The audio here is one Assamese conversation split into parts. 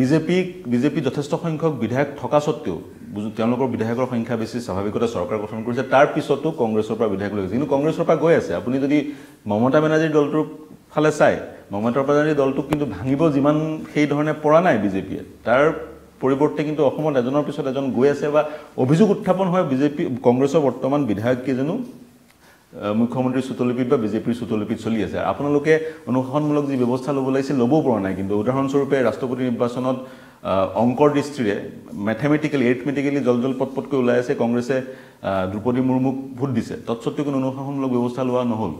বিজেপিক বিজেপি যথেষ্ট সংখ্যক বিধায়ক থকা স্বত্বেও বুজ- তেওঁলোকৰ বিধায়কৰ সংখ্যা বেছি স্বাভাৱিকতে চৰকাৰ গঠন কৰিছে। তাৰ পিছতো কংগ্ৰেছৰ পৰা বিধায়ক লৈ গৈছে। কিন্তু কংগ্ৰেছৰ পৰা গৈ আছে। আপুনি যদি মমতা বেনাৰ্জীৰ দলটোৰ ফালে চাই মমতা বেনাৰ্জীৰ দলটোক কিন্তু ভাঙিব যিমান সেই ধৰণে পৰা নাই বিজেপিয়ে। তাৰ পৰিৱৰ্তে কিন্তু অসমত এজনৰ পিছত এজন গৈ আছে বা অভিযোগ উত্থাপন হয় বিজেপি কংগ্ৰেছৰ বৰ্তমান বিধায়ক কেইজনো। মুখ্যমন্ত্ৰীৰ চুটলিপিত বা বিজেপিৰ চুটলিপিত চলি আছে। আপোনালোকে অনুশাসনমূলক যি ব্যৱস্থা ল'ব লাগিছিল ল'বও পৰা নাই কিন্তু। উদাহৰণস্বৰূপে ৰাষ্ট্ৰপতি নিৰ্বাচনত অংকৰ দৃষ্টিৰে মেথেমেটিকেলি এৰিথমেটিকেলি জল জল পট পটকৈ ওলাই আছে কংগ্ৰেছে দ্ৰৌপদী মুৰ্মুক ভোট দিছে। তৎসত্ত্বেও কোনো অনুশাসনমূলক ব্যৱস্থা লোৱা নহ'ল।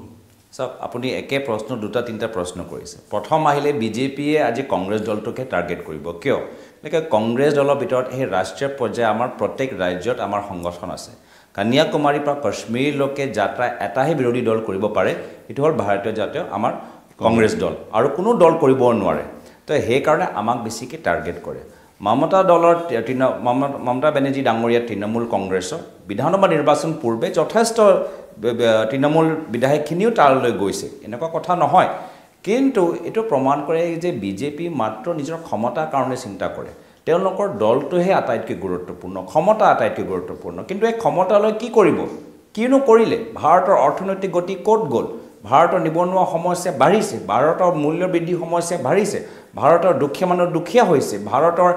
চাওক আপুনি একে প্ৰশ্ন দুটা তিনিটা প্ৰশ্ন কৰিছে। প্ৰথম আহিলে বিজেপিয়ে আজি কংগ্ৰেছ দলটোকে টাৰ্গেট কৰিব। কিয়? এনেকৈ কংগ্ৰেছ দলৰ ভিতৰত সেই ৰাষ্ট্ৰীয় পৰ্যায়ে আমাৰ প্ৰত্যেক ৰাজ্যত আমাৰ সংগঠন আছে। কন্যাকুমাৰীৰ পৰা কাশ্মীৰলৈকে যাত্ৰা এটাহে বিৰোধী দল কৰিব পাৰে। সেইটো হ'ল ভাৰতীয় জাতীয় আমাৰ কংগ্ৰেছ দল। আৰু কোনো দল কৰিব নোৱাৰে। তো সেইকাৰণে আমাক বেছিকৈ টাৰ্গেট কৰে। মমতা দলৰ তৃণ মমতা বেনাৰ্জী ডাঙৰীয়া তৃণমূল কংগ্ৰেছৰ বিধানসভা নিৰ্বাচন পূৰ্বে যথেষ্ট তৃণমূল বিধায়কখিনিও তালৈ গৈছে। এনেকুৱা কথা নহয়। কিন্তু এইটো প্ৰমাণ কৰে যে বিজেপি মাত্ৰ নিজৰ ক্ষমতাৰ কাৰণে চিন্তা কৰে। তেওঁলোকৰ দলটোহে আটাইতকৈ গুৰুত্বপূৰ্ণ ক্ষমতা আটাইতকৈ গুৰুত্বপূৰ্ণ। কিন্তু এই ক্ষমতালৈ কি কৰিব? কিনো কৰিলে? ভাৰতৰ অৰ্থনৈতিক গতি ক'ত গ'ল? ভাৰতৰ নিবনুৱা সমস্যা বাঢ়িছে ভাৰতৰ মূল্য বৃদ্ধি সমস্যা বাঢ়িছে ভাৰতৰ দুখীয়া মানুহ দুখীয়া হৈছে ভাৰতৰ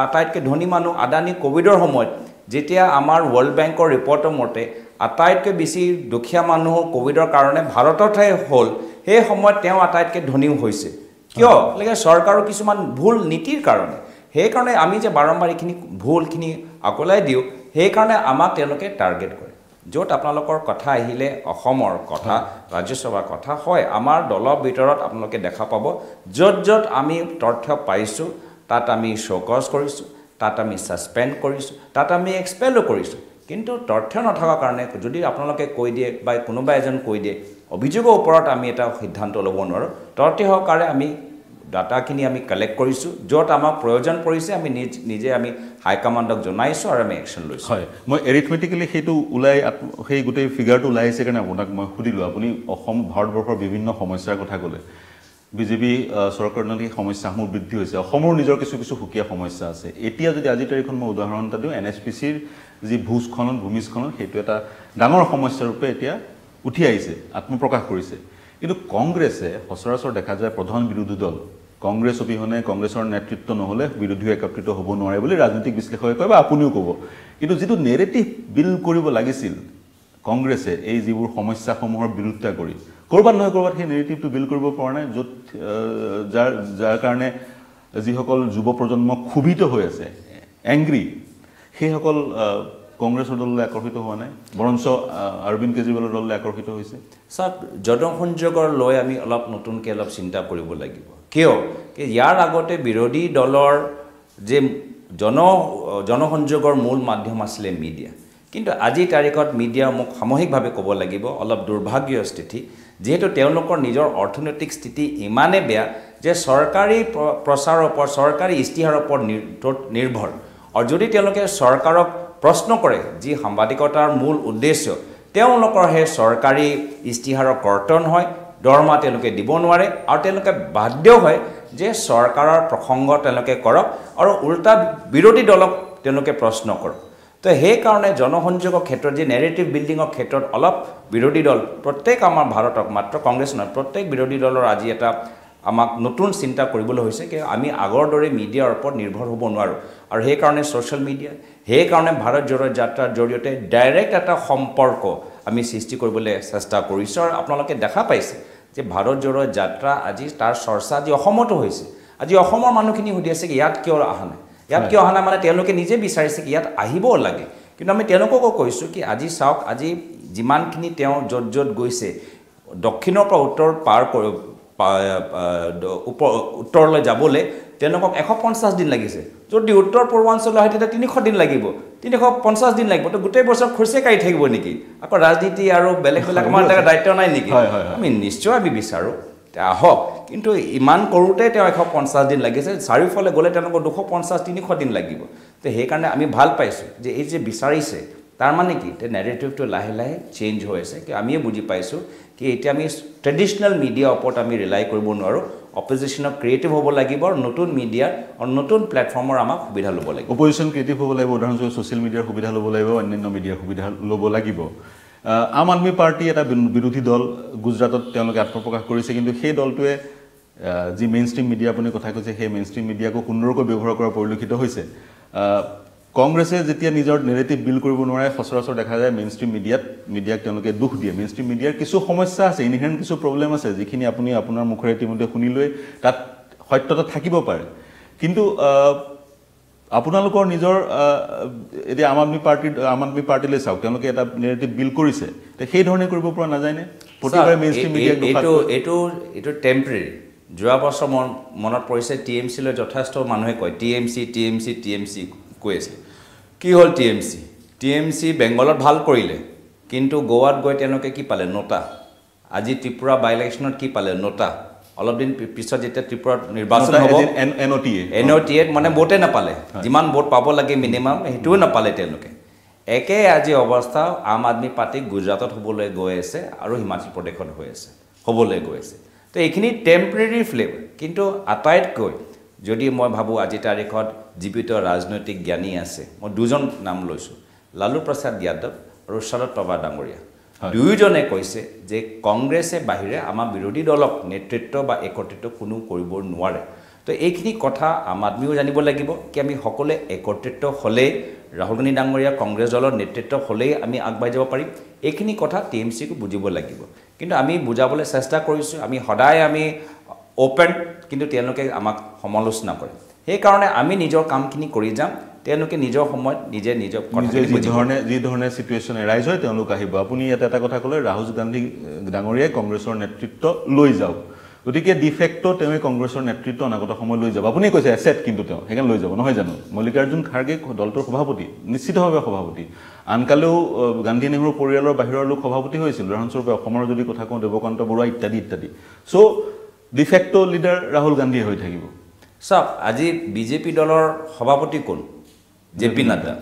আটাইতকৈ ধনী মানুহ আদানী ক'ভিডৰ সময়ত যেতিয়া আমাৰ ৱৰ্ল্ড বেংকৰ ৰিপৰ্টৰ মতে আটাইতকৈ বেছি দুখীয়া মানুহ ক'ভিডৰ কাৰণে ভাৰততহে হ'ল সেই সময়ত তেওঁ আটাইতকৈ ধনীও হৈছে। কিয়? গতিকে চৰকাৰৰ কিছুমান ভুল নীতিৰ কাৰণে। সেইকাৰণে আমি যে বাৰম্বাৰ এইখিনি ভুলখিনি আকোলাই দিওঁ সেইকাৰণে আমাক তেওঁলোকে টাৰ্গেট কৰে। য'ত আপোনালোকৰ কথা আহিলে অসমৰ কথা ৰাজ্যসভাৰ কথা হয় আমাৰ দলৰ ভিতৰত আপোনালোকে দেখা পাব। য'ত য'ত আমি তথ্য পাইছোঁ তাত আমি চৌকজ কৰিছোঁ তাত আমি ছাছপেণ্ড কৰিছোঁ তাত আমি এক্সপেলো কৰিছোঁ। কিন্তু তথ্য নথকাৰ কাৰণে যদি আপোনালোকে কৈ দিয়ে বা কোনোবা এজন কৈ দিয়ে অভিযোগৰ ওপৰত আমি এটা সিদ্ধান্ত ল'ব নোৱাৰোঁ। তথ্য সহকাৰে আমি ডাটাখিনি আমি কালেক্ট কৰিছোঁ য'ত আমাক প্ৰয়োজন পৰিছে আমি নিজ নিজে আমি হাইকমাণ্ডক জনাইছোঁ আৰু আমি একশ্যন লৈছোঁ। হয় মই এৰিথমেটিকেলি সেইটো ওলাই সেই গোটেই ফিগাৰটো ওলাই আহিছে কাৰণে আপোনাক মই সুধিলোঁ আপুনি অসম ভাৰতবৰ্ষৰ বিভিন্ন সমস্যাৰ কথা ক'লে। বিজেপি চৰকাৰৰ সেই সমস্যাসমূহ বৃদ্ধি হৈছে। অসমৰ নিজৰ কিছু কিছু সুকীয়া সমস্যা আছে। এতিয়া যদি আজিৰ তাৰিখত মই উদাহৰণ এটা দিওঁ এন এছ পি চিৰ যি ভূস্খলন ভূমিস্খলন সেইটো এটা ডাঙৰ সমস্যাৰূপে এতিয়া উঠি আহিছে আত্মপ্ৰকাশ কৰিছে। কিন্তু কংগ্ৰেছে সচৰাচৰ দেখা যায় প্ৰধান বিৰোধী দল। কংগ্ৰেছ অবিহনে কংগ্ৰেছৰ নেতৃত্ব নহ'লে বিৰোধীও একত্ৰিত হ'ব নোৱাৰে বুলি ৰাজনৈতিক বিশ্লেষকে কয় বা আপুনিও ক'ব। কিন্তু যিটো নেৰেটিভ বিল কৰিব লাগিছিল কংগ্ৰেছে এই যিবোৰ সমস্যাসমূহৰ বিৰোধিতা কৰি ক'ৰবাত নহয় ক'ৰবাত সেই নেৰেটিভটো বিল কৰিব পৰা নাই য'ত যাৰ যাৰ কাৰণে যিসকল যুৱ প্ৰজন্ম ক্ষোভিত হৈ আছে এংগ্ৰি সেইসকল কংগ্ৰেছৰ দললৈ আকৰ্ষিত হোৱা নাই বৰঞ্চ অৰবিন্দ কেজৰিৱালৰ দললৈ আকৰ্ষিত হৈছে। চাওক জনসংযোগৰ লৈ আমি অলপ নতুনকৈ অলপ চিন্তা কৰিব লাগিব। কিয়? ইয়াৰ আগতে বিৰোধী দলৰ যে জন জনসংযোগৰ মূল মাধ্যম আছিলে মিডিয়া। কিন্তু আজিৰ তাৰিখত মিডিয়া মোক সামূহিকভাৱে ক'ব লাগিব অলপ দুৰ্ভাগ্য স্থিতি। যিহেতু তেওঁলোকৰ নিজৰ অৰ্থনৈতিক স্থিতি ইমানেই বেয়া যে চৰকাৰী প্ৰ- প্ৰচাৰৰ ওপৰত চৰকাৰী ইস্তিহাৰৰ ওপৰত নিৰ্ভৰ। আৰু যদি তেওঁলোকে চৰকাৰক প্ৰশ্ন কৰে যি সাংবাদিকতাৰ মূল উদ্দেশ্য তেওঁলোকৰ সেই চৰকাৰী ইস্তিহাৰৰ কৰ্তন হয় দৰমহা তেওঁলোকে দিব নোৱাৰে আৰু তেওঁলোকে বাধ্য হয় যে চৰকাৰৰ প্ৰসংগ তেওঁলোকে কৰক আৰু ওলোটা বিৰোধী দলক তেওঁলোকে প্ৰশ্ন কৰক। তো সেইকাৰণে জনসংযোগৰ ক্ষেত্ৰত যি নেৰেটিভ বিল্ডিঙৰ ক্ষেত্ৰত অলপ বিৰোধী দল প্ৰত্যেক আমাৰ ভাৰতক মাত্ৰ কংগ্ৰেছ নহয় প্ৰত্যেক বিৰোধী দলৰ আজি এটা আমাক নতুন চিন্তা কৰিবলৈ হৈছে কি আমি আগৰ দৰে মিডিয়াৰ ওপৰত নিৰ্ভৰ হ'ব নোৱাৰোঁ। আৰু সেইকাৰণে ছ'চিয়েল মিডিয়া সেইকাৰণে ভাৰত জোড়ৰ যাত্ৰাৰ জৰিয়তে ডাইৰেক্ট এটা সম্পৰ্ক আমি সৃষ্টি কৰিবলৈ চেষ্টা কৰিছোঁ। আৰু আপোনালোকে দেখা পাইছে যে ভাৰত জোড়ৰ যাত্ৰা আজি তাৰ চৰ্চা আজি অসমতো হৈছে। আজি অসমৰ মানুহখিনি সুধি আছে কি ইয়াত কিয় অহা নাই? ইয়াত কিয় অহা নাই মানে তেওঁলোকে নিজে বিচাৰিছে কি ইয়াত আহিবও লাগে। কিন্তু আমি তেওঁলোককো কৈছোঁ কি আজি চাওক আজি যিমানখিনি তেওঁ য'ত য'ত গৈছে দক্ষিণৰ পৰা উত্তৰ পাৰ কৰি উত্তৰলৈ যাবলৈ তেওঁলোকক এশ পঞ্চাছ দিন লাগিছে। যদি উত্তৰ পূৰ্বাঞ্চল হয় তেতিয়া তিনিশ দিন লাগিব তিনিশ পঞ্চাছ দিন লাগিব তো গোটেই বছৰ খোজে কাঢ়ি থাকিব নেকি? আকৌ ৰাজনীতি আৰু বেলেগ বেলেগ আমাৰ দায়িত্ব নাই নেকি? হয়, হয়, হয়। আমি নিশ্চয় আমি বিচাৰোঁ। আহক কিন্তু ইমান কৰোঁতে তেওঁ এশ পঞ্চাছ দিন লাগিছে চাৰিওফালে গ'লে তেওঁলোকৰ দুশ পঞ্চাছ তিনিশ দিন লাগিব। তো সেইকাৰণে আমি ভাল পাইছোঁ যে এই যে বিচাৰিছে তাৰ মানে কি? তে নেৰেটিভটো লাহে লাহে চেঞ্জ হৈ আছে। আমিয়ে বুজি পাইছোঁ কি এতিয়া আমি ট্ৰেডিশ্যনেল মিডিয়াৰ ওপৰত আমি ৰিলাই কৰিব নোৱাৰোঁ। অপজিশ্যনৰ ক্ৰিয়েটিভ হ'ব লাগিব আৰু নতুন মিডিয়াৰ আৰু নতুন প্লেটফৰ্মৰ আমাক সুবিধা ল'ব লাগিব। অপজিশ্যন ক্ৰিয়েটিভ হ'ব লাগিব উদাহৰণস্বৰূপে ছ'চিয়েল মিডিয়াৰ সুবিধা ল'ব লাগিব অন্যান্য মিডিয়াৰ সুবিধা ল'ব লাগিব। আম আদমি পাৰ্টি এটা বিৰো- বিৰোধী দল গুজৰাটত তেওঁলোকে আত্মপ্ৰকাশ কৰিছে কিন্তু সেই দলটোৱে যি মেইন ষ্ট্ৰীম মিডিয়া আপুনি কথা কৈছে সেই মেইন ষ্ট্ৰীম মিডিয়াকো সুন্দৰকৈ ব্যৱহাৰ কৰা পৰিলক্ষিত হৈছে। কংগ্ৰেছে যেতিয়া নিজৰ নেৰেটিভ বিল কৰিব নোৱাৰে সচৰাচৰ দেখা যায় মেইন ষ্ট্ৰীম মিডিয়াত মিডিয়াক তেওঁলোকে দুখ দিয়ে। মেইন ষ্ট্ৰীম মিডিয়াৰ কিছু সমস্যা আছে ইনহেৰেণ্ট কিছু প্ৰব্লেম আছে যিখিনি আপুনি আপোনাৰ মুখেৰে ইতিমধ্যে শুনি লৈ তাত সত্যতা থাকিব পাৰে। কিন্তু আপোনালোকৰ নিজৰ এতিয়া আম আদমি পাৰ্টি আম আদমি পাৰ্টিলৈ চাওক তেওঁলোকে এটা নেৰেটিভ বিল কৰিছে। তে সেই ধৰণে কৰিব পৰা নাযায়নে? প্ৰতিবাৰে মেইন ষ্ট্ৰীম মিডিয়াক এই- এইটো এইটো এইটো টেম্পৰেৰী যোৱা বছৰ মন মনত পৰিছে টি এম চিলৈ যথেষ্ট মানুহে কয় T M C T M C T M C কৈ আছে। কি হ'ল T M C? T M C বেংগলত ভাল কৰিলে কিন্তু গোৱাত গৈ তেওঁলোকে কি পালে? নটা। আজি ত্ৰিপুৰা বাই ইলেকশ্যনত কি পালে? নটা। অলপ দিন পিছত যেতিয়া ত্ৰিপুৰাত নিৰ্বাচন হ'ব N O' T N O' T এত মানে ভোটে নাপালে। যিমান ভোট পাব লাগে মিনিমাম সেইটোও নাপালে তেওঁলোকে। একে আজি অৱস্থা আম আদমি পাৰ্টি গুজৰাটত হ'বলৈ গৈ আছে আৰু হিমাচল প্ৰদেশত হৈ আছে হ'বলৈ গৈ আছে। তো এইখিনি টেম্পৰেৰী ফ্লেভাৰ কিন্তু আটাইতকৈ যদি মই ভাবোঁ আজিৰ তাৰিখত জীৱিত ৰাজনৈতিক জ্ঞানী আছে মই দুজন নাম লৈছোঁ লালু প্ৰসাদ যাদৱ আৰু শৰদ পাৱাৰ ডাঙৰীয়া। দুয়োজনে কৈছে যে কংগ্ৰেছে বাহিৰে আমাৰ বিৰোধী দলক নেতৃত্ব বা একত্ৰিত কোনো কৰিব নোৱাৰে। তো এইখিনি কথা আম আদমিও জানিব লাগিব কি আমি সকলোৱে একত্ৰিত হ'লেই ৰাহুল গান্ধী ডাঙৰীয়া কংগ্ৰেছ দলৰ নেতৃত্ব হ'লেই আমি আগবাঢ়ি যাব পাৰিম। এইখিনি কথা টি এম চিকো বুজিব লাগিব। কিন্তু আমি বুজাবলৈ চেষ্টা কৰিছোঁ আমি সদায় আমি অ'পেন কিন্তু তেওঁলোকে আমাক সমালোচনা কৰে। সেইকাৰণে আমি নিজৰ কামখিনি কৰি যাম তেওঁলোকে নিজৰ সময়ত নিজে নিজৰ নিজে কথাখিনি যি বুজিব ধৰণে যি ধৰণে চিটুৱেশ্যন এৰাইজ হয় তেওঁলোক আহিব। আপুনি ইয়াতে এটা কথা ক'লে ৰাহুল গান্ধী ডাঙৰীয়াই কংগ্ৰেছৰ নেতৃত্ব লৈ যাওক। গতিকে ডিফেক্ট তেওঁৱে কংগ্ৰেছৰ নেতৃত্ব অনাগত সময় লৈ যাব। আপুনি কৈছে এছেট কিন্তু তেওঁ সেইকাৰণে লৈ যাব নহয় জানো? মল্লিকাৰ্জুন খাৰ্গে দলটোৰ সভাপতি নিশ্চিতভাৱে সভাপতি। আনকালেও গান্ধী নেহৰু পৰিয়ালৰ বাহিৰৰ লোক সভাপতি হৈছিল। উদাহৰণস্বৰূপে অসমৰ যদি কথা কওঁ দেৱকান্ত বৰুৱা ইত্যাদি ইত্যাদি। চ' ডিফেক্ট লিডাৰ ৰাহুল গান্ধীয়ে হৈ থাকিব। চাওক আজি বিজেপি দলৰ সভাপতি কোন? J P Nadda.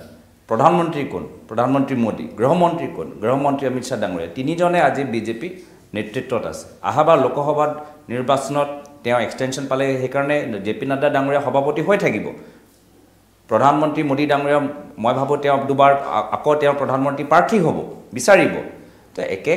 প্ৰধানমন্ত্ৰী কোন? প্ৰধানমন্ত্ৰী মোদী। গৃহমন্ত্ৰী কোন? গৃহমন্ত্ৰী অমিত শ্বাহ ডাঙৰীয়া। তিনিজনে আজি বিজেপি নেতৃত্বত আছে। অহাবাৰ লোকসভাত নিৰ্বাচনত তেওঁ এক্সটেনশ্যন পালে সেইকাৰণে জে পি নাড্ডা ডাঙৰীয়া সভাপতি হৈ থাকিব। প্ৰধানমন্ত্ৰী মোদী ডাঙৰীয়া মই ভাবোঁ তেওঁ দুবাৰ আকৌ তেওঁ প্ৰধানমন্ত্ৰী প্ৰাৰ্থী হ'ব বিচাৰিব। তো একে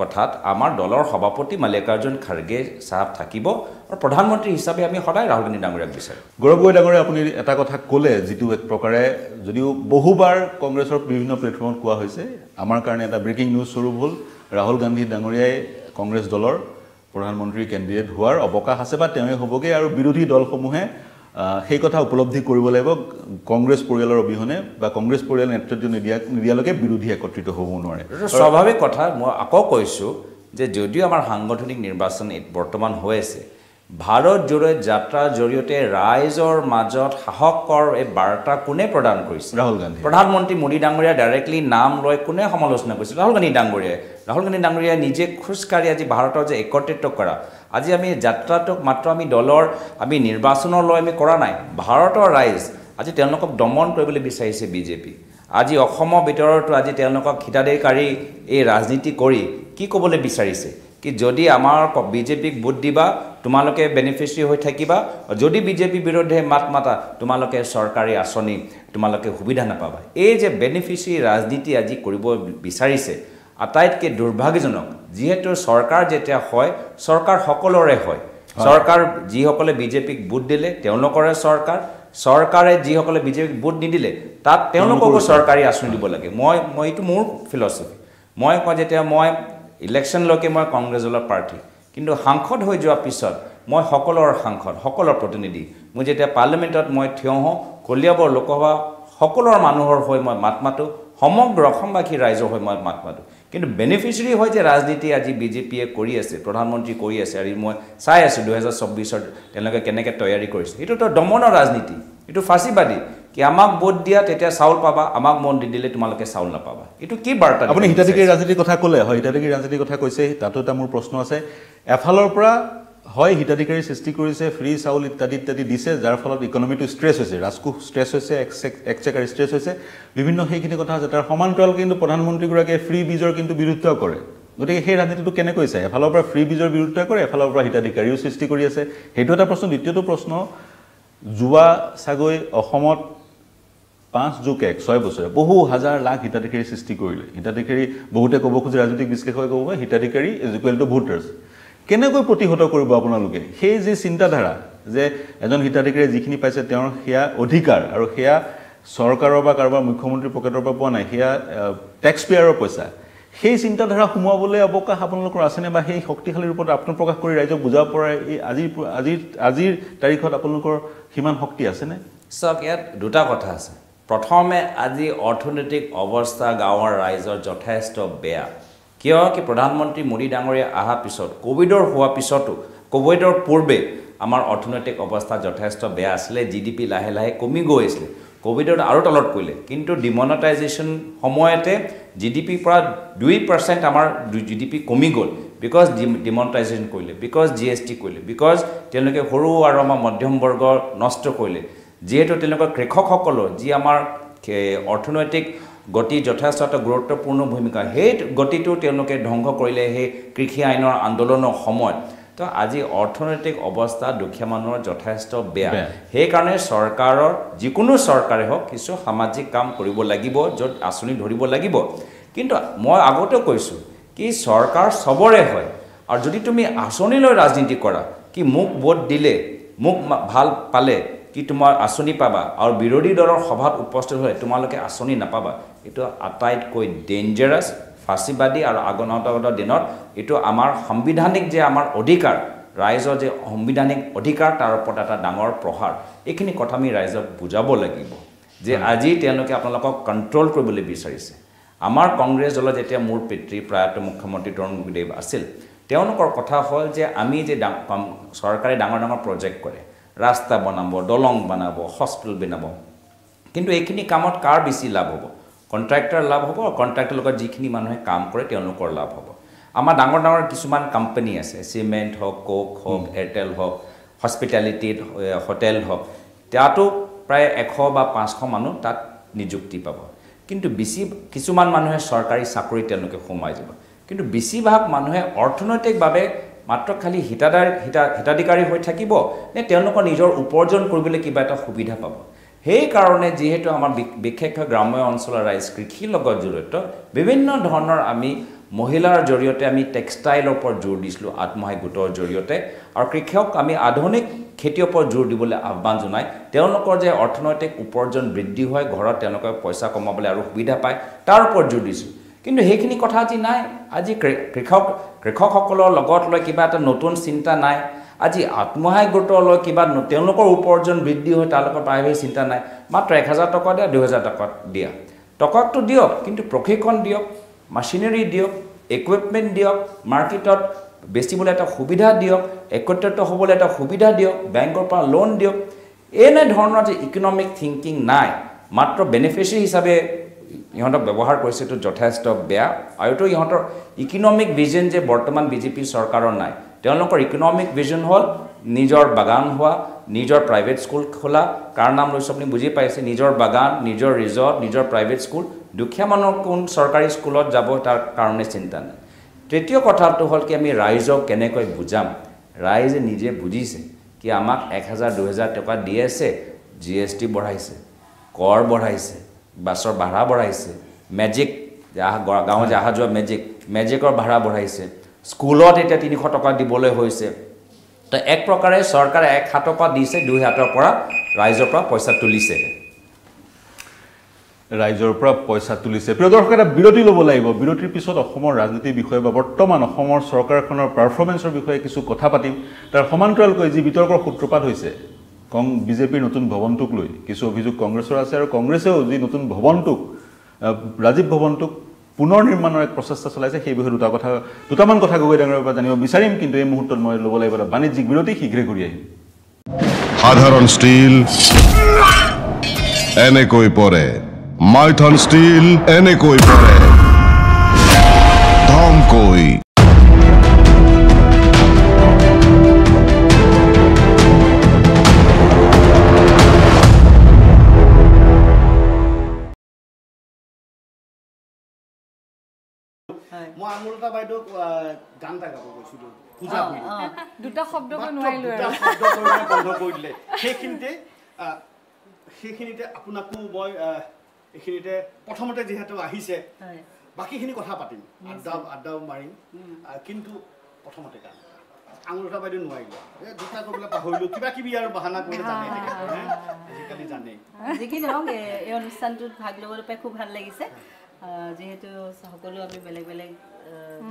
কথাত আমাৰ দলৰ সভাপতি মাল্লিকাৰ্জুন খাৰ্গে চাহাব থাকিব আৰু প্ৰধানমন্ত্ৰী হিচাপে আমি সদায় ৰাহুল গান্ধী ডাঙৰীয়াক বিচাৰিম গৌৰৱ গগৈ ডাঙৰীয়া আপুনি এটা কথা ক'লে যিটো এক প্ৰকাৰে যদিও বহুবাৰ কংগ্ৰেছৰ বিভিন্ন প্লেটফৰ্মত কোৱা হৈছে আমাৰ কাৰণে এটা ব্ৰেকিং নিউজ স্বৰূপ হ'ল ৰাহুল গান্ধী ডাঙৰীয়াই কংগ্ৰেছ দলৰ প্ৰধানমন্ত্ৰী কেণ্ডিডেট হোৱাৰ অৱকাশ আছে বা তেওঁৱে হ'বগৈ আৰু বিৰোধী দলসমূহে সেই কথা উপলব্ধি কৰিব লাগিব। কংগ্ৰেছ পৰিয়ালৰ অবিহনে বা কংগ্ৰেছ পৰিয়াল নেতৃত্ব নিদিয়া নিদিয়ালৈকে বিৰোধী একত্ৰিত হ'ব নোৱাৰে। স্বাভাৱিক কথা। মই আকৌ কৈছোঁ যে যদিও আমাৰ সাংগঠনিক নিৰ্বাচন বৰ্তমান হৈ আছে ভাৰত জোৰে যাত্ৰাৰ জৰিয়তে ৰাইজৰ মাজত সাহসৰ এই বাৰ্তা কোনে প্ৰদান কৰিছে? ৰাহুল গান্ধী। প্ৰধানমন্ত্ৰী মোদী ডাঙৰীয়া ডাইৰেক্টলি নাম লৈ কোনে সমালোচনা কৰিছিল ৰাহুল গান্ধী ডাঙৰীয়াই। ৰাহুল গান্ধী ডাঙৰীয়াই নিজে খোজকাঢ়ি আজি ভাৰতৰ যে একত্ৰিত কৰা আজি আমি যাত্ৰাটোক মাত্ৰ আমি দলৰ আমি নিৰ্বাচনলৈ আমি কৰা নাই। ভাৰতৰ ৰাইজ আজি তেওঁলোকক দমন কৰিবলৈ বিচাৰিছে বিজেপি। আজি অসমৰ ভিতৰতো আজি তেওঁলোকক হিতাধিকাৰী এই ৰাজনীতি কৰি কি ক'বলৈ বিচাৰিছে? কি যদি আমাৰ বিজেপিক ভোট দিবা তোমালোকে বেনিফিচিয়াৰী হৈ থাকিবা যদি বিজেপি বিৰুদ্ধে মাত মাতা তোমালোকে চৰকাৰী আঁচনি তোমালোকে সুবিধা নাপাবা। এই যে বেনিফিচিয়াৰী ৰাজনীতি আজি কৰিব বিচাৰিছে আটাইতকৈ দুৰ্ভাগ্যজনক যিহেতু চৰকাৰ যেতিয়া হয় চৰকাৰ সকলোৰে হয়। চৰকাৰ যিসকলে বিজেপিক ভোট দিলে তেওঁলোকৰে চৰকাৰ। চৰকাৰে যিসকলে বিজেপিক ভোট নিদিলে তাত তেওঁলোককো চৰকাৰী আঁচনি দিব লাগে। মই মই এইটো মোৰ ফিলচফি মই কওঁ যেতিয়া মই ইলেকশ্যনলৈকে মই কংগ্ৰেছ দলৰ প্ৰাৰ্থী কিন্তু সাংসদ হৈ যোৱাৰ পিছত মই সকলোৰ সাংসদ সকলোৰ প্ৰতিনিধি মই যেতিয়া পাৰ্লিমেণ্টত মই থিয় হওঁ কলিয়াবৰ লোকসভা সকলোৰ মানুহৰ হৈ মই মাত মাতোঁ সমগ্ৰ অসমবাসী ৰাইজৰ হৈ মই মাত মাতোঁ। কিন্তু বেনিফিচিয়াৰী হৈ যে ৰাজনীতি আজি বিজেপিয়ে কৰি আছে প্ৰধানমন্ত্ৰী কৰি আছে আৰু মই চাই আছোঁ দুহেজাৰ চৌব্বিছত তেওঁলোকে কেনেকৈ তৈয়াৰী কৰিছে। এইটোতো দমনৰ ৰাজনীতি এইটো ফাঁচীবাদী। কি আমাক ভোট দিয়া তেতিয়া চাউল পাবা আমাক মন দি দিলে তোমালোকে চাউল নাপাবা। এইটো কি বাৰ্তা আপুনি হিতাধিকাৰী? ৰাজনীতিৰ কথা ক'লে হয় হিতাধিকাৰী ৰাজনীতিৰ কথা কৈছে তাতো এটা মোৰ প্ৰশ্ন আছে। এফালৰ পৰা হয় হিতাধিকাৰী সৃষ্টি কৰিছে ফ্ৰী চাউল ইত্যাদি ইত্যাদি দিছে যাৰ ফলত ইকনমিটো ষ্ট্ৰেছ হৈছে ৰাজকোষ ষ্ট্ৰেছ হৈছে একচেকাৰ ষ্ট্ৰেছ হৈছে। বিভিন্ন সেইখিনি কথা আছে তাৰ সমান্তৰাল কিন্তু প্ৰধানমন্ত্ৰীগৰাকীয়ে ফ্ৰী বীজৰ কিন্তু বিৰুদ্ধ কৰে। গতিকে সেই ৰাজনীতিটো কেনেকৈ চায় এফালৰ পৰা ফ্ৰী বীজৰ বিৰোধিতা কৰে এফালৰ পৰা হিতাধিকাৰীও সৃষ্টি কৰি আছে। সেইটো এটা প্ৰশ্ন। দ্বিতীয়টো প্ৰশ্ন যোৱা চাগৈ অসমত পাঁচ যোগ এক ছয় বছৰে বহু হাজাৰ লাখ হিতাধিকাৰী সৃষ্টি কৰিলে। হিতাধিকাৰী বহুতে ক'ব খোজে ৰাজনৈতিক বিশ্লেষকে ক'ব হিতাধিকাৰী ইজ ইকুৱেল টু ভোটাৰ্ছ কেনেকৈ প্ৰতিহত কৰিব আপোনালোকে? সেই যি চিন্তাধাৰা যে এজন হিতাধিকাৰীয়ে যিখিনি পাইছে তেওঁৰ সেয়া অধিকাৰ আৰু সেয়া চৰকাৰৰ বা কাৰোবাৰ মুখ্যমন্ত্ৰীৰ পকেটৰ পৰা পোৱা নাই সেয়া টেক্স পেয়াৰৰ পইচা সেই চিন্তাধাৰা সোমোৱাবলৈ অৱকাশ আপোনালোকৰ আছেনে বা সেই শক্তিশালী ৰূপত আত্মপ্ৰকাশ কৰি ৰাইজক বুজাব পৰা এই আজিৰ আজিৰ আজিৰ তাৰিখত আপোনালোকৰ সিমান শক্তি আছেনে? চাওক ইয়াত দুটা কথা আছে। প্ৰথমে আজি অৰ্থনৈতিক অৱস্থা গাঁৱৰ ৰাইজৰ যথেষ্ট বেয়া। কিয় কি প্ৰধানমন্ত্ৰী মোদী ডাঙৰীয়া অহাৰ পিছত ক'ভিডৰ হোৱাৰ পিছতো ক'ভিডৰ পূৰ্বে আমাৰ অৰ্থনৈতিক অৱস্থা যথেষ্ট বেয়া আছিলে জি ডি পি লাহে লাহে কমি গৈ আছিলে। ক'ভিডত আৰু তলত পৰিলে। কিন্তু ডিমনেটাইজেশ্যন সময়তে জি ডি পিৰ পৰা দুই পাৰ্চেণ্ট আমাৰ জি ডি পি কমি গ'ল। বিকজ ডিমনেটাইজেশ্যন কৰিলে বিকজ জি এছ টি কৰিলে বিকজ তেওঁলোকে সৰু আৰু আমাৰ মধ্যম বৰ্গৰ নষ্ট কৰিলে। যিহেতু তেওঁলোকৰ কৃষকসকলৰ যি আমাৰ অৰ্থনৈতিক গতি যথেষ্ট এটা গুৰুত্বপূৰ্ণ ভূমিকা। সেই গতিটো তেওঁলোকে ধ্বংস কৰিলে সেই কৃষি আইনৰ আন্দোলনৰ সময়ত। তো আজি অৰ্থনৈতিক অৱস্থা দুখীয়া মানুহৰ যথেষ্ট বেয়া। সেইকাৰণে চৰকাৰৰ যিকোনো চৰকাৰে হওক কিছু সামাজিক কাম কৰিব লাগিব য'ত আঁচনি ধৰিব লাগিব। কিন্তু মই আগতেও কৈছোঁ কি চৰকাৰ চবৰে হয়। আৰু যদি তুমি আঁচনি লৈ ৰাজনীতি কৰা কি মোক ভোট দিলে মোক ভাল পালে কি তোমাৰ আঁচনি পাবা আৰু বিৰোধী দলৰ সভাত উপস্থিত হ'লে তোমালোকে আঁচনি নাপাবা এইটো আটাইতকৈ ডেঞ্জাৰাছ ফাঁচীবাদী আৰু আগন্তুক দিনত এইটো আমাৰ সাংবিধানিক যে আমাৰ অধিকাৰ ৰাইজৰ যে সাংবিধানিক অধিকাৰ তাৰ ওপৰত এটা ডাঙৰ প্ৰহাৰ। এইখিনি কথা আমি ৰাইজক বুজাব লাগিব যে আজি তেওঁলোকে আপোনালোকক কণ্ট্ৰল কৰিবলৈ বিচাৰিছে। আমাৰ কংগ্ৰেছ দলত যেতিয়া মোৰ পিতৃ প্ৰয়াত মুখ্যমন্ত্ৰী তৰুণ গগৈদেৱ আছিল তেওঁলোকৰ কথা হ'ল যে আমি যে চৰকাৰে ডাঙৰ ডাঙৰ প্ৰজেক্ট কৰে ৰাস্তা বনাব দলং বনাব হস্পিটেল বনাব কিন্তু এইখিনি কামত কাৰ বেছি লাভ হ'ব? কণ্ট্ৰেক্টৰ লাভ হ'ব আৰু কণ্ট্ৰেক্টৰ লগত যিখিনি মানুহে কাম কৰে তেওঁলোকৰ লাভ হ'ব। আমাৰ ডাঙৰ ডাঙৰ কিছুমান কোম্পানী আছে চিমেণ্ট হওক কোক হওক এয়াৰটেল হওক হস্পিটেলিটিত হোটেল হওক তাতো প্ৰায় এশ বা পাঁচশ মানুহ তাত নিযুক্তি পাব। কিন্তু বেছি কিছুমান মানুহে চৰকাৰী চাকৰি তেওঁলোকে সোমাই যাব। কিন্তু বেছিভাগ মানুহে অৰ্থনৈতিকভাৱে মাত্ৰ খালী হিতাধাৰ হিতা হিতাধিকাৰী হৈ থাকিব নে তেওঁলোকৰ নিজৰ উপাৰ্জন কৰিবলৈ কিবা এটা সুবিধা পাব? সেইকাৰণে যিহেতু আমাৰ বিশেষকৈ গ্ৰাম্য অঞ্চলৰ ৰাইজ কৃষিৰ লগত জড়িত বিভিন্ন ধৰণৰ আমি মহিলাৰ জৰিয়তে আমি টেক্সটাইলৰ ওপৰত জোৰ দিছিলোঁ আত্মসহায়ক গোটৰ জৰিয়তে। আৰু কৃষক আমি আধুনিক খেতিৰ ওপৰত জোৰ দিবলৈ আহ্বান জনাই তেওঁলোকৰ যে অৰ্থনৈতিক উপাৰ্জন বৃদ্ধি হয় ঘৰত তেওঁলোকে পইচা কমাবলৈ আৰু সুবিধা পায় তাৰ ওপৰত জোৰ দিছোঁ। কিন্তু সেইখিনি কথা আজি নাই। আজি কৃষক কৃষকসকলৰ লগত লৈ কিবা এটা নতুন চিন্তা নাই। আজি আত্মসহায়ক গোটলৈ কিবা তেওঁলোকৰ উপাৰ্জন বৃদ্ধি হৈ তেওঁলোকৰ প্ৰায়ভাগ চিন্তা নাই। মাত্ৰ এক হাজাৰ টকা দিয়া দুহেজাৰ টকা দিয়া। টকাটো দিয়ক কিন্তু প্ৰশিক্ষণ দিয়ক মাচিনেৰী দিয়ক ইকুইপমেণ্ট দিয়ক মাৰ্কেটত বেচিবলৈ এটা সুবিধা দিয়ক একত্ৰিত হ'বলৈ এটা সুবিধা দিয়ক বেংকৰ পৰা লোন দিয়ক। এনেধৰণৰ যে ইকনমিক থিংকিং নাই। মাত্ৰ বেনিফিচিয়াৰী হিচাপে ইহঁতক ব্যৱহাৰ কৰিছে এইটো যথেষ্ট বেয়া। আৰু এইটো ইহঁতৰ ইকনমিক ভিজন যে বৰ্তমান বিজেপি চৰকাৰৰ নাই। তেওঁলোকৰ ইকনমিক ভিজন হ'ল নিজৰ বাগান হোৱা নিজৰ প্ৰাইভেট স্কুল খোলা। কাৰ নাম লৈছোঁ আপুনি বুজি পাইছে? নিজৰ বাগান নিজৰ ৰিজৰ্ট নিজৰ প্ৰাইভেট স্কুল দুখীয়া মানুহ কোন চৰকাৰী স্কুলত যাব তাৰ কাৰণে চিন্তা নাই। তৃতীয় কথাটো হ'ল কি আমি ৰাইজক কেনেকৈ বুজাম? ৰাইজে নিজে বুজিছে কি আমাক এক হাজাৰ দুহেজাৰ টকা দি আছে জি এছ টি বঢ়াইছে কৰ বঢ়াইছে বাছৰ ভাড়া বঢ়াইছে মেজিক গাঁৱত অহা যোৱা মেজিক মেজিকৰ ভাড়া বঢ়াইছে। স্কুলত এতিয়া তিনিশ টকা দিবলৈ হৈছে। তো এক প্ৰকাৰে চৰকাৰে এক হাতৰ পৰা দিছে দুই হাতৰ পৰা ৰাইজৰ পৰা পইচা তুলিছে। ৰাইজৰ পৰা পইচা তুলিছে। প্ৰিয় দৰ্শক এটা বিৰতি ল'ব লাগিব। বিৰতিৰ পিছত অসমৰ ৰাজনীতিৰ বিষয়ে বা বৰ্তমান অসমৰ চৰকাৰখনৰ পাৰফৰ্মেঞ্চৰ বিষয়ে কিছু কথা পাতিম। তাৰ সমান্তৰালকৈ যি বিতৰ্কৰ সূত্ৰপাত হৈছে কং বিজেপিৰ নতুন ভৱনটোক লৈ। কিছু অভিযোগ কংগ্ৰেছৰ আছে আৰু কংগ্ৰেছেও যি নতুন ভৱনটোক ৰাজীৱ ভৱনটোক পুনৰ নিৰ্মাণৰ এক প্ৰচেষ্টা চলাইছে সেই বিষয়ে দুটা কথা দুটামান কথা গগৈ ডাঙৰৰ পৰা জানিব বিচাৰিম কিন্তু এই মুহূৰ্তত মই ল'ব লাগিব বাণিজ্যিক বিৰতি শীঘ্ৰে ঘূৰি আহিম। সাধাৰণ ষ্টীল এনেকৈ পৰে মাইথন ষ্টীল এনেকৈ পৰে ধমকৈ। আঙুলতা বাইদেউক গান এটা গাব গৈছিলোঁ পূজা অ। দুটা শব্দ বন্ধ কৰি দিলে। সেইখিনিতে সেইখিনিতে আপোনাকো মই এইখিনিতে প্ৰথমতে যিহেতু আহিছে বাকীখিনি কথা পাতিম। আড্ডা আড্ডাও মাৰিম। কিন্তু প্ৰথমতে গান। আঙুলতা বাইদেউ নোৱাৰিলে। এই দুটা কৰিবলৈ পাহৰিলোঁ কিবা কিবি আৰু বাহানা কৰিলে জানে? আজিকালি জানেই। যি কি নহওক এই অনুষ্ঠানটোত ভাগ ল'বলৈ পাই খুব ভাল লাগিছে। যিহেতু সকলো আমি বেলেগ বেলেগ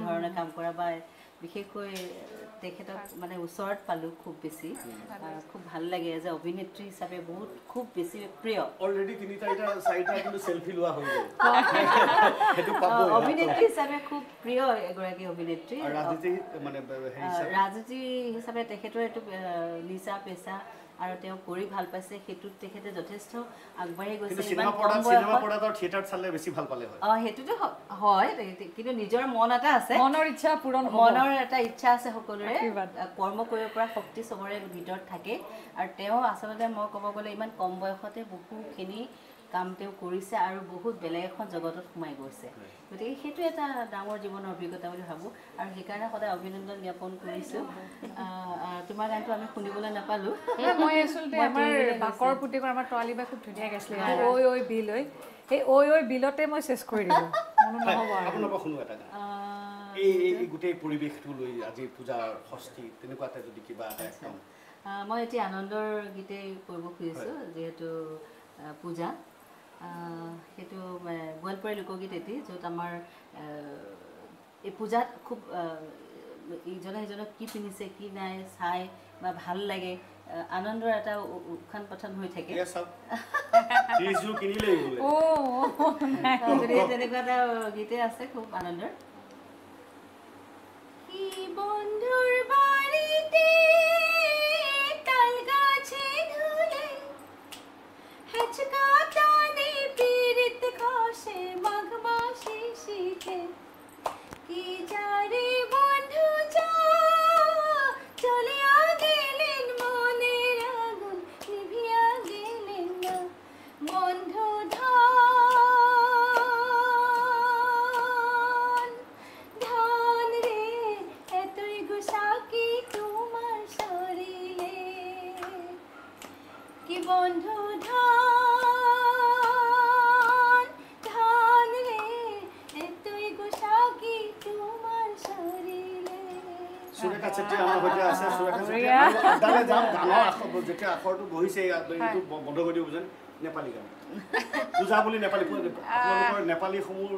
ধৰণে কাম কৰা বা বিশেষকৈ তেখেতক মানে ওচৰত পালোঁ খুব বেছি। খুব ভাল লাগে এজ এ অভিনেত্ৰী হিচাপে বহুত খুব বেছি প্ৰিয়। অলৰেডি তিনি চাৰিটা চাৰিটা কিন্তু চেলফি লোৱা হৈ গ'ল। সেইটো আহ, পাবই অভিনেত্ৰী হিচাপে খুব প্ৰিয় এগৰাকী অভিনেত্ৰী। আৰু ৰাজনীতি হিচাপে? ৰাজনীতি হিচাপে তেখেতৰ এইটো নিচা পেচা। আৰু তেওঁ কৰি ভাল পাইছে সেইটোত তেখেতে যথেষ্ট আগবাঢ়ি গৈছে অ সেইটোতো হয় কিন্তু নিজৰ মন এটা আছে। মনৰ ইচ্ছা পূৰণ মনৰ এটা ইচ্ছা আছে সকলোৰে। কৰ্ম কৰিব পৰা শক্তি চবৰে ভিতৰত থাকে। আৰু তেওঁ আচলতে মই ক'ব গ'লে ইমান কম বয়সতে বহুখিনি কাম তেওঁ কৰিছে আৰু বহুত বেলেগ এখন জগতত সোমাই গৈছে। গতিকে সেইটো এটা ডাঙৰ জীৱনৰ অভিজ্ঞতা বুলি ভাবোঁ। আৰু সেইকাৰণে সদায় অভিনন্দন জ্ঞাপন কৰিছোঁ। তোমাৰ গানটো আমি শুনিবলৈ নাপালোঁ। মই আচলতে আমাৰ বাকৰ। পুতেকৰ আমাৰ তোৱালী বাই খুব ধুনীয়া গাইছিলে। ঐ ঐ বিল ঐ। সেই ঐ ঐ বিলতে মই চেছ কৰি দিলোঁ। গোটেই পৰিৱেশটো লৈ আজি পূজাৰ ষষ্ঠী তেনেকুৱা এটা যদি কিবা এটা মই এতিয়া আনন্দৰ গীতেই কৰিব খুজিছোঁ যিহেতু পূজা। সেইটো মানে গোৱালপৰীয়া লোকগীত এটি য'ত আমাৰ এই পূজাত খুব ইজনে সিজনক কি পিন্ধিছে কি নাই চাই বা ভাল লাগে আনন্দৰ এটা উ- উত্থান পতন হৈ থাকে। গতিকে তেনেকুৱা এটা গীতে আছে খুব আনন্দৰ। কি বন্ধুৰ বাৰীতে তাল গাছে ধুলে হেঁচকা শীতে কি যারে যাম গানৰ আখৰ যেতিয়া আখৰটো এইটো বন্ধ কৰি দিব যেন নেপালী গান। পূজা বুলি নেপালী আপোনালোকৰ নেপালী সমূহ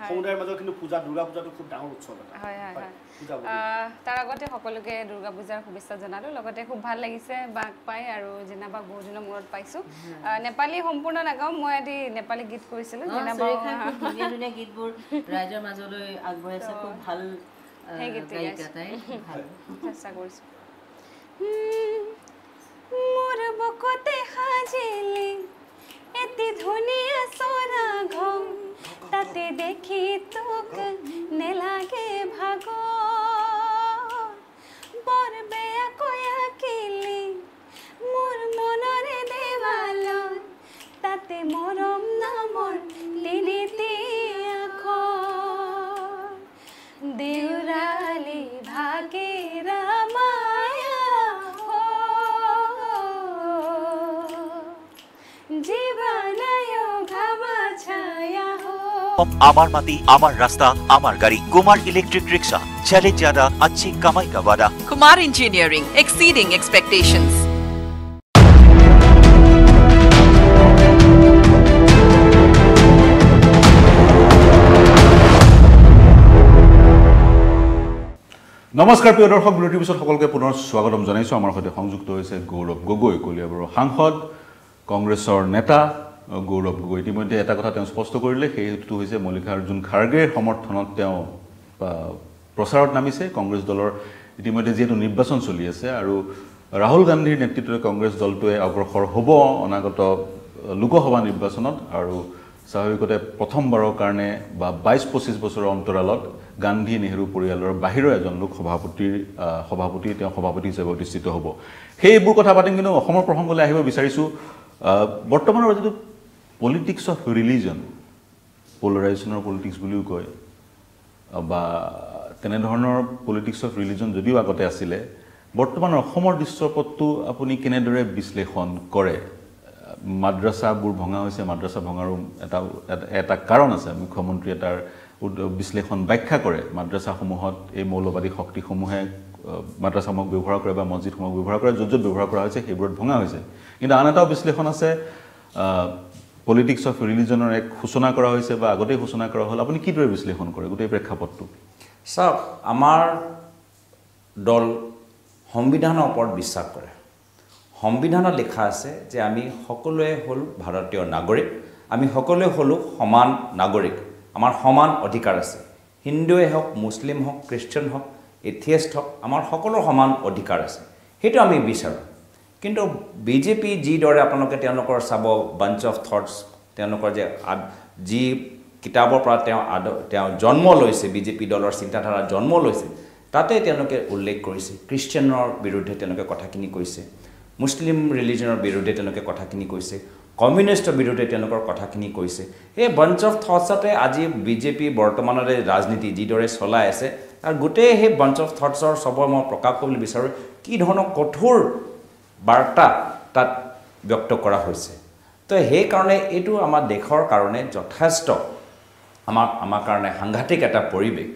সমুদায়ৰ মাজত কিন্তু পূজা দুৰ্গা পূজাটো খুব ডাঙৰ উৎসৱ এটা। হয় হয় হয় পূজা বুলি। আহ, তাৰ আগতে সকলোকে দুৰ্গা পূজাৰ শুভেচ্ছা জনালোঁ। লগতে খুব ভাল লাগিছে বাক পাই আৰু জিনাবাক বহুত দিনৰ মূৰত পাইছোঁ। নেপালী সম্পূৰ্ণ নাগাওঁ। মই এটি নেপালী গীত কৰিছিলোঁ ধুনীয়া ধুনীয়া গীতবোৰ ৰাইজৰ মাজলৈ আগবঢ়াইছে। খুব ভাল সেই ভাল। চেষ্টা কৰিছোঁ। মোৰ বকতে সাজিলি এটি ধুনীয়া চৰা ঘৰ তাতে দেখি তোক নেলাগে ভাগৰ বৰ বেয়াকৈ আঁকিলি মোৰ মনৰে দেৱালত তাতে মৰম নামৰ তিনিটি আখৰ দেউৰালি ভাগেৰা হো আমার মাটি আমার রাস্তা আমার গাড়ি কুমার ইলেকট্রিক রিক্সা चले ज्यादा अच्छी कमाई का वादा Kumar Engineering, exceeding expectations. নমস্কাৰ প্ৰিয় দৰ্শক বিৰতিৰ পিছত সকলোকে পুনৰ স্বাগতম জনাইছোঁ আমাৰ সৈতে সংযুক্ত হৈছে গৌৰৱ গগৈ কলিয়াবৰৰ সাংসদ কংগ্ৰেছৰ নেতা আহ, গৌৰৱ গগৈ ইতিমধ্যে এটা কথা তেওঁ স্পষ্ট কৰিলে সেইটো হৈছে মল্লিকাৰ্জুন খাৰ্গেৰ সমৰ্থনত তেওঁ প্ৰচাৰত নামিছে। কংগ্ৰেছ দলৰ ইতিমধ্যে যিহেতু নিৰ্বাচন চলি আছে আৰু ৰাহুল গান্ধীৰ নেতৃত্বত কংগ্ৰেছ দলটোৱে অগ্ৰসৰ হ'ব অনাগত লোকসভা নিৰ্বাচনত আৰু স্বাভাৱিকতে প্ৰথমবাৰৰ কাৰণে বা বাইছ পঁচিছ বছৰৰ অন্তৰালত গান্ধী নেহেৰু পৰিয়ালৰ বাহিৰৰ এজন লোক সভাপতিৰ সভাপতি তেওঁ সভাপতি হিচাপে অধিষ্ঠিত হ'ব। সেইবোৰ কথা পাতিম কিন্তু অসমৰ প্ৰসংগলৈ আহিব বিচাৰিছোঁ। বৰ্তমানৰ যিটো পলিটিক্স অফ ৰিলিজন পলাৰাইজেশ্যনৰ পলিটিক্স বুলিও কয় বা তেনেধৰণৰ পলিটিক্স অফ ৰিলিজন যদিও আগতে আছিলে বৰ্তমান অসমৰ দৃশ্যপটটো আপুনি কেনেদৰে বিশ্লেষণ কৰে? মাদ্ৰাছাবোৰ ভঙা হৈছে মাদ্ৰাছা ভঙাৰো এটা এটা- কাৰণ আছে মুখ্যমন্ত্ৰীয়ে তাৰ বিশ্লেষণ ব্যাখ্যা কৰে মাদ্ৰাছাসমূহত এই মৌলবাদী শক্তিসমূহে মাদ্ৰাছাসমূহক ব্যৱহাৰ কৰে বা মছজিদসমূহক ব্যৱহাৰ কৰে য'ত য'ত ব্যৱহাৰ কৰা হৈছে সেইবোৰত ভঙা হৈছে। কিন্তু আন এটাও বিশ্লেষণ আছে পলিটিক্স অফ ৰিলিজনৰ এক সূচনা কৰা হৈছে বা আগতেই সূচনা কৰা হ'ল আপুনি কিদৰে বিশ্লেষণ কৰে গোটেই প্ৰেক্ষাপটটো? চাওক আমাৰ দল সংবিধানৰ ওপৰত বিশ্বাস কৰে। সংবিধানত লিখা আছে যে আমি সকলোৱে হ'ল ভাৰতীয় নাগৰিক আমি সকলোৱে হ'লোঁ সমান নাগৰিক আমাৰ সমান অধিকাৰ আছে। হিন্দুৱে হওক মুছলিম হওক খ্ৰীষ্টিয়ান হওক এথিয়েষ্ট হওক আমাৰ সকলো সমান অধিকাৰ আছে। সেইটো আমি বিচাৰোঁ। কিন্তু বিজেপি যিদৰে আপোনালোকে তেওঁলোকৰ চাব বাঞ্চ অফ থটছ তেওঁলোকৰ যে যি কিতাপৰ পৰা তেওঁ আদ তেওঁ জন্ম লৈছে বিজেপি দলৰ চিন্তাধাৰা জন্ম লৈছে তাতে তেওঁলোকে উল্লেখ কৰিছে খ্ৰীষ্টিয়ানৰ বিৰুদ্ধে তেওঁলোকে কথাখিনি কৈছে মুছলিম ৰিলিজনৰ বিৰুদ্ধে তেওঁলোকে কথাখিনি কৈছে কমিউনিষ্টৰ বিৰুদ্ধে তেওঁলোকৰ কথাখিনি কৈছে। সেই বঞ্চ অফ থটছতে আজি বিজেপি বৰ্তমানৰে ৰাজনীতি যিদৰে চলাই আছে আৰু গোটেই সেই বঞ্চ অফ থটছৰ চবৰ মই প্ৰকাশ কৰিবলৈ বিচাৰোঁ কি ধৰণৰ কঠোৰ বাৰ্তা তাত ব্যক্ত কৰা হৈছে। তো সেইকাৰণে এইটো আমাৰ দেশৰ কাৰণে যথেষ্ট। আমাৰ আমাৰ কাৰণে সাংঘাতিক এটা পৰিৱেশ।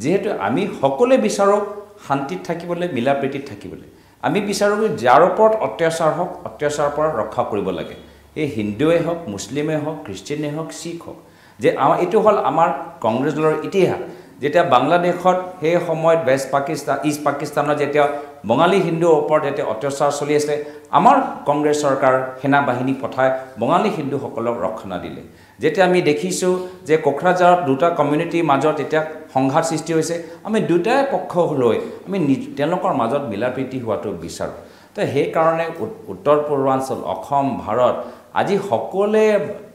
যিহেতু আমি সকলোৱে বিচাৰোঁ শান্তিত থাকিবলৈ মিলা প্ৰীতিত থাকিবলৈ। আমি বিচাৰোঁ যাৰ ওপৰত অত্যাচাৰ হওক অত্যাচাৰৰ পৰা ৰক্ষা কৰিব লাগে। এই হিন্দুৱে হওক মুছলিমেই হওক খ্ৰীষ্টিয়ানেই হওক শিখ হওক। যে আমাৰ এইটো হ'ল আমাৰ কংগ্ৰেছ দলৰ ইতিহাস। যেতিয়া বাংলাদেশত সেই সময়ত ৱেষ্ট পাকিস্তান ইষ্ট পাকিস্তানত যেতিয়া বঙালী হিন্দুৰ ওপৰত যেতিয়া অত্যাচাৰ চলি আছে। আমাৰ কংগ্ৰেছ চৰকাৰ সেনা বাহিনী পঠাই বঙালী হিন্দুসকলক ৰক্ষণা দিলে। যেতিয়া আমি দেখিছোঁ যে কোকৰাঝাৰত দুটা কমিউনিটিৰ মাজত এতিয়া সংঘাত সৃষ্টি হৈছে আমি দুটাই পক্ষ লৈ আমি তেওঁলোকৰ মাজত মিলা প্ৰীতি হোৱাটো বিচাৰোঁ। তো সেইকাৰণে উত- উত্তৰ পূৰ্বাঞ্চল অসম ভাৰত আজি সকলোৱে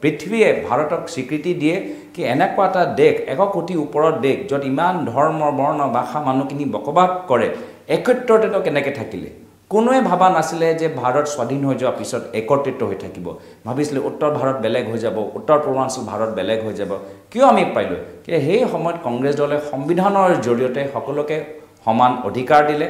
পৃথিৱীয়ে ভাৰতক স্বীকৃতি দিয়ে কি এনেকুৱা এটা দেশ এশ কোটি ওপৰত দেশ য'ত ইমান ধৰ্ম বৰ্ণ ভাষা মানুহখিনি বসবাস কৰে একত্ৰতেতো কেনেকৈ থাকিলে? কোনোৱে ভবা নাছিলে যে ভাৰত স্বাধীন হৈ যোৱাৰ পিছত একত্ৰিত হৈ থাকিব। ভাবিছিলে উত্তৰ ভাৰত বেলেগ হৈ যাব উত্তৰ পূৰ্বাঞ্চল ভাৰত বেলেগ হৈ যাব। কিয় আমি পাৰিলোঁ কি সেই সময়ত কংগ্ৰেছ দলে সংবিধানৰ জৰিয়তে সকলোকে সমান অধিকাৰ দিলে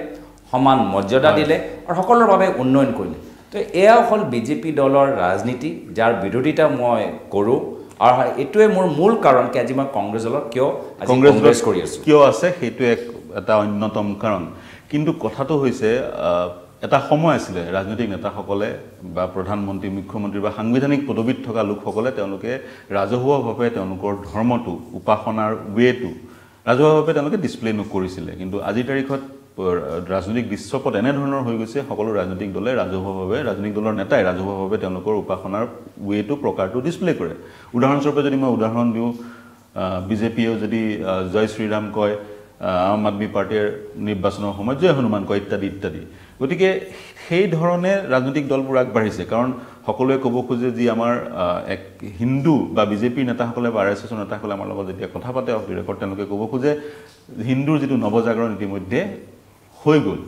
সমান মৰ্যাদা দিলে আৰু সকলোৰে বাবে উন্নয়ন কৰিলে। তো এয়া হ'ল বিজেপি দলৰ ৰাজনীতি যাৰ বিৰোধিতা মই কৰোঁ আৰু এইটোৱে মোৰ মূল কাৰণ কি আজি মই কংগ্ৰেছ দলৰ কিয় কংগ্ৰেছ কংগ্ৰেছ কৰি আছোঁ। কিয় আছে? সেইটো এক এটা অন্যতম কাৰণ। কিন্তু কথাটো হৈছে এটা সময় আছিলে ৰাজনৈতিক নেতাসকলে বা প্ৰধানমন্ত্ৰী মুখ্যমন্ত্ৰী বা সাংবিধানিক পদবীত থকা লোকসকলে তেওঁলোকে ৰাজহুৱাভাৱে তেওঁলোকৰ ধৰ্মটো উপাসনাৰ ৱেটো ৰাজহুৱাভাৱে তেওঁলোকে ডিছপ্লে নকৰিছিলে। কিন্তু আজিৰ তাৰিখত ৰাজনৈতিক দৃশ্যপট এনেধৰণৰ হৈ গৈছে সকলো ৰাজনৈতিক দলে ৰাজহুৱাভাৱে ৰাজনৈতিক দলৰ নেতাই ৰাজহুৱাভাৱে তেওঁলোকৰ উপাসনাৰ ৱেটো প্ৰকাৰটো ডিছপ্লে কৰে। উদাহৰণস্বৰূপে যদি মই উদাহৰণ দিওঁ বিজেপিয়েও যদি জয় শ্ৰীৰাম কয় আম আদমী পাৰ্টীৰ নিৰ্বাচনৰ সময়ত জয় হনুমান কয় ইত্যাদি ইত্যাদি। গতিকে সেই ধৰণে ৰাজনৈতিক দলবোৰ আগবাঢ়িছে। কাৰণ সকলোৱে ক'ব খোজে যি আমাৰ এক হিন্দু বা বিজেপিৰ নেতাসকলে বা আৰ এছ এছৰ নেতাসকলে আমাৰ লগত যেতিয়া কথা পাতে অফ দি ৰেকৰ্ড তেওঁলোকে ক'ব খোজে হিন্দুৰ যিটো নৱজাগৰণ ইতিমধ্যে হৈ গ'ল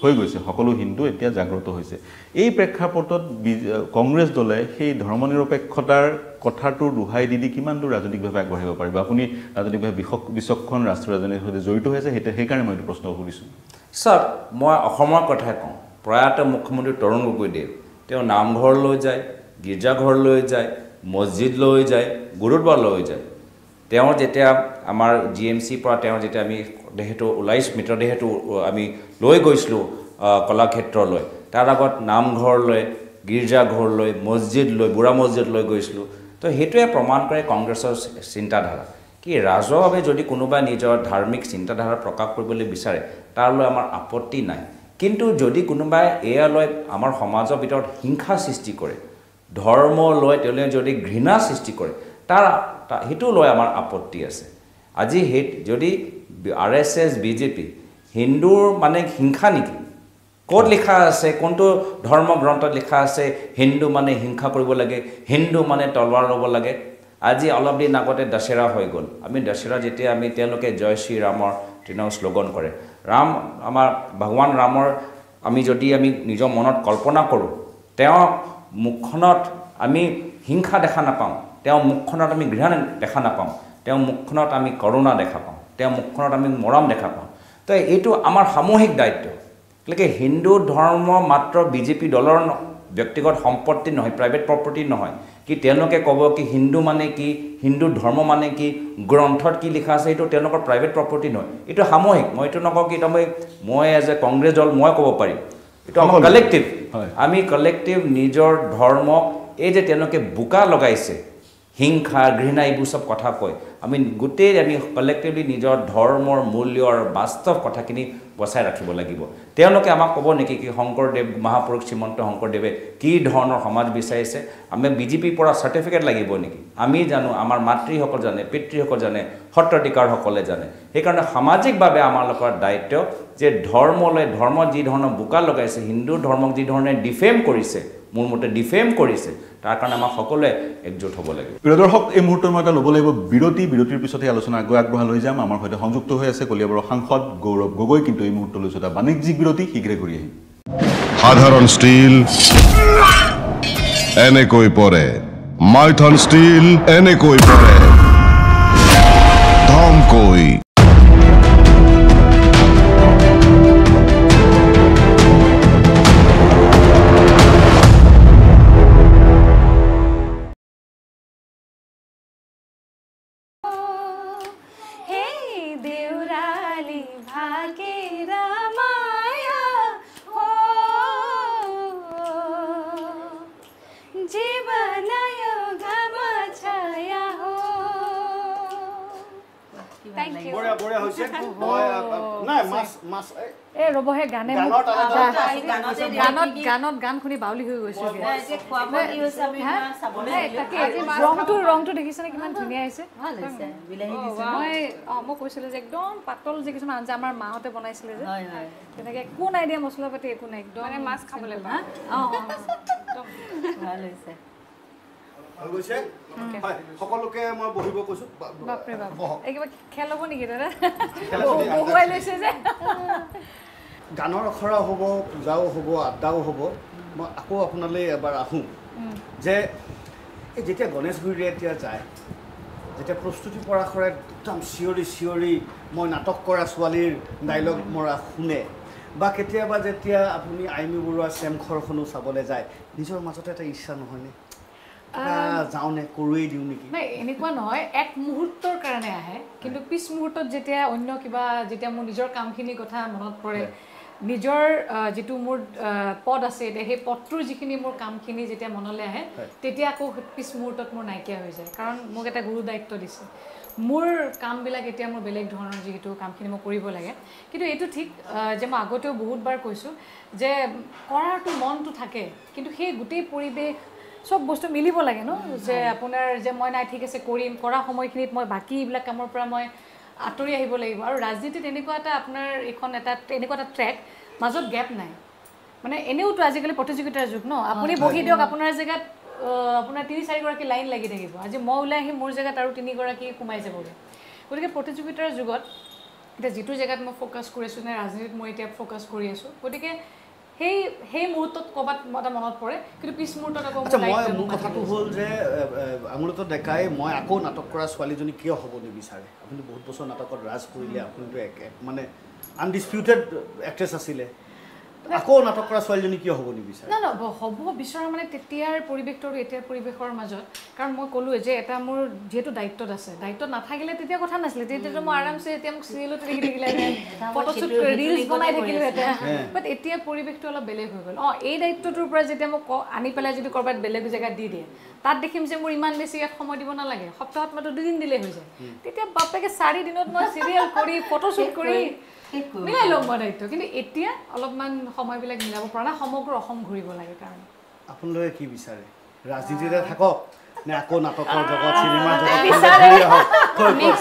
হৈ গৈছে। সকলো হিন্দু এতিয়া জাগ্ৰত হৈছে। এই প্ৰেক্ষাপটত বি- কংগ্ৰেছ দলে সেই ধৰ্মনিৰপেক্ষতাৰ কথাটো দোহাই দি দি কিমান দূৰ ৰাজনৈতিকভাৱে আগবাঢ়িব পাৰিব? আপুনি ৰাজনৈতিকভাৱে বিশক- বিচক্ষণ ৰাষ্ট্ৰীয় ৰাজনীতিৰ সৈতে জড়িত হৈ আছে সেইকাৰণে মই এইটো প্ৰশ্ন সুধিছোঁ। চাওক মই অসমৰ কথাই কওঁ। প্ৰয়াত মুখ্যমন্ত্ৰী তৰুণ গগৈদেৱ তেওঁ নামঘৰলৈ যায় গীৰ্জাঘৰলৈ যায় মছজিদলৈ যায় গুৰুদ্বাৰলৈ যায়। তেওঁ যেতিয়া আমাৰ জি এম চিৰ পৰা তেওঁ যেতিয়া আমি দেহটো ওলাইছ মৃতদেহটো আমি লৈ গৈছিলোঁ কলাক্ষেত্ৰলৈ তাৰ আগত নামঘৰলৈ গীৰ্জাঘৰলৈ মছজিদলৈ বুঢ়া মছজিদলৈ গৈছিলোঁ। তো সেইটোৱে প্ৰমাণ কৰে কংগ্ৰেছৰ চিন্তাধাৰা। কি ৰাজহুৱাভাৱে যদি কোনোবাই নিজৰ ধাৰ্মিক চিন্তাধাৰা প্ৰকাশ কৰিবলৈ বিচাৰে তাৰলৈ আমাৰ আপত্তি নাই। কিন্তু যদি কোনোবাই এয়া লৈ আমাৰ সমাজৰ ভিতৰত হিংসা সৃষ্টি কৰে ধৰ্ম লৈ তেওঁলোকে যদি ঘৃণা সৃষ্টি কৰে তাৰ সেইটো লৈ আমাৰ আপত্তি আছে। আজি সেই যদি আৰ এছ এছ বিজেপি হিন্দুৰ মানে হিংসা নেকি? ক'ত লিখা আছে কোনটো ধৰ্ম গ্ৰন্থত লিখা আছে হিন্দু মানে হিংসা কৰিব লাগে হিন্দু মানে তলৱাৰ ল'ব লাগে। আজি অলপ দিন আগতে দশেৰা হৈ গ'ল। আমি দশেৰা যেতিয়া আমি তেওঁলোকে জয় শ্ৰী ৰামৰ তেওঁ শ্লোগন কৰে। ৰাম আমাৰ ভগৱান ৰামৰ আমি যদি আমি নিজৰ মনত কল্পনা কৰোঁ তেওঁ মুখখনত আমি হিংসা দেখা নাপাওঁ তেওঁ মুখখনত আমি ঘৃণা দেখা নাপাওঁ তেওঁ মুখখনত আমি কৰোণা দেখা পাওঁ তেওঁৰ মুখখনত আমি মৰম দেখা পাওঁ। তো এইটো আমাৰ সামূহিক দায়িত্ব। গতিকে হিন্দু ধৰ্ম মাত্ৰ বিজেপি দলৰ ন- ব্যক্তিগত সম্পত্তি নহয় প্ৰাইভেট প্ৰপাৰ্টি নহয়। কি তেওঁলোকে ক'ব কি হিন্দু মানে কি হিন্দু ধৰ্ম মানে কি গ্ৰন্থত কি লিখা আছে এইটো তেওঁলোকৰ প্ৰাইভেট প্ৰপাৰ্টি নহয়। এইটো সামূহিক মই এইটো নকওঁ কি তাৰমানে মই এজ এ কংগ্ৰেছ দল মই ক'ব পাৰিম। এইটো আমাৰ। কালেক্টিভ হয়। আমি কালেক্টিভ নিজৰ ধৰ্মক এই যে তেওঁলোকে বোকা লগাইছে হিংসা ঘৃণা এইবোৰ চব কথা কয়। আমি গোটেই আমি কালেক্টিভলি নিজৰ ধৰ্মৰ মূল্যৰ বাস্তৱ কথাখিনি বচাই ৰাখিব লাগিব। তেওঁলোকে আমাক ক'ব নেকি কি শংকৰদেৱ মহাপুৰুষ শ্ৰীমন্ত শংকৰদেৱে কি ধৰণৰ সমাজ বিচাৰিছে? আমি বিজেপিৰ পৰা চাৰ্টিফিকেট লাগিব নেকি? আমি জানো আমাৰ মাতৃসকল জানে পিতৃসকল জানে সত্ৰাধিকাৰসকলে জানে। সেইকাৰণে সামাজিকভাৱে আমালোকৰ দায়িত্ব যে ধৰ্মলৈ ধৰ্মত যি ধৰণৰ বোকা লগাইছে হিন্দু ধৰ্মক যি ধৰণে ডিফেম কৰিছে মোৰ মতে ডিফেম কৰিছে তাৰ কাৰণে আমাক সকলোৱে একজোট হ'ব লাগিব। প্ৰিয় দৰ্শক এই মুহূৰ্তত মই এটা ল'ব লাগিব বিৰতি। বিৰতিৰ পিছতহে আলোচনা আগুৱাই আগবঢ়াই লৈ যাম। আমাৰ সৈতে সংযুক্ত হৈ আছে কলিয়াবৰৰ সাংসদ গৌৰৱ গগৈ কিন্তু এই মুহূৰ্তত লৈছোঁ এটা বাণিজ্যিক বিৰতি শীঘ্ৰে ঘূৰি আহিম। সাধাৰণ ষ্টীল এনেকৈ পৰে। মাইথন ষ্টীল এনেকৈ পৰে। ধমকৈ। ৰ'বহে গানে। গানতে গানত গানত গান শুনি বাউলি হৈ গৈছোগে। তাকে ৰংটো ৰংটো দেখিছেনে কিমান ধুনীয়া হৈছে ভাল হৈছে বিলাহী দিছোঁ। মই অঁ মই কৈছিলোঁ যে একদম পাতল যে কিছুমান আঞ্জা আমাৰ মাহঁতে বনাইছিলে যে। হয় হয়। তেনেকে একো নাই দিয়া মছলা পাতি একো নাই। একদম মানে মাছ খাবলৈ? অঁ ভাল হৈছে। গৈছে? সকলোকে মই বহিব কৈছোঁ। বাপৰে বাপ খেল হ'ব নেকি দাদা? বহুৱাই লৈছে যে। গানৰ আখৰা হ'ব পূজাও হ'ব আড্ডাও হ'ব। মই আকৌ আপোনালৈ এবাৰ আহোঁ। যে এই যেতিয়া গণেশগুৰিৰে এতিয়া যায় যেতিয়া প্ৰস্তুতি পৰাশৰে একদম চিঞৰি চিঞৰি মই নাটক কৰা ছোৱালীৰ ডাইলগ মৰা শুনে বা কেতিয়াবা যেতিয়া আপুনি আইমি বৰুৱা চেমখৰখনো চাবলৈ যায় নিজৰ মাজতে এটা ইচ্ছা নহয়নে? যাওঁনে কৰোৱেই দিওঁ নেকি? নাই এনেকুৱা নহয় এক মুহূৰ্তৰ কাৰণে আহে। কিন্তু পিছ মুহূৰ্তত যেতিয়া অন্য কিবা যেতিয়া মোৰ নিজৰ কামখিনিৰ কথা মনত পৰে নিজৰ যিটো মোৰ পদ আছে এতিয়া সেই পদটোৰ যিখিনি মোৰ কামখিনি যেতিয়া মনলৈ আহে তেতিয়া আকৌ পিছ মুহূৰ্তত মোৰ নাইকিয়া হৈ যায়। কাৰণ মোক এটা গুৰু দায়িত্ব দিছে। মোৰ কামবিলাক এতিয়া মোৰ বেলেগ ধৰণৰ যিহেতু কামখিনি মই কৰিব লাগে। কিন্তু এইটো ঠিক যে মই আগতেও বহুতবাৰ কৈছোঁ যে কৰাৰটো মনটো থাকে কিন্তু সেই গোটেই পৰিৱেশ চব বস্তু মিলিব লাগে ন? যে আপোনাৰ যে মই নাই ঠিক আছে কৰিম কৰা সময়খিনিত মই বাকী এইবিলাক কামৰ পৰা মই আঁতৰি আহিব লাগিব। আৰু ৰাজনীতিত এনেকুৱা এটা আপোনাৰ এইখন এটা এনেকুৱা এটা ট্ৰেক মাজত গেপ নাই। মানে এনেওতো আজিকালি প্ৰতিযোগিতাৰ যুগ ন? আপুনি বহি দিয়ক আপোনাৰ জেগাত আপোনাৰ তিনি চাৰিগৰাকী লাইন লাগি থাকিব। আজি মই ওলাই আহি মোৰ জেগাত আৰু তিনিগৰাকী সোমাই যাবগৈ। গতিকে প্ৰতিযোগিতাৰ যুগত এতিয়া যিটো জেগাত মই ফ'কাছ কৰি আছোঁ নে ৰাজনীতিত মই এতিয়া ফ'কাছ কৰি আছোঁ গতিকে সেই সেই মুহূৰ্তত ক'ৰবাত এটা মনত পৰে কিন্তু পিছ মুহূৰ্তত আকৌ আচ্ছা মই মোৰ কথাটো হ'ল যে আঙুলত ডেকাই মই আকৌ নাটক কৰা ছোৱালীজনী কিয় হ'ব নিবিচাৰে? আপুনি বহুত বছৰ নাটকত ৰাজ কৰিলে আপুনিতো এক মানে আনডিছপিউটেড এক্ট্ৰেছ আছিলে। আকৌ নাটক কৰা ছোৱালীজনী কিয় হ'ব নিবিচাৰে? নাই হ'ব বিচৰা মানে তেতিয়াৰ পৰিৱেশটো আৰু এতিয়াৰ পৰিৱেশৰ মাজত। কাৰণ মই ক'লোৱে যে এটা মোৰ যিহেতু দায়িত্বত আছে দায়িত্বত নাথাকিলে তেতিয়া কথা নাছিলে। তেতিয়াতো মই আৰামছে এতিয়া মোক চিৰিয়েলতে দেখি থাকিলেহেঁতেন ফটোশ্বুট লিংকতে বনাই থাকিলোহেঁতেন আছে। বাট এতিয়া পৰিৱেশটো অলপ বেলেগ হৈ গ'ল। অঁ এই দায়িত্বটোৰ পৰা যেতিয়া মোক ক- আনি পেলাই যদি ক'ৰবাত বেলেগ জেগাত দি দিয়ে তাত দেখিম যে মোৰ ইমান বেছি ইয়াত সময় দিব নালাগে। সপ্তাহত মাত্ৰ দুদিন দিলেই হৈ যায়। তেতিয়া বাপেকে চাৰি দিনত মই চিৰিয়েল কৰি ফটোশ্বুট কৰি। মিলাই ল'ম মই দায়িত্ব কিন্তু এতিয়া অলপমান সময়বিলাক মিলাব পৰা নাই সমগ্ৰ অসম ঘূৰিব লাগে কাৰণে। আপোনালোকে কি বিচাৰে? ৰাজনীতিতে থাকক নে আকৌ নাটকৰ জগত চিনেমাৰ জগত বিচাৰে। ঘূৰি আহক? কৈ কওক।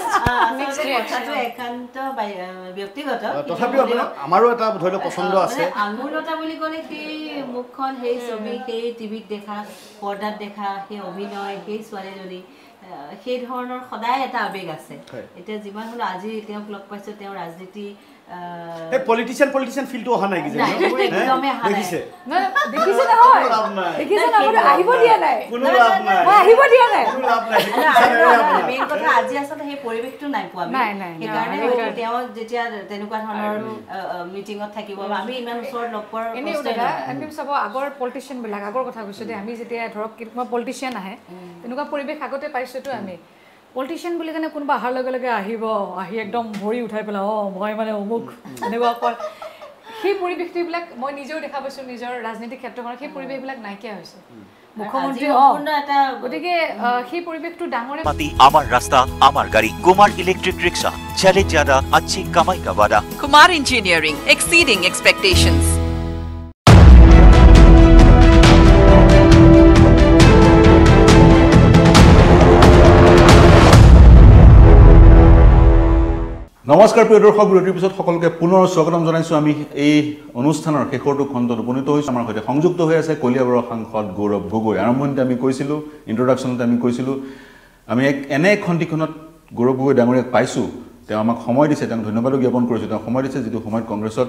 আচলতে কথাটো একান্ত বাই- আহ, ব্যক্তিগত। তথাপিও আপোনাৰ আমাৰো এটা ধৰি লওক পচন্দ আহ, আছে। মানে আঙুলতা বুলি ক'লে সেই মুখখন সেই ছবি সেই টিভিত দেখা পৰ্দাত দেখা সেই অভিনয় সেই ছোৱালীজনী সেই ধৰণৰ সদায় এটা আৱেগ আছে। এতিয়া যিমান হ'লেও আজি তেওঁক লগ পাইছোঁ তেওঁ ৰাজনীতি এই পলিটিচিয়ান পলিটিচিয়ান ফিল্ডটো অহা নাই কিজানি। দেখিছে? দেখিছে নহয়। দেখিছে নহয় আহিব দিয়া নাই। কোনো লাভ নাই। মই আহিব দিয়া নাই। কোনো লাভ নাই মেইন কথা আজি আচলতে সেই পৰিৱেশটো নাই পোৱা আমি। সেইকাৰণে নাই। তেওঁ যেতিয়া তেনেকুৱা ধৰণৰ মিটিঙত থাকিব বা আমি ইমান ওচৰত লগ পোৱাৰ এনেই দাদা। একদম চাব আগৰ পলিটিচিয়ানবিলাক আগৰ কথা কৈছোঁ দেই আমি যেতিয়া ধৰক কিছুমান পলিটিচিয়ান আহে তেনেকুৱা পৰিৱেশ আগতে পাইছোঁতো আমি। পলিটিচিয়ান বুলি কাৰণে কোনোবা অহাৰ লগে লগে আহিব আহি একদম ভৰি উঠাই পেলাই অঁ মই মানে অমুক এনেকুৱা কয়। সেই পৰিৱেশটোবিলাক মই নিজেও দেখা পাইছোঁ নিজৰ ৰাজনীতিক ক্ষেত্ৰখনত সেই পৰিৱেশবিলাক নাইকিয়া হৈছে। মুখ্যমন্ত্ৰী কুমাৰ ইঞ্জিনিয়াৰিং এক্সিডিং এক্সপেক্টেশ্যনছ নমস্কাৰ প্ৰিয় দৰ্শক বিৰতিৰ পিছত সকলোকে পুনৰ স্বাগতম জনাইছোঁ আমি। এই অনুষ্ঠানৰ শেষৰটো খণ্ডত উপনীত হৈছোঁ। আমাৰ সৈতে সংযুক্ত হৈ আছে কলিয়াবৰৰ সাংসদ গৌৰৱ গগৈ। আৰম্ভণিতে আমি কৈছিলোঁ ইণ্ট্ৰডাকশ্যনতে আমি কৈছিলোঁ আমি এক এনে এক খণ্ডিখনত গৌৰৱ গগৈ ডাঙৰীয়াক পাইছোঁ। তেওঁ আমাক সময় দিছে তেওঁক ধন্যবাদো জ্ঞাপন কৰিছোঁ। তেওঁ সময় দিছে যিটো সময়ত কংগ্ৰেছত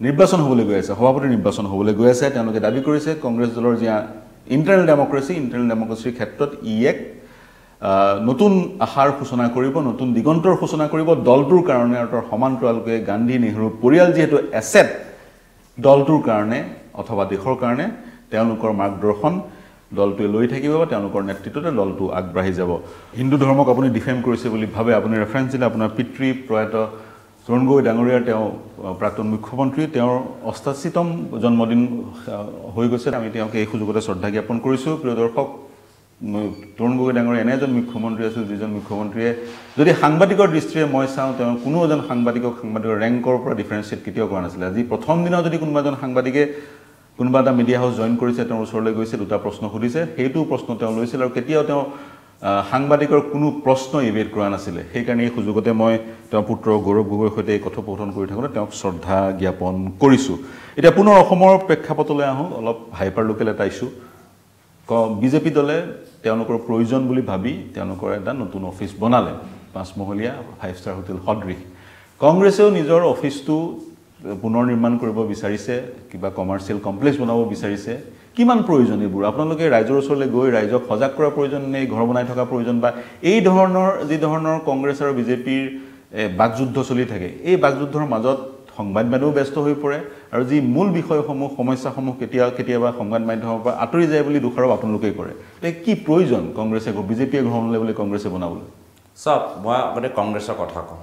নিৰ্বাচন হ'বলৈ গৈ আছে সভাপতি নিৰ্বাচন হ'বলৈ গৈ আছে। তেওঁলোকে দাবী কৰিছে কংগ্ৰেছ দলৰ যি ইণ্টাৰনেল ডেম'ক্ৰেচি ইণ্টাৰনেল ডেম'ক্ৰেচিৰ ক্ষেত্ৰত ই এক নতুন আশাৰ সূচনা কৰিব নতুন দিগন্তৰ সূচনা কৰিব দলটোৰ কাৰণে আৰু তাৰ সমান্তৰালকৈ গান্ধী নেহৰু পৰিয়াল যিহেতু এছেট দলটোৰ কাৰণে অথবা দেশৰ কাৰণে তেওঁলোকৰ মাৰ্গদৰ্শন দলটোৱে লৈ থাকিব বা তেওঁলোকৰ নেতৃত্বতে দলটো আগবাঢ়ি যাব। হিন্দু ধৰ্মক আপুনি ডিফেম কৰিছে বুলি ভাবে আপুনি ৰেফাৰেঞ্চ দিলে আপোনাৰ পিতৃ প্ৰয়াত তৰুণ গগৈ ডাঙৰীয়াৰ তেওঁ প্ৰাক্তন মুখ্যমন্ত্ৰী তেওঁৰ অষ্টাশীতম জন্মদিন হৈ গৈছে। আমি তেওঁক এই সুযোগতে শ্ৰদ্ধা জ্ঞাপন কৰিছোঁ। প্ৰিয় দৰ্শক তৰুণ গগৈ ডাঙৰীয়া এনে এজন মুখ্যমন্ত্ৰী আছিল যিজন মুখ্যমন্ত্ৰীয়ে। যদি সাংবাদিকৰ দৃষ্টিৰে মই চাওঁ তেওঁ কোনো এজন সাংবাদিকক সাংবাদিকৰ ৰেংকৰ পৰা ডিফাৰেঞ্চিয়েট কেতিয়াও কৰা নাছিলে। আজি প্ৰথম দিনা যদি কোনোবা এজন সাংবাদিকে কোনোবা এটা মিডিয়া হাউচ জইন কৰিছে তেওঁৰ ওচৰলৈ গৈছে দুটা প্ৰশ্ন সুধিছে সেইটো প্ৰশ্ন তেওঁ লৈছিল আৰু কেতিয়াও তেওঁ সাংবাদিকৰ কোনো প্ৰশ্ন ইভেট কৰা নাছিলে। সেইকাৰণে এই সুযোগতে মই তেওঁৰ পুত্ৰ গৌৰৱ গগৈৰ সৈতে এই কথোপকথন কৰি থাকোঁতে তেওঁক শ্ৰদ্ধা জ্ঞাপন কৰিছোঁ। এতিয়া পুনৰ অসমৰ প্ৰেক্ষাপটলৈ আহোঁ অলপ হাইপাৰ লোকেল এটা ইছ্যু বিজেপি দলে তেওঁলোকৰ প্ৰয়োজন বুলি ভাবি তেওঁলোকৰ এটা নতুন অফিচ বনালে। পাঁচমহলীয়া ফাইভ ষ্টাৰ হোটেল সদৃশ। কংগ্ৰেছেও নিজৰ অফিচটো পুনৰ নিৰ্মাণ কৰিব বিচাৰিছে কিবা কমাৰ্চিয়েল কমপ্লেক্স বনাব বিচাৰিছে। কিমান প্ৰয়োজন এইবোৰ? আপোনালোকে ৰাইজৰ ওচৰলৈ গৈ ৰাইজক সজাগ কৰাৰ প্ৰয়োজন নে ঘৰ বনাই থকা প্ৰয়োজন বা এই ধৰণৰ যি ধৰণৰ কংগ্ৰেছ আৰু বিজেপিৰ বাকযুদ্ধ চলি থাকে এই বাকযুদ্ধৰ মাজত সংবাদ মাধ্যমেও ব্যস্ত হৈ পৰে আৰু যি মূল বিষয়সমূহ সমস্যাসমূহ কেতিয়া কেতিয়াবা সংবাদ মাধ্যমৰ পৰা আঁতৰি যায় বুলি দোষাৰোপ আপোনালোকেই কৰে। গতিকে কি প্ৰয়োজন কংগ্ৰেছে বিজেপিয়ে বনালে বুলি কংগ্ৰেছে বনাবলৈ? চাওক মই আগতে কংগ্ৰেছৰ কথা কওঁ।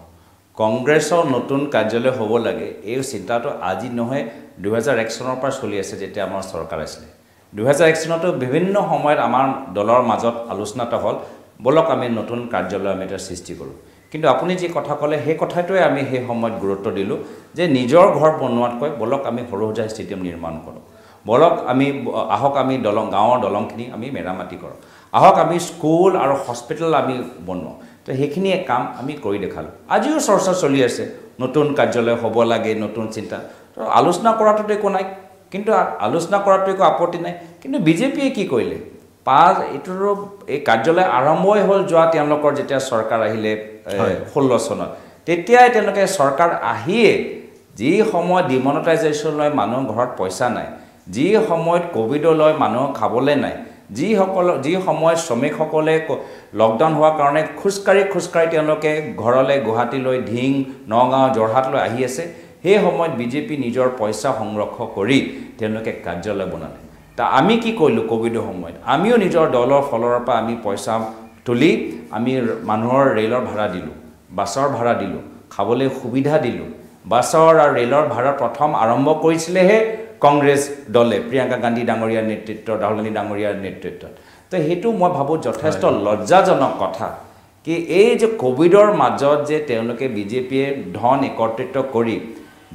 কংগ্ৰেছৰ নতুন কাৰ্যালয় হ'ব লাগে এই চিন্তাটো আজি নহয় দুহেজাৰ এক চনৰ পৰা চলি আছে যেতিয়া আমাৰ চৰকাৰ আছিলে। দুহেজাৰ এক চনতো বিভিন্ন সময়ত আমাৰ দলৰ মাজত আলোচনাটো হ'ল ব'লক আমি নতুন কাৰ্যালয় আমি এটা সৃষ্টি কৰোঁ। কিন্তু আপুনি যি কথা ক'লে সেই কথাটোৱে আমি সেই সময়ত গুৰুত্ব দিলোঁ যে নিজৰ ঘৰ বনোৱাতকৈ ব'লক আমি সৰু সজাই ষ্টেডিয়াম নিৰ্মাণ কৰোঁ। ব'লক আমি আহক আমি দলং গাঁৱৰ দলংখিনি আমি মেৰামতি কৰোঁ। আহক আমি স্কুল আৰু হস্পিটেল আমি বনোৱাওঁ। তো সেইখিনিয়ে কাম আমি কৰি দেখালোঁ। আজিও চৰ্চা চলি আছে। নতুন কাৰ্যালয় হ'ব লাগে নতুন চিন্তা। তো আলোচনা কৰাটোতো একো নাই। কিন্তু আলোচনা কৰাটো একো আপত্তি নাই। কিন্তু বিজেপিয়ে কি কৰিলে? পাঁচ এইটোৰো এই কাৰ্যালয় আৰম্ভই হ'ল যোৱা তেওঁলোকৰ যেতিয়া চৰকাৰ আহিলে। ষোল্ল চনত। তেতিয়াই তেওঁলোকে চৰকাৰ আহিয়ে যি সময়ত ডিমনিটাইজেশ্যন লৈ মানুহৰ ঘৰত পইচা নাই। যি সময়ত ক'ভিডলৈ মানুহ খাবলৈ নাই। যিসকল যি সময়ত শ্ৰমিকসকলে লকডাউন হোৱাৰ কাৰণে খোজকাঢ়ি খোজকাঢ়ি তেওঁলোকে ঘৰলৈ গুৱাহাটীলৈ ঢিং নগাঁও যোৰহাটলৈ আহি আছে। সেই সময়ত বিজেপি নিজৰ পইচা সংৰক্ষণ কৰি তেওঁলোকে কাৰ্যালয় বনালে। তা আমি কি কৰিলোঁ ক'ভিডৰ সময়ত? আমিও নিজৰ দলৰ ফলৰ পৰা আমি পইচা তুলি আমি মানুহৰ ৰে'লৰ ভাড়া দিলোঁ বাছৰ ভাড়া দিলোঁ খাবলৈ সুবিধা দিলোঁ। বাছৰ আৰু ৰে'লৰ ভাড়া প্ৰথম আৰম্ভ কৰিছিলেহে কংগ্ৰেছ দলে প্ৰিয়ংকা গান্ধী ডাঙৰীয়াৰ নেতৃত্বত ৰাহুল গান্ধী ডাঙৰীয়াৰ নেতৃত্বত। তো সেইটো মই ভাবোঁ যথেষ্ট লজ্জাজনক কথা কি এই যে ক'ভিডৰ মাজত যে তেওঁলোকে বিজেপিয়ে ধন একত্ৰিত কৰি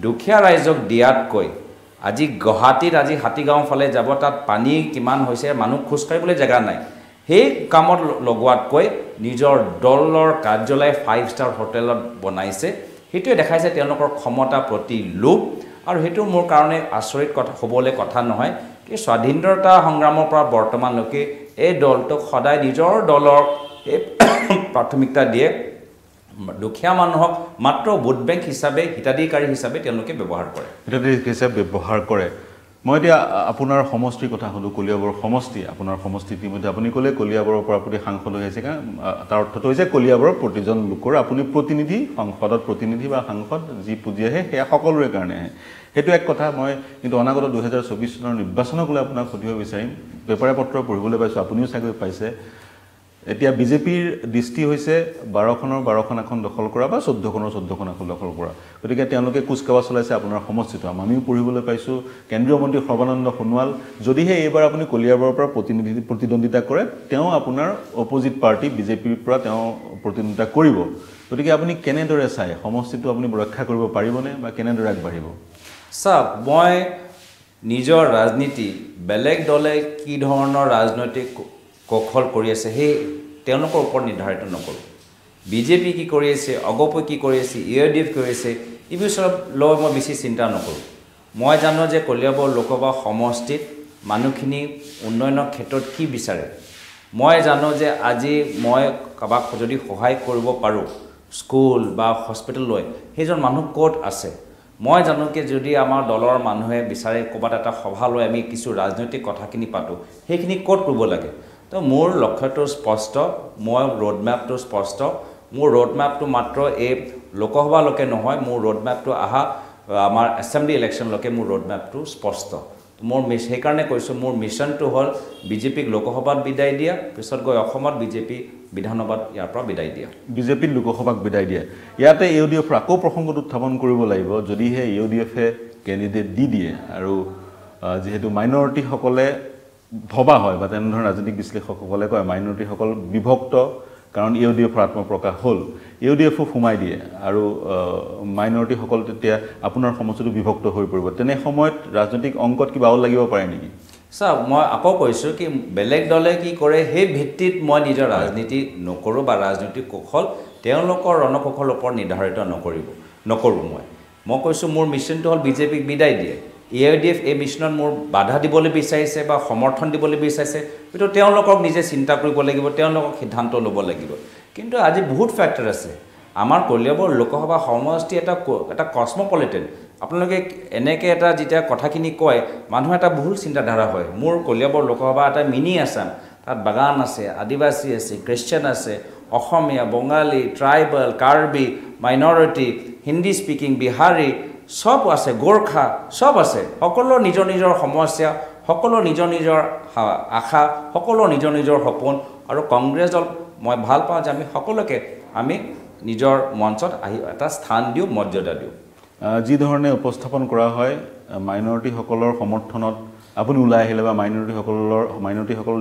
দুখীয়া ৰাইজক দিয়াতকৈ আজি গুৱাহাটীত আজি হাতীগাঁও ফালে যাব তাত পানী কিমান হৈছে মানুহ খোজকাঢ়িবলৈ জেগা নাই। সেই কামত লগোৱাতকৈ নিজৰ দলৰ কাৰ্যালয় ফাইভ ষ্টাৰ হোটেলত বনাইছে। সেইটোৱে দেখাইছে তেওঁলোকৰ ক্ষমতা প্ৰতি লোভ আৰু সেইটো মোৰ কাৰণে আচৰিত কথা হ'বলৈ কথা নহয়। কি স্বাধীনতা সংগ্ৰামৰ পৰা বৰ্তমানলৈকে এই দলটোক সদায় নিজৰ দলৰ এই প্ৰাথমিকতা দিয়ে। দুখীয়া মানুহক মাত্ৰ ভোট বেংক হিচাপে হিতাধিকাৰী হিচাপে তেওঁলোকে ব্যৱহাৰ কৰে। হিতাধি হিচাপে ব্যৱহাৰ কৰে। মই এতিয়া আপোনাৰ সমষ্টিৰ কথা সুধোঁ কলিয়াবৰ সমষ্টি আপোনাৰ সমষ্টি ইতিমধ্যে আপুনি ক'লে কলিয়াবৰৰ পৰা আপুনি সাংসদ হৈ আহিছে কাৰণ তাৰ অৰ্থটো হৈছে কলিয়াবৰৰ প্ৰতিজন লোকৰ আপুনি প্ৰতিনিধি সংসদত প্ৰতিনিধি বা সাংসদ যি পুঁজি আহে সেয়া সকলোৰে কাৰণে আহে। সেইটো এক কথা মই কিন্তু অনাগত দুহেজাৰ চৌবিছ চনৰ নিৰ্বাচনক লৈ আপোনাক সুধিব বিচাৰিম। পেপাৰে পত্ৰ পঢ়িবলৈ পাইছোঁ আপুনিও চাগৈ পাইছে। এতিয়া বিজেপিৰ দৃষ্টি হৈছে বাৰখনৰ বাৰখন আসন দখল কৰা বা চৈধ্যখনৰ চৈধ্যখন আসন দখল কৰা। গতিকে তেওঁলোকে কুচকাৱাজ চলাইছে আপোনাৰ সমষ্টিটো। আমিও পঢ়িবলৈ পাইছোঁ কেন্দ্ৰীয় মন্ত্ৰী সৰ্বানন্দ সোণোৱাল যদিহে এইবাৰ আপুনি কলিয়াবৰৰ পৰা প্ৰতিনিধি প্ৰতিদ্বন্দ্বিতা কৰে তেওঁ আপোনাৰ অপজিট পাৰ্টি বিজেপিৰ পৰা তেওঁ প্ৰতিদ্বন্দ্বিতা কৰিব। গতিকে আপুনি কেনেদৰে চায় সমষ্টিটো আপুনি ৰক্ষা কৰিব পাৰিবনে বা কেনেদৰে আগবাঢ়িব? চাওক মই নিজৰ ৰাজনীতি বেলেগ দলে কি ধৰণৰ ৰাজনৈতিক কৌশল কৰি আছে সেই তেওঁলোকৰ ওপৰত নিৰ্ধাৰিত নকৰোঁ। বিজেপি কি কৰি আছে অগপই কি কৰি আছে ইউ ডি এফ কৰি আছে এই বিষয়ে লৈ মই বেছি চিন্তা নকৰোঁ। মই জানো যে কলিয়াবৰ লোকসভা সমষ্টিত মানুহখিনি উন্নয়নৰ ক্ষেত্ৰত কি বিচাৰে। মই জানো যে আজি মই কাৰোবাক যদি সহায় কৰিব পাৰোঁ স্কুল বা হস্পিটেললৈ সেইজন মানুহ ক'ত আছে? মই জানো কি যদি আমাৰ দলৰ মানুহে বিচাৰে ক'ৰবাত এটা সভা লৈ আমি কিছু ৰাজনৈতিক কথাখিনি পাতোঁ সেইখিনি ক'ত কৰিব লাগে? তো মোৰ লক্ষ্যটো স্পষ্ট মই ৰোডমেপটো স্পষ্ট। মোৰ ৰোডমেপটো মাত্ৰ এই লোকসভালৈকে নহয় মোৰ ৰোডমেপটো অহা আমাৰ এছেম্বলি ইলেকশ্যনলৈকে মোৰ ৰোডমেপটো স্পষ্ট। মোৰ মিছ সেইকাৰণে কৈছোঁ মোৰ মিছনটো হ'ল বিজেপিক লোকসভাত বিদায় দিয়া পিছত গৈ অসমত বিজেপি বিধানসভাত ইয়াৰ পৰা বিদায় দিয়া। বিজেপিৰ লোকসভাক বিদায় দিয়ে। ইয়াতে ইউ ডি এফৰ আকৌ প্ৰসংগটো উত্থাপন কৰিব লাগিব যদিহে ইউ ডি এফে কেণ্ডিডেট দি দিয়ে। আৰু যিহেতু মাইনৰিটিসকলে ভবা হয় বা তেনেধৰণৰ ৰাজনৈতিক বিশ্লেষকসকলে কয় মাইনৰিটিসকল বিভক্ত কাৰণ ইউ ডি এফৰ আত্মপ্ৰকাশ হ'ল। ইউ ডি এফো সোমাই দিয়ে আৰু মাইনৰিটিসকল তেতিয়া আপোনাৰ সমষ্টিটো বিভক্ত হৈ পৰিব। তেনে সময়ত ৰাজনৈতিক অংকত কিবা আউল লাগিব পাৰে নেকি? চাওক মই আকৌ কৈছোঁ কি বেলেগ দলে কি কৰে সেই ভিত্তিত মই নিজৰ ৰাজনীতি নকৰোঁ বা ৰাজনৈতিক কৌশল তেওঁলোকৰ ৰণকৌশলৰ ওপৰত নিৰ্ধাৰিত নকৰিব নকৰোঁ মই। মই কৈছোঁ মোৰ মিছনটো হ'ল বিজেপিক বিদায় দিয়ে। এ আই ডি এফ এই মিছনত মোৰ বাধা দিবলৈ বিচাৰিছে বা সমৰ্থন দিবলৈ বিচাৰিছে সেইটো তেওঁলোকক নিজে চিন্তা কৰিব লাগিব তেওঁলোকক সিদ্ধান্ত ল'ব লাগিব। কিন্তু আজি বহুত ফেক্টৰ আছে। আমাৰ কলিয়াবৰ লোকসভা সমষ্টি এটা এটা কসমপলিটেন আপোনালোকে এনেকৈ এটা যেতিয়া কথাখিনি কয় মানুহৰ এটা ভুল চিন্তাধাৰা হয়। মোৰ কলিয়াবৰ লোকসভা এটা মিনি আছাম। তাত বাগান আছে আদিবাসী আছে খ্ৰীষ্টিয়ান আছে অসমীয়া বঙালী tribal Karbi minority Hindi speaking Bihari চব আছে গোৰ্খা চব আছে। সকলোৰ নিজৰ নিজৰ সমস্যা সকলো নিজৰ নিজৰ আশা সকলো নিজৰ নিজৰ সপোন আৰু কংগ্ৰেছ দল মই ভাল পাওঁ যে আমি সকলোকে আমি নিজৰ মঞ্চত আহি এটা স্থান দিওঁ মৰ্যাদা দিওঁ। আহ, যি ধৰণে উপস্থাপন কৰা হয় মাইনৰিটিসকলৰ সমৰ্থনত আপুনি ওলাই আহিলে বা মাইনৰিটিসকলৰ মাইনৰিটিসকল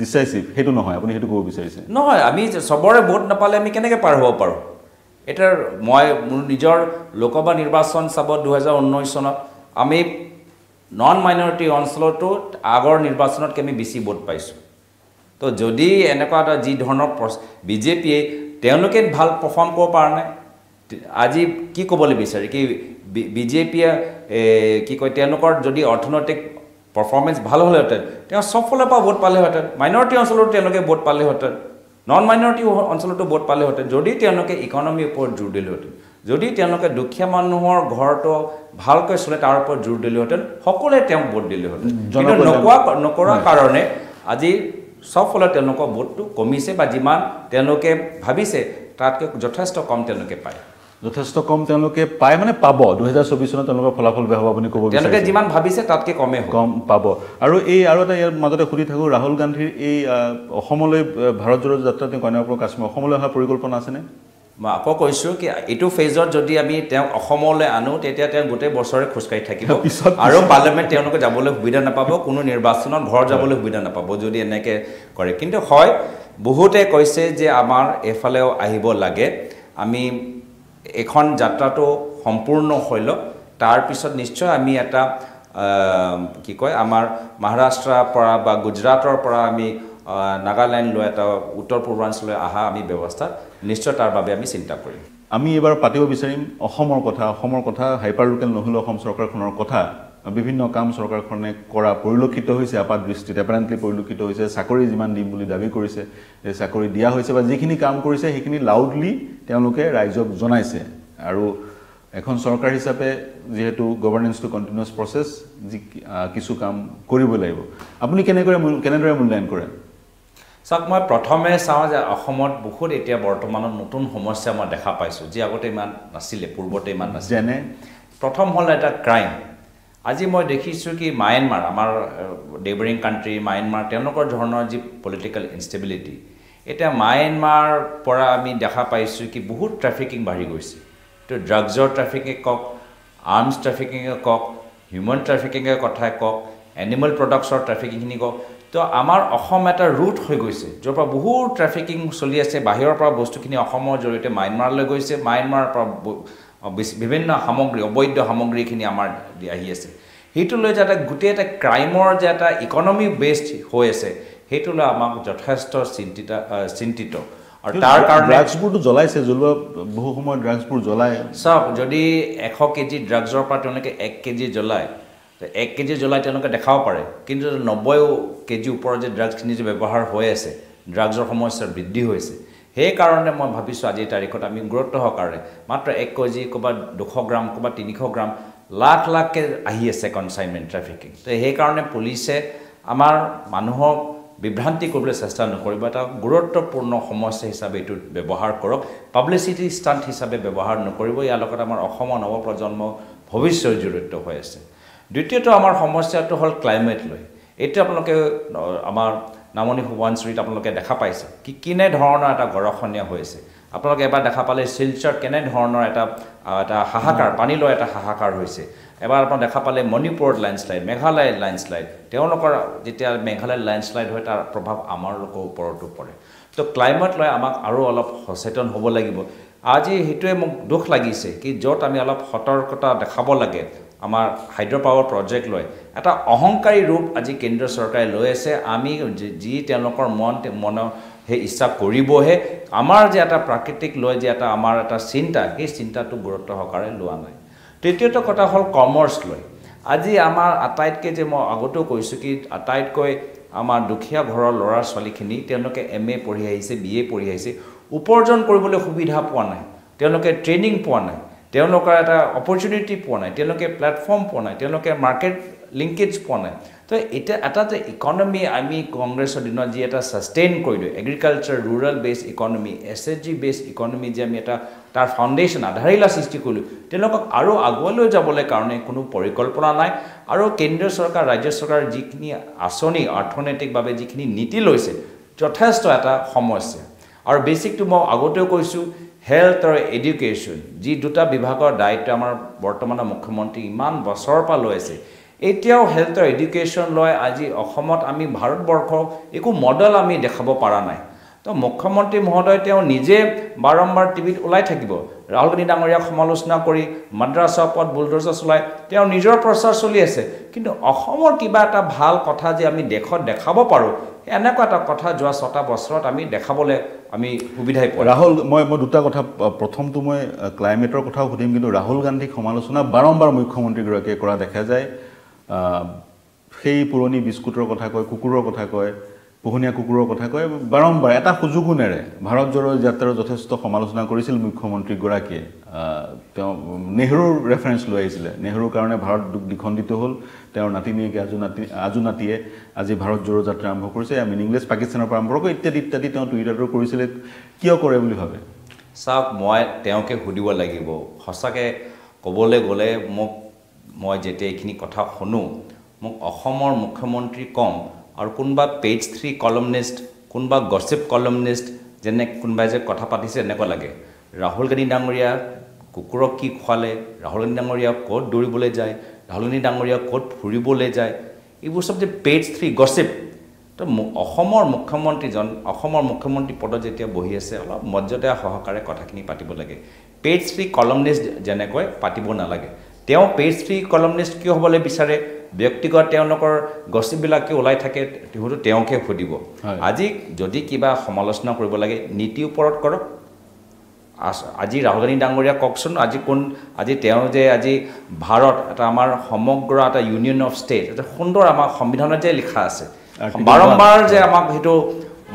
ডিচাইচিভ সেইটো নহয় আপুনি সেইটো ক'ব বিচাৰিছে। নহয় আমি চবৰে ভোট নাপালে আমি কেনেকৈ পাৰ হ'ব পাৰোঁ? এতিয়া মই মোৰ নিজৰ লোকসভা নিৰ্বাচন চাব দুহেজাৰ ঊনৈছ চনত আমি নন মাইনৰিটি অঞ্চলতো আগৰ নিৰ্বাচনতকৈ আমি বেছি ভোট পাইছোঁ। তো যদি এনেকুৱা এটা যি ধৰণৰ বিজেপিয়ে তেওঁলোকে ভাল পাৰফৰ্ম কৰিব পৰা নাই আজি কি ক'বলৈ বিচাৰে? কি বিজেপিয়ে কি কয় তেওঁলোকৰ যদি অৰ্থনৈতিক পাৰফৰ্মেঞ্চ ভাল হ'লেহেঁতেন তেওঁ চব ফালৰ পৰা ভোট পালেহেঁতেন। মাইনৰিটি অঞ্চলতো তেওঁলোকে ভোট পালেহেঁতেন। নন মাইনৰিটি অঞ্চলতো ভোট পালেহেঁতেন। যদি তেওঁলোকে ইকনমিৰ ওপৰত জোৰ দিলেহেঁতেন। যদি তেওঁলোকে দুখীয়া মানুহৰ ঘৰটো ভালকৈ চলে তাৰ ওপৰত জোৰ দিলেহেঁতেন সকলোৱে তেওঁক ভোট দিলেহেঁতেন। কিন্তু নোকোৱা নকৰাৰ। কাৰণে আজি চব ফলত তেওঁলোকৰ ভোটটো কমিছে বা যিমান তেওঁলোকে ভাবিছে তাতকৈ যথেষ্ট কম তেওঁলোকে পায়। যথেষ্ট কম তেওঁলোকে পায় মানে পাব। দুহেজাৰ চৌবিছ চনত তেওঁলোকৰ ফলাফল বেয়া হ'ব আপুনি ক'ব তেওঁলোকে যিমান ভাবিছে তাতকৈ কমেই হ'ব। কম পাব। আৰু এই আৰু এটা ইয়াৰ মাজতে সুধি থাকোঁ ৰাহুল গান্ধীৰ এই অসমলৈ ভাৰত জোৰৰ যাত্ৰা তেওঁ কন্যাকুমাৰী কাশ্মীৰ অসমলৈ অহা পৰিকল্পনা আছেনে? মই আকৌ কৈছোঁ কি এইটো ফেজত যদি আমি তেওঁক অসমলৈ আনো তেতিয়া তেওঁ গোটেই বছৰে খোজকাঢ়ি থাকিব। আৰু পাৰ্লিয়ামেণ্ট তেওঁলোকে যাবলৈ সুবিধা নাপাব কোনো নিৰ্বাচনত ঘৰ যাবলৈ সুবিধা নাপাব যদি এনেকৈ কৰে। কিন্তু হয় বহুতে কৈছে যে আমাৰ এইফালেও আহিব লাগে। আমি এইখন যাত্ৰাটো সম্পূৰ্ণ হৈ লওক তাৰপিছত নিশ্চয় আমি এটা কি কয় আমাৰ মহাৰাষ্ট্ৰৰ পৰা বা গুজৰাটৰ পৰা আমি আহ, নাগালেণ্ড লৈ এটা উত্তৰ পূৰ্বাঞ্চললৈ অহা আমি ব্যৱস্থা নিশ্চয় তাৰ বাবে আমি চিন্তা কৰিম। আমি এইবাৰ পাতিব বিচাৰিম অসমৰ কথা অসমৰ কথা হাইপাৰ লোকেল নহ'লেও অসম চৰকাৰখনৰ কথা। বিভিন্ন কাম চৰকাৰখনে কৰা পৰিলক্ষিত হৈছে আপাত দৃষ্টিত এপাৰেণ্টলি পৰিলক্ষিত হৈছে চাকৰি যিমান দিম বুলি দাবী কৰিছে এই চাকৰি দিয়া হৈছে বা যিখিনি কাম কৰিছে সেইখিনি লাউডলি তেওঁলোকে ৰাইজক জনাইছে। আৰু এখন চৰকাৰ হিচাপে যিহেতু গভৰ্ণেন্স টু কণ্টিনিউৱাছ প্ৰচেছ যি কিছু কাম কৰিবই লাগিব। আপুনি কেনেকৈ কেনেদৰে মূল্যায়ন কৰে? চাওক মই প্ৰথমে চাওঁ যে অসমত বহুত এতিয়া বৰ্তমানত নতুন সমস্যা মই দেখা পাইছোঁ যি আগতে ইমান নাছিলে পূৰ্বতে ইমান নাছিলে। যেনে? প্ৰথম হ'ল এটা ক্ৰাইম আজি মই দেখিছোঁ কি মায়ানমাৰ আমাৰ নেইবাৰিং কাণ্ট্ৰি মায়ানমাৰ তেওঁলোকৰ ধৰণৰ যি পলিটিকেল ইনষ্টেবিলিটি এতিয়া মায়ানমাৰ পৰা আমি দেখা পাইছোঁ কি বহুত ট্ৰেফিকিং বাঢ়ি গৈছে। তো ড্ৰাগছৰ ট্ৰেফিকে কওক আৰ্মছ ট্ৰেফিকিঙে কওক হিউমেন ট্ৰেফিকিঙৰ কথাই কওক এনিমেল প্ৰডাক্টছৰ ট্ৰেফিকিংখিনি কওক তো আমাৰ অসম এটা ৰুট হৈ গৈছে য'ৰ পৰা বহুত ট্ৰেফিকিং চলি আছে। বাহিৰৰ পৰা বস্তুখিনি অসমৰ জৰিয়তে মায়ানমাৰলৈ গৈছে। মায়ানমাৰৰ পৰা বিভিন্ন সামগ্ৰী অবৈধ সামগ্ৰীখিনি আমাৰ আহি আছে। সেইটো লৈ যে এটা গোটেই এটা ক্ৰাইমৰ যে এটা ইকনমি বেছড হৈ আছে সেইটো লৈ আমাক যথেষ্ট চিন্তিত চিন্তিত। আৰু তাৰ কাৰণে ড্ৰাগছবোৰতো জ্বলাইছে জ্বলোৱা বহু সময়ত ড্ৰাগছবোৰ জ্বলাই চাওক যদি এশ কেজি ড্ৰাগছৰ পৰা তেওঁলোকে এক কেজি জ্বলায় এক কেজি জ্বলাই তেওঁলোকে দেখাব পাৰে। কিন্তু নব্বৈ কেজি ওপৰত যে ড্ৰাগছখিনি যে ব্যৱহাৰ হৈ আছে ড্ৰাগছৰ সমস্যা বৃদ্ধি হৈছে সেইকাৰণে মই ভাবিছোঁ আজিৰ তাৰিখত আমি গুৰুত্ব সহকাৰে মাত্ৰ এক কেজি ক'ৰবাত দুশ গ্ৰাম ক'ৰবাত তিনিশ গ্ৰাম লাখ লাখকৈ আহি আছে কনচাইনমেণ্ট ট্ৰেফিকিং তো সেইকাৰণে পুলিচে আমাৰ মানুহক বিভ্ৰান্তি কৰিবলৈ চেষ্টা নকৰিব এটা গুৰুত্বপূৰ্ণ সমস্যা হিচাপে এইটো ব্যৱহাৰ কৰক পাব্লিচিটি ষ্টাণ্ট হিচাপে ব্যৱহাৰ নকৰিব ইয়াৰ লগত আমাৰ অসমৰ নৱপ্ৰজন্ম ভৱিষ্যত জড়িত হৈ আছে। দ্বিতীয়টো আমাৰ সমস্যাটো হ'ল ক্লাইমেট লৈ। এইটো আপোনালোকে আমাৰ নামনি সোৱণশিৰিত আপোনালোকে দেখা পাইছে। কি কেনেধৰণৰ এটা গৰখনীয়া হৈ আছে আপোনালোকে এবাৰ দেখা পালে শিলচৰত কেনেধৰণৰ এটা এটা হাহাকাৰ পানী লৈ এটা হাহাকাৰ হৈছে। এবাৰ আপোনাৰ দেখা পালে মণিপুৰত লেণ্ডশ্লাইড মেঘালয়ত লেণ্ডশ্লাইড তেওঁলোকৰ যেতিয়া মেঘালয়ত লেণ্ডশ্লাইড হয় তাৰ প্ৰভাৱ আমাৰ লোকৰ ওপৰতো পৰে। তো ক্লাইমেট লৈ আমাক আৰু অলপ সচেতন হ'ব লাগিব। আজি সেইটোৱে মোক দুখ লাগিছে কি য'ত আমি অলপ সতৰ্কতা দেখাব লাগে আমাৰ হাইড্ৰ পাৱাৰ প্ৰজেক্ট লৈ এটা অহংকাৰী ৰূপ আজি কেন্দ্ৰীয় চৰকাৰে লৈ আছে। আমি যি- তেওঁলোকৰ মন মনৰ সেই ইচ্ছা কৰিবহে আমাৰ যে এটা প্ৰাকৃতিক লৈ যে এটা আমাৰ এটা চিন্তা সেই চিন্তাটো গুৰুত্ব সহকাৰে লোৱা নাই। তৃতীয়টো কথা হ'ল কমাৰ্চ লৈ আজি আমাৰ আটাইতকৈ যে মই আগতেও কৈছোঁ কি আটাইতকৈ আমাৰ দুখীয়া ঘৰৰ ল'ৰা ছোৱালীখিনি তেওঁলোকে এম এ পঢ়ি আহিছে বি এ পঢ়ি আহিছে উপাৰ্জন কৰিবলৈ সুবিধা পোৱা নাই। তেওঁলোকে ট্ৰেইনিং পোৱা নাই। তেওঁলোকৰ এটা অপৰচুনিটি পোৱা নাই তেওঁলোকে প্লেটফৰ্ম পোৱা নাই তেওঁলোকে মাৰ্কেট লিংকেজ পোৱা নাই। তো এতিয়া এটা যে ইকনমি আমি কংগ্ৰেছৰ দিনত যি এটা ছাষ্টেইন কৰিলোঁ agriculture rural base economy S S G base economy যে আমি এটা তাৰ ফাউণ্ডেশ্যন আধাৰশিলা সৃষ্টি কৰিলোঁ তেওঁলোকক আৰু আগুৱালৈ যাবলৈ কাৰণে কোনো পৰিকল্পনা নাই। আৰু কেন্দ্ৰীয় চৰকাৰ ৰাজ্য চৰকাৰৰ যিখিনি আঁচনি অৰ্থনৈতিকভাৱে যিখিনি নীতি লৈছে যথেষ্ট এটা সমস্যা। আৰু বেছিকটো মই আগতেও কৈছোঁ হেল্থ আৰু এডুকেশ্যন যি দুটা বিভাগৰ দায়িত্ব আমাৰ বৰ্তমানৰ মুখ্যমন্ত্ৰী ইমান বছৰৰ পৰা লৈ আছে এতিয়াও হেল্থ আৰু এডুকেশ্যন লৈ আজি অসমত আমি ভাৰতবৰ্ষক একো মডেল আমি দেখাব পৰা নাই। তো মুখ্যমন্ত্ৰী মহোদয় তেওঁ নিজে বাৰম্বাৰ টিভিত ওলাই থাকিব। ৰাহুল গান্ধী ডাঙৰীয়াক সমালোচনা কৰি মাদ্ৰাছৰ ওপৰত বুলডোজাৰ চলাই তেওঁ নিজৰ প্ৰচাৰ চলি আছে কিন্তু অসমৰ কিবা এটা ভাল কথা যে আমি দেশত দেখাব পাৰোঁ এনেকুৱা এটা কথা যোৱা ছটা বছৰত আমি দেখাবলৈ আমি সুবিধাই নাই। ৰাহুল মই মই দুটা কথা প্ৰথমটো মই ক্লাইমেটৰ কথাও সুধিম কিন্তু ৰাহুল গান্ধীক সমালোচনা বাৰম্বাৰ মুখ্যমন্ত্ৰীগৰাকীয়ে কৰা দেখা যায় সেই পুৰণি বিস্কুটৰ কথা কয় কুকুৰৰ কথা কয় পোহনীয়া কুকুৰৰ কথা কয় বাৰম্বাৰ এটা সুযোগো নেৰে। ভাৰত জোড়ো যাত্ৰাৰ যথেষ্ট সমালোচনা কৰিছিল মুখ্যমন্ত্ৰীগৰাকীয়ে। তেওঁ নেহৰুৰ ৰেফাৰেঞ্চ লৈ আহিছিলে। নেহৰুৰ কাৰণে ভাৰত দ্বিখণ্ডিত হ'ল। তেওঁৰ নাতিনীয়েকে আজু নাতি আজু নাতিয়ে আজি ভাৰত জোড়ো যাত্ৰা আৰম্ভ কৰিছে। মিনিংলেছ পাকিস্তানৰ পৰা আৰম্ভ কৰি ইত্যাদি ইত্যাদি তেওঁ টুইটাৰটো কৰিছিলে। কিয় কৰে বুলি ভাবে? চাওক মই তেওঁকে সুধিব লাগিব। সঁচাকৈ ক'বলৈ গ'লে মোক মই যেতিয়া এইখিনি কথা শুনো মোক অসমৰ মুখ্যমন্ত্ৰী কম আৰু কোনোবা পেজ থ্ৰী কলমনিষ্ট কোনোবা গছিপ কলমনিষ্ট যেনে কোনোবাই যে কথা পাতিছে এনেকুৱা লাগে। ৰাহুল গান্ধী ডাঙৰীয়া কুকুৰক কি খোৱালে? ৰাহুল গান্ধী ডাঙৰীয়া ক'ত দৌৰিবলৈ যায়? ৰাহুল গান্ধী ডাঙৰীয়া ক'ত ফুৰিবলৈ যায়? এইবোৰ চব যে পেজ থ্ৰী গছিপ তো অসমৰ মুখ্যমন্ত্ৰীজন অসমৰ মুখ্যমন্ত্ৰী পদত যেতিয়া বহি আছে অলপ মৰ্যাদা সহকাৰে কথাখিনি পাতিব লাগে। পেজ থ্ৰী কলমনিষ্ট যেনেকৈ পাতিব নালাগে। তেওঁ পেজ থ্ৰী কলমনিষ্ট কিয় হ'বলৈ বিচাৰে? ব্যক্তিগত তেওঁলোকৰ গছিপবিলাকে ওলাই থাকে হয়তো তেওঁকে সুধিব। আজি যদি কিবা সমালোচনা কৰিব লাগে নীতিৰ ওপৰত কৰক। আজি ৰাহুল গান্ধী ডাঙৰীয়া কওকচোন আজি কোন আজি তেওঁ যে আজি ভাৰত এটা আমাৰ সমগ্ৰ এটা ইউনিয়ন অফ ষ্টেট এটা সুন্দৰ আমাৰ সংবিধানত যে লিখা আছে বাৰম্বাৰ যে আমাক সেইটো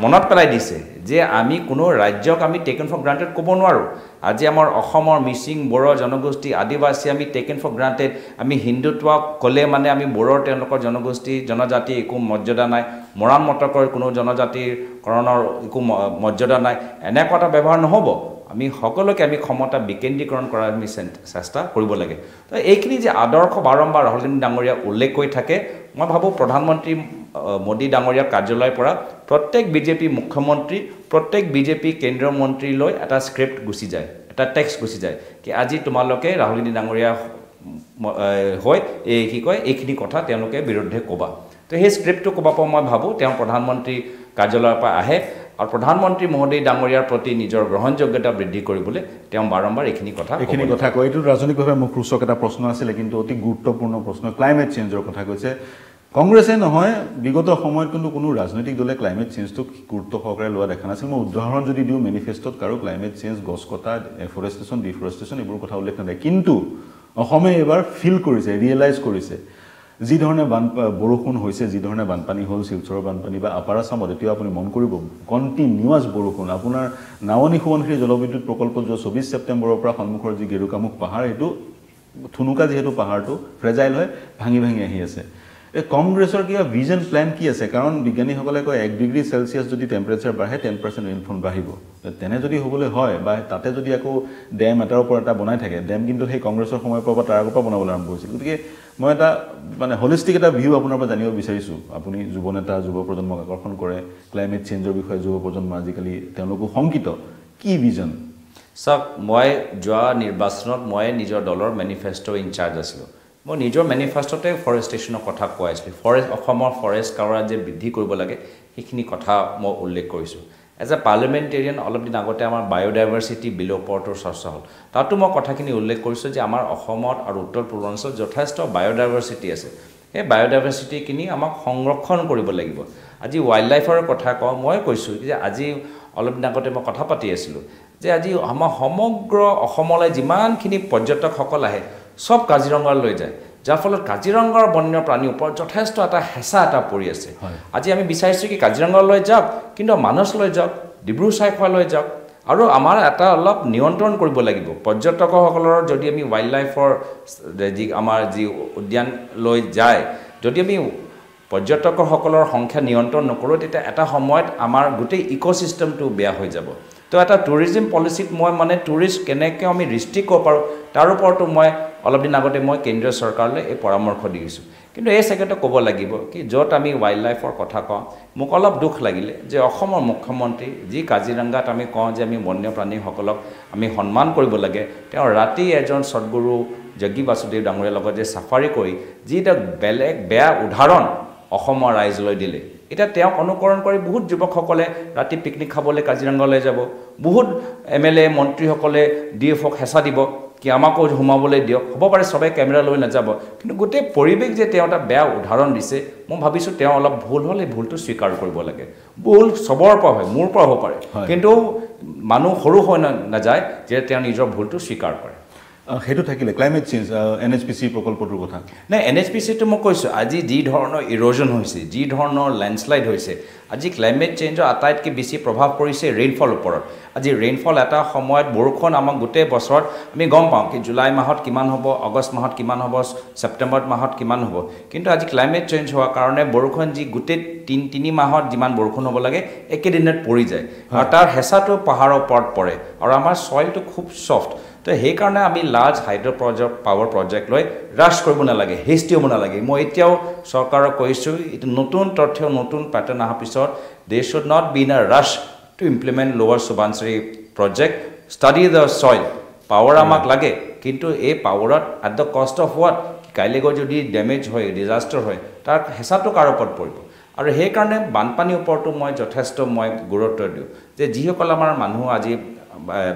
মনত পেলাই দিছে যে আমি কোনো ৰাজ্যক আমি টেকেন ফৰ গ্ৰাণ্টেড ক'ব নোৱাৰোঁ। আজি আমাৰ অসমৰ মিচিং বড়ো জনগোষ্ঠী আদিবাসী আমি টেকেন ফৰ গ্ৰাণ্টেড আমি হিন্দুত্ব ক'লে মানে আমি বড়োৰ তেওঁলোকৰ জনগোষ্ঠী জনজাতি একো মৰ্যাদা নাই। মৰাণ মটকৰ কোনো জনজাতিৰ কৰণৰ একো মৰ্যাদা নাই। এনেকুৱা এটা ব্যৱহাৰ নহ'ব। আমি সকলোকে আমি ক্ষমতা বিকেন্দ্ৰীকৰণ কৰাৰ আমি চেষ্টা কৰিব লাগে। তো এইখিনি যে আদৰ্শ বাৰম্বাৰ ৰাহুল ডাঙৰীয়া উল্লেখ কৰি থাকে মই ভাবোঁ প্ৰধানমন্ত্ৰী মোদী ডাঙৰীয়াৰ কাৰ্যালয়ৰ পৰা প্ৰত্যেক বিজেপি মুখ্যমন্ত্ৰী প্ৰত্যেক বিজেপি কেন্দ্ৰীয় মন্ত্ৰীলৈ এটা স্ক্ৰিপ্ট গুচি যায় এটা টেক্সট গুচি যায় কি আজি তোমালোকে ৰাহুল গান্ধী ডাঙৰীয়া হৈ এই কি কয় এইখিনি কথা তেওঁলোকে বিৰুদ্ধে ক'বা। তো সেই স্ক্ৰিপ্টটো ক'ব পৰা মই ভাবোঁ তেওঁ প্ৰধানমন্ত্ৰী কাৰ্যালয়ৰ পৰা আহে আৰু প্ৰধানমন্ত্ৰী মহোদয় ডাঙৰীয়াৰ প্ৰতি নিজৰ গ্ৰহণযোগ্যতা বৃদ্ধি কৰিবলৈ তেওঁ বাৰম্বাৰ এইখিনি কথা এইখিনি কথা কয় এইটো ৰাজনৈতিকভাৱে মোক ৰোচক এটা প্ৰশ্ন আছিলে কিন্তু অতি গুৰুত্বপূৰ্ণ প্ৰশ্ন ক্লাইমেট চেঞ্জৰ কথা কৈছে। কংগ্ৰেছে নহয় বিগত সময়ত কিন্তু কোনো ৰাজনৈতিক দলে ক্লাইমেট চেঞ্জটোক গুৰুত্ব সহকাৰে লোৱা দেখা নাছিল। মই উদাহৰণ যদি দিওঁ মেনিফেষ্টত কাৰো ক্লাইমেট চেঞ্জ গছ কটা এফৰেষ্টেশ্যন ডিফৰেষ্টেশ্যন এইবোৰ কথা উল্লেখ নকৰে কিন্তু অসমে এইবাৰ ফিল কৰিছে ৰিয়েলাইজ কৰিছে। যি ধৰণে বান বৰষুণ হৈছে যি ধৰণে বানপানী হ'ল শিলচৰৰ বানপানী বা আপাৰ আছামত এতিয়াও আপুনি মন কৰিব কণ্টিনিউৱাছ বৰষুণ। আপোনাৰ নাৱনী সোৱণশিৰি জলবিদ্যুৎ প্ৰকল্পত যোৱা চৌবিছ ছেপ্টেম্বৰৰ পৰা সন্মুখৰ যি গেৰুকামুখ পাহাৰ সেইটো থুনুকা যিহেতু পাহাৰটো ফ্ৰেজাইল হয় ভাঙি ভাঙি আহি আছে। এই কংগ্ৰেছৰ কিবা ভিজন প্লেন কি আছে? কাৰণ বিজ্ঞানীসকলে কয় এক ডিগ্ৰী চেলচিয়াছ যদি টেম্পাৰেচাৰ বাঢ়ে টেন পাৰ্চেণ্ট ৰেইনফল বাঢ়িব। তেনে যদি হ'বলৈ হয় বা তাতে যদি আকৌ ডেম এটাৰ ওপৰত এটা বনাই থাকে ডেম কিন্তু সেই কংগ্ৰেছৰ সময়ৰ পৰা বা তাৰ আগৰ পৰা বনাবলৈ আৰম্ভ হৈছিল। গতিকে মই এটা মানে হলিষ্টিক এটা ভিউ আপোনাৰ পৰা জানিব বিচাৰিছোঁ। আপুনি যুৱ নেতা যুৱ প্ৰজন্মক আকৰ্ষণ কৰে ক্লাইমেট চেঞ্জৰ বিষয়ে যুৱ প্ৰজন্ম আজিকালি তেওঁলোকো শংকিত। কি ভিজন চাওক মই যোৱা নিৰ্বাচনত মই নিজৰ দলৰ মেনিফেষ্টো ইনচাৰ্জ আছিলোঁ। মই নিজৰ মেনিফেষ্টতে ফৰেষ্টেশ্যনৰ কথা কোৱা আছিলোঁ। ফৰেষ্ট অসমৰ ফৰেষ্ট কাভাৰেজ যে বৃদ্ধি কৰিব লাগে সেইখিনি কথা মই উল্লেখ কৰিছোঁ। এজ এ পাৰ্লিমেণ্টেৰিয়ান অলপ দিন আগতে আমাৰ বায়'ডাইভাৰ্চিটি বিলৰ ওপৰতো চৰ্চা হ'ল। তাতো মই কথাখিনি উল্লেখ কৰিছোঁ যে আমাৰ অসমত আৰু উত্তৰ পূৰ্বাঞ্চলত যথেষ্ট বায়'ডাইভাৰ্চিটি আছে। সেই বায়'ডাইভাৰ্চিটিখিনি আমাক সংৰক্ষণ কৰিব লাগিব। আজি ৱাইল্ড লাইফৰ কথা কওঁ মই কৈছোঁ যে আজি অলপ দিন আগতে মই কথা পাতি আছিলোঁ যে আজি আমাৰ সমগ্ৰ অসমলৈ যিমানখিনি পৰ্যটকসকল আহে চব কাজিৰঙালৈ যায়। যাৰ ফলত কাজিৰঙাৰ বন্যপ্ৰাণীৰ ওপৰত যথেষ্ট এটা হেঁচা এটা পৰি আছে। আজি আমি বিচাৰিছোঁ কি কাজিৰঙালৈ যাওক কিন্তু মানসলৈ যাওক ডিব্ৰু চাইখোৱালৈ যাওক আৰু আমাৰ এটা অলপ নিয়ন্ত্ৰণ কৰিব লাগিব। পৰ্যটকসকলৰ যদি আমি ৱাইল্ড লাইফৰ যি আমাৰ যি উদ্যানলৈ যায় যদি আমি পৰ্যটকসকলৰ সংখ্যা নিয়ন্ত্ৰণ নকৰোঁ তেতিয়া এটা সময়ত আমাৰ গোটেই ইক'ছিষ্টেমটো বেয়া হৈ যাব। তো এটা টুৰিজিম পলিচিত মই মানে টুৰিষ্ট কেনেকৈ আমি ৰিষ্ট্ৰিক্ট কৰিব পাৰোঁ তাৰ ওপৰতো মই অলপ দিন আগতে মই কেন্দ্ৰীয় চৰকাৰলৈ এই পৰামৰ্শ দি দিছোঁ কিন্তু এই চেগতে ক'ব লাগিব কি য'ত আমি ৱাইল্ড লাইফৰ কথা কওঁ মোক অলপ দুখ লাগিলে যে অসমৰ মুখ্যমন্ত্ৰী যি কাজিৰঙাত আমি কওঁ যে আমি বন্যপ্ৰাণীসকলক আমি সন্মান কৰিব লাগে তেওঁ ৰাতি এজন সদগুৰু জগী বাসুদেৱ ডাঙৰীয়াৰ লগত যে চাফাৰী কৰি যি এটা বেলেগ বেয়া উদাহৰণ অসমৰ ৰাইজলৈ দিলে এতিয়া তেওঁক অনুকৰণ কৰি বহুত যুৱকসকলে ৰাতি পিকনিক খাবলৈ কাজিৰঙালৈ যাব বহুত এম এল এ মন্ত্ৰীসকলে ডি এফক হেঁচা দিব কি আমাকো সোমাবলৈ দিয়ক? হ'ব পাৰে চবে কেমেৰা লৈ নাযাব। কিন্তু গোটেই পৰিৱেশ যে তেওঁ এটা বেয়া উদাহৰণ দিছে মই ভাবিছোঁ তেওঁ অলপ ভুল হ'ল এই ভুলটো স্বীকাৰ কৰিব লাগে। ভুল চবৰ পৰা হয় মোৰ পৰা হ'ব পাৰে। কিন্তু মানুহ সৰু হৈ না- নাযায় যে তেওঁ নিজৰ ভুলটো স্বীকাৰ কৰে। সেইটো থাকিলে climate change N H P C প্ৰকল্পটোৰ কথা। নাই এন এইচ পি চিটো মই কৈছোঁ আজি যি ধৰণৰ ইৰ'জন হৈছে যি ধৰণৰ লেণ্ডশ্লাইড হৈছে আজি ক্লাইমেট চেঞ্জৰ আটাইতকৈ বেছি প্ৰভাৱ পৰিছে ৰেইনফল ওপৰত। আজি ৰেইনফল এটা সময়ত বৰষুণ আমাক গোটেই বছৰত আমি গম পাওঁ কি জুলাই মাহত কিমান হ'ব আগষ্ট মাহত কিমান হ'ব ছেপ্টেম্বৰ মাহত কিমান হ'ব। কিন্তু আজি ক্লাইমেট চেঞ্জ হোৱাৰ কাৰণে বৰষুণ যি গোটেই তিনি তিনি মাহত যিমান বৰষুণ হ'ব লাগে একেদিনত পৰি যায়। আৰু তাৰ হেঁচাটো পাহাৰৰ ওপৰত পৰে। আৰু আমাৰ চইলটো খুব ছফ্ট তো সেইকাৰণে আমি large hydro project power project লৈ ৰাছ কৰিব নালাগে হেষ্টি হ'ব নালাগে। মই এতিয়াও চৰকাৰক কৈছোঁ এইটো নতুন তথ্য নতুন পেটাৰ্ণ অহাৰ পিছত they should not be in a rush to implement lower Subansiri project study the soil power আমাক লাগে কিন্তু এই পাৱাৰত at the cost of what কাইলৈ গৈ যদি ডেমেজ হয় ডিজাষ্টাৰ হয় তাৰ হেঁচাটো কাৰ ওপৰত পৰিব। আৰু সেইকাৰণে বানপানীৰ ওপৰতো মই যথেষ্ট মই গুৰুত্ব দিওঁ। যে যিসকল আমাৰ মানুহ আজি এ,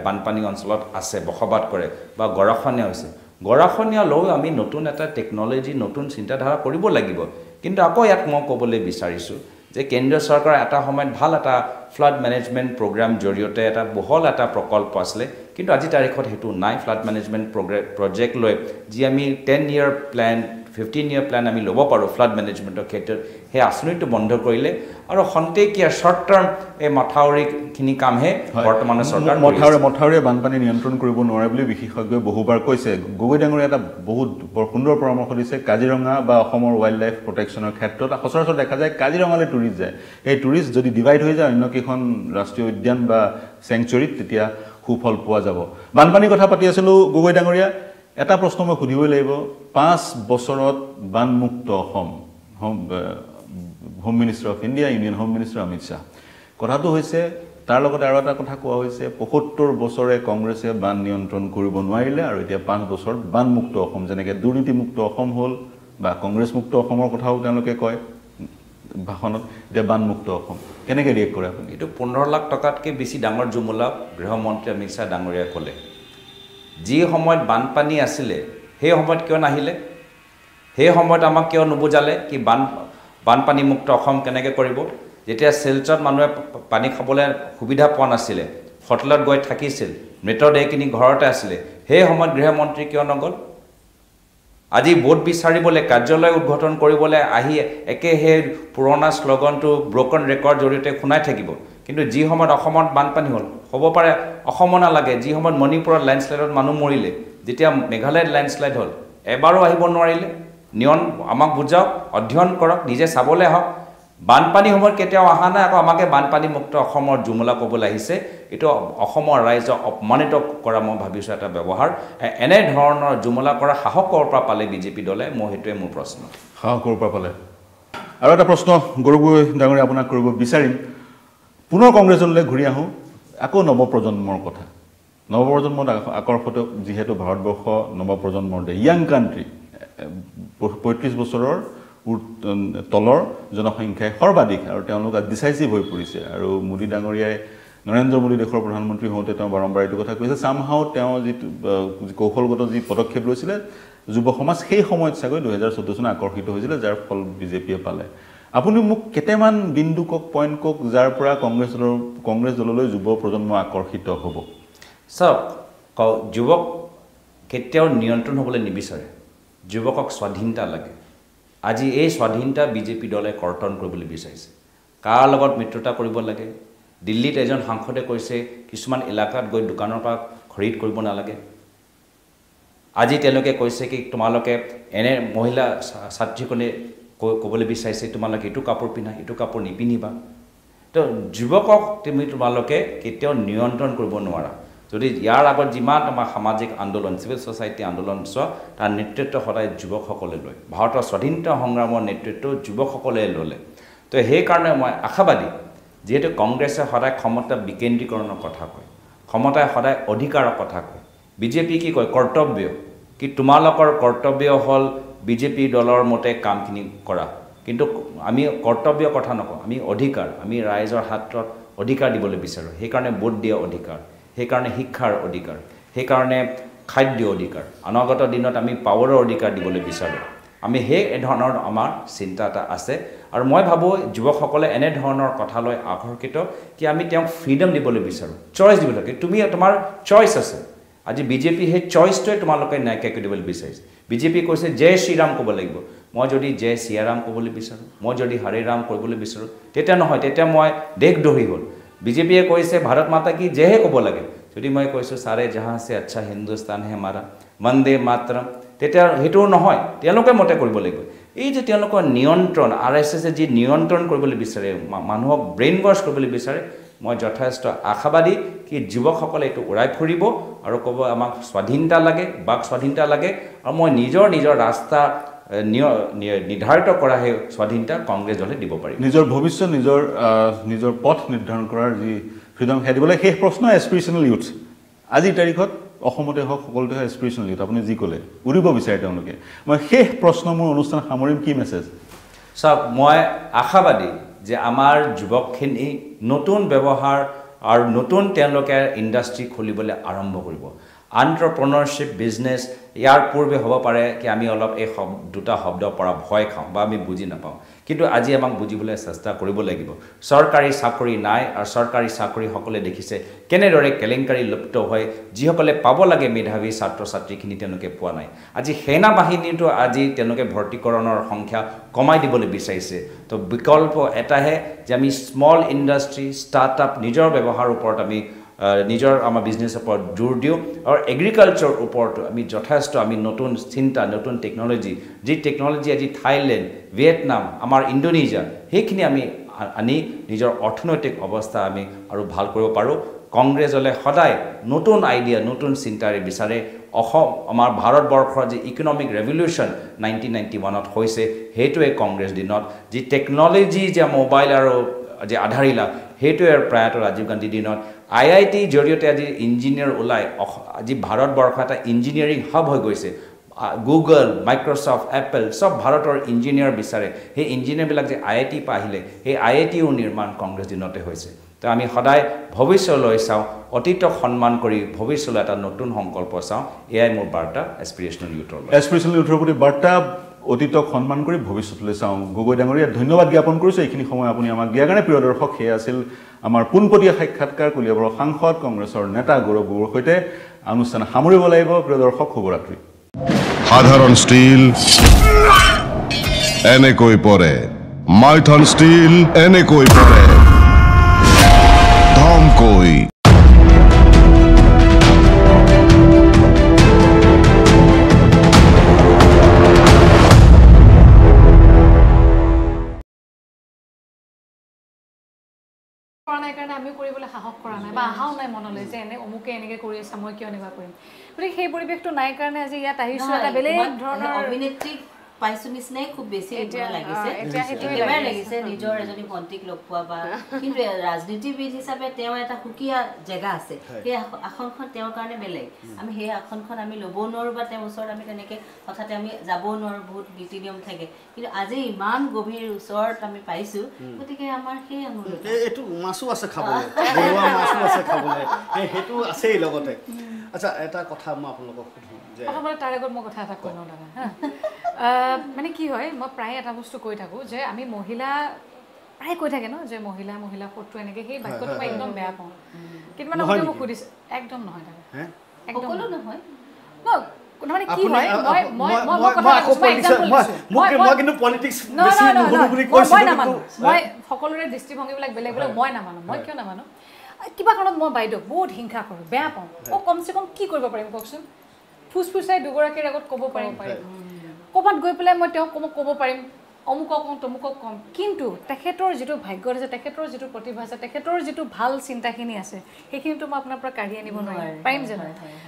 বানপানী অঞ্চলত আছে বসবাস কৰে বা গৰাখহনীয়া হৈছে। গৰাখহনীয়া লৈ আমি নতুন এটা টেকন'লজি নতুন চিন্তাধাৰা কৰিব লাগিব। কিন্তু আকৌ ইয়াত মই ক'বলৈ বিচাৰিছোঁ যে কেন্দ্ৰীয় চৰকাৰৰ এটা সময়ত ভাল এটা ফ্লাড মেনেজমেণ্ট প্ৰগ্ৰাম জৰিয়তে এটা বহল এটা প্ৰকল্প আছিলে। কিন্তু আজি তাৰিখত সেইটো নাই। ফ্লাড মেনেজমেণ্ট প্ৰগ্ৰে প্ৰজেক্ট লৈ যি আমি ten year plan fifteen year plan আমি ল'ব পাৰোঁ ফ্লাড মেনেজমেণ্টৰ ক্ষেত্ৰত। সেই আঁচনিটো বন্ধ কৰিলে আৰু খন্তেকীয়া শ্বৰ্ট টাৰ্ম এই মথাউৰিখিনি কামহে বৰ্তমানৰ চৰকাৰ। মথাউৰি মথাউৰিয়ে বানপানী নিয়ন্ত্ৰণ কৰিব নোৱাৰে বুলি বিশেষজ্ঞই বহুবাৰ কৈছে। গগৈ ডাঙৰীয়া এটা বহুত বৰ সুন্দৰ পৰামৰ্শ দিছে কাজিৰঙা বা অসমৰ ৱাইল্ড লাইফ প্ৰটেকশ্যনৰ ক্ষেত্ৰত সচৰাচৰ দেখা যায় কাজিৰঙালৈ টুৰিষ্ট যায়। এই টুৰিষ্ট যদি ডিভাইড হৈ যায় অন্য কেইখন ৰাষ্ট্ৰীয় উদ্যান বা চেংচুৰীত তেতিয়া সুফল পোৱা যাব। বানপানীৰ কথা পাতি আছিলোঁ গগৈ ডাঙৰীয়া এটা প্ৰশ্ন মই সুধিবই লাগিব পাঁচ বছৰত বানমুক্ত Assam home minister of India union home minister Amit Shah কথাটো হৈছে তাৰ লগতে আৰু এটা কথা কোৱা হৈছে পঁসত্তৰ বছৰে কংগ্ৰেছে বান নিয়ন্ত্ৰণ কৰিব নোৱাৰিলে আৰু এতিয়া পাঁচ বছৰত বানমুক্ত অসম যেনেকৈ দুৰ্নীতিমুক্ত অসম হ'ল বা কংগ্ৰেছমুক্ত অসমৰ কথাও তেওঁলোকে কয় ভাষণত এতিয়া বানমুক্ত অসম। কেনেকৈ ৰিয়েক্ট কৰে আপুনি? এইটো পোন্ধৰ লাখ টকাতকৈ বেছি ডাঙৰ জুমুলা গৃহমন্ত্ৰী অমিত শ্বাহ ডাঙৰীয়াই ক'লে। যি সময়ত বানপানী আছিলে সেই সময়ত কিয় নাহিলে? সেই সময়ত আমাক কিয় নুবুজালে কি বান বানপানীমুক্ত অসম কেনেকৈ কৰিব? যেতিয়া শিলচৰত মানুহে পানী খাবলৈ সুবিধা পোৱা নাছিলে হোটেলত গৈ থাকিছিল মৃতদেহখিনি ঘৰতে আছিলে সেই সময়ত গৃহমন্ত্ৰী কিয় নগ'ল? আজি ভোট বিচাৰিবলৈ কাৰ্যালয় উদ্ঘাটন কৰিবলৈ আহি একে সেই পুৰণা শ্লোগানটো ব্ৰ'কন ৰেকৰ্ড জৰিয়তে শুনাই থাকিব। কিন্তু যি সময়ত অসমত বানপানী হ'ল হ'ব পাৰে অসমো নালাগে যি সময়ত মণিপুৰত লেণ্ডশ্লাইডত মানুহ মৰিলে যেতিয়া মেঘালয়ত লেণ্ডশ্লাইড হ'ল এবাৰো আহিব নোৱাৰিলে। নিয়ম আমাক বুজাওক অধ্যয়ন কৰক নিজে চাবলৈ আহক। বানপানী সময়ত কেতিয়াও অহা নাই আকৌ আমাকে বানপানীমুক্ত অসমৰ জুমলা ক'বলৈ আহিছে। এইটো অসমৰ ৰাইজক অপমানিত কৰা মই ভাবিছোঁ এটা ব্যৱহাৰ। এনেধৰণৰ জুমলা কৰা সাহস ক'ৰ পৰা পালে বিজেপি দলে মই সেইটোৱে মোৰ প্ৰশ্ন। সাহস ক'ৰ পৰা পালে। আৰু এটা প্ৰশ্ন গৌৰৱগৈ ডাঙৰীয়া আপোনাক কৰিব বিচাৰিম। পুনৰ কংগ্ৰেছলৈ ঘূৰি আহোঁ আকৌ নৱপ্ৰজন্মৰ কথা। নৱপ্ৰজন্মত আক- আকৰ্ষিত যিহেতু ভাৰতবৰ্ষ নৱপ্ৰজন্মৰ দেশ য়াং কাণ্ট্ৰি পঁয়ত্ৰিছ বছৰৰ তলৰ জনসংখ্যাই সৰ্বাধিক আৰু তেওঁলোক ডিচাইচিভ হৈ পৰিছে। আৰু মোদী ডাঙৰীয়াই নৰেন্দ্ৰ মোদী দেশৰ প্ৰধানমন্ত্ৰী হওঁতে তেওঁ বাৰম্বাৰ এইটো কথা কৈছে। চামহাও তেওঁ যিটো কৌশলগত যি পদক্ষেপ লৈছিলে যুৱ সমাজ সেই সময়ত চাগৈ দুহেজাৰ চৈধ্য চনত আকৰ্ষিত হৈছিলে যাৰ ফল বিজেপিয়ে পালে। আপুনি মোক কেইটামান বিন্দু কওক পইণ্ট কওক যাৰ পৰা কংগ্ৰেছ দলৰ কংগ্ৰেছ দললৈ যুৱ প্ৰজন্ম আকৰ্ষিত হ'ব? চাওক ক- যুৱক কেতিয়াও নিয়ন্ত্ৰণ হ'বলৈ নিবিচাৰে। যুৱকক স্বাধীনতা লাগে। আজি এই স্বাধীনতা বিজেপি দলে কৰ্তন কৰিবলৈ বিচাৰিছে। কাৰ লগত মিত্ৰতা কৰিব লাগে? দিল্লীত এজন সাংসদে কৈছে কিছুমান এলেকাত গৈ দোকানৰ পৰা খৰিদ কৰিব নালাগে। আজি তেওঁলোকে কৈছে কি তোমালোকে এনে মহিলা ছা- ছাত্ৰীখনে কৈ ক'বলৈ বিচাৰিছে তোমালোকে এইটো কাপোৰ পিন্ধা এইটো কাপোৰ নিপিন্ধিবা। তো যুৱকক তুমি তোমালোকে কেতিয়াও নিয়ন্ত্ৰণ কৰিব নোৱাৰা। যদি ইয়াৰ আগত যিমান আমাৰ সামাজিক আন্দোলন চিভিল ছ'চাইটি আন্দোলন চোৱা তাৰ নেতৃত্ব সদায় যুৱকসকলে লয়। ভাৰতৰ স্বাধীনতা সংগ্ৰামৰ নেতৃত্ব যুৱকসকলে ল'লে। তো সেইকাৰণে মই আশাবাদী যিহেতু কংগ্ৰেছে সদায় ক্ষমতা বিকেন্দ্ৰীকৰণৰ কথা কয় ক্ষমতাই সদায় অধিকাৰৰ কথা কয়। বিজেপি কি কয়? কৰ্তব্য। কি তোমালোকৰ কৰ্তব্য হ'ল বিজেপি দলৰ মতে কামখিনি কৰা। কিন্তু আমি কৰ্তব্য কথা নকওঁ আমি অধিকাৰ আমি ৰাইজৰ হাতত অধিকাৰ দিবলৈ বিচাৰোঁ। সেইকাৰণে ভোট দিয়া অধিকাৰ সেইকাৰণে শিক্ষাৰ অধিকাৰ সেইকাৰণে খাদ্য অধিকাৰ। অনাগত দিনত আমি পাৱাৰৰ অধিকাৰ দিবলৈ বিচাৰোঁ। আমি সেই ধৰণৰ আমাৰ চিন্তা এটা আছে আৰু মই ভাবোঁ যুৱকসকলে এনেধৰণৰ কথালৈ আকৰ্ষিত কি আমি তেওঁক ফ্ৰীডম দিবলৈ বিচাৰোঁ চইচ দিব লাগে তুমি তোমাৰ চইচ আছে। আজি বিজেপি সেই চইচটোৱে তোমালোকে নাইকিয়া কৰি দিবলৈ বিচাৰিছে। বিজেপি কৈছে জয় শ্ৰীৰাম ক'ব লাগিব। মই যদি জয় চিয়াৰাম ক'বলৈ বিচাৰোঁ মই যদি হৰে ৰাম কৰিবলৈ বিচাৰোঁ তেতিয়া নহয় তেতিয়া মই দেশদ্ৰোহী হ'ল। বিজেপিয়ে কৈছে ভাৰত মাতা কি জয়হে ক'ব লাগে? যদি মই কৈছোঁ চাৰে জাহাঁ চে আচ্ছা হিন্দুস্তান হে মাৰা বন্দে মাতৰম তেতিয়া সেইটোও নহয় তেওঁলোকে মতে কৰিব লাগিব। এই যে তেওঁলোকৰ নিয়ন্ত্ৰণ আৰ এছ এছে যি নিয়ন্ত্ৰণ কৰিবলৈ বিচাৰে মানুহক ব্ৰেইন ৱাছ কৰিবলৈ বিচাৰে মই যথেষ্ট আশাবাদী কি যুৱকসকলে এইটো উৰাই ফুৰিব আৰু ক'ব আমাক স্বাধীনতা লাগে বাক স্বাধীনতা লাগে আৰু মই নিজৰ নিজৰ ৰাস্তা নিৰ্ধাৰিত কৰা সেই স্বাধীনতা কংগ্ৰেছ দলে দিব পাৰিম নিজৰ ভৱিষ্যত নিজৰ নিজৰ পথ নিৰ্ধাৰণ কৰাৰ যি ফ্ৰীডম সেয়া দিবলৈ শেষ প্ৰশ্ন এছপিৰেশ্যনেল ইউথ আজিৰ তাৰিখত অসমতে হওক সকলোতে হওক এছপিৰেশ্যনেল ইউথ আপুনি যি ক'লে উৰিব বিচাৰে তেওঁলোকে। মই শেষ প্ৰশ্ন মোৰ অনুষ্ঠান সামৰিম কি মেছেজ চাওক মই আশাবাদী যে আমাৰ যুৱকখিনি নতুন ব্যৱহাৰ আৰু নতুন তেওঁলোকে ইণ্ডাষ্ট্ৰি খুলিবলৈ আৰম্ভ কৰিব। আণ্টাৰপ্ৰনাৰশ্বিপ বিজনেছ ইয়াৰ পূৰ্বে হ'ব পাৰে কি আমি অলপ এই শব দুটা শব্দৰ পৰা ভয় খাওঁ বা আমি বুজি নাপাওঁ। কিন্তু আজি আমাক বুজিবলৈ চেষ্টা কৰিব লাগিব। চৰকাৰী চাকৰি নাই আৰু চৰকাৰী চাকৰি সকলোৱে দেখিছে কেনেদৰে কেলেংকাৰী লুপ্ত হৈ যিসকলে পাব লাগে মেধাৱী ছাত্ৰ ছাত্ৰীখিনি তেওঁলোকে পোৱা নাই। আজি সেনা বাহিনীটো আজি তেওঁলোকে ভৰ্তিকৰণৰ সংখ্যা কমাই দিবলৈ বিচাৰিছে। তো বিকল্প এটাহে যে আমি স্মল ইণ্ডাষ্ট্ৰী ষ্টাৰ্টআপ নিজৰ ব্যৱহাৰৰ ওপৰত আমি নিজৰ আমাৰ বিজনেছৰ ওপৰত জোৰ দিওঁ আৰু এগ্ৰিকালচাৰৰ ওপৰতো আমি যথেষ্ট আমি নতুন চিন্তা নতুন টেকন'লজি যি টেকন'লজি আজি থাইলেণ্ড ভিয়েটনাম আমাৰ ইণ্ডোনেছিয়া সেইখিনি আমি আনি নিজৰ অৰ্থনৈতিক অৱস্থা আমি আৰু ভাল কৰিব পাৰোঁ। কংগ্ৰেছলে সদায় নতুন আইডিয়া নতুন চিন্তাৰে বিচাৰে। অসম আমাৰ ভাৰতবৰ্ষৰ যি ইকনমিক ৰেভলিউশ্যন নাইনটিন নাইণ্টি ওৱানত হৈছে সেইটোৱে কংগ্ৰেছ দিনত। যি টেকন'লজি যে মোবাইল আৰু যে আধাৰিলা সেইটোৱে প্ৰায়ত ৰাজীৱ গান্ধীৰ দিনত। আই আই টিৰ জৰিয়তে আজি ইঞ্জিনিয়াৰ ওলাই আজি ভাৰতবৰ্ষ এটা ইঞ্জিনিয়াৰিং হাব হৈ গৈছে। গুগল মাইক্ৰ'ছফ্ট এপল চব ভাৰতৰ ইঞ্জিনিয়াৰ বিচাৰে। সেই ইঞ্জিনিয়াৰবিলাক যে আই আই টিৰ পৰা আহিলে সেই আই আই টিও নিৰ্মাণ কংগ্ৰেছ দিনতে হৈছে। তো আমি সদায় ভৱিষ্যলৈ চাওঁ অতীতক সন্মান কৰি ভৱিষ্যলৈ এটা নতুন সংকল্প চাওঁ। এয়াই মোৰ বাৰ্তা এছপিৰেশ্যনেল ইউথৰ এছপিৰেশ্যনেল ইউথৰ প্ৰতি বাৰ্তা অতীতক সন্মান কৰি ভৱিষ্যতলৈ চাওঁ। গগৈ ডাঙৰীয়া ধন্যবাদ জ্ঞাপন কৰিছোঁ। এইখিনি সময় আপুনি আমাক দিয়াৰ কাৰণে প্ৰিয় দৰ্শক সেয়া আছিল আমাৰ পোনপটীয়া সাক্ষাৎকাৰ কলিয়াবৰৰ সাংসদ কংগ্ৰেছৰ নেতা গৌৰৱ গগৈৰ সৈতে। অনুষ্ঠান সামৰিব লাগিব। প্ৰিয় দৰ্শক শুভৰাত্ৰি। সাধাৰণ ষ্টীল এনেকৈ পৰে। মাইথন ষ্টীল এনেকৈ পৰে। ধমকৈ। বা অহাও নাই মনলৈ যে এনে অমুকে এনেকে কৰি আছে মই কিয় এনেকুৱা কৰিম? গতিকে সেই পৰিৱেশটো নাই কাৰণে আজি ইয়াত আহিছো এটা বেলেগ ধৰণৰ অভিনেত্ৰীক পাইছো নিচিনাই খুব বেছি লাগিছে। একেবাৰে লাগি লাগিছে নিজৰ এজনী ভণ্টিক লগ পোৱা বা কিন্তু ৰাজনীতিবিদ হিচাপে তেওঁৰ এটা সুকীয়া জেগা আছে। সেই আস- আসনখন তেওঁৰ কাৰণে বেলেগ। আমি সেই আসনখন আমি ল'বও নোৱাৰো বা তেওঁৰ ওচৰত আমি তেনেকে হঠাতে আমি যাবও নোৱাৰো বহুত নীতি নিয়ম থাকে। কিন্তু আজি ইমান গভীৰ ওচৰত আমি পাইছো গতিকে আমাৰ সেই অনুৰোধ এই- এইটো মাছো আছে খাবলৈ। ঘৰুৱা মাছো আছে খাবলৈ। এই সেইটো আছেই লগতে। আচ্ছা এটা কথা মই আপোনালোকক সুধোঁ। প্ৰথমতে তাৰ আগত মই কথা এটা কৈ লওঁ দাদা হা? মানে কি হয় মই প্ৰায় এটা বস্তু কৈ থাকোঁ যে আমি মহিলা প্ৰায় কৈ থাকে ন যে মহিলা মহিলা শত্ৰু এনেকৈ সেই বাক্যটো মই একদম বেয়া পাওঁ। কিন্তু মানে মোক? সুধিছে একদম নহয় দাদা। হে? একদম নহয়। সকলোৰে দৃষ্টিভংগীবিলাক বেলেগ বেলেগ মই নামানো। মই কিয় নামানো? কিবা কাৰণত মই বাইদেউক বহুত হিংসা কৰোঁ বেয়া পাওঁ। মই কমচে কম কি কৰিব পাৰিম কওকচোন? ফুচফুচাই দুগৰাকীৰ আগত ক'ব পাৰিম। ক'ৰবাত গৈ পেলাই মই তেওঁক ক'ব ক'ব পাৰিম অমুকক কওঁ তমুকক ক'ম কিন্তু তেখেতৰ যিটো ভাগ্যত আছে তেখেতৰ যিটো প্ৰতিভা আছে তেখেতৰ যিটো ভাল চিন্তাখিনি আছে সেইখিনিতো মই আপোনাৰ পৰা কাঢ়ি আনিব নোৱাৰিম। পাৰিম জানো?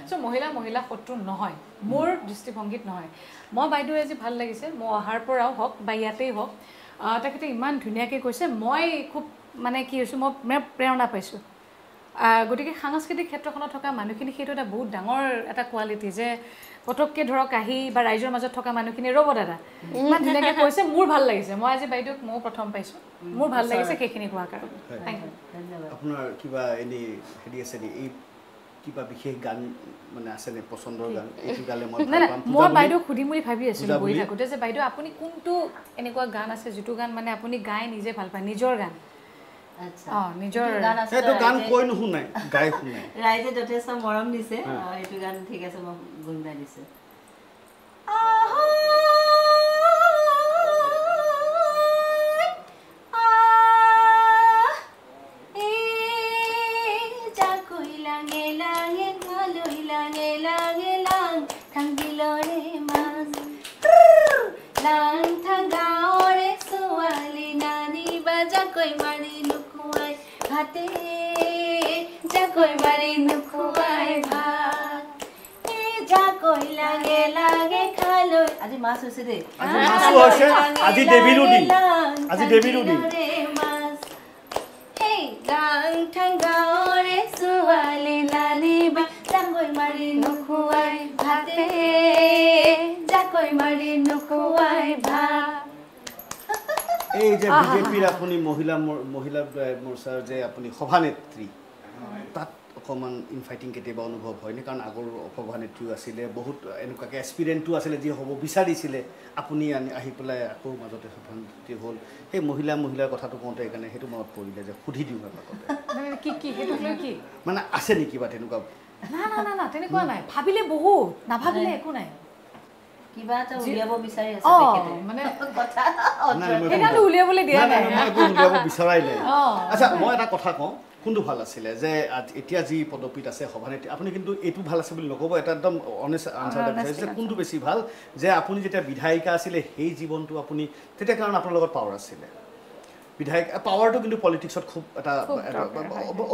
চ' মহিলা মহিলা শত্ৰু নহয়। মোৰ দৃষ্টিভংগীত নহয়। মই বাইদেউ আজি ভাল লাগিছে। মই অহাৰ পৰাও হওক বা ইয়াতেই হওক তেখেতে ইমান ধুনীয়াকৈ কৈছে। মই খুব মানে কি হৈছোঁ মই প্ৰেৰণা পাইছোঁ। গতিকে সাংস্কৃতিক ক্ষেত্ৰখনত থকা মানুহখিনি সেইটো এটা বহুত ডাঙৰ এটা কোৱালিটি যে পটককৈ ধৰক আহি বা ৰাইজৰ মাজত থকা মানুহখিনি ৰ'ব দাদা ইমান ধুনীয়াকৈ কৈছে মোৰ ভাল লাগিছে। মই আজি বাইদেউক ময়ো প্ৰথম পাইছোঁ। মোৰ ভাল লাগিছে সেইখিনি কোৱাৰ কাৰণে। থেংক ইউ ধন্যবাদ। আপোনাৰ কিবা এনেই হেৰি আছে নি? এই কিবা বিশেষ গান মানে আছেনে পচন্দৰ গান? এইটো গালে মই নাই মই বাইদেউক সুধিম বুলি ভাবি আছিলোঁ বহি? থাকোঁতে যে বাইদেউ আপুনি কোনটো এনেকুৱা গান আছে যিটো গান মানে আপুনি গাই নিজে ভাল পায় নিজৰ গান? সেইটো গান ৰাইজে- কৈ গাই যথেষ্ট মৰম দিছে। এইটো গান ঠিক আছে মই গুণগাই দিছোঁ। ভাতে জাকৈ মাৰি নোখোৱাই ভাত জাকৈ লাগে লাগে খালৈ। আজি মাছ হৈছে দেই আজি মাছো হৈছে, আজি দেৱীৰো দিন। আজি দেৱীৰো দিন। গাঁৱৰে ছোৱালী নানিবা জাকৈ মাৰি নোখোৱাই ভাতে জাকৈ মাৰি নোখোৱাই ভাত। এই যে বিজেপিৰ আপুনি মহিলা মোৰ- মহিলা মৰ্চাৰ যে আপুনি সভানেত্ৰী তাত অকণমান ইনফাইটিং কেতিয়াবা অনুভৱ হয়নে? কাৰণ আগৰ সভানেত্ৰীও আছিলে বহুত এনেকুৱাকৈ এক্সপিৰিয়েণ্টো আছিলে যি হ'ব বিচাৰিছিলে। আপুনি আহি পেলাই আকৌ মাজতে সভানেত্ৰী হ'ল। সেই মহিলা মহিলাৰ কথাটো কওঁতে সেইকাৰণে সেইটো মনত পৰিলে যে সুধি দিওঁ এবাকতে মানে কি কি সেইটোক লৈ কি? মানে আছে নেকি কিবা তেনেকুৱা? না না না না তেনেকুৱা নাই। ভাবিলে বহুত নাভাবিলে একো নাই। কিবা এটা উলিয়াব বিচাৰি আছে অঁ, তেখেতে। মানে কথা নাই, মই- সেইকাৰণে উলিয়াবলৈ দিয়া নাই, উলিয়াব বিচৰাই নাই। আচ্ছা মই এটা কথা কওঁ কোনটো ভাল আছিলে? যে আজ- এতিয়া যি পদবীত আছে সভানেত্ৰী আপুনি কিন্তু এইটো ভাল আছে বুলি নক'ব এটা একদম অনেষ্ট আনচাৰ এটা বিচাৰিছে যে কোনটো বেছি ভাল? যে আপুনি যেতিয়া বিধায়িকা আছিলে সেই জীৱনটো আপুনি তেতিয়া কাৰণ আপোনাৰ লগত পাৱাৰ আছিলে। বিধায়ক পাৱাৰটো কিন্তু পলিটিক্সত খুব এটা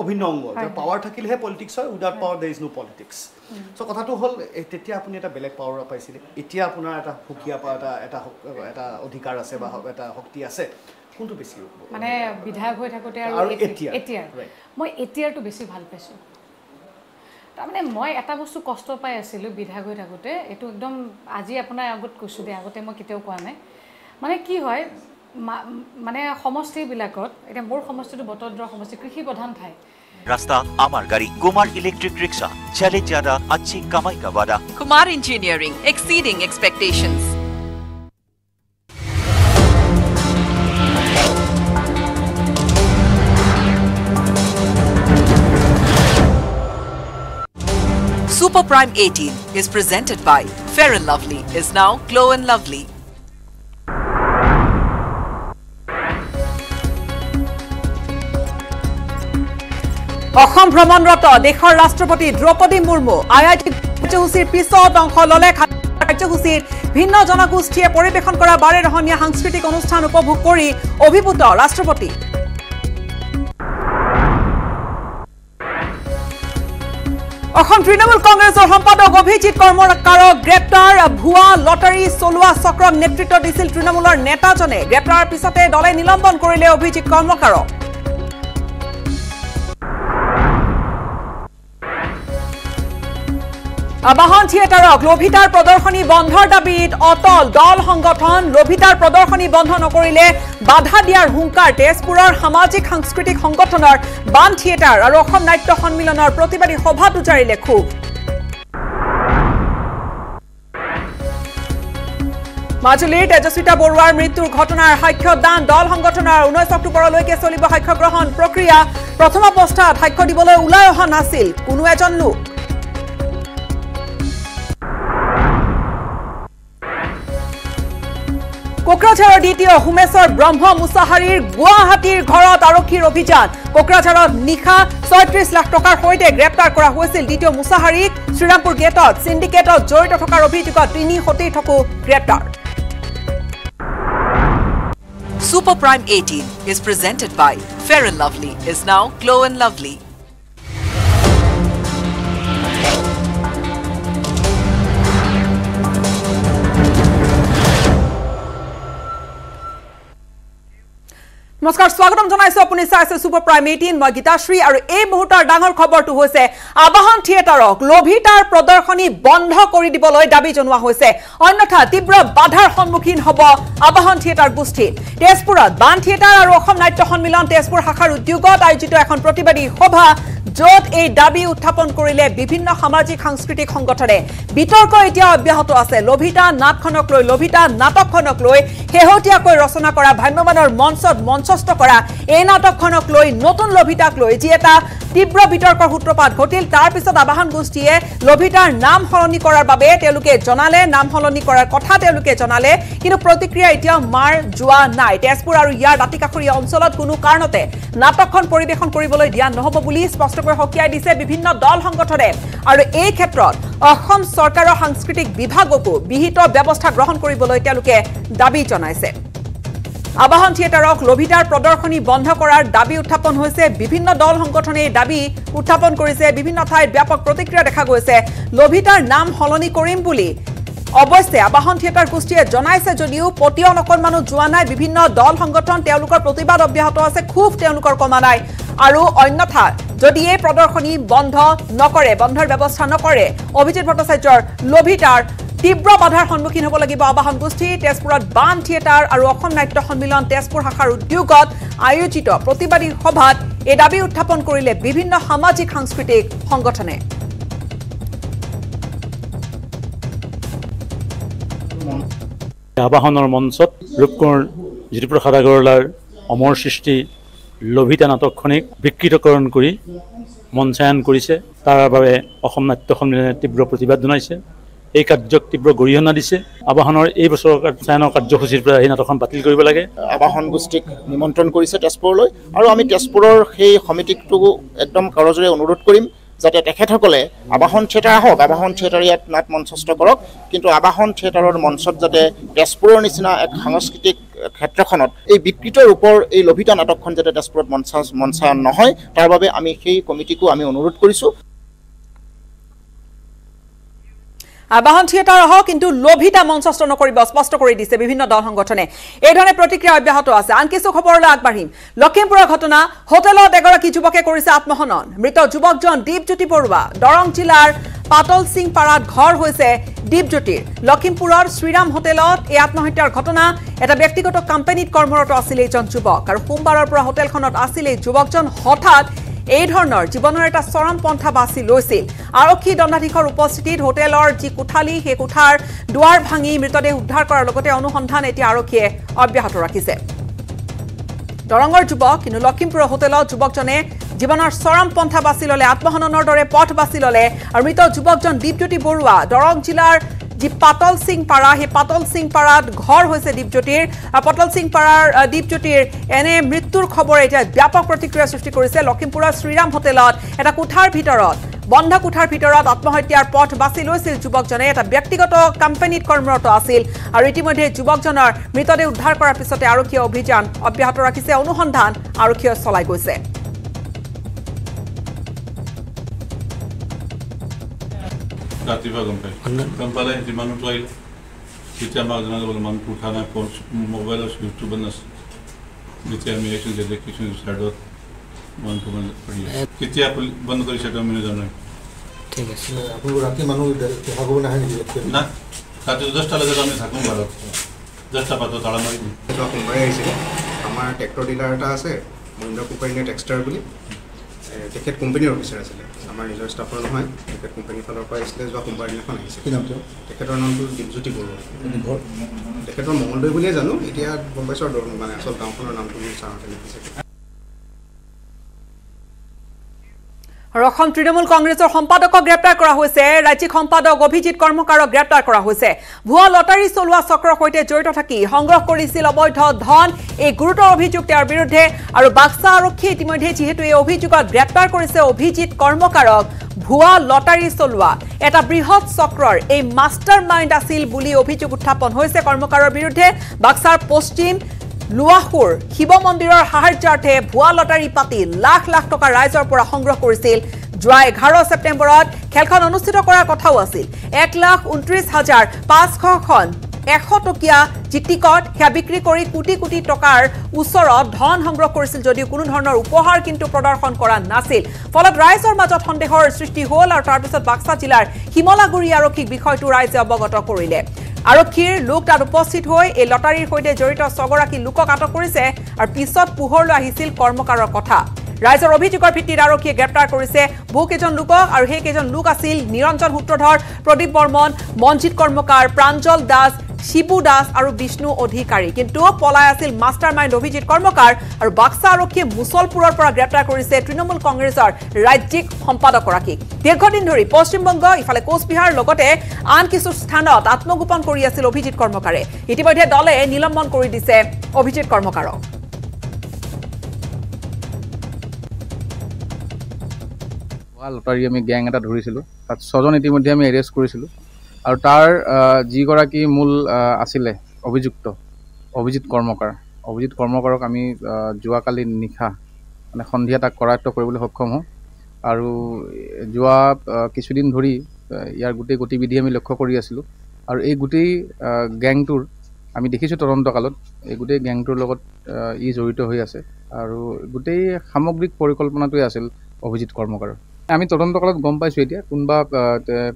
অভিন্ন অংগ। পাৱাৰ থাকিলেহে পলিটিক্স হয় without power there is no politics so' কথাটো হ'ল তেতিয়া আপুনি এটা বেলেগ পাৱাৰ পাইছিলে। এতিয়া আপোনাৰ এটা সুকীয়া এটা এটা এটা অধিকাৰ আছে বা এটা শক্তি আছে কোনটো বেছি মানে বিধায়ক হৈ থাকোঁতে আৰু আৰু এতি- এতিয়া? এতিয়াৰ. মই এতিয়াৰটো বেছি ভাল পাইছোঁ। তাৰমানে মই এটা বস্তু কষ্ট পাই আছিলোঁ বিধায়ক হৈ থাকোঁতে। এইটো একদম আজি আপোনাৰ আগত কৈছোঁ দেই আগতে মই কেতিয়াও কোৱা নাই। মানে কি হয় মানে সমষ্টিবিলাকত এতিয়া মোৰ সমষ্টিটো বটদ্ৰ সমষ্টি কৃষি প্ৰধান ঠাই। रास्ता आमार गाड़ी कुमार इलेक्ट्रिक रिक्शा चले ज्यादा अच्छी कमाई का वादा Kumar Engineering, exceeding expectations. Super Prime 18 is presented by Fair and Lovely is now Glow and Lovely. Assam ভ্ৰমণৰত দেশৰ ৰাষ্ট্ৰপতি Droupadi Murmu I I T কাৰ্যসূচীৰ পিছত অংশ ললে। কাৰ্যসূচীত ভিন্ন জনগোষ্ঠীয়ে পৰিৱেশন কৰা বাৰেৰহণীয়া সাংস্কৃতিক অনুষ্ঠান উপভোগ কৰি অভিভূত ৰাষ্ট্ৰপতি। অসম তৃণমূল কংগ্ৰেছৰ সম্পাদক অভিজিৎ কৰ্মকাৰক গ্ৰেপ্তাৰ। ভুৱা লটাৰী চলোৱা চক্ৰক নেতৃত্ব দিছিল তৃণমূলৰ নেতাজনে। গ্ৰেপ্তাৰৰ পিছতে দলে নিলম্বন কৰিলে অভিজিৎ কৰ্মকাৰক। আবাহন থিয়েটাৰক লভিতাৰ প্ৰদৰ্শনী বন্ধৰ দাবীত অটল দল সংগঠন লভিতাৰ প্ৰদৰ্শনী বন্ধ নকৰিলে বাধা দিয়াৰ হুংকাৰ তেজপুৰৰ সামাজিক সাংস্কৃতিক সংগঠনৰ বান থিয়েটাৰ আৰু অসম নাট্য সন্মিলনৰ প্ৰতিবাদী সভাত উজাৰিলে ক্ষোভ মাজুলীৰ তেজস্বিতা বৰুৱাৰ মৃত্যুৰ ঘটনাৰ সাক্ষ্যদান দল সংগঠনৰ ঊনৈছ অক্টোবৰলৈকে চলিব সাক্ষ্য গ্ৰহণ প্ৰক্ৰিয়া। প্ৰথম অৱস্থাত সাক্ষ্য দিবলৈ ওলাই অহা নাছিল কোনো এজন লোক। কোকৰাঝাৰৰ দ্বিতীয় সোমেশ্বৰ ব্ৰহ্ম মুছাহাৰীৰ গুৱাহাটীৰ ঘৰত আৰক্ষীৰ অভিযান। কোকৰাঝাৰত নিশা ছয়ত্ৰিশ লাখ টকাৰ সৈতে গ্ৰেপ্তাৰ কৰা হৈছিল দ্বিতীয় মুছাহাৰীক। শ্ৰীৰামপুৰ গেটত চিণ্ডিকেটত জড়িত থকাৰ অভিযোগত তিনি সতীৰ্থকো গ্ৰেপ্তাৰ। Super Prime 18 is presented by Fair and Lovely is now Glow and Lovely. নমস্কাৰ স্বাগতম জনাইছো আপুনি চাইছে ছুপাৰ প্ৰাইম এইটিন মই গীতাশ্ৰী আৰু এই মুহূৰ্তৰ ডাঙৰ খবৰটো হৈছে আবাহন থিয়েটাৰক লভিতাৰ প্ৰদৰ্শনী বন্ধ কৰি দিবলৈ দাবী জনোৱা হৈছে। অন্যথা তীব্ৰ বাধাৰ সন্মুখীন হ'ব আবাহন থিয়েটাৰ গোষ্ঠীত। তেজপুৰত বান থিয়েটাৰ আৰু অসম নাট্য সন্মিলন তেজপুৰ শাখাৰ উদ্যোগত আয়োজিত এখন প্ৰতিবাদী সভা য'ত এই দাবী উত্থাপন কৰিলে বিভিন্ন সামাজিক সাংস্কৃতিক সংগঠনে। বিতৰ্ক এতিয়া অব্যাহত আছে। লভিতা নাটখনক লৈ লভিতা নাটকখনক লৈ শেহতীয়াকৈ ৰচনা কৰা ভ্ৰাম্যমানৰ মঞ্চত মঞ্চস্থ কৰা। এই নাটকখনক লৈ নতুন লভিতাক লৈ যি এটা তীব্ৰ বিতৰ্কৰ সূত্ৰপাত ঘটিল তাৰ পিছত আবাহন গোষ্ঠীয়ে লভিতাৰ নাম সলনি কৰাৰ বাবে তেওঁলোকে জনালে নাম সলনি কৰাৰ কথা তেওঁলোকে জনালে কিন্তু প্ৰতিক্ৰিয়া এতিয়াও মাৰ যোৱা নাই। তেজপুৰ আৰু ইয়াৰ দাঁতিকাষৰীয়া অঞ্চলত কোনো কাৰণতে নাটকখন পৰিৱেশন কৰিবলৈ দিয়া নহ'ব বুলি স্পষ্টকৈ সকীয়াই দিছে বিভিন্ন দল সংগঠনে। আৰু এই ক্ষেত্ৰত অসম চৰকাৰৰ সাংস্কৃতিক বিভাগকো বিহিত ব্যৱস্থা গ্ৰহণ কৰিবলৈ তেওঁলোকে দাবী জনাইছে। আবাহন থিয়েটাৰক লভিতাৰ প্ৰদৰ্শনী বন্ধ কৰাৰ দাবী উত্থাপন হৈছে। বিভিন্ন দল সংগঠনে এই দাবী উত্থাপন কৰিছে। বিভিন্ন ঠাইত ব্যাপক প্ৰতিক্ৰিয়া দেখা গৈছে। লভিতাৰ নাম সলনি কৰিম বুলি অৱশ্যে আবাহন থিয়েটাৰ গোষ্ঠীয়ে জনাইছে যদিও পতিয়ন অকণমানো যোৱা নাই। বিভিন্ন দল সংগঠন তেওঁলোকৰ প্ৰতিবাদ অব্যাহত আছে। ক্ষোভ তেওঁলোকৰ কমা নাই। আৰু অন্যথা যদি এই প্ৰদৰ্শনী বন্ধ নকৰে বন্ধৰ ব্যৱস্থা নকৰে অভিজিৎ ভট্টাচাৰ্যৰ লভিতাৰ তীব্ৰ বাধাৰ সন্মুখীন হ'ব লাগিব আবাহন গোষ্ঠী তেজপুৰত বান থিয়েটাৰ আৰু অসম নাট্য সন্মিলন তেজপুৰ শাখাৰ উদ্যোগত আয়োজিত প্ৰতিবাদী সভাত এই দাবী উত্থাপন কৰিলে বিভিন্ন সামাজিক সাংস্কৃতিক সংগঠনে। আবাহনৰ মঞ্চত ৰূপকোঁৱৰ জ্যোতিপ্ৰসাদ আগৰৱালাৰ অমৰ সৃষ্টি লভিতা নাটকখনিক বিকৃতকৰণ কৰি মঞ্চায়ন কৰিছে। তাৰ বাবে অসম নাট্য সন্মিলনে তীব্ৰ প্ৰতিবাদ জনাইছে। এই কাৰ্যক তীব্ৰ গৰিহণা দিছে। আবাহনৰ এই বছৰৰ চায়নৰ কাৰ্যসূচীৰ পৰা এই নাটকখন বাতিল কৰিব লাগে। আবাহন গোষ্ঠীক নিমন্ত্ৰণ কৰিছে তেজপুৰলৈ আৰু আমি তেজপুৰৰ সেই সমিতিকটো একদম কৰজোৰে অনুৰোধ কৰিম যাতে তেখেতসকলে আবাহন থিয়েটাৰ আহক। আবাহন থিয়েটাৰ ইয়াত নাট মঞ্চস্থ কৰক। কিন্তু আবাহন থিয়েটাৰৰ মঞ্চত যাতে তেজপুৰৰ নিচিনা এক সাংস্কৃতিক ক্ষেত্ৰখনত এই বিকৃত ৰূপৰ এই লভিতা নাটকখন যাতে তেজপুৰত মঞ্চা মঞ্চায়ন নহয় তাৰ বাবে আমি সেই কমিটিকো আমি অনুৰোধ কৰিছোঁ। আবাহন থিয়েটাৰ আহক কিন্তু লোভিতা মঞ্চস্থ নকৰিব স্পষ্ট কৰি দিছে বিভিন্ন দল সংগঠনে। এইধৰণে প্ৰতিক্ৰিয়া অব্যাহত আছে। আন কিছু খবৰলৈ আগবাঢ়িম। লখিমপুৰৰ ঘটনা হোটেলত এগৰাকী যুৱকে কৰিছে আত্মহনন। মৃত যুৱকজন দীপজ্যোতি বৰুৱা। দৰং জিলাৰ পাতল সিং পাৰাত ঘৰ হৈছে দীপজ্যোতিৰ। লখিমপুৰৰ শ্ৰীৰাম হোটেলত এই আত্মহত্যাৰ ঘটনা এটা ব্যক্তিগত কোম্পানীত কৰ্মৰত আছিল এইজন যুৱক। আৰু সোমবাৰৰ পৰা হোটেলখনত আছিল এই যুৱকজন। হঠাৎ এই ধৰণৰ জীৱনৰ এটা চৰম পন্থা বাছি লৈছিল। আৰক্ষী দণ্ডাধীশৰ উপস্থিতিত হোটেলৰ যি কোঠালি সেই কোঠাৰ দুৱাৰ ভাঙি মৃতদেহ উদ্ধাৰ কৰাৰ লগতে অনুসন্ধান এতিয়া আৰক্ষীয়ে অব্যাহত ৰাখিছে। দৰঙৰ যুৱক কিন্তু লখিমপুৰৰ হোটেলত যুৱকজনে জীৱনৰ চৰম পন্থা বাছি ল'লে আত্মহননৰ দৰে পথ বাছি ল'লে আৰু মৃত যুৱকজন দীপজ্যোতি বৰুৱা দৰং জিলাৰ যি পাতল সিং পাৰা সেই পাতল সিং পাৰাত ঘৰ হৈছে দীপজ্যোতিৰ আৰু পাতল সিং পাৰাৰ আহ, দীপজ্যোতিৰ এনে মৃত্যুৰ খবৰ এতিয়া ব্যাপক প্ৰতিক্ৰিয়া সৃষ্টি কৰিছে লখিমপুৰৰ শ্ৰীৰাম হোটেলত। এটা কোঠাৰ ভিতৰত বন্ধ কোঠাৰ ভিতৰত আত্মহত্যাৰ পথ বাছি লৈছিল যুৱকজনে। এটা ব্যক্তিগত কোম্পানীত কৰ্মৰত আছিল আৰু ইতিমধ্যে যুৱকজনৰ মৃতদেহ উদ্ধাৰ কৰাৰ পিছতে আৰক্ষীয়ে অভিযান অব্যাহত ৰাখিছে। অনুসন্ধান আৰক্ষীয়ে চলাই গৈছে। ৰাতিপুৱা গম পাই গম পালে সিহঁতি মানুহটো আহিলে তেতিয়া আমাক জনালে বোলে মানুহটো উঠা নাই ফোন মোবাইলৰ চুইচটো বন্ধ আছে যেতিয়া আমি আহিছোঁ যে দেখিছোঁ ছাইডত মানুহটো বন্ধ কৰি আছে কেতিয়া বন্ধ কৰিছে সেইটো আমি নাজানো ঠিক আছে আপোনালোক ৰাতি মানুহ দেখা কৰিব নাহে নেকি না ৰাতি দহটালৈকে আমি থাকোঁ ঘৰত দহটা পাছত তালা মাৰি দিওঁ যোৱা সোমবাৰে আহিছিলে আমাৰ ট্ৰেক্টৰ ডিলাৰ এটা আছে মহিন্দ্ৰ কোম্পানীৰ টেক্সটাৰ বুলি তেখেত কোম্পানীৰ অফিচাৰ আছিলে আমাৰ নিজৰ ষ্টাফৰ নহয় তেখেত কোম্পানীৰ ফালৰ পৰা আহিছিলে যোৱা সোমবাৰ দিনাখন আহিছে কি নাম তেওঁৰ? তেখেতৰ নামটো দীপজ্যোতি বৰুৱা তেখেতৰ মঙলদৈ বুলিয়ে জানো এতিয়া গম পাইছোঁ আৰু মানে আচল গাঁওখনৰ নামটো মোৰ চাওঁতে লিখিছে আৰু অসম তৃণমূল কংগ্ৰেছৰ সম্পাদকক গ্ৰেপ্তাৰ কৰা হৈছে। ৰাজ্যিক সম্পাদক অভিজিৎ কৰ্মকাৰক গ্ৰেপ্তাৰ কৰা হৈছে। ভুৱা লটাৰী চলোৱা চক্ৰৰ সৈতে জড়িত থাকি সংগ্ৰহ কৰিছিল অবৈধ ধন। এই গুৰুতৰ অভিযোগ তেওঁৰ বিৰুদ্ধে আৰু বাক্সা আৰক্ষীয়ে ইতিমধ্যে যিহেতু এই অভিযোগত গ্ৰেপ্তাৰ কৰিছে অভিজিৎ কৰ্মকাৰক ভুৱা লটাৰী চলোৱা। এটা বৃহৎ চক্ৰৰ এই মাষ্টাৰ মাইণ্ড আছিল বুলি অভিযোগ উত্থাপন হৈছে কৰ্মকাৰৰ বিৰুদ্ধে। বাক্সাৰ পশ্চিম লোৱাসুৰ শিৱ মন্দিৰৰ সাহাৰ্যাৰ্থে ভুৱা লটাৰী পাতি লাখ লাখ টকা ৰাইজৰ পৰা সংগ্ৰহ কৰিছিল। যোৱা এঘাৰ ছেপ্টেম্বৰত খেলখন অনুষ্ঠিত কৰাৰ কথাও আছিল। এক লাখ ঊনত্ৰিছ হাজাৰ পাঁচশখন এশ টকীয়া যি টিকট সেয়া বিক্ৰী কৰি কোটি কোটি টকাৰ ওচৰত ধন সংগ্ৰহ কৰিছিল যদিও কোনো ধৰণৰ উপহাৰ কিন্তু প্ৰদৰ্শন কৰা নাছিল। ফলত ৰাইজৰ মাজত সন্দেহৰ সৃষ্টি হ'ল আৰু তাৰপিছত বাক্সা জিলাৰ শিমলাগুৰি আৰক্ষীক বিষয়টো ৰাইজে অৱগত কৰিলে। আৰক্ষীৰ লোক তাত উপস্থিত হৈ এই লটাৰীৰ সৈতে জড়িত ছগৰাকী লোকক আটক কৰিছে আৰু পিছত পোহৰলৈ আহিছিল কৰ্মকাৰৰ কথা। ৰাইজৰ অভিযোগৰ ভিত্তিত আৰক্ষীয়ে গ্ৰেপ্তাৰ কৰিছে বহুকেইজন লোকক আৰু সেইকেইজন লোক আছিল নিৰঞ্জন সূত্ৰধৰ প্ৰদীপ বৰ্মন মঞ্জিত কৰ্মকাৰ প্ৰাঞ্জল দাস শিবু দাস আৰু বিষ্ণু অধিকাৰী। কিন্তু পলাই আছিল মাষ্টাৰ মাইণ্ড অভিজিৎ কৰ্মকাৰ আৰু বাক্সা আৰক্ষীয়ে মুছলপুৰৰ পৰা গ্ৰেপ্তাৰ কৰিছে তৃণমূল কংগ্ৰেছৰ ৰাজ্যিক সম্পাদকগৰাকীক দীৰ্ঘদিন ধৰি পশ্চিমবংগ ইফালে কোচবিহাৰ লগতে আন কিছু স্থানত আত্মগোপন কৰি আছিল অভিজিৎ কৰ্মকাৰে। ইতিমধ্যে দলে নিলম্বন কৰি দিছে অভিজিৎ কৰ্মকাৰক। ভুৱা লটাৰী আমি গেং এটা ধৰিছিলোঁ। তাত ছজন ইতিমধ্যে আমি এৰেষ্ট কৰিছিলোঁ। আৰু তাৰ যিগৰাকী মূল আছিলে অভিযুক্ত অভিজিৎ কৰ্মকাৰ অভিজিৎ কৰ্মকাৰক আমি যোৱাকালি নিশা মানে সন্ধিয়া তাক কৰায়ত্ব কৰিবলৈ সক্ষম হওঁ। আৰু যোৱা কিছুদিন ধৰি ইয়াৰ গোটেই গতিবিধি আমি লক্ষ্য কৰি আছিলোঁ। আৰু এই গোটেই গেংটোৰ আমি দেখিছোঁ তদন্তকালত এই গোটেই গেংটোৰ লগত ই জড়িত হৈ আছে। আৰু গোটেই সামগ্ৰিক পৰিকল্পনাটোৱে আছিল অভিজিৎ কৰ্মকাৰৰ। আমি তদন্তকালত গম পাইছোঁ এতিয়া কোনোবা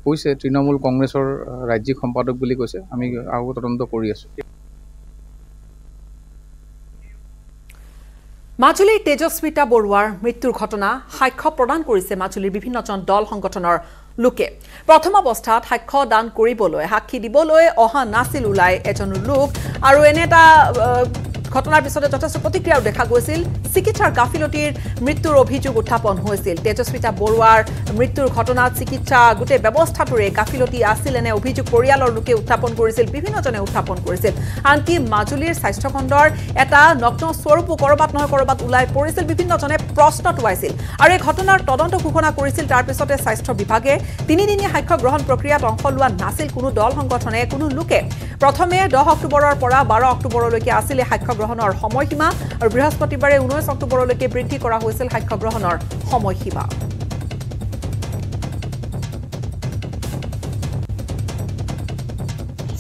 কৈছে তৃণমূল কংগ্ৰেছৰ ৰাজ্যিক সম্পাদক বুলি কৈছে আমি আৰু তদন্ত কৰি আছোঁ। মাজুলীৰ তেজস্বিতা বৰুৱাৰ মৃত্যুৰ ঘটনা সাক্ষ্য প্ৰদান কৰিছে মাজুলীৰ বিভিন্নজন দল সংগঠনৰ লোকে। প্ৰথম অৱস্থাত সাক্ষ্য দান কৰিবলৈ সাক্ষী দিবলৈ অহা নাছিল ওলাই এজন লোক আৰু এনে এটা ঘটনাৰ পিছতে যথেষ্ট প্ৰতিক্ৰিয়াও দেখা গৈছিল। চিকিৎসাৰ গাফিলতিৰ মৃত্যুৰ অভিযোগ উত্থাপন হৈছিল। তেজস্বিতা বৰুৱাৰ মৃত্যুৰ ঘটনাত চিকিৎসা গোটেই ব্যৱস্থাটোৰে গাফিলতি আছিল এনে অভিযোগ পৰিয়ালৰ লোকে উত্থাপন কৰিছিল বিভিন্নজনে উত্থাপন কৰিছিল। আনকি মাজুলীৰ স্বাস্থ্যখণ্ডৰ এটা নগ্ন স্বৰূপো ক'ৰবাত নহয় ক'ৰবাত ওলাই পৰিছিল বিভিন্নজনে প্ৰশ্ন তোৱাইছিল আৰু এই ঘটনাৰ তদন্ত ঘোষণা কৰিছিল তাৰ পিছতে স্বাস্থ্য বিভাগে তিনিদিনীয়া সাক্ষ্য গ্ৰহণ প্ৰক্ৰিয়াত অংশ লোৱা নাছিল। কোনো দল সংগঠনে কোনো লোকে প্ৰথমে দহ অক্টোবৰৰ পৰা বাৰ অক্টোবৰলৈকে আছিলে সাক্ষ্য গ্ৰহণৰ সময়সীমা আৰু বৃহস্পতিবাৰে ঊনৈছ অক্টোবৰলৈকে বৃদ্ধি কৰা হৈছিল সাক্ষ্য গ্ৰহণৰ সময়সীমা।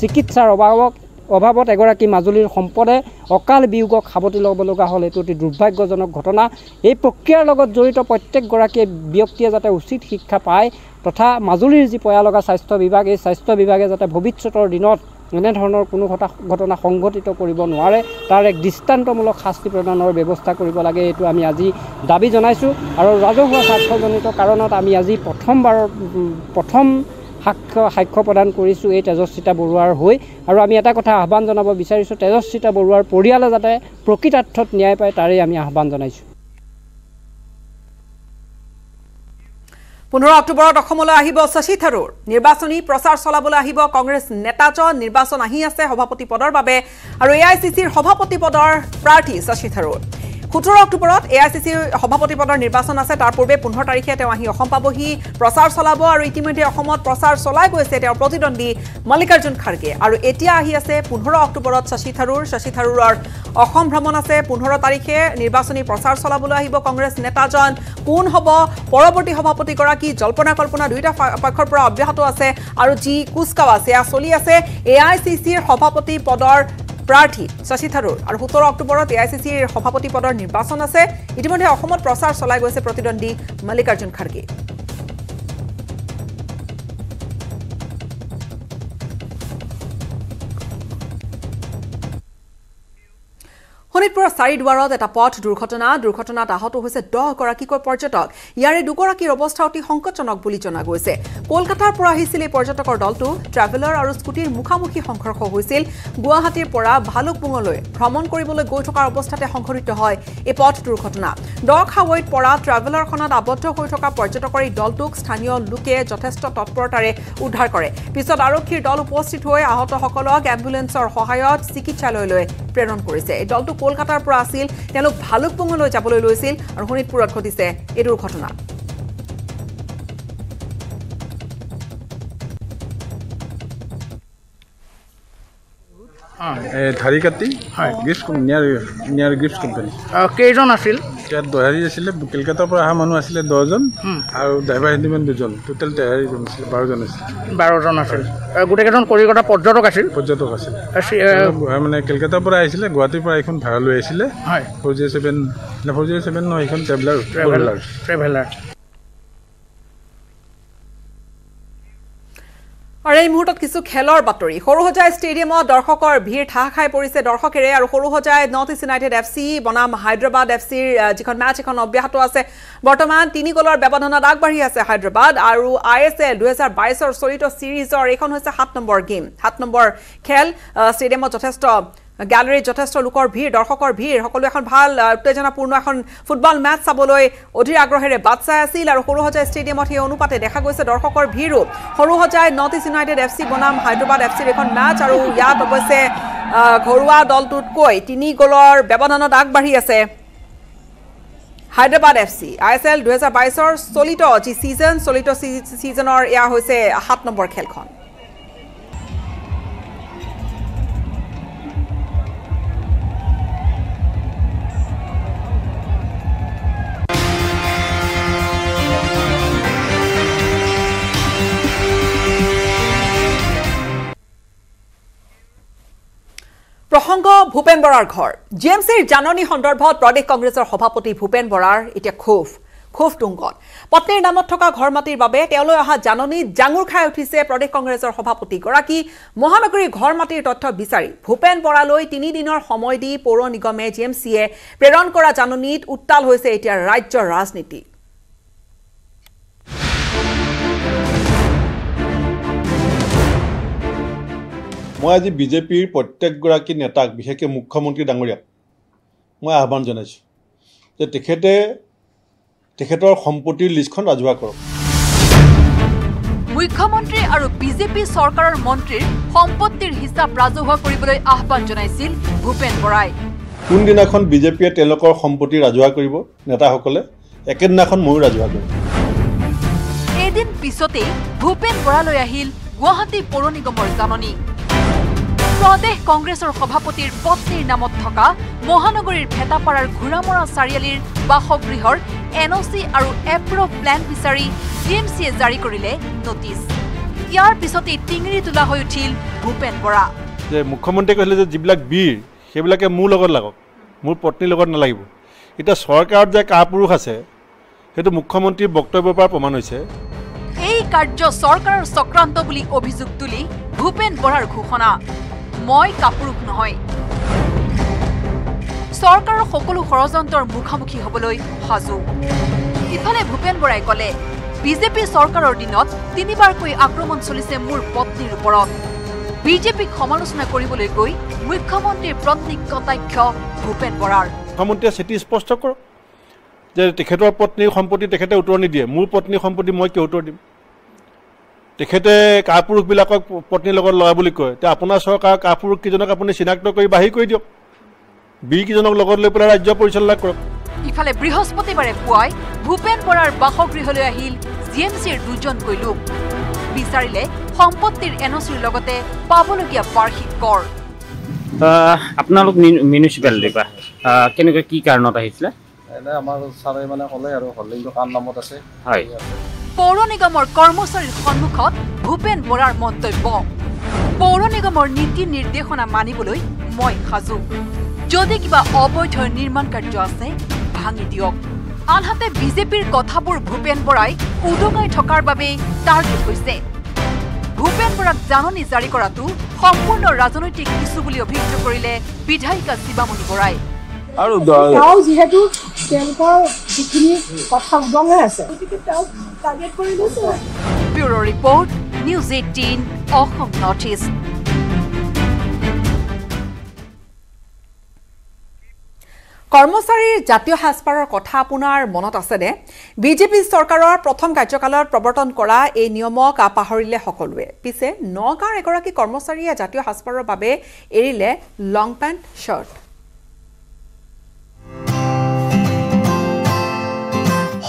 চিকিৎসাৰ অভাৱক অভাৱত এগৰাকী মাজুলীৰ সম্পদে অকাল বিয়োগক সাৱটি ল'ব লগা হ'ল। এইটো অতি দুৰ্ভাগ্যজনক ঘটনা। এই প্ৰক্ৰিয়াৰ লগত জড়িত প্ৰত্যেকগৰাকী ব্যক্তিয়ে যাতে উচিত শিক্ষা পায় তথা মাজুলীৰ যি পয়া লগা স্বাস্থ্য বিভাগ এই স্বাস্থ্য বিভাগে যাতে ভৱিষ্যতৰ দিনত এনেধৰণৰ কোনো ঘটা ঘটনা সংঘটিত কৰিব নোৱাৰে। তাৰ এক দৃষ্টান্তমূলক শাস্তি প্ৰদানৰ ব্যৱস্থা কৰিব লাগে এইটো আমি আজি দাবী জনাইছোঁ। আৰু ৰাজহুৱা স্বাৰ্থজনিত কাৰণত আমি আজি প্ৰথমবাৰৰ প্ৰথম সাক্ষ্য সাক্ষ্য প্ৰদান কৰিছোঁ এই তেজস্বিতা বৰুৱাৰ হৈ। আৰু আমি এটা কথা আহ্বান জনাব বিচাৰিছোঁ তেজস্বিতা বৰুৱাৰ পৰিয়ালে যাতে প্ৰকৃতাৰ্থত ন্যায় পায় তাৰেই আমি আহ্বান জনাইছোঁ। পোন্ধৰ অক্টোবৰত অসমলৈ আহিব শশী থাৰুৰ নিৰ্বাচনী প্ৰচাৰ চলাবলৈ আহিব কংগ্ৰেছ নেতাজন নিৰ্বাচন আহি আছে সভাপতি পদৰ বাবে। আৰু এ আই চি চিৰ সভাপতি পদৰ প্ৰাৰ্থী শশী থাৰুৰ সোতৰ অক্টোবৰত এ আই চি চিৰ সভাপতি পদৰ নিৰ্বাচন আছে। তাৰ পূৰ্বে পোন্ধৰ তাৰিখে তেওঁ আহি অসম পাবহি। প্ৰচাৰ চলাব আৰু ইতিমধ্যে অসমত প্ৰচাৰ চলাই গৈছে তেওঁৰ প্ৰতিদ্বন্দ্বী মল্লিকাৰ্জুন খাৰ্গে। আৰু এতিয়া আহি আছে পোন্ধৰ অক্টোবৰত শশী থাৰুৰ। শশী থাৰুৰৰ অসম ভ্ৰমণ আছে। পোন্ধৰ তাৰিখে নিৰ্বাচনী প্ৰচাৰ চলাবলৈ আহিব কংগ্ৰেছ নেতাজন। কোন হ'ব? পৰৱৰ্তী সভাপতিগৰাকী জল্পনা কল্পনা দুয়োটা পক্ষৰ পৰা অব্যাহত আছে। আৰু যি কুচকাৱাজ সেয়া চলি আছে। এ আই চি চিৰ সভাপতি পদৰ প্ৰাৰ্থী শশী থাৰুৰ। আৰু সোতৰ অক্টোবৰত এ আই চি চিৰ সভাপতি পদৰ নিৰ্বাচন আছে। ইতিমধ্যে অসমত প্ৰচাৰ চলাই গৈছে প্ৰতিদ্বন্দ্বী মল্লিকাৰ্জুন খাৰ্গে। শোণিতপুৰৰ চাৰিদুৱাৰত এটা পথ দুৰ্ঘটনা দুৰ্ঘটনাত আহত হৈছে দহগৰাকীকৈ পৰ্যটক। ইয়াৰে দুগৰাকীৰ অৱস্থা অতি সংকটজনক বুলি জনা গৈছে। কলকাতাৰ পৰা আহিছিল এই পৰ্যটকৰ দলটো। ট্ৰেভেলাৰ আৰু স্কুটিৰ মুখামুখি সংঘৰ্ষ হৈছিল। গুৱাহাটীৰ পৰা ভালুকপুঙলৈ ভ্ৰমণ কৰিবলৈ গৈ থকাৰ অৱস্থাতে সংঘটিত হয় এই পথ দুৰ্ঘটনা। দখাৱৈত পৰা ট্ৰেভেলাৰখনত আবদ্ধ হৈ থকা পৰ্যটকৰ এই দলটোক স্থানীয় লোকে যথেষ্ট তৎপৰতাৰে উদ্ধাৰ কৰে। পিছত আৰক্ষীৰ দল উপস্থিত হৈ আহতসকলক এম্বুলেন্সৰ সহায়ত চিকিৎসালয়লৈ প্ৰেৰণ কৰিছে। এই দলটো কলকাতাৰ পৰা আছিল। তেওঁলোক ভালুকপুঙলৈ যাবলৈ লৈছিল আৰু শোণিতপুৰত ঘটিছে এই দুৰ্ঘটনা। ধাৰি কাটি গিফ্ট নিয়াৰ নিয়াৰ গিফ্ট কোম্পানী কেইজন আছিল? ইয়াত দহাৰী আছিলে কেলকাতাৰ পৰা অহা মানুহ আছিলে দহজন আৰু ড্ৰাইভাৰ হেণ্ডিমেন দুজন। টোটেল তেহাৰীজন আছিলে বাৰজন আছিলে। বাৰজন আছিল। গোটেইকেইজন কলিকতা পৰ্যটক আছিল? পৰ্যটক আছিল। মানে কেলকাতাৰ পৰা আহিছিলে গুৱাহাটীৰ পৰা এইখন ভাড়া লৈ আহিছিলে। Four zero' seven four zero' seven নহয় এইখন ট্ৰেভেলাৰ ট্ৰেভেলাৰ ট্ৰেভেলাৰ আৰু এই মুহূৰ্তত কিছু খেলৰ বাতৰি। সৰুসজাই ষ্টেডিয়ামত দৰ্শকৰ ভিৰ ঠাহ খাই পৰিছে দৰ্শকেৰে আৰু সৰুসজাই north east united F C বনাম হায়দৰাবাদ এফ চিৰ যিখন মেচ এখন অব্যাহত আছে। বৰ্তমান তিনি গ'লৰ ব্যৱধানত আগবাঢ়ি আছে হায়দৰাবাদ আৰু আই এছ এল দুহেজাৰ বাইছৰ চলিত ছিৰিজৰ এইখন হৈছে সাত নম্বৰ গেম। সাত নম্বৰ খেল ষ্টেডিয়ামত যথেষ্ট গেলেৰীত যথেষ্ট লোকৰ ভিৰ দৰ্শকৰ ভিৰ। সকলো এখন ভাল উত্তেজনাপূৰ্ণ এখন ফুটবল মেচ চাবলৈ অধীৰ আগ্ৰহেৰে বাট চাই আছিল আৰু সৰুসজাই ষ্টেডিয়ামত সেই অনুপাতে দেখা গৈছে দৰ্শকৰ ভিৰো। সৰুসজাই north east united F C বনাম হায়দৰাবাদ এফ চিৰ এখন মেচ আৰু ইয়াত অৱশ্যে ঘৰুৱা দলটোতকৈ তিনি গ'লৰ ব্যৱধানত আগবাঢ়ি আছে Hyderabad F C I S L দুহেজাৰ বাইছৰ চলিত যি ছিজন চলিত ছিজনৰ এয়া হৈছে সাত নম্বৰ খেলখন। প্ৰসংগ ভূপেন বৰাৰ ঘৰ। জি এম চিৰ জাননী সন্দৰ্ভত প্ৰদেশ কংগ্ৰেছৰ সভাপতি ভূপেন বৰাৰ এতিয়া ক্ষোভ ক্ষোভ তুংগত। পত্নীৰ নামত থকা ঘৰ মাটিৰ বাবে তেওঁলৈ অহা জাননীত জাঙুৰ খাই উঠিছে প্ৰদেশ কংগ্ৰেছৰ সভাপতিগৰাকী। মহানগৰীৰ ঘৰ মাটিৰ তথ্য বিচাৰি ভূপেন বৰালৈ তিনিদিনৰ সময় দি পৌৰ নিগমে জি এম চিয়ে প্ৰেৰণ কৰা জাননীত উত্তাল হৈছে এতিয়া ৰাজ্যৰ ৰাজনীতি। মই আজি বিজেপিৰ প্ৰত্যেকগৰাকী নেতাক বিশেষকৈ মুখ্যমন্ত্ৰী ডাঙৰীয়াক মই আহ্বান জনাইছোঁ যে তেখেতে তেখেতৰ সম্পত্তিৰ লিষ্টখন ৰাজহুৱা কৰক। মুখ্যমন্ত্ৰী আৰু বিজেপি চৰকাৰৰ মন্ত্ৰীৰ সম্পত্তিৰ হিচাপ ৰাজহুৱা কৰিবলৈ আহ্বান জনাইছিল ভূপেন বৰাই। কোনদিনাখন বিজেপিয়ে তেওঁলোকৰ সম্পত্তি ৰাজহুৱা কৰিব নেতাসকলে একেদিনাখন ময়ো ৰাজহুৱা কৰিম। এদিন পিছতেই ভূপেন বৰালৈ আহিল গুৱাহাটী পৌৰ নিগমৰ জাননী। প্ৰদেশ কংগ্ৰেছৰ সভাপতিৰ পত্নীৰ নামত থকা মহানগৰীৰ ভেটাপাৰাৰ ঘোঁৰামৰা চাৰিআলিৰ বাসগৃহৰ এন অ' চি আৰু এপ্ৰভ প্লেন বিচাৰি জি এম চিয়ে জাৰি কৰিলে নটিচ। ইয়াৰ পিছতেই টিঙিৰি তোলা হৈ উঠিল ভূপেন বৰা। যে মুখ্যমন্ত্ৰীয়ে কৈছিলে যে যিবিলাক বীৰ সেইবিলাকে মোৰ লগত লাগক মোৰ পত্নীৰ লগত নালাগিব। এতিয়া চৰকাৰত যে কাপুৰুষ আছে সেইটো মুখ্যমন্ত্ৰীৰ বক্তব্যৰ পৰা প্ৰমাণ হৈছে। এই কাৰ্য চৰকাৰৰ চক্ৰান্ত বুলি অভিযোগ তুলি ভূপেন বৰাৰ ঘোষণা। মই কাপুৰুষ নহয়। চৰকাৰৰ সকলো ষড়যন্ত্ৰৰ মুখামুখি হবলৈ সাজু। ইফালে ভূপেন বৰাই কলে বিজেপি চৰকাৰৰ দিনত তিনিবাৰকৈ আক্ৰমণ চলিছে মোৰ পত্নীৰ ওপৰত। বিজেপিক সমালোচনা কৰিবলৈ গৈ মুখ্যমন্ত্ৰীৰ প্ৰতীক কটাক্ষ ভূপেন বৰাৰ। মুখ্যমন্ত্ৰীয়ে চিঠি স্পষ্ট কৰক যে তেখেতৰ পত্নীৰ সম্পত্তি তেখেতে উত্তৰ নিদিয়ে মোৰ পত্নীৰ সম্পত্তি মই কিয় উত্তৰ দিম? তেখেতে কাপুৰুষবিলাকক পত্নীৰ লগত লয় বুলি কয়। এতিয়া আপোনাৰ চৰকাৰৰ কাপুৰুষকেইজনক আপুনি চিনাক্ত কৰি বাহিৰ কৰি দিয়ক। বীৰকেইজনক লগত লৈ পেলাই ৰাজ্য পৰিচালনা কৰক। ইফালে বৃহস্পতিবাৰে পুৱাই ভূপেন বৰাৰ বাসগৃহলৈ আহিল জি এম চিৰ দুজনকৈ লোক। বিচাৰিলে সম্পত্তিৰ এন অ' চিৰ লগতে পাবলগীয়া বাৰ্ষিক কৰ। আপোনালোক মিউনিচিপালিটিৰ পৰা। কেনেকৈ কি কাৰণত আহিছিলে? আমাৰ ছাৰে মানে ক'লে আৰু হল্ডিংটো কাৰ নামত আছে। হয়। পৌৰ নিগমৰ কৰ্মচাৰীৰ সন্মুখত ভূপেন বৰাৰ মন্তব্য। পৌৰ নিগমৰ নীতি নিৰ্দেশনা মানিবলৈ মই সাজু। যদি কিবা অবৈধ নিৰ্মাণ কাৰ্য আছে ভাঙি দিয়ক। আনহাতে বিজেপিৰ কথাবোৰ ভূপেন বৰাই উদঙাই থকাৰ বাবেই টাৰ্গেট হৈছে। ভূপেন বৰাক জাননী জাৰি কৰাটো সম্পূৰ্ণ ৰাজনৈতিক ইছ্যু বুলি অভিহিত কৰিলে বিধায়িকা শিৱামণি বৰাই। আৰু তেওঁ যিহেতু তেওঁলোকৰ যিখিনি কথা উদঙাই আছে। গতিকে তেওঁক টাৰ্গেট কৰি লৈছে। Bureau' report news eighteen Assam north east কৰ্মচাৰীৰ জাতীয় সাজপাৰৰ কথা আপোনাৰ মনত আছেনে? বিজেপি চৰকাৰৰ প্ৰথম কাৰ্যকালত প্ৰৱৰ্তন কৰা এই নিয়মক পাহৰিলে সকলোৱে। পিছে নগাঁৱৰ এগৰাকী কৰ্মচাৰীয়ে জাতীয় সাজপাৰৰ বাবে এৰিলে লং পেণ্ট শ্বাৰ্ট।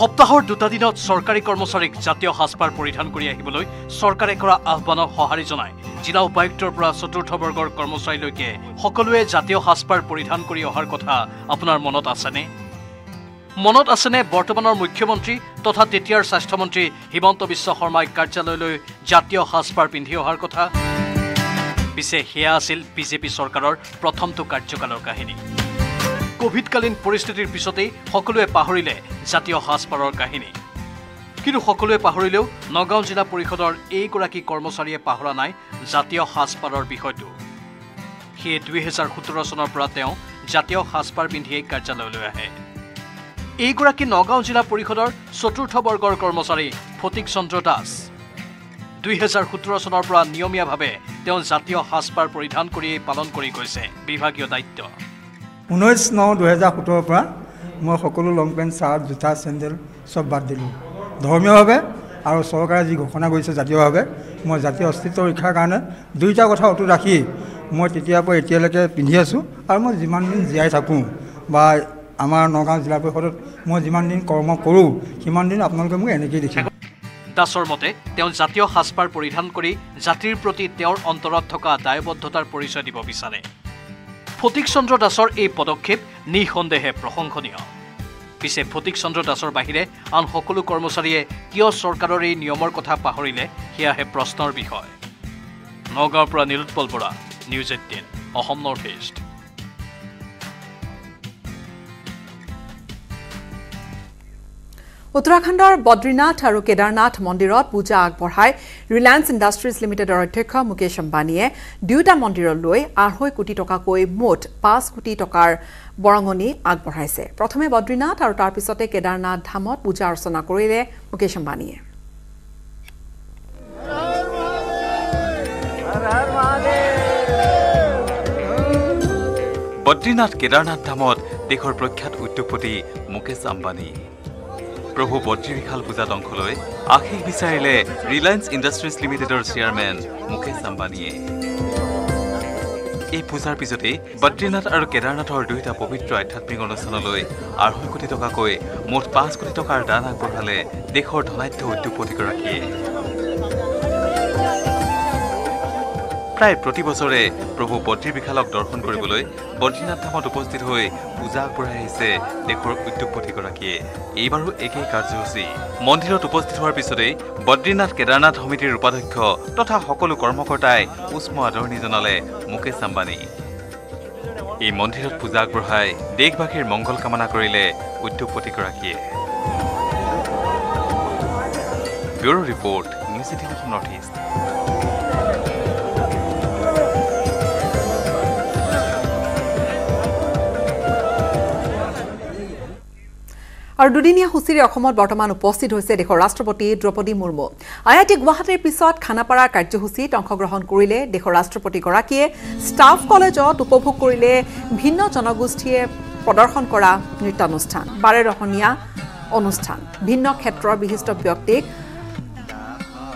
সপ্তাহৰ দুটা দিনত চৰকাৰী কৰ্মচাৰীক জাতীয় সাজপাৰ পৰিধান কৰি আহিবলৈ চৰকাৰে কৰা আহ্বানক সঁহাৰি জনাই জিলা উপায়ুক্তৰ পৰা চতুৰ্থ বৰ্গৰ কৰ্মচাৰীলৈকে সকলোৱে জাতীয় সাজপাৰ পৰিধান কৰি অহাৰ কথা আপোনাৰ মনত আছেনে? মনত আছেনে বৰ্তমানৰ মুখ্যমন্ত্ৰী তথা তেতিয়াৰ স্বাস্থ্যমন্ত্ৰী হিমন্ত বিশ্ব শৰ্মাই কাৰ্যালয়লৈ জাতীয় সাজপাৰ পিন্ধি অহাৰ কথা? পিছে সেয়া আছিল বিজেপি চৰকাৰৰ প্ৰথমটো কাৰ্যকালৰ কাহিনী। কভিডকালীন পৰিস্থিতিৰ পিছতেই সকলোৱে পাহৰিলে জাতীয় সাজপাৰৰ কাহিনী। কিন্তু সকলোৱে পাহৰিলেও নগাঁও জিলা পৰিষদৰ এইগৰাকী কৰ্মচাৰীয়ে পাহৰা নাই জাতীয় সাজপাৰৰ বিষয়টো। সেয়ে দুহেজাৰ সোতৰ চনৰ পৰা তেওঁ জাতীয় সাজপাৰ পিন্ধিয়েই কাৰ্যালয়লৈ আহে। এইগৰাকী নগাঁও জিলা পৰিষদৰ চতুৰ্থ বৰ্গৰ কৰ্মচাৰী ফটিক চন্দ্ৰ দাস। দুহেজাৰ সোতৰ চনৰ পৰা নিয়মীয়াভাৱে তেওঁ জাতীয় সাজপাৰ পৰিধান কৰিয়েই পালন কৰি গৈছে বিভাগীয় দায়িত্ব। ঊনৈছ ন দুহেজাৰ সোতৰৰ পৰা মই সকলো লং পেণ্ট চাৰ্ট জোতা চেণ্ডেল চব বাদ দিলোঁ। ধৰ্মীয়ভাৱে আৰু চৰকাৰে যি ঘোষণা কৰিছে জাতীয়ভাৱে মই জাতীয় অস্তিত্ব ৰক্ষাৰ কাৰণে দুয়োটা কথা অটুট ৰাখি মই তেতিয়াৰ পৰা এতিয়ালৈকে পিন্ধি আছোঁ আৰু মই যিমান দিন জীয়াই থাকোঁ বা আমাৰ নগাঁও জিলা পৰিষদত মই যিমান দিন কৰ্ম কৰোঁ সিমান দিন আপোনালোকে মোক এনেকৈয়ে দেখিব দাসৰ মতে তেওঁ জাতীয় সাজপাৰ পৰিধান কৰি জাতিৰ প্ৰতি তেওঁৰ অন্তৰত থকা দায়বদ্ধতাৰ পৰিচয় দিব বিচাৰে। ফটিক চন্দ্ৰ দাসৰ এই পদক্ষেপ নিঃসন্দেহে প্ৰশংসনীয়। পিছে ফটিক চন্দ্ৰ দাসৰ বাহিৰে আন সকলো কৰ্মচাৰীয়ে কিয় চৰকাৰৰ এই নিয়মৰ কথা পাহৰিলে সেয়াহে প্ৰশ্নৰ বিষয়। নগাঁৱৰ পৰা Nilotpal Bora news eighteen Assam north east. উত্তৰাখণ্ডৰ বদ্ৰীনাথ আৰু কেদাৰনাথ মন্দিৰত পূজা আগবঢ়াই ৰিলায়েন্স ইণ্ডাষ্ট্ৰিজ লিমিটেডৰ অধ্যক্ষ মুকেশ আম্বানীয়ে দুয়োটা মন্দিৰলৈ আঢ়ৈ কোটি টকাকৈ মুঠ পাঁচ কোটি টকাৰ বৰঙণি আগবঢ়াইছে। প্ৰথমে বদ্ৰীনাথ আৰু তাৰ পিছতে কেদাৰনাথ ধামত পূজা অৰ্চনা কৰিলে মুকেশ আম্বানীয়ে। বদ্ৰীনাথ কেদাৰনাথ ধামত দেশৰ প্ৰখ্যাত উদ্যোগপতি মুকেশ আম্বানী। প্ৰভু বদ্ৰী বিশাল পূজাত অংশ লৈ আশীষ বিচাৰিলে ৰিলায়েন্স ইণ্ডাষ্ট্ৰিজ লিমিটেডৰ চেয়াৰমেন মুকেশ আম্বানীয়ে। এই পূজাৰ পিছতেই বদ্ৰীনাথ আৰু কেদাৰনাথৰ দুয়োটা পবিত্ৰ আধ্যাত্মিক অনুষ্ঠানলৈ আঢ়ৈ কোটি টকাকৈ মুঠ পাঁচ কোটি টকাৰ দান আগবঢ়ালে দেশৰ ধনাঢ্য উদ্যোগপতিগৰাকীয়ে। প্ৰায় প্ৰতি বছৰে প্ৰভু বদ্ৰী বিশালক দৰ্শন কৰিবলৈ বদ্ৰীনাথ ধামত উপস্থিত হৈ পূজা আগবঢ়াই আহিছে দেশৰ উদ্যোগপতিগৰাকীয়ে। এইবাৰো একেই কাৰ্যসূচী। মন্দিৰত উপস্থিত হোৱাৰ পিছতেই বদ্ৰীনাথ কেদাৰনাথ সমিতিৰ উপাধ্যক্ষ তথা সকলো কৰ্মকৰ্তাই উষ্ম আদৰণি জনালে মুকেশ আম্বানী। এই মন্দিৰত পূজা আগবঢ়াই দেশবাসীৰ মংগল কামনা কৰিলে উদ্যোগপতিগৰাকীয়ে। Bureau report news eighteen north east. আৰু দুদিনীয়া সূচীৰে অসমত বৰ্তমান উপস্থিত হৈছে দেশৰ ৰাষ্ট্ৰপতি Droupadi Murmu. I I T গুৱাহাটীৰ পিছত খানাপাৰাৰ কাৰ্যসূচীত অংশগ্ৰহণ কৰিলে দেশৰ ৰাষ্ট্ৰপতিগৰাকীয়ে ষ্টাফ কলেজত উপভোগ কৰিলে ভিন্ন জনগোষ্ঠীয়ে প্ৰদৰ্শন কৰা নৃত্যানুষ্ঠান। বাৰেৰহণীয়া অনুষ্ঠান। ভিন্ন ক্ষেত্ৰৰ বিশিষ্ট ব্যক্তিক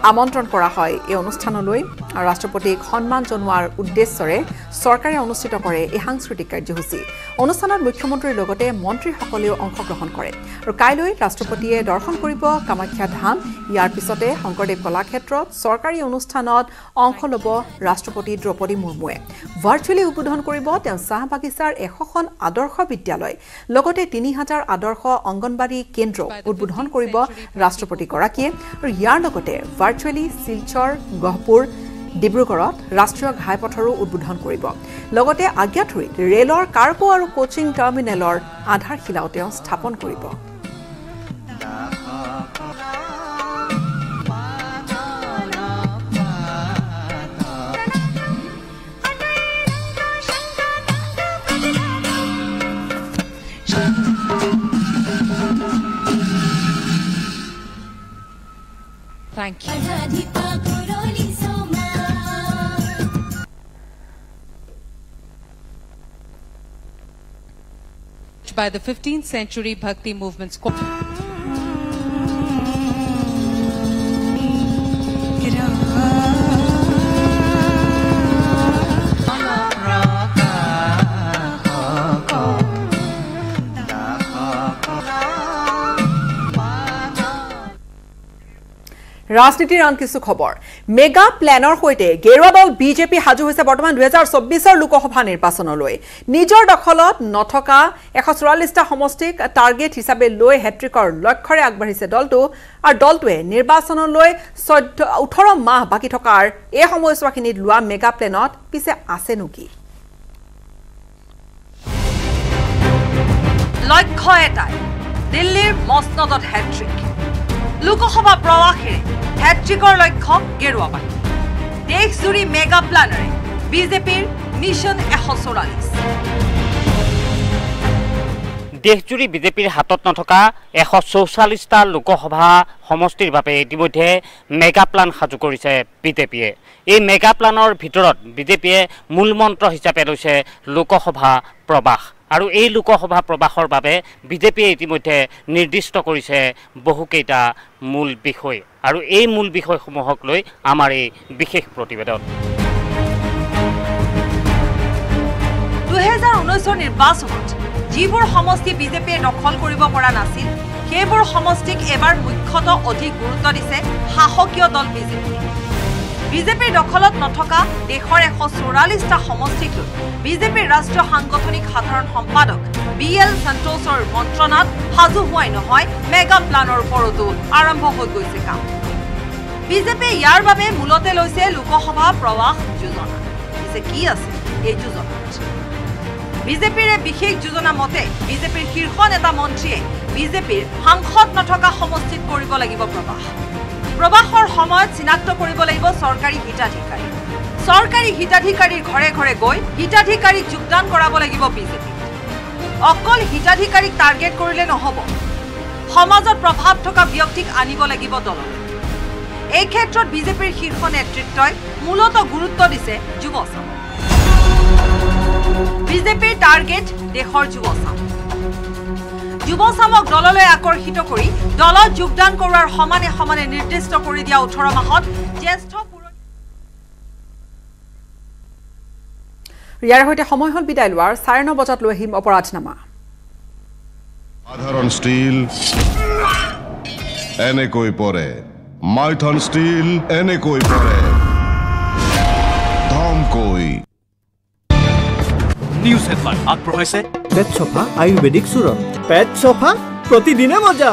আমন্ত্ৰণ কৰা হয় এই অনুষ্ঠানলৈ। আৰু ৰাষ্ট্ৰপতিক সন্মান জনোৱাৰ উদ্দেশ্যৰে চৰকাৰে অনুষ্ঠিত কৰে এই সাংস্কৃতিক কাৰ্যসূচী। অনুষ্ঠানত মুখ্যমন্ত্ৰীৰ লগতে মন্ত্ৰীসকলেও অংশগ্ৰহণ কৰে। আৰু কাইলৈ ৰাষ্ট্ৰপতিয়ে দৰ্শন কৰিব কামাখ্যা ধাম। ইয়াৰ পিছতে শংকৰদেৱ কলাক্ষেত্ৰত চৰকাৰী অনুষ্ঠানত অংশ ল'ব ৰাষ্ট্ৰপতি দ্ৰৌপদী মুৰ্মুৱে। ভাৰ্চুৱেলি উদ্বোধন কৰিব তেওঁ চাহ বাগিচাৰ এশখন আদৰ্শ বিদ্যালয়। লগতে তিনি হাজাৰ আদৰ্শ অংগনবাড়ী কেন্দ্ৰ উদ্বোধন কৰিব ৰাষ্ট্ৰপতিগৰাকীয়ে। আৰু ইয়াৰ লগতে ভাৰ্চুৱেলি শিলচৰ গহপুৰ ডিব্ৰুগড়ত ৰাষ্ট্ৰীয় ঘাইপথৰো উদ্বোধন কৰিব। লগতে আজ্ঞাথুৰিত ৰেলৰ কাৰ্গো আৰু কোচিং টাৰ্মিনেলৰ আধাৰশিলাও তেওঁ স্থাপন কৰিব। Thank you. By the 15th century Bhakti movement ৰাজনীতিৰ আন কিছু খবৰ। মেগা প্লেনৰ সৈতে গেৰুৱা দল বিজেপি সাজু হৈছে বৰ্তমান দুহেজাৰ চৌব্বিছৰ লোকসভা নিৰ্বাচনলৈ। নিজৰ দখলত নথকা এশ চৌৰাল্লিছটা সমষ্টিক টাৰ্গেট হিচাপে লৈ হেট্ৰিকৰ লক্ষ্যৰে আগবাঢ়িছে দলটো আৰু দলটোৱে নিৰ্বাচনলৈ চৈধ্য ওঠৰ মাহ বাকী থকাৰ এই সময়ছোৱাখিনিত লোৱা মেগা প্লেনত পিছে আছেনো কি? লক্ষ্য এটাই দিল্লীৰ মচনদত হেট্ৰিক। লোকসভা প্ৰৱাসেৰে হেট্ৰিকৰ লক্ষ্য গেৰুৱা দেশজুৰি মেগা প্লানেৰে বিজেপিৰ মিছন এশ চৌৰাল্লিছ দেশজুৰি বিজেপিৰ হাতত নথকা এশ চৌচল্লিছটা লোকসভা সমষ্টিৰ বাবে ইতিমধ্যে মেগা প্লান সাজু কৰিছে বিজেপিয়ে। এই মেগা প্লানৰ ভিতৰত বিজেপিয়ে মূল মন্ত্ৰ হিচাপে লৈছে লোকসভা প্ৰবাস। আৰু এই লোকসভা প্ৰবাসৰ বাবে বিজেপিয়ে ইতিমধ্যে নিৰ্দিষ্ট কৰিছে বহুকেইটা মূল বিষয়। আৰু এই মূল বিষয়সমূহক লৈ আমাৰ এই বিশেষ প্ৰতিবেদন। দুহেজাৰ ঊনৈছৰ নিৰ্বাচনত যিবোৰ সমষ্টি বিজেপিয়ে দখল কৰিব পৰা নাছিল সেইবোৰ সমষ্টিক এবাৰ মুখ্যতঃ অধিক গুৰুত্ব দিছে শাসকীয় দল বিজেপি। বিজেপিৰ দখলত নথকা দেশৰ এশ চৌৰাল্লিছটা সমষ্টিক লৈ বিজেপিৰ ৰাষ্ট্ৰীয় সাংগঠনিক সাধাৰণ সম্পাদক বি এল সন্তোষৰ মন্ত্ৰণাত সাজু হোৱাই নহয় মেগা প্লানৰ ওপৰতো আৰম্ভ হৈ গৈছে কাম। বিজেপিয়ে ইয়াৰ বাবে মূলতে লৈছে লোকসভা প্ৰৱাস যোজনা। পিছে কি আছে এই যোজনাত? বিজেপিৰে বিশেষ যোজনা মতে বিজেপিৰ শীৰ্ষ নেতা মন্ত্ৰীয়ে বিজেপিৰ সাংসদ নথকা সমষ্টিত কৰিব লাগিব প্ৰবাস প্ৰবাসৰ সময়ত চিনাক্ত কৰিব লাগিব চৰকাৰী হিতাধিকাৰী। চৰকাৰী হিতাধিকাৰীৰ ঘৰে ঘৰে গৈ হিতাধিকাৰীক যোগদান কৰাব লাগিব বিজেপি অকল হিতাধিকাৰীক টাৰ্গেট কৰিলে নহ'ব সমাজত প্ৰভাৱ থকা ব্যক্তিক আনিব লাগিব দললৈ এই ক্ষেত্ৰত বিজেপিৰ শীৰ্ষ নেতৃত্বই মূলতঃ গুৰুত্ব দিছে যুৱচাম বিজেপিৰ টাৰ্গেট দেশৰ যুৱচাম যুৱচামক দললৈ আকৰ্ষিত কৰি দলত যোগদান কৰোৱাৰ সমানে সমানে নিৰ্দিষ্ট কৰি দিয়া ওঠৰ মাহত জ্যেষ্ঠ ইয়াৰ সৈতে সময় হ'ল বিদায় লোৱাৰ। চাৰে ন বজাত লৈ আহিম অপৰাধনামা। সাধাৰণ স্টিল এনেকৈ পৰে মাইথন স্টিল এনেকৈ পৰে ধমকৈ। নিউজ হেডলাইন আগবঢ়াইছে পেট চফা আয়ুৰ্বেদিক চূৰণ পেট চফা প্ৰতিদিনে মজা।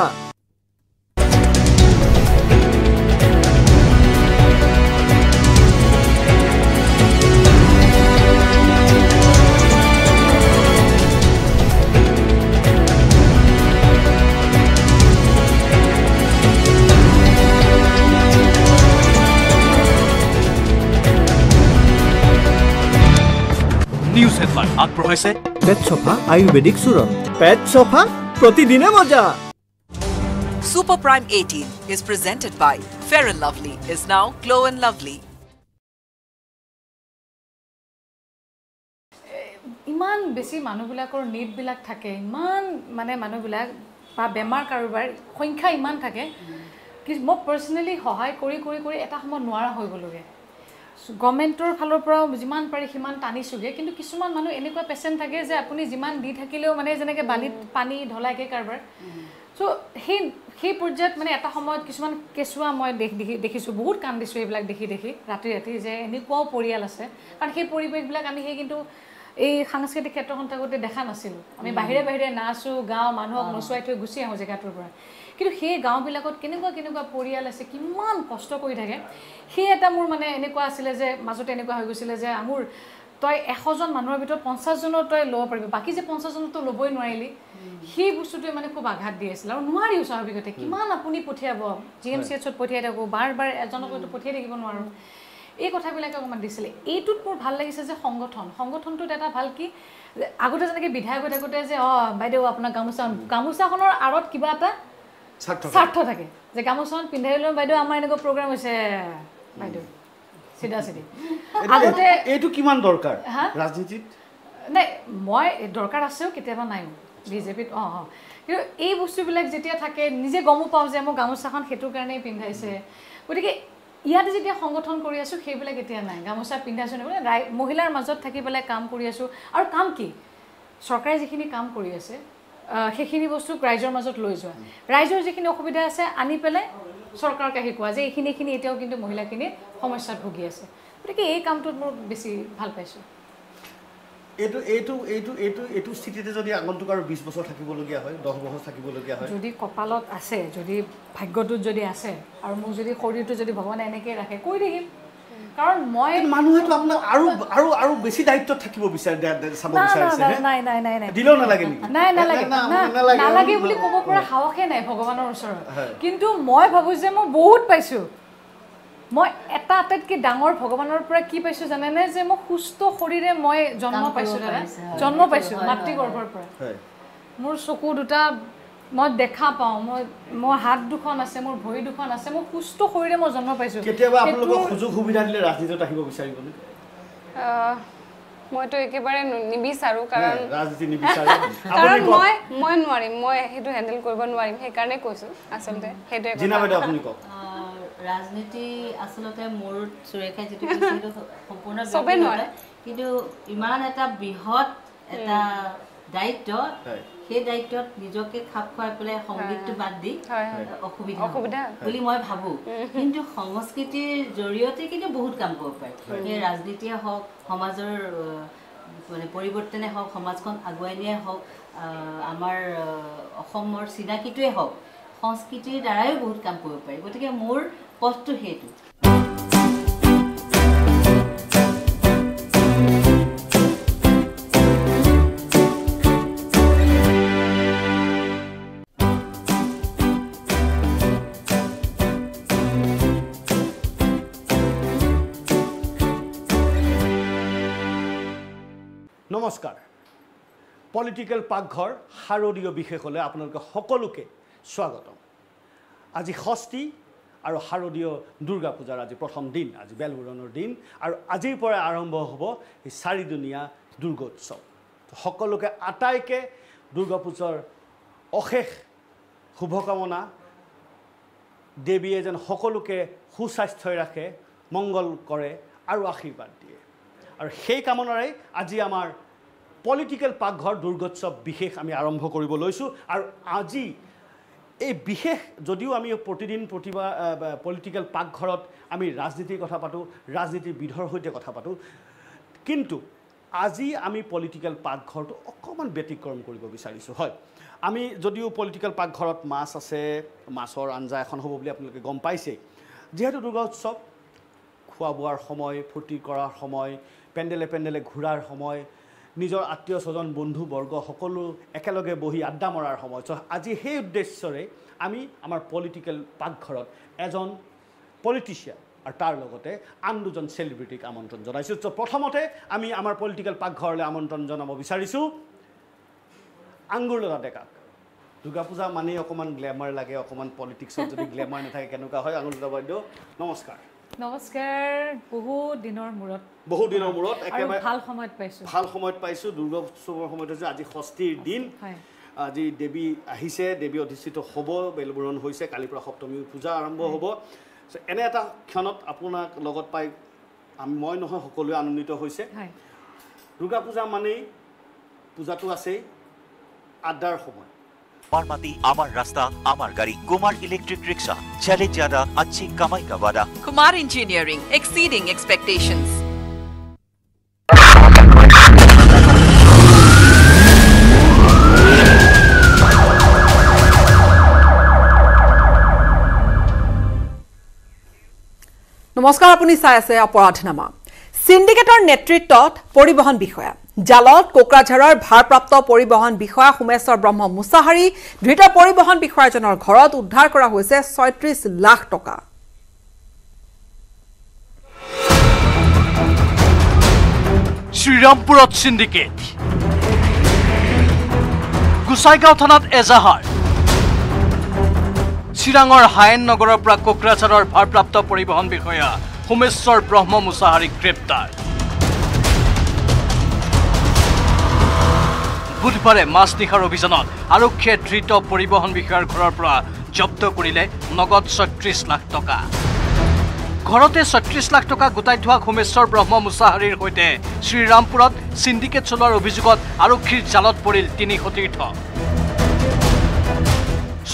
নিউজ হেডলাইন আগবঢ়াইছে পেট চফা আয়ুৰ্বেদিক চূৰণ পেট চফা প্ৰতিদিনে মজা। Super Prime 18 is presented by Fair and Lovely is now Glow and Lovely. ইমান বেছি মানুহবিলাকৰ নিডবিলাক থাকে ইমান মানে মানুহবিলাক বা বেমাৰ কাৰোবাৰ সংখ্যা ইমান থাকে কি মই পাৰ্চনেলি সহায় কৰি কৰি কৰি এটা সময়ত নোৱাৰা হৈ গ'লোগৈ। গভৰ্ণমেণ্টৰ ফালৰ পৰাও যিমান পাৰি সিমান টানিছোগৈ। কিন্তু কিছুমান মানুহ এনেকুৱা পেচেণ্ট থাকে যে আপুনি যিমান দি থাকিলেও মানে যেনেকৈ বালিত পানী ঢলাইকৈ কাৰোবাৰ। চ' সেই সেই পৰ্যায়ত মানে এটা সময়ত কিছুমান কেঁচুৱা মই দেখি দেখিছোঁ বহুত কান্দিছোঁ এইবিলাক দেখি দেখি ৰাতি ৰাতি যে এনেকুৱাও পৰিয়াল আছে। কাৰণ সেই পৰিৱেশবিলাক আমি সেই কিন্তু এই সাংস্কৃতিক ক্ষেত্ৰখন থাকোঁতে দেখা নাছিলোঁ। আমি বাহিৰে বাহিৰে নাচোঁ গাওঁ মানুহক নচুৱাই থৈ গুচি আহোঁ জেগাটোৰ পৰা। কিন্তু সেই গাঁওবিলাকত কেনেকুৱা কেনেকুৱা পৰিয়াল আছে কিমান কষ্ট কৰি থাকে সেই এটা মোৰ মানে এনেকুৱা আছিলে যে মাজতে এনেকুৱা হৈ গৈছিলে যে মোৰ তই এশজন মানুহৰ ভিতৰত পঞ্চাছজনৰ তই ল'ব পাৰিবি বাকী যে পঞ্চাছজনতো ল'বই নোৱাৰিলি সেই বস্তুটোৱে মানে খুব আঘাত দি আছিলে আৰু নোৱাৰিও স্বাভাৱিকতে কিমান আপুনি পঠিয়াব জি এম চি এইচত পঠিয়াই থাকোঁ বাৰ বাৰ এজনক হয়তো পঠিয়াই থাকিব নোৱাৰোঁ এই কথাবিলাকে অকণমান দিছিলে। এইটোত মোৰ ভাল লাগিছে যে সংগঠন সংগঠনটোত এটা ভাল কি আগতে যেনেকৈ বিধায়ক হৈ থাকোঁতে যে অঁ বাইদেউ আপোনাৰ গামোচা গামোচাখনৰ আঁৰত কিবা এটা স্বাৰ্থ থাকে। যে গামোচাখন পিন্ধাই লৈ বাইদেউ আমাৰ এনেকুৱা প্ৰগ্ৰাম হৈছে বাইদেউ চিধা চিধি। আগতে এইটো কিমান দৰকাৰ? ৰাজনীতিত? নাই মই দৰকাৰ আছেও কেতিয়াবা নাইও বিজেপিত অঁ অঁ। কিন্তু এই বস্তুবিলাক যেতিয়া থাকে নিজে গমো পাওঁ যে মোৰ গামোচাখন সেইটোৰ কাৰণেই পিন্ধাইছে। গতিকে ইয়াতে যেতিয়া সংগঠন কৰি আছোঁ সেইবিলাক এতিয়া নাই। গামোচা পিন্ধাইছোঁ নে ৰাই মহিলাৰ মাজত থাকি পেলাই কাম কৰি আছোঁ। আৰু কাম কি? চৰকাৰে যিখিনি কাম কৰি আছে সেইখিনি বস্তুক ৰাইজৰ মাজত লৈ যোৱা। ৰাইজৰ যিখিনি অসুবিধা আছে আনি পেলাই চৰকাৰক আহি কোৱা যে এইখিনি এইখিনি এতিয়াও কিন্তু মহিলাখিনি সমস্যাত ভুগি আছে। গতিকে এই কামটোত মোৰ বেছি ভাল পাইছোঁ। এইটো এইটো এইটো এইটো এইটো স্থিতিতে যদি আগন্তুক আৰু বিছ বছৰ থাকিবলগীয়া হয় দহ বছৰ থাকিবলগীয়া হয়। যদি কপালত আছে যদি ভাগ্যটোত যদি আছে আৰু মোক যদি শৰীৰটো যদি ভগৱানে এনেকৈ ৰাখে কৈ থাকিম কাৰণ মই মানুহেতো আপোনাক আৰু আৰু আৰু বেছি দায়িত্বত থাকিব বিচাৰে চাব না, না, বিচাৰিছে না? নাই নাই নাই নাই। দিলেও নালাগে নেকি? নাই নালাগে। না, না, নালাগে। নালাগে বুলি ক'ব পৰা সাহসে নাই ভগৱানৰ ওচৰত। হয়। কিন্তু মই ভাবোঁ যে মই বহুত পাইছোঁ। মই এটা আটাইতকৈ ডাঙৰ ভগৱানৰ পৰা কি পাইছোঁ জানেনে? যে মই সুস্থ শৰীৰে মই জন্ম পাইছোঁ দাদা। জন্ম পাইছোঁ হয়, মাতৃ হয়, গৰ্ভৰ পৰা। হয়। মোৰ চকু দুটা মই দেখা পাওঁ মই মোৰ হাত দুখন আছে মোৰ ভৰি দুখন আছে মই সুস্থ শৰীৰে মই জন্ম পাইছোঁ। কেতিয়াবা আপোনালোকক সেইটোৰ- সুযোগ সুবিধা দিলে ৰাজনীতিত আহিব বিচাৰিবনে আহ, মইতো একেবাৰে নিবিচাৰোঁ কাৰণ হে, ৰাজনীতি নিবিচাৰে? কাৰণ মই মই নোৱাৰিম মই সেইটো হেণ্ডেল কৰিব নোৱাৰিম সেইকাৰণে কৈছোঁ আচলতে সেইটোৱে ৰাজনীতি আচলতে মোৰ সুৰেখাই যিটো সেইটো সম্পূৰ্ণ চবেই। নোৱাৰে। কিন্তু ইমান এটা বৃহৎ এটা দায়িত্ব। সেই দায়িত্বত নিজকে খাপ খুৱাই পেলাই সংগীতটো বাদ দি। অসুবিধা বুলি মই ভাবোঁ। কিন্তু সংস্কৃতিৰ জৰিয়তে কিন্তু বহুত কাম কৰিব পাৰি। সেই ৰাজনীতিয়ে হওক সমাজৰ মানে পৰিৱৰ্তনে হওক সমাজখন আগুৱাই নিয়াই হওক আমাৰ অসমৰ চিনাকিটোৱে হওক সংস্কৃতিৰ দ্বাৰাইও বহুত কাম কৰিব পাৰি। গতিকে মোৰ পথটো সেইটো। নমস্কাৰ। পলিটিকেল পাকঘৰ শাৰদীয় বিশেষলৈ আপোনালোকে সকলোকে স্বাগতম। আজি ষষ্ঠী আৰু শাৰদীয় দুৰ্গা পূজাৰ আজি প্ৰথম দিন আজি বেলবুৰণৰ দিন আৰু আজিৰ পৰাই আৰম্ভ হ'ব এই চাৰিদিনীয়া দুৰ্গোৎসৱ। সকলোকে আটাইকে দুৰ্গা পূজাৰ অশেষ শুভকামনা। দেৱীয়ে যেন সকলোকে সুস্বাস্থ্যই ৰাখে মংগল কৰে আৰু আশীৰ্বাদ দিয়ে। আৰু সেই কামনাৰে আজি আমাৰ পলিটিকেল পাকঘৰ দুৰ্গোৎসৱ বিশেষ আমি আৰম্ভ কৰিব লৈছোঁ। আৰু আজি এই বিশেষ যদিও আমি প্ৰতিদিন প্ৰতিভা পলিটিকেল পাকঘৰত আমি ৰাজনীতিৰ কথা পাতোঁ ৰাজনীতিবিদৰ সৈতে কথা পাতোঁ কিন্তু আজি আমি পলিটিকেল পাকঘৰটো অকণমান ব্যতিক্ৰম কৰিব বিচাৰিছোঁ। হয় আমি যদিও পলিটিকেল পাকঘৰত মাছ আছে মাছৰ আঞ্জা এখন হ'ব বুলি আপোনালোকে গম পাইছেই যিহেতু দুৰ্গা উৎসৱ খোৱা বোৱাৰ সময় ফূৰ্তি কৰাৰ সময় পেণ্ডেলে পেণ্ডেলে ঘূৰাৰ সময় নিজৰ আত্মীয় স্বজন বন্ধুবৰ্গ সকলো একেলগে বহি আড্ডা মৰাৰ সময়। চ' আজি সেই উদ্দেশ্যৰে আমি আমাৰ পলিটিকেল পাকঘৰত এজন পলিটিচিয়ান আৰু তাৰ লগতে আন দুজন চেলিব্ৰিটিক আমন্ত্ৰণ জনাইছোঁ। চ' প্ৰথমতে আমি আমাৰ পলিটিকেল পাকঘৰলৈ আমন্ত্ৰণ জনাব বিচাৰিছোঁ আঙুৰলতা ডেকাক। দুৰ্গা পূজা মানেই অকণমান গ্লেমাৰ লাগে অকণমান পলিটিক্সত যদি গ্লেমাৰ নাথাকে কেনেকুৱা হয় আঙুৰলতা বাইদেউ? নমস্কাৰ। নমস্কাৰ বহুত দিনৰ মূৰত। বহু দিনৰ মূৰত একেবাৰে ভাল সময়ত পাইছোঁ। ভাল সময়ত পাইছোঁ দুৰ্গা উৎসৱৰ সময়ত হৈছে আজি ষষ্ঠীৰ দিন। আজি দেৱী আহিছে দেৱী অধিষ্ঠিত হ'ব বেলবৰণ হৈছে কালিৰ পৰা সপ্তমী পূজা আৰম্ভ হ'ব। এনে এটা ক্ষণত আপোনাক লগত পাই মই নহয় সকলোৱে আনন্দিত হৈছে। দুৰ্গা পূজা মানেই পূজাটো আছেই আড্ডাৰ সময়। আমার মাটি আমার রাস্তা আমার গাড়ি কুমার ইলেকট্রিক রিক্সা चले ज्यादा अच्छी कमाई का वादा Kumar Engineering, exceeding expectations. নমস্কাৰ আপুনি চাই আছে অপৰাধনামা চিণ্ডিকেটৰ নেতৃত্বত পৰিবহণ বিষয়া জালত কোকৰাঝাৰৰ ভাৰপ্ৰাপ্ত পৰিবহণ বিষয়া সোমেশ্বৰ ব্ৰহ্ম মুছাহাৰী ধৃত পৰিবহণ বিষয়াজনৰ ঘৰত উদ্ধাৰ কৰা হৈছে ছয়ত্ৰিশ লাখ টকা। শ্ৰীৰামপুৰত চিণ্ডিকেট গোসাইগাঁও থানাত এজাহাৰ। চিৰাঙৰ হায়েন নগৰৰ পৰা কোকৰাঝাৰৰ ভাৰপ্ৰাপ্ত পৰিবহণ বিষয়া সোমেশ্বৰ ব্ৰহ্ম মুছাহাৰীক গ্ৰেপ্তাৰ। বুধবাৰে মাজনিশাৰ অভিযানত। আৰক্ষীয়ে ধৃত পৰিবহণ বিষয়াৰ ঘৰৰ পৰা জব্দ কৰিলে নগদ ছয়ত্ৰিশ লাখ টকা। ঘৰতে ছয়ত্ৰিশ লাখ টকা গোটাই থোৱা সোমেশ্বৰ ব্ৰহ্ম মুছাহাৰীৰ সৈতে শ্ৰীৰামপুৰত চিণ্ডিকেট চলোৱাৰ অভিযোগত আৰক্ষীৰ জালত পৰিল তিনি সতীৰ্থ।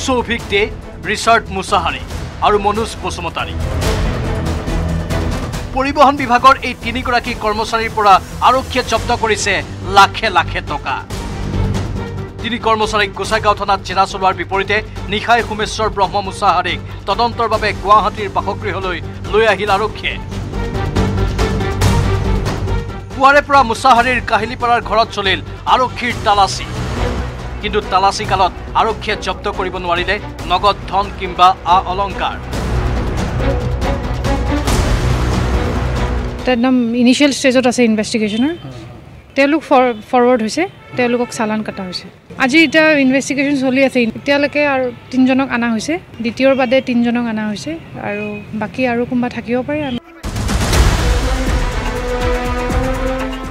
সৌভিক দে ৰিচাৰ্ড মুছাহাৰী আৰু মনোজ বসুমতাৰী। পৰিবহণ বিভাগৰ এই তিনিগৰাকী কৰ্মচাৰীৰ পৰা আৰক্ষীয়ে জব্দ কৰিছে লাখে লাখে টকা। তিনি কৰ্মচাৰীক গোসাইগাঁও থানাত জেৰা চলোৱাৰ বিপৰীতে নিশাই সোমেশ্বৰ ব্ৰহ্ম মুছাহাৰীক তদন্তৰ বাবে গুৱাহাটীৰ বাসগৃহলৈ লৈ আহিল আৰক্ষীয়ে। পুৱাৰে পৰা মুছাহাৰীৰ কাহিলীপাৰাৰ ঘৰত চলিল আৰক্ষীৰ তালাচী। কিন্তু তালাচী কালত আৰক্ষীয়ে জব্দ কৰিব নোৱাৰিলে নগদ ধন কিম্বা আ অলংকাৰ। একদম ইনিচিয়েল ষ্টেজত আছে ইনভেষ্টিগেশ্যনৰ তেওঁলোক ফৰ ফৰৱাৰ্ড হৈছে। তেওঁলোকক চালান কটা হৈছে। আজি এতিয়া ইনভেষ্টিগেশ্যন চলি আছে। এতিয়ালৈকে আৰু তিনিজনক অনা হৈছে। দ্বিতীয়ৰ বাদে তিনিজনক অনা হৈছে। আৰু বাকী আৰু কোনোবা থাকিব পাৰে।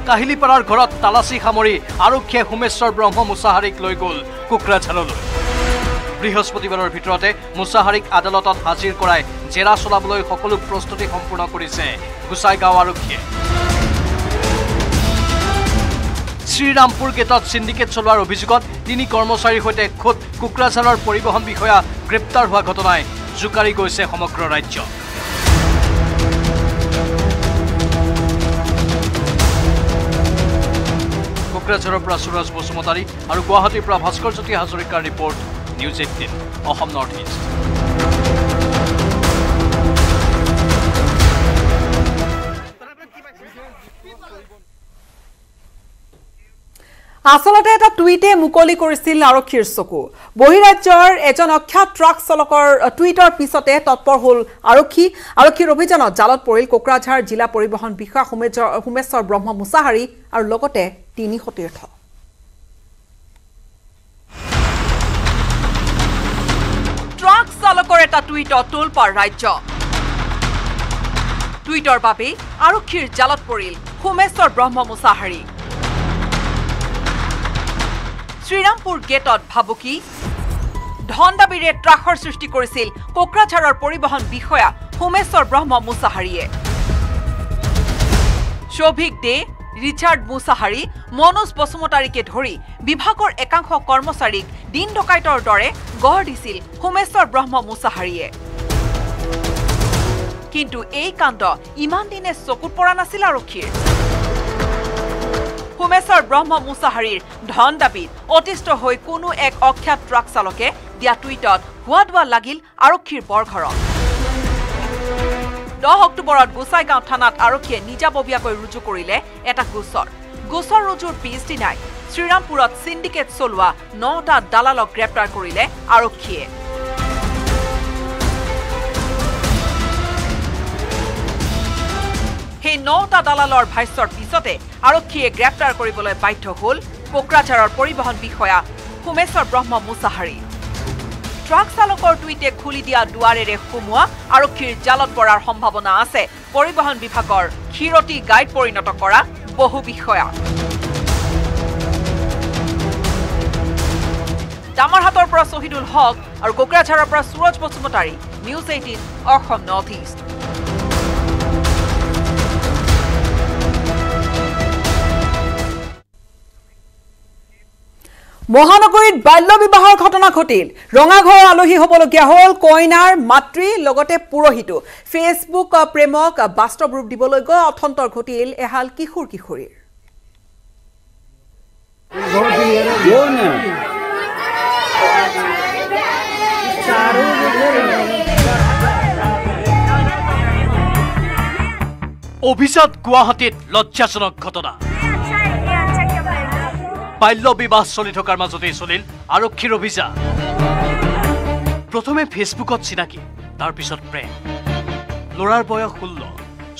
কাহিলীপাৰাৰ ঘৰত তালাচী সামৰি আৰক্ষীয়ে সোমেশ্বৰ ব্ৰহ্ম মুছাহাৰীক লৈ গ'ল কোকৰাঝাৰলৈ। বৃহস্পতিবাৰৰ ভিতৰতে মুছাহাৰীক আদালতত হাজিৰ কৰাই জেৰা চলাবলৈ সকলো প্ৰস্তুতি সম্পূৰ্ণ কৰিছে গোসাইগাঁও আৰক্ষীয়ে। শ্ৰীৰামপুৰ গেটত চিণ্ডিকেট চলোৱাৰ অভিযোগত তিনি কৰ্মচাৰীৰ সৈতে খোদ কোকৰাঝাৰৰ পৰিবহণ বিষয়া গ্ৰেপ্তাৰ হোৱা ঘটনাই জোকাৰি গৈছে সমগ্ৰ ৰাজ্য। কোকৰাঝাৰৰ পৰা সুৰজ বসুমতাৰী আৰু গুৱাহাটীৰ পৰা ভাস্কৰজ্যোতি হাজৰিকাৰ report news eighteen Assam north east. আচলতে এটা টুইটে মুকলি কৰিছিল আৰক্ষীৰ চকু। বহিৰাজ্যৰ এজন অখ্যাত ট্ৰাক চালকৰ টুইটৰ পিছতে তৎপৰ হ'ল আৰক্ষী। আৰক্ষীৰ অভিযানত জালত পৰিল কোকৰাঝাৰ জিলা পৰিবহণ বিষয়া সোমেশ্বৰ ব্ৰহ্ম মুছাহাৰী আৰু লগতে তিনি সতীৰ্থ। ট্ৰাক চালকৰ এটা টুইটত তোলপাৰ ৰাজ্য। টুইটৰ বাবেই আৰক্ষীৰ জালত পৰিল সোমেশ্বৰ ব্ৰহ্ম মুছাহাৰী। শ্ৰীৰামপুৰ গেটত ভাবুকি। ধন দাবীৰে ত্ৰাসৰ সৃষ্টি কৰিছিল কোকৰাঝাৰৰ পৰিবহণ বিষয়া সোমেশ্বৰ ব্ৰহ্ম মুছাহাৰীয়ে। শৌভিক দে ৰিচাৰ্ড মুছাহাৰী মনোজ বসুমতাৰীকে ধৰি বিভাগৰ একাংশ কৰ্মচাৰীক দিন ডকাইতৰ দৰে গঢ় দিছিল সোমেশ্বৰ ব্ৰহ্ম মুছাহাৰীয়ে। কিন্তু এই কাণ্ড ইমান দিনে চকুত পৰা নাছিল আৰক্ষীৰ। সোমেশ্বৰ ব্ৰহ্ম মুছাহাৰীৰ ধন দাবীত অতিষ্ঠ হৈ কোনো এক অখ্যাত ট্ৰাক চালকে দিয়া টুইটত হোৱা দোৱা লাগিল আৰক্ষীৰ বৰঘৰত। দহ অক্টোবৰত গোচাইগাঁও থানাত আৰক্ষীয়ে নিজাববীয়াকৈ ৰুজু কৰিলে এটা গোচৰ। গোচৰ ৰুজুৰ পিছদিনাই শ্ৰীৰামপুৰত চিণ্ডিকেট চলোৱা নটা দালালক গ্ৰেপ্তাৰ কৰিলে আৰক্ষীয়ে। সেই নটা দালালৰ ভাষ্যৰ পিছতে আৰক্ষীয়ে গ্ৰেপ্তাৰ কৰিবলৈ বাধ্য হ'ল কোকৰাঝাৰৰ পৰিবহণ বিষয়া সোমেশ্বৰ ব্ৰহ্ম মুছাহাৰী। ট্ৰাক চালকৰ টুইটে খুলি দিয়া দুৱাৰেৰে সোমোৱা আৰক্ষীৰ জালত পৰাৰ সম্ভাৱনা আছে পৰিবহণ বিভাগৰ ক্ষীৰতী গাইড পৰিণত কৰা বহু বিষয়া। ডামাৰহাটৰ পৰা শ্বহীদুল হক আৰু কোকৰাঝাৰৰ পৰা Suraj Basumatary news eighteen Assam north east. মহানগৰীত বাল্য বিবাহৰ ঘটনা ঘটিল। ৰঙাঘৰৰ আলহী হ'বলগীয়া হ'ল কইনাৰ মাতৃ লগতে পুৰোহিতো। ফেচবুক প্ৰেমক বাস্তৱ ৰূপ দিবলৈ গৈ অথন্তৰ ঘটিল এহাল কিশোৰ কিশোৰীৰ। অভিজাত গুৱাহাটীত লজ্জাজনক ঘটনা। বাল্য বিবাহ চলি থকাৰ মাজতেই চলিল আৰক্ষীৰ অভিযান। প্ৰথমে ফেচবুকত চিনাকি তাৰপিছত প্ৰেম। ল'ৰাৰ বয়স ষোল্ল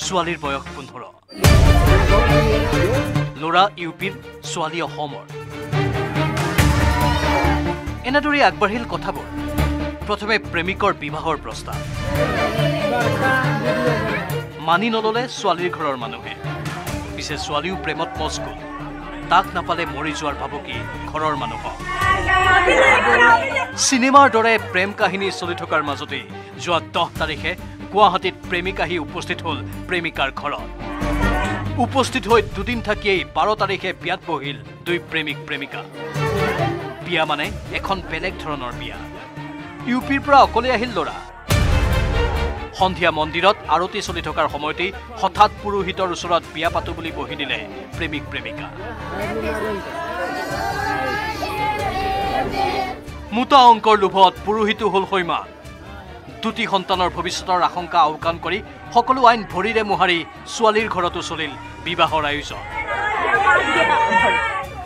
ছোৱালীৰ বয়স পোন্ধৰ। ল'ৰা ইউ পিৰ ছোৱালী অসমৰ। এনেদৰেই আগবাঢ়িল কথাবোৰ। প্ৰথমে প্ৰেমিকৰ বিবাহৰ প্ৰস্তাৱ। মানি নললে ছোৱালীৰ ঘৰৰ মানুহে। পিছে ছোৱালীও প্ৰেমত মজগুল তাক নাপালে মৰি যোৱাৰ ভাবুকি ঘৰৰ মানুহক। চিনেমাৰ দৰে প্ৰেম কাহিনী চলি থকাৰ মাজতেই যোৱা দহ তাৰিখে গুৱাহাটীত প্ৰেমিক আহি উপস্থিত হ'ল প্ৰেমিকাৰ ঘৰত। উপস্থিত হৈ দুদিন থাকিয়েই বাৰ তাৰিখে বিয়াত বহিল দুই প্ৰেমিক প্ৰেমিকা। বিয়া মানে এখন বেলেগ ধৰণৰ বিয়া। ইউ পিৰ পৰা অকলে আহিল ল'ৰা। সন্ধিয়া মন্দিৰত আৰতি চলি থকাৰ সময়তেই হঠাৎ পুৰোহিতৰ ওচৰত বিয়া পাতো বুলি বহি দিলে প্ৰেমিক প্ৰেমিকা। মোটা অংকৰ লোভত পুৰোহিতো হ'ল সৈমা। দুটি সন্তানৰ ভৱিষ্যতৰ আশংকা আওকাণ কৰি সকলো আইন ভৰিৰে মোহাৰি ছোৱালীৰ ঘৰতো চলিল বিবাহৰ আয়োজন।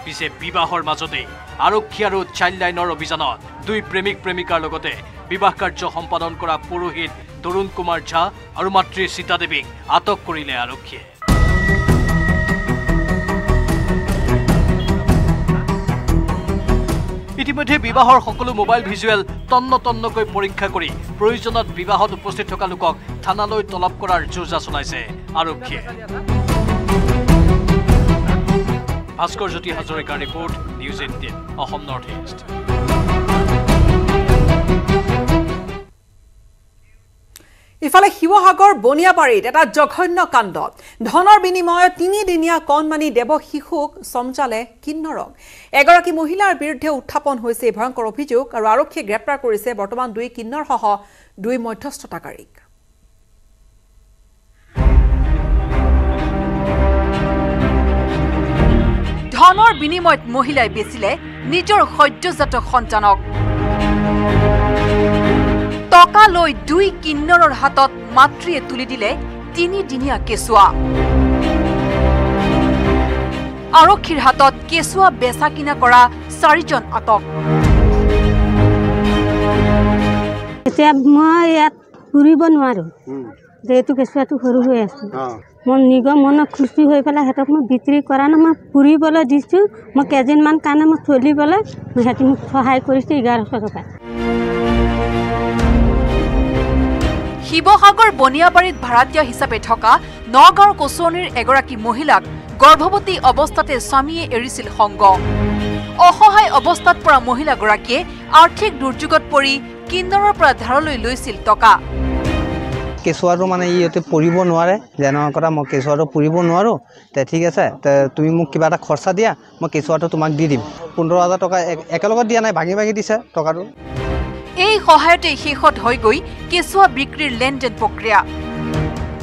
পিছে বিবাহৰ মাজতেই আৰক্ষী আৰু চাইল্ড লাইনৰ অভিযানত দুই প্ৰেমিক প্ৰেমিকাৰ লগতে বিবাহ কাৰ্য সম্পাদন কৰা পুৰোহিত তৰুণ কুমাৰ ঝা আৰু মাতৃ সীতা দেৱীক আটক কৰিলে আৰক্ষীয়ে। ইতিমধ্যে বিবাহৰ সকলো মোবাইল ভিজুৱেল তন্ন তন্নকৈ পৰীক্ষা কৰি প্ৰয়োজনত বিবাহত উপস্থিত থকা লোকক থানালৈ তলব কৰাৰ যোজা চলাইছে আৰক্ষীয়ে। ভাস্কৰ জ্যোতি হাজৰিকাৰ report news eighteen Assam north east. ইফালে শিৱসাগৰ বনিয়াবাৰীত এটা জঘন্য কাণ্ড। ধনৰ বিনিময়ত তিনিদিনীয়া কণমানি দেৱ শিশুক চমজালে কিন্নৰক। এগৰাকী মহিলাৰ বিৰুদ্ধে উত্থাপন হৈছে এই ভয়ংকৰ অভিযোগ আৰু আৰক্ষীয়ে গ্ৰেপ্তাৰ কৰিছে বৰ্তমান দুই কিন্নৰসহ দুই মধ্যস্থতাকাৰীক। ধনৰ বিনিময়ত মহিলাই বেচিলে নিজৰ সদ্যজাত সন্তানক। টকা লৈ দুই কিন্নৰৰ হাতত মাতৃয়ে তুলি দিলে তিনিদিনীয়া কেঁচুৱা। আৰক্ষীৰ হাতত কেঁচুৱা বেচা কিনা কৰা চাৰিজন আটক। এতিয়া মই ইয়াত ফুৰিব নোৱাৰোঁ। যে এইটো কেঁচুৱাটো সৰু হৈ আছে। মই নিজৰ মনত খুচি হৈ পেলাই সিহঁতক মই বিক্ৰী কৰা নাই। মই ফুৰিবলৈ দিছোঁ। মই কেইদিনমান কাৰণে মই চলিবলৈ সিহঁতি মোক সহায় কৰিছে এঘাৰশ টকা। শিৱসাগৰ বনিয়াবাৰীত ভাড়াতীয়া হিচাপে থকা নগাঁৱৰ কচুৱনীৰ এগৰাকী মহিলাক গৰ্ভৱতী অৱস্থাতে স্বামীয়ে এৰিছিল সংগ। অসহায় অৱস্থাত পৰা মহিলাগৰাকীয়ে আৰ্থিক দুৰ্যোগত পৰি কিন্নৰৰ পৰা ধাৰলৈ লৈছিল টকা। কেঁচুৱাটো মানে ইহঁতে পঢ়িব নোৱাৰে। যেনেকুৱা কথা মই কেঁচুৱাটো পঢ়িব নোৱাৰোঁ। তে ঠিক আছে তে তুমি মোক কিবা এটা খৰচা দিয়া মই কেঁচুৱাটো তোমাক দি দিম। পোন্ধৰ হাজাৰ টকা এক- একেলগত দিয়া নাই ভাঙি ভাঙি দিছে টকাটো। এই সহায়তে শেষত হৈ গৈ কেঁচুৱা বিক্ৰীৰ লেনদেন প্ৰক্ৰিয়া।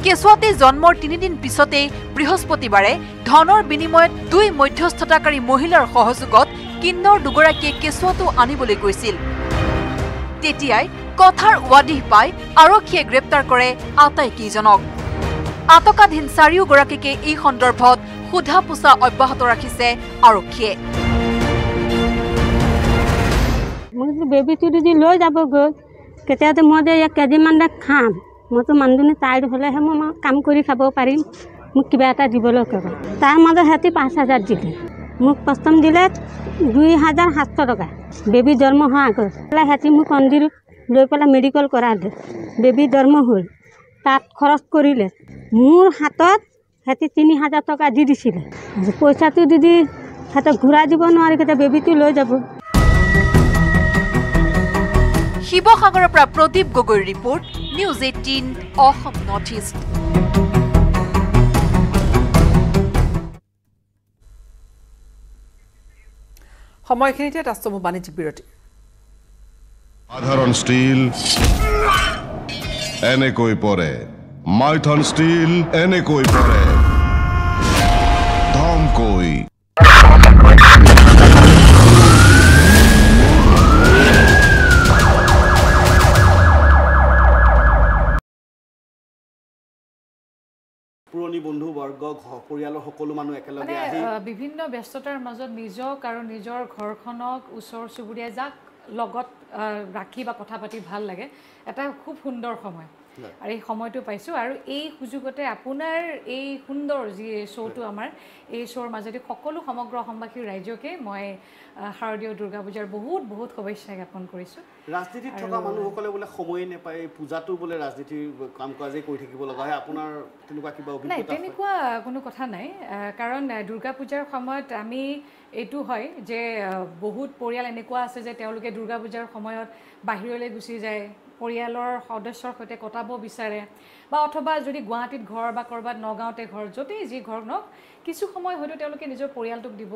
কেঁচুৱাতে জন্মৰ তিনিদিন পিছতেই বৃহস্পতিবাৰে ধনৰ বিনিময়ত দুই মধ্যস্থতাকাৰী মহিলাৰ সহযোগত কিন্নৰ দুগৰাকীয়ে কেঁচুৱাটো আনিবলৈ গৈছিল। তেতিয়াই কথাৰ ৱাদিহ পাই আৰক্ষীয়ে গ্ৰেপ্তাৰ কৰে আটাইকেইজনক। আটকাধীন চাৰিওগৰাকীকে এই সন্দৰ্ভত সোধা পোছা অব্যাহত ৰাখিছে আৰক্ষীয়ে। যে বেবীটো যদি লৈ যাব গৈ কেতিয়াতো মই যে ইয়াত কেইদিনমান খাম মইতো মানুহজনী তাইৰ হ'লেহে মই মই কাম কৰি খাব পাৰিম মোক কিবা এটা দিবলৈ ক'ব। তাৰ মাজত সিহঁতি পাঁচ হাজাৰ দিলে। মোক প্ৰথম দিলে দুই হাজাৰ সাতশ টকা। বেবী জন্ম হোৱাৰ আগত। পেলাই সিহঁতি মোক মন্দিৰত লৈ পেলাই মেডিকেল কৰালে। বেবী জন্ম হ'ল। তাত খৰচ কৰিলে। মোৰ হাতত সিহঁতি তিনি হাজাৰ টকা দি দিছিলে। পইচাটো দি দি সিহঁতক ঘূৰাই দিব নোৱাৰি কেতিয়া বেবীটো লৈ যাব। শিৱসাগৰৰ পৰা প্ৰদীপ গগৈৰ report news eighteen Assam north east. সময়খিনিতে ৰাষ্ট্ৰমুখ বাণিজ্যিক বিৰতি। সাধাৰণ স্টিল এনেকৈ পৰে মাইথন স্টিল এনেকৈ পৰে ধমকৈ। পুৰণি বন্ধুবৰ্গ ঘৰ পৰিয়ালৰ সকলো মানুহ একেলগে আহি বিভিন্ন ব্যস্ততাৰ মাজত নিজক আৰু নিজৰ ঘৰখনক ওচৰ চুবুৰীয়া যাক লগত ৰাখি বা কথা পাতি ভাল লাগে এটা খুব সুন্দৰ সময়। আৰু এই সময়টো পাইছোঁ আৰু এই সুযোগতে আপোনাৰ এই সুন্দৰ যি শ্ব'টো আমাৰ এই শ্ব'ৰ মাজেদি সকলো সমগ্ৰ অসমবাসীৰ ৰাইজকে মই শাৰদীয় দুৰ্গা পূজাৰ বহুত বহুত শুভেচ্ছা জ্ঞাপন কৰিছোঁ। ৰাজনীতিত থকা মানুহসকলে বোলে সময়ে নাপায় পূজাটো বোলে ৰাজনীতিৰ কাম কাজেই কৰি থাকিব লগা হয়। আপোনাৰ তেনেকুৱা কিবা নাই? তেনেকুৱা কোনো কথা নাই কাৰণ দুৰ্গা পূজাৰ সময়ত আমি এইটো হয় যে বহুত পৰিয়াল এনেকুৱা আছে যে তেওঁলোকে দুৰ্গা পূজাৰ সময়ত বাহিৰলৈ গুচি যায় পৰিয়ালৰ সদস্যৰ সৈতে কটাব বিচাৰে বা অথবা যদি গুৱাহাটীত ঘৰ বা ক'ৰবাত নগাঁৱতে ঘৰ য'তেই যি ঘৰ নহওক কিছু সময় হয়তো তেওঁলোকে নিজৰ পৰিয়ালটোক দিব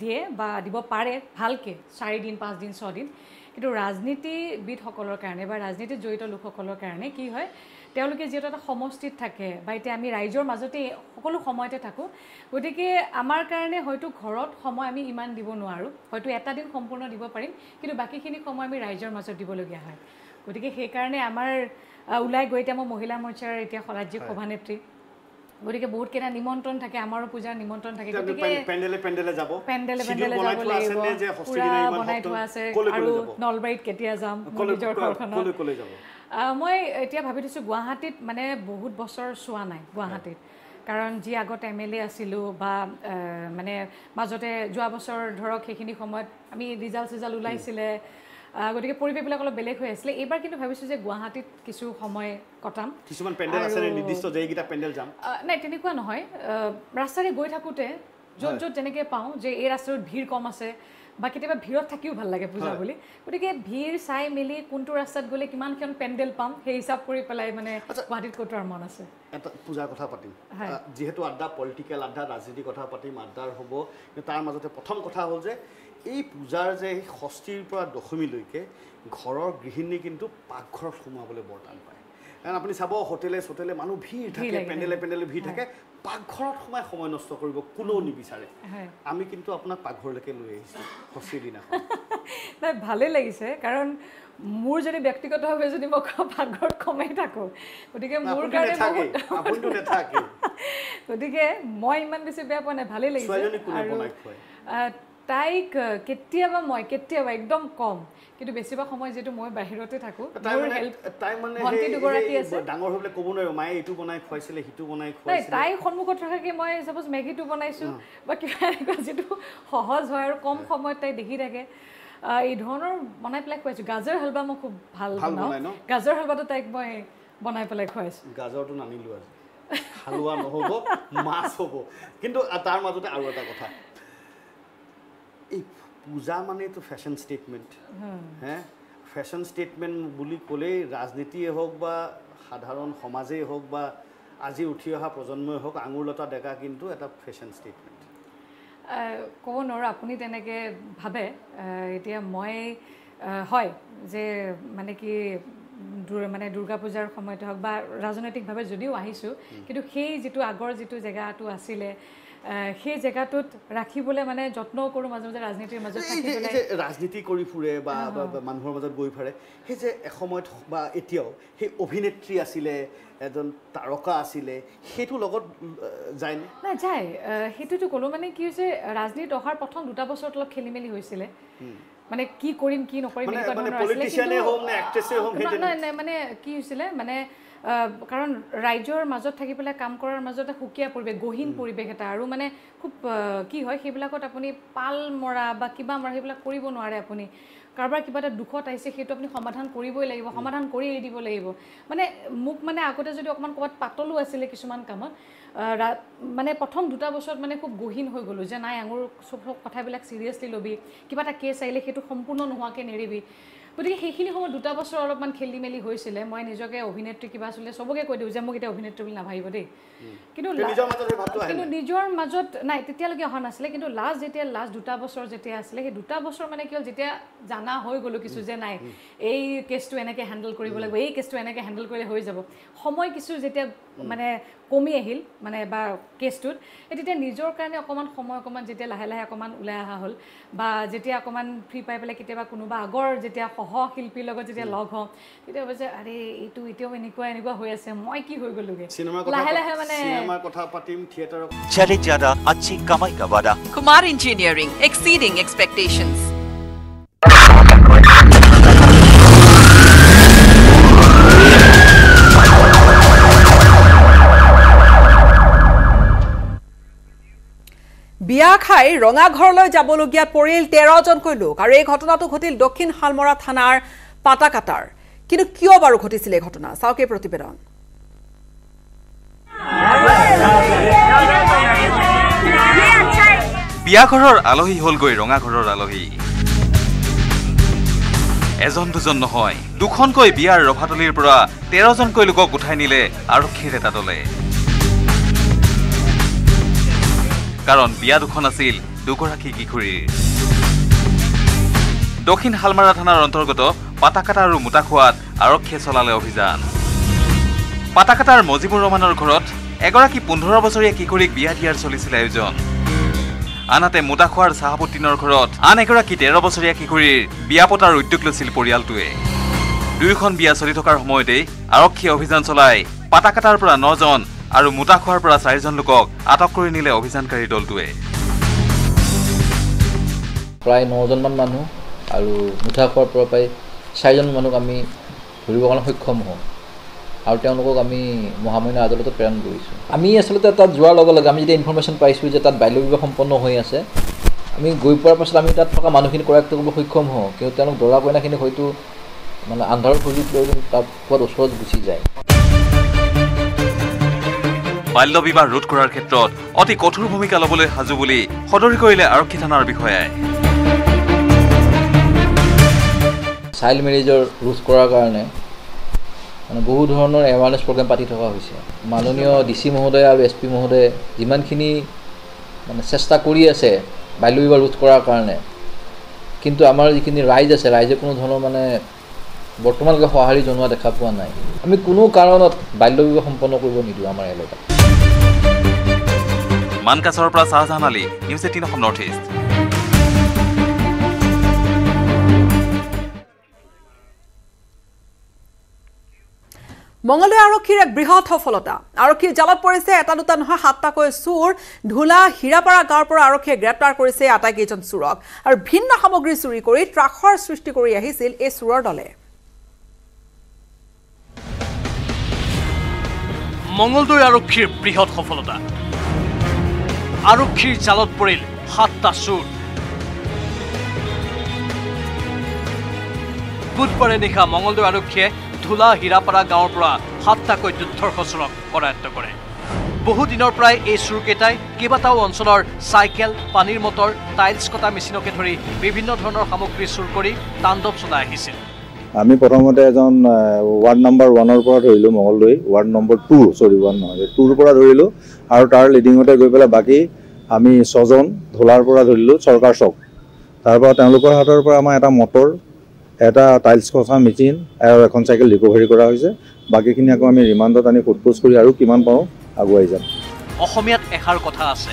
দিয়ে বা দিব পাৰে ভালকৈ চাৰিদিন পাঁচদিন ছদিন। কিন্তু ৰাজনীতিবিদসকলৰ কাৰণে বা ৰাজনীতিত জড়িত লোকসকলৰ কাৰণে কি হয় তেওঁলোকে যিহেতু এটা সমষ্টিত থাকে বা এতিয়া আমি ৰাইজৰ মাজতে সকলো সময়তে থাকোঁ গতিকে আমাৰ কাৰণে হয়তো ঘৰত সময় আমি ইমান দিব নোৱাৰোঁ। হয়তো এটা দিন সম্পূৰ্ণ দিব পাৰিম কিন্তু বাকীখিনি সময় আমি ৰাইজৰ মাজত দিবলগীয়া হয়। গতিকে সেইকাৰণে আমাৰ ওলাই গৈ এতিয়া মই মহিলা মৰ্চাৰ এতিয়া ৰাজ্যিক হয়। সভানেত্ৰী। গতিকে বহুতকেইটা নিমন্ত্ৰণ থাকে আমাৰো পূজাৰ নিমন্ত্ৰণ থাকে। গতিকে পেণ্ডেলে পেণ্ডেলে যাব। পেণ্ডেলে পেণ্ডেলে যাব লাগিব। পূৰা বনাই থোৱা আছে। আৰু? নলবাৰীত কেতিয়া যাম নিজৰ ঘৰখনত। মই এতিয়া ভাবি থৈছোঁ গুৱাহাটীত মানে বহুত বছৰ চোৱা নাই গুৱাহাটীত। কাৰণ যি আগত এম এল এ আছিলোঁ বা মানে মাজতে যোৱা বছৰ ধৰক সেইখিনি সময়ত আমি ৰিজাল্ট চিজাল্ট ওলাইছিলে। গতিকে পৰিৱেশবিলাক অলপ বেলেগ হৈ আছিলে। এইবাৰ কিন্তু ভাবিছোঁ যে গুৱাহাটীত কিছু সময় কটাম। কিছুমান পেণ্ডেল আছে নিৰ্দিষ্ট যে এইকেইটা পেণ্ডেল যাম? নাই তেনেকুৱা নহয়। ৰাস্তাৰে গৈ থাকোঁতে য'ত। য'ত যেনেকৈ পাওঁ যে এই ৰাস্তাটোত ভিৰ কম আছে বা কেতিয়াবা ভিৰত থাকিও ভাল লাগে পূজা। বুলি। গতিকে ভিৰ চাই মেলি কোনটো ৰাস্তাত গ'লে কিমানখন পেণ্ডেল পাম সেই হিচাপ কৰি পেলাই মানে গুৱাহাটীত কটোৱাৰ মন আছে। এটা পূজাৰ কথা পাতিম। যিহেতু আড্ডা পলিটিকেল আড্ডা ৰাজনীতিৰ কথা পাতিম আড্ডাৰ হ'ব। তাৰ মাজতে প্ৰথম কথা হ'ল যে এই পূজাৰ যে ষষ্ঠীৰ পৰা দশমীলৈকে ঘৰৰ গৃহিণী কিন্তু পাকঘৰত সোমাবলৈ বৰ টান পায়। কাৰণ আপুনি চাব হোটেলে চোটেলে মানুহ ভিৰ থাকে পেণ্ডেলে। পেণ্ডেলে ভিৰ। থাকে। পাকঘৰত সোমাই সময় নষ্ট কৰিব কোনেও নিবিচাৰে। আমি কিন্তু আপোনাক পাকঘৰলৈকে লৈ আহিছোঁ ষষ্ঠীৰ দিনাখন। নাই ভালেই লাগিছে। কাৰণ মোৰ যদি ব্যক্তিগতভাৱে যদি মই পাকঘৰত কমেই থাকোঁ গতিকে মোৰ কাৰণে। গতিকে মই ইমান বেছি বেয়া পোৱা নাই ভালেই লাগিছে। তাইক কেতিয়াবা মই কেতিয়াবা একদম কম। কিন্তু বেছিভাগ সময় যিহেতু মই বাহিৰতে থাকোঁ ভণ্টি দুগৰাকী আছে। ডাঙৰ হৈ ক'ব নোৱাৰিব মায়ে এইটো বনাই খুৱাইছিলে সিটো বনাই নাই খুৱাইছিলে। তাই সন্মুখত থকাকে মই চাপ'জ মেগীটো বনাইছোঁ বা কিবা এনেকুৱা যিটো সহজ হয় আৰু কম সময়ত তাই দেখি থাকে। এই ধৰণৰ বনাই পেলাই খুৱাইছোঁ। গাজৰ হালৱা মই খুব ভাল বনাওঁ? গাজৰ হালৱাটো তাইক মই বনাই পেলাই খুৱাইছোঁ। গাজৰটো নানিলো আজি। হালোৱা নহ'ব মাছ হ'ব। কিন্তু তাৰ মাজতে আৰু এটা কথা। এই পূজা মানেতো ফেশ্বন ষ্টেটমেণ্ট হে ফেশ্বন ষ্টেটমেণ্ট বুলি ক'লেই ৰাজনীতিয়ে হওক বা সাধাৰণ সমাজেই হওক বা আজি উঠি অহা প্ৰজন্মই হওক আঙুৰলতা ডেকা কিন্তু এটা ফেশ্বন ষ্টেটমেণ্ট ক'ব নোৱাৰোঁ আপুনি তেনেকৈ ভাবে। এতিয়া মই হয় যে মানে কি দুৰ- মানে দুৰ্গা পূজাৰ সময়তে হওক বা ৰাজনৈতিকভাৱে যদিও আহিছোঁ কিন্তু সেই যিটো আগৰ যিটো জেগাটো আছিলে সেই জেগাটোত ৰাখিবলৈ মানে যত্নও কৰোঁ মাজে মাজে ৰাজনীতিৰ মাজত ৰাজনীতি কৰি ফুৰে বা মানুহৰ মাজত গৈ ফুৰে সেই যে এসময়ত বা এতিয়াও সেই অভিনেত্ৰী আছিলে এজন তাৰকা আছিলে সেইটো লগত যায়নে নাই যায়। সেইটোতো ক'লোঁ মানে কি হৈছে ৰাজনীতিত অহাৰ প্ৰথম দুটা বছৰত অলপ খেলি মেলি হৈছিলে মানে কি কৰিম কি নকৰিম এনেকুৱা ধৰণৰ আছিলে। মানে কি হৈছিলে মানে কাৰণ ৰাইজৰ মাজত থাকি পেলাই কাম কৰাৰ মাজতে সুকীয়া পৰিৱেশ গহীন পৰিৱেশ এটা আৰু মানে খুব কি হয় সেইবিলাকত আপুনি পাল মৰা বা কিবা মৰা সেইবিলাক কৰিব নোৱাৰে আপুনি। কাৰোবাৰ কিবা এটা দুখত আহিছে সেইটো আপুনি সমাধান কৰিবই লাগিব সমাধান কৰি এৰি দিব লাগিব। মানে মোক মানে আগতে যদি অকণমান ক'ৰবাত পাতলো আছিলে কিছুমান কামত মানে প্ৰথম দুটা বছৰত মানে খুব গহীন হৈ গ'লোঁ যে নাই আঙুৰ চব চব কথাবিলাক চিৰিয়াছলি ল'বি কিবা এটা কেছ আহিলে সেইটো সম্পূৰ্ণ নোহোৱাকৈ নেৰিবি। গতিকে সেইখিনি সময়ত দুটা বছৰ অলপমান খেলি মেলি হৈছিলে। মই নিজকে অভিনেত্ৰী কিবা আছিলে চবকে কৈ দিওঁ যে মোক এতিয়া অভিনেত্ৰী বুলি নাভাবিব দেই। কিন্তু কিন্তু নিজৰ মাজত নাই তেতিয়ালৈকে অহা নাছিলে। কিন্তু লাষ্ট যেতিয়া লাষ্ট দুটা বছৰ যেতিয়া আছিলে সেই দুটা বছৰ মানে কি হ'ল যেতিয়া জানা হৈ গ'লোঁ কিছু যে নাই এই কেছটো এনেকৈ হেণ্ডেল কৰিব লাগিব এই কেছটো এনেকৈ হেণ্ডেল কৰিলে হৈ যাব। সময় কিছু যেতিয়া মানে কমি আহিল মানে বা কেছটোত এই তেতিয়া নিজৰ কাৰণে অকণমান সময় অকণমান যেতিয়া লাহে লাহে অকণমান ওলাই অহা হ'ল বা যেতিয়া অকণমান ফ্ৰী পাই পেলাই কেতিয়াবা কোনোবা আগৰ যেতিয়া সহ শিল্পীৰ লগত যেতিয়া লগ হওঁ তেতিয়া ভাবে যে আৰে এইটো এতিয়াও এনেকুৱা এনেকুৱা হৈ আছে মই কি হৈ গ'লোগে চিনেমাৰ কথা লাহে লাহে মানে চিনেমাৰ কথা পাতিম থিয়েটাৰৰ चैलेंज ज्यादा अच्छी कमाई का वादा Kumar Engineering, exceeding expectations. বিয়া খাই ৰঙাঘৰলৈ যাবলগীয়া পৰিল তেৰজনকৈ লোক আৰু এই ঘটনাটো ঘটিল দক্ষিণ শালমৰা থানাৰ পাতাকাটাৰ কিন্তু কিয় বাৰু ঘটিছিল এই ঘটনা? চাওক এই প্ৰতিবেদন। বিয়াঘৰৰ আলহী হ'লগৈ ৰঙাঘৰৰ আলহী। এজন দুজন নহয় দুখনকৈ বিয়াৰ ৰভাতলিৰ পৰা তেৰজনকৈ লোকক উঠাই নিলে আৰক্ষীৰ এটা দলে। কাৰণ বিয়া দুখন আছিল দুগৰাকী কিশোৰীৰ। দক্ষিণ শালমাৰা থানাৰ অন্তৰ্গত পাতাকাটা আৰু মোটাখোৱাত আৰক্ষীয়ে চলালে অভিযান। পাতাকাটাৰ মজিবুৰ ৰহমানৰ ঘৰত এগৰাকী পোন্ধৰ বছৰীয়া কিশোৰীক বিয়া দিয়াৰ চলিছিল আয়োজন। আনহাতে মোটাখোৱাৰ চাহাবুদ্দিনৰ ঘৰত আন এগৰাকী তেৰ বছৰীয়া কিশোৰীৰ বিয়া পতাৰ উদ্যোগ লৈছিল পৰিয়ালটোৱে। দুয়োখন বিয়া চলি থকাৰ সময়তেই আৰক্ষীয়ে অভিযান চলাই পাতাকাটাৰ পৰা নজন আৰু মোটাখোৱাৰ পৰা চাৰিজন লোকক আটক কৰি নিলে অভিযানকাৰী দলটোৱে। প্ৰায় নজনমান মানুহ আৰু মুঠা খোৱাৰ পৰা প্ৰায় চাৰিজন মানুহক আমি ধৰিবৰ কাৰণে সক্ষম হওঁ। আৰু তেওঁলোকক আমি মহামান্য আদালতত প্ৰেৰণ কৰিছোঁ। আমি আচলতে তাত যোৱাৰ লগে লগে আমি যেতিয়া ইনফৰ্মেশ্যন পাইছোঁ যে তাত বাল্য বিবাহ সম্পন্ন হৈ আছে আমি গৈ পোৱাৰ পাছত আমি তাত থকা মানুহখিনি কৰায়ত্ব কৰিব সক্ষম হওঁ। কিন্তু তেওঁলোক দৰা কইনাখিনি হয়তো মানে আন্ধাৰত সুযোগ লৈ তাত ক'ৰবাত ওচৰত গুচি যায়। বাল্য বিবাহ ৰোধ কৰাৰ ক্ষেত্ৰত অতি কঠোৰ ভূমিকা ল'বলৈ সাজু বুলি সদৰি কৰিলে আৰক্ষী থানাৰ বিষয়াই। চাইল্ড মেৰেজৰ ৰোধ কৰাৰ কাৰণে মানে বহু ধৰণৰ এৱাৰনেছ প্ৰগ্ৰেম পাতি থকা হৈছে। মাননীয় ডি চি মহোদয় আৰু এছ পি মহোদয়ে যিমানখিনি মানে চেষ্টা কৰি আছে বাল্য বিবাহ ৰোধ কৰাৰ কাৰণে কিন্তু আমাৰ যিখিনি ৰাইজ আছে ৰাইজে কোনো ধৰণৰ মানে বৰ্তমানলৈকে সঁহাৰি জনোৱা দেখা পোৱা নাই। আমি কোনো কাৰণত বাল্য বিবাহ সম্পন্ন কৰিব নিদিওঁ আমাৰ এলেকাত মানকাছৰ পৰা Shahjahan Ali news eighteen Assam north east Mangaldoi আৰক্ষীৰ এক বৃহৎ সফলতা। আৰক্ষীৰ জালত পৰিছে এটা দুটা নহয় সাতটাকৈ চোৰ। ধূলা হীৰাপাৰা গাঁৱৰ পৰা আৰক্ষীয়ে গ্ৰেপ্তাৰ কৰিছে আটাইকেইজন চোৰক। আৰু ভিন্ন সামগ্ৰী চুৰি কৰি ত্ৰাসৰ সৃষ্টি কৰি আহিছিল এই চোৰৰ দলে। মঙলদৈ আৰক্ষীৰ বৃহৎ সফলতা। আৰক্ষীৰ জালত পৰিল সাতটা চোৰ। বুধবাৰে নিশা মঙলদৈ আৰক্ষীয়ে ধূলা হীৰাপাৰা গাঁৱৰ পৰা সাতটাকৈ দুৰ্ধৰ্ষ চোৰক কৰায়ত্ব কৰে। বহুদিনৰ পৰাই এই চোৰকেইটাই কেইবাটাও অঞ্চলৰ চাইকেল পানীৰ মটৰ টাইলছ কটা মেচিনকে ধৰি বিভিন্ন ধৰণৰ সামগ্ৰী চুৰ কৰি তাণ্ডৱ চলাই আহিছিল। আমি প্ৰথমতে এজন ৱাৰ্ড নম্বৰ ওৱানৰ পৰা ধৰিলোঁ Mangaldai ward number two sorry one নহয় টুৰ পৰা ধৰিলোঁ আৰু তাৰ লিডিঙতে গৈ পেলাই বাকী আমি ছজন ধোলাৰ পৰা ধৰিলোঁ চৰকাৰ চক। তাৰ পৰা তেওঁলোকৰ হাতৰ পৰা আমাৰ এটা মটৰ এটা টাইলছ কচা মেচিন আৰু এখন চাইকেল ৰিকভাৰী কৰা হৈছে। বাকীখিনি আকৌ আমি ৰিমাণ্ডত আনি সোধপোছ কৰি আৰু কিমান পাৰোঁ আগুৱাই যাম। অসমীয়াত এষাৰ কথা আছে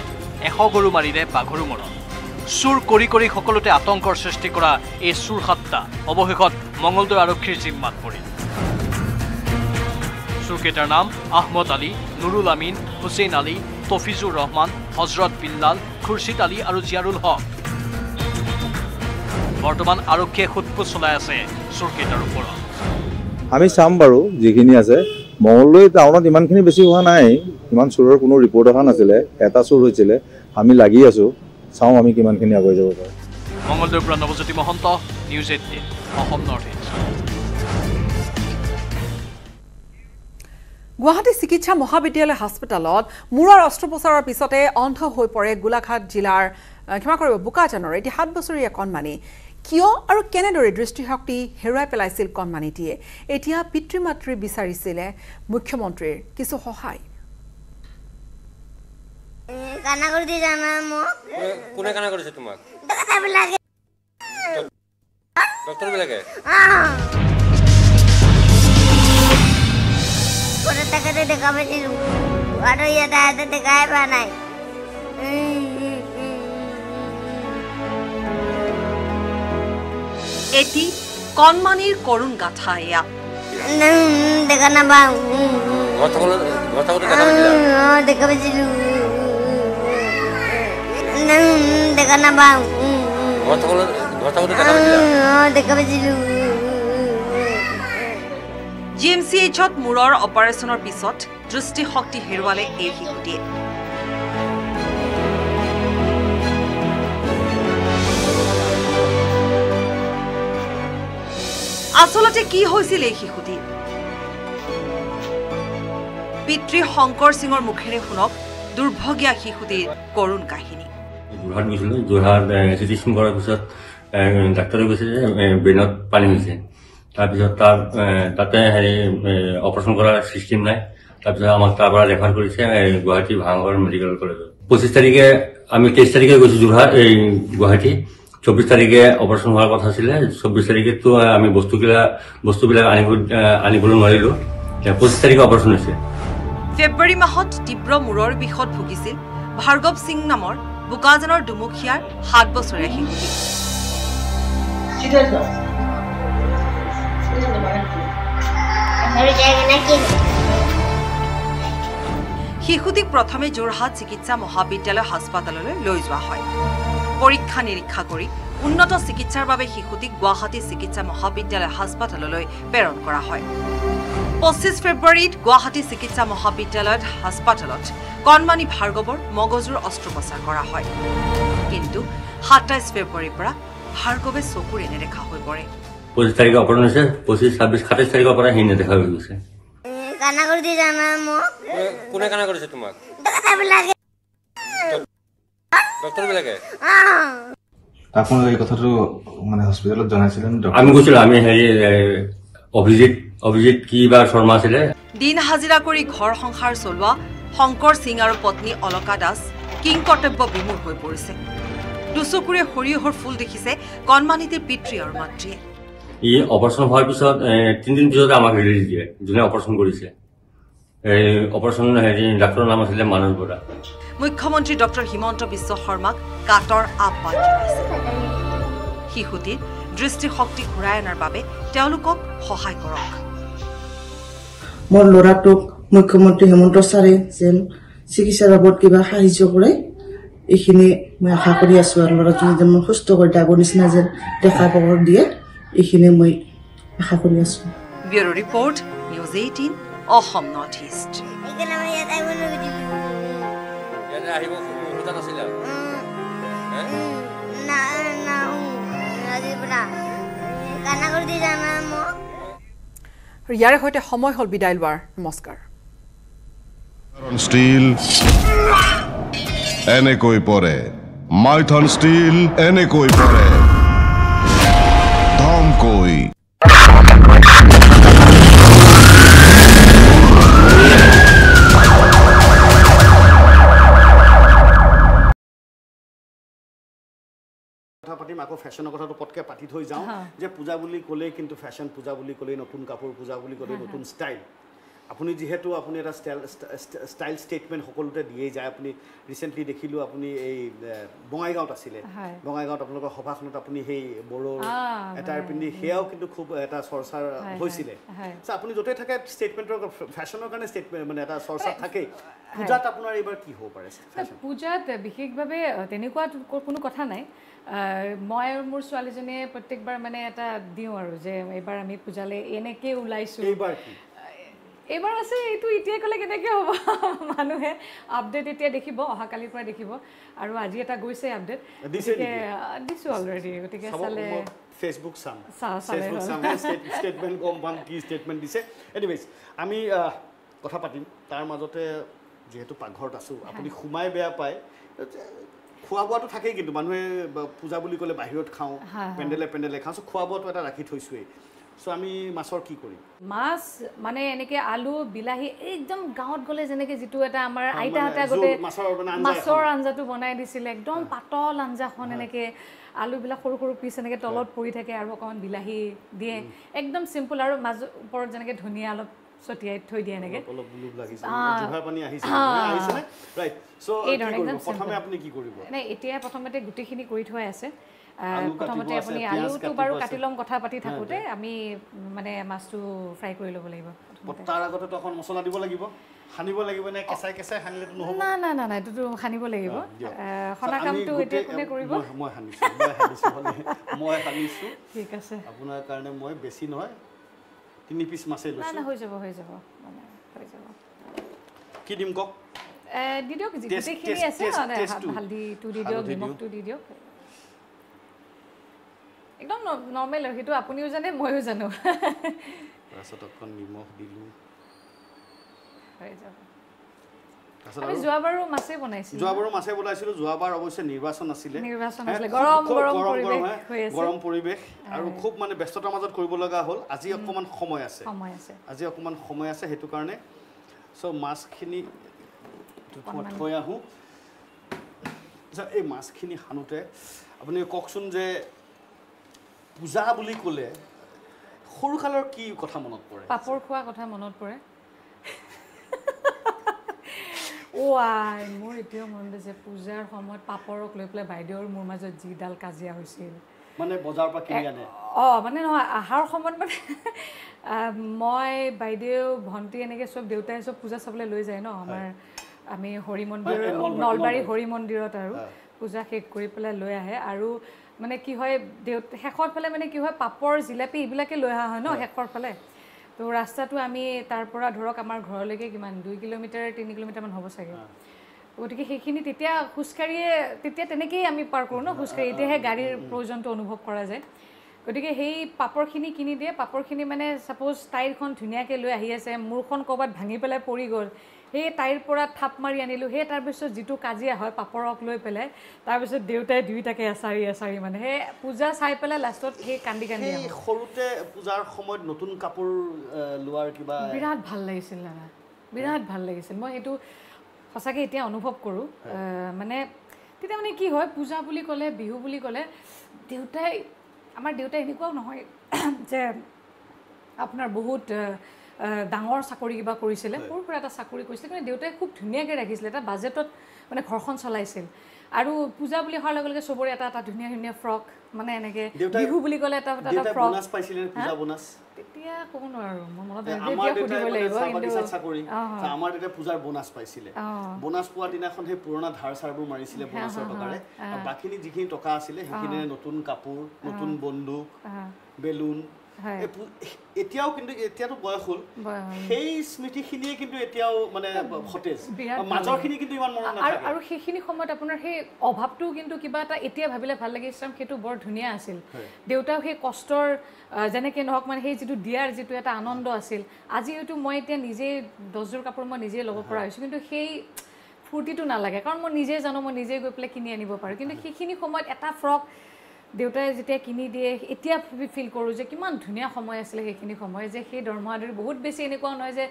এশ গৰু মাৰিলে বাঘৰু মৰণ। চুৰ কৰি কৰি সকলোতে আতংকৰ সৃষ্টি কৰা এই চুৰ সাতটা অৱশেষত মঙলদৈ আৰক্ষীৰ জিম্মাত পৰিল। চুৰকেইটাৰ নাম আহমদ আলী নুৰুল আমিন হুছেইন আলী তফিজুৰ ৰহমান হজৰত বিল্লাল খুৰছিদ আলী আৰু জিয়াৰুল হক। বৰ্তমান আৰক্ষীয়ে সোধপোছ চলাই আছে চোৰকেইটাৰ ওপৰত। আমি চাম বাৰু যিখিনি আছে। মঙলদৈ টাউনত ইমানখিনি বেছি হোৱা নাই। ইমান চোৰৰ কোনো ৰিপৰ্ট অহা নাছিলে। এটা চোৰ হৈছিলে। আমি লাগি আছোঁ। চাওঁ আমি কিমানখিনি আগুৱাই যাব পাৰোঁ। মঙলদৈৰ পৰা Nabajyoti Mahanta news eighteen Assam north east Guwahati চিকিৎসা মহাবিদ্যালয় হাস্পতালত মূৰৰ অস্ত্ৰোপচাৰৰ পিছতে অন্ধ হৈ পৰে গোলাঘাট জিলাৰ ক্ষমা কৰিব বোকাজানৰ এটি সাত বছৰীয়া কণমানি। কিয় আৰু কেনেদৰে দৃষ্টিশক্তি হেৰুৱাই পেলাইছিল কণমানিটিয়ে? এতিয়া পিতৃ মাতৃ বিচাৰিছিলে মুখ্যমন্ত্ৰীৰ কিছু সহায়। কানা কৰি দি জানা মোক কোনে কানা কৰিছে তোমাক? ডক্টৰবিলাকে ডক্টৰ বিলাকে কৰে টাকাতে দেখা পাইছিলো আৰু ইয়াতে হাতে দেখাই পোৱা নাই? এটি কণমানিৰ কৰুণ গাথা এয়া। উম, দেখা নাপাওঁ ঘৰত থাকোতে ঘৰত থাকোতে দেখা পাইছিলা অঁ দেখা পাইছিলো উম, দেখা নাপাওঁ জি এম চি এইচত মূৰৰ অপাৰেশ্যনৰ পিছত দৃষ্টিশক্তি হেৰুৱালে এই শিশুটিয়ে। আচলতে কি হৈছিল এই শিশুটিৰ পিতৃ শংকৰ সিঙৰ মুখেৰে শুনক দুৰ্ভগীয়া শিশুটিৰ কৰুণ কাহিনী। যোৰহাট গৈছিলোঁ যোৰহাট চিটি স্কেন কৰাৰ পিছত ডাক্তৰে কৈছে যে ব্ৰেইনত পানী হৈছে। তাৰপিছত তাৰ তাতে হেৰি অপাৰেশ্যন কৰাৰ চিষ্টেম নাই। তাৰপিছত আমাক তাৰ পৰা ৰেফাৰ কৰিছে গুৱাহাটী ভাঙৰ মেডিকেল কলেজত। পঁচিছ তাৰিখে আমি তেইছ তাৰিখে গৈছোঁ যোৰহাট এই গুৱাহাটী। চৌবিছ তাৰিখে অপাৰেশ্যন হোৱাৰ কথা আছিলে। চৌবিছ তাৰিখেতো আমি বস্তুবিলাক বস্তুবিলাক আনিব আনিবলৈ নোৱাৰিলোঁ। পঁচিছ তাৰিখে অপাৰেশ্যন হৈছে। ফেব্ৰুৱাৰী মাহত তীব্ৰ মূৰৰ বিষত ভুগিছিল ভাৰ্গৱ সিং নামৰ বোকাজানৰ দুমুখীয়াৰ সাত বছৰীয়া শিশুটি শিশুটিক প্ৰথমে যোৰহাট চিকিৎসা মহাবিদ্যালয় হাস্পতাললৈ লৈ যোৱা হয়। পৰীক্ষা নিৰীক্ষা কৰি উন্নত চিকিৎসাৰ বাবে শিশুটিক গুৱাহাটী চিকিৎসা মহাবিদ্যালয় হাস্পতাললৈ প্ৰেৰণ কৰা হয়। পঁচিছ ফেব্ৰুৱাৰীত গুৱাহাটী চিকিৎসা মহাবিদ্যালয়ত হাস্পতালত কণমানি ভাৰ্গৱৰ মগজুৰ অস্ত্ৰোপচাৰ কৰা হয়। কিন্তু সাতাইছ ফেব্ৰুৱাৰীৰ পৰা ভাৰ্গৱে চকুৰে নেদেখা হৈ পৰে। পঁচিছ তাৰিখে অপাৰেশ্যন হৈছে পঁচিছ ছাব্বিছ সাতাইছ তাৰিখৰ পৰা সি নেদেখা হৈ গৈছে। কানা কৰি দি জানা মোক। কোনে কানা কৰিছে তোমাক? ডক্টৰবিলাকে? ডক্টৰ বিলাকে অঁ। আপোনালোকে এই কথাটো মানে হস্পিটেলত জনাইছিলে? আমি গৈছিলো আমি হেৰি অভিজিত অভিজিত কি বা শৰ্মা আছিলে? দিন হাজিৰা কৰি ঘৰ সংসাৰ চলোৱা শংকৰ সিং আৰু পত্নী অলকা দাস কিং কৰ্তব্য বিমূৰ হৈ পৰিছে। দুচকুৰে সৰিয়হৰ ফুল দেখিছে কণমানিটিৰ পিতৃ আৰু মাতৃয়ে। ই অপাৰেশ্যন হোৱাৰ পিছত তিনিদিন পিছতে আমাক ৰিলিজ দিয়ে যোনে অপাৰেশ্যন কৰিছে। এই অপাৰেশ্যন হেৰি ডাক্তৰৰ নাম আছিলে মানস বৰা। মুখ্যমন্ত্ৰী ডক্টৰ হিমন্ত বিশ্ব শৰ্মাক কাটৰ আহ্বান জনাইছে। শিশুটিৰ দৃষ্টিশক্তি ঘূৰাই অনাৰ বাবে তেওঁলোকক সহায় কৰক। মোৰ ল'ৰাটোক মুখ্যমন্ত্ৰী হেমন্ত ছাৰে যেন চিকিৎসাৰ বাবদ কিবা সাহায্য কৰে এইখিনি মই আশা কৰি আছোঁ আৰু ল'ৰাজনে যেন মই সুস্থ কৰি আগৰ নিচিনা যেন দেখা পাব দিয়ে এইখিনি মই আশা কৰি আছোঁ। Bureau report news eighteen Assam north east. মই কৰি দি জানা ইয়াৰে সৈতে সময় হ'ল বিদায় লোৱাৰ নমস্কাৰ। এনেকৈ পৰে। মাইথন ষ্টীল এনেকৈ পৰে। ধমকৈ। পাতিম আকৌ ফেশ্বনৰ কথাটো পটকৈ পাতি থৈ যাওঁ। যে পূজা বুলি ক'লেই কিন্তু ফেশ্বন পূজা বুলি ক'লেই নতুন কাপোৰ পূজা বুলি ক'লেই। নতুন ষ্টাইল আপুনি যিহেতু আপুনি এটা ষ্টাইল ষ্টাইল ষ্টেটমেণ্ট সকলোতে দিয়েই যায়। আপুনি ৰিচেণ্টলি দেখিলোঁ আপুনি এই বঙাইগাঁৱত আছিলে। বঙাইগাঁৱত আপোনালোকৰ সভাখনত আপুনি সেই বড়োৰ এটাৰ পিন্ধি সেয়াও কিন্তু খুব এটা চৰ্চাৰ হৈছিলে। আপুনি য'তে থাকে ষ্টেটমেণ্টৰ ফেশ্বনৰ কাৰণে ষ্টেটমেণ্ট মানে এটা চৰ্চাত থাকেই। পূজাত আপোনাৰ এইবাৰ কি হ'ব পাৰে? পূজাত বিশেষভাৱে তেনেকুৱা কোনো কথা নাই। মই আৰু মোৰ ছোৱালীজনীয়ে প্ৰত্যেকবাৰ মানে এটা দিওঁ আৰু যে এইবাৰ আমি পূজালৈ এনেকৈ ওলাইছোঁ। এইবাৰ আছে এইটো এতিয়াই ক'লে কেনেকৈ হ'ব? মানুহে আপডেট এতিয়া দেখিব অহাকালিৰ পৰা দেখিব। আৰু আজি এটা গৈছে আপডেট গতিকে দিছোঁ অলৰেডি গতিকে চালে ফেচবুক চাম। ফেচবুক। চাম ষ্টেটমেণ্ট গম পাম কি ষ্টেটমেণ্ট দিছে। এনিৱেজ আমি কথা পাতিম। তাৰ মাজতে যিহেতু পাকঘৰত আছোঁ আপুনি সোমাই বেয়া পায়। খোৱা বোৱাটো থাকেই কিন্তু মানুহে পূজা বুলি ক'লে বাহিৰত খাওঁ। পেণ্ডেলে পেণ্ডেলে খাওঁ চ' খোৱা বোৱাটো এটা ৰাখি থৈছোৱেই। চ' আমি মাছৰ কি কৰিম? মাছ মানে এনেকে আলু বিলাহী একদম গাঁৱত গ'লে যেনেকে যিটো এটা আমাৰ আইতাহঁতে আগতে মাছৰ। আঞ্জাটো বনাই দিছিলে একদম পাতল আঞ্জাখন এনেকে আলুবিলাক সৰু সৰু পিচ এনেকে তলত পৰি থাকে আৰু অকণমান বিলাহী দিয়ে। একদম চিম্পুল আৰু মাজৰ ওপৰত যেনেকে ধনিয়া অলপ ছটিয়াই থৈ দিয়ে এনেকে নাই এতিয়া প্ৰথমতে গোটেইখিনি কৰি থোৱাই আছে। প্ৰথমতে আপুনি আলুটো বাৰু। কাটি ল'ম কথা পাতি থাকোঁতে। আমি মানে মাছটো ফ্ৰাই কৰি ল'ব লাগিব। তাৰ আগতেতো অকণ মছলা দিব লাগিব। সানিব লাগিব নে কেঁচাই কেঁচাই সানিলেতো নহ'ব? না না না না এইটোতো সানিব লাগিব। অ, দিয়ক। আহ, So, সনা আমি কামটো এতিয়া গোটেই- কোনে কৰিব? মই- মই সানিছোঁ। মই সানিছোঁ। মানে মই সানিছোঁ। ঠিক আছে। আপোনাৰ কাৰণে মই বেছি নহয়। তিনি পিচ মাছেই নাই লৈছোঁ নাই হৈ যাব হৈ যাব মানে হৈ যাব কি দিম কওক এ, দি দিয়ক যি- Taste- গোটেইখিনি taste- আছে মানে taste-টো। হা- হালধিটো দি দিয়ক হালধি দিওঁ। নিমখটো দি দিয়ক একদম নৰ্মেল আৰু সেইটো আপুনিও জানে ময়ো জানো তাৰপিছত অকণ নিমখ দিলোঁ হৈ যাব আমি আৰু যোৱাবাৰো মাছেই বনাইছিলোঁ। যোৱাবাৰো মাছে বনাইছিলোঁ যোৱাবাৰ অৱশ্যে নিৰ্বাচন আছিলে। নিৰ্বাচন হে, আছিলে। খুব- গৰম- পৰিৱেশ আৰু খুব মানে ব্যস্ততাৰ মাজত কৰিব লগা হ'ল। আজি অকণমান সময় আছে। আজি অকণমান সময় আছে সেইটো কাৰণে। চ' মাছখিনি থৈ আহোঁ। এই মাছখিনি সানোতে আপুনি কওকচোন যে পূজা বুলি ক'লে সৰুকালৰ কি কথা মনত পৰে? পাপৰ খোৱা কথা মনত পৰে। অ আই মোৰ এতিয়াও মনত আছে পূজাৰ সময়ত পাপৰক লৈ পেলাই বাইদেউৰ মোৰ মাজত যিডাল কাজিয়া হৈছিল। মানে বজাৰৰ পৰা কিনি আনে? অঁ মানে নহয় অহাৰ সময়ত মানে মই বাইদেউ ভণ্টি এনেকৈ চব দেউতাই চব পূজা চাবলৈ লৈ যায় ন আমাৰ আমি হৰি মন্দিৰ নলবাৰী-। হৰি মন্দিৰত আৰু। পূজা শেষ কৰি পেলাই লৈ আহে আৰু মানে কি হয় দেউত শেষৰ ফালে মানে কি হয় পাপৰ জিলাপি এইবিলাকে লৈ অহা হয় ন শেষৰ ফালে। তো ৰাস্তাটো আমি তাৰ পৰা ধৰক আমাৰ ঘৰলৈকে কিমান দুই কিলোমিটাৰ তিনি কিলোমিটাৰমান হ'ব চাগে। গতিকে সেইখিনি তেতিয়া খোজকাঢ়িয়ে তেতিয়া তেনেকেই আমি পাৰ কৰোঁ ন খোজকাঢ়ি। এতিয়াহে গাড়ীৰ প্ৰয়োজনটো অনুভৱ কৰা যায়। গতিকে সেই পাপৰখিনি কিনি দিয়ে। পাপৰখিনি মানে ছাপ'জ তাইৰখন ধুনীয়াকৈ লৈ আহি আছে মূৰখন ক'ৰবাত ভাঙি পেলাই পৰি গ'ল। সেই তাইৰ পৰা থাপ মাৰি আনিলোঁ। সেই তাৰপিছত যিটো কাজিয়া হয় পাপৰক লৈ পেলাই তাৰপিছত দেউতাই দুয়োটাকে এচাৰি এচাৰি মানে সেই পূজা চাই পেলাই লাষ্টত সেই কান্দি কান্দি। সৰুতে পূজাৰ সময়ত নতুন কাপোৰ লোৱাৰ কিবা বিৰাট ভাল লাগিছিল দাদা বিৰাট ভাল লাগিছিল। মই সেইটো সঁচাকৈ এতিয়া অনুভৱ কৰোঁ। মানে তেতিয়া মানে কি হয় পূজা বুলি ক'লে বিহু বুলি ক'লে দেউতাই আমাৰ দেউতাই এনেকুৱাও নহয় যে আপোনাৰ বহুত ডাঙৰ চাকৰি কিবা কৰিছিলে সৰু সুৰা এটা চাকৰি কৰিছিলে কিন্তু দেউতাই খুব ধুনীয়াকৈ ৰাখিছিলে এটা বাজেটত মানে ঘৰখন চলাইছিল। আৰু পূজা বুলি অহাৰ লগে লগে চবৰে এটা এটা ধুনীয়া ধুনীয়া ফ্ৰক মানে এনেকৈ বিহু বুলি ক'লে এটা এটা ফ্ৰক। তেতিয়া ক'ব নোৱাৰোঁ মোৰ মনত তেতিয়া সুধিব লাগিব কিন্তু আমাৰ দেউতাই পূজাৰ বোনাছ পাইছিলে। বোনাছ পোৱা দিনাখন সেই পুৰণা ধাৰ চাৰবোৰ মাৰিছিলে বোনাছৰ টকাৰে। বাকীখিনি যিখিনি টকা আছিলে সেইখিনিৰে নতুন কাপোৰ নতুন। বন্দুক। বেলুন এতিয়াও কিন্তু এতিয়াতো বয়স হ'ল। সেই স্মৃতিখিনিয়ে কিন্তু এতিয়াও মানে সতেজ। মাজৰখিনি। কিন্তু ইমান মনত নাথাকে। আৰু সেইখিনি সময়ত আপোনাৰ সেই অভাৱটো কিন্তু কিবা এটা এতিয়া ভাবিলে ভাল লাগে। ইছলাম সেইটো বৰ ধুনীয়া আছিল। দেউতাও সেই কষ্টৰ যেনেকৈ নহওক মানে সেই যিটো দিয়াৰ যিটো এটা আনন্দ আছিল। আজি হয়তো মই এতিয়া নিজেই দহযোৰ কাপোৰ মই নিজেই ল'ব পৰা হৈছোঁ। কিন্তু সেই ফূৰ্তিটো নালাগে। কাৰণ মই নিজেই জানো মই নিজেই গৈ পেলাই কিনি আনিব পাৰোঁ। কিন্তু সেইখিনি সময়ত এটা ফ্ৰক দেউতাই যেতিয়া কিনি দিয়ে এতিয়া ফিল কৰোঁ যে কিমান ধুনীয়া সময় আছিলে সেইখিনি সময় যে সেই দৰমহাটোৰ বহুত বেছি এনেকুৱা নহয় যে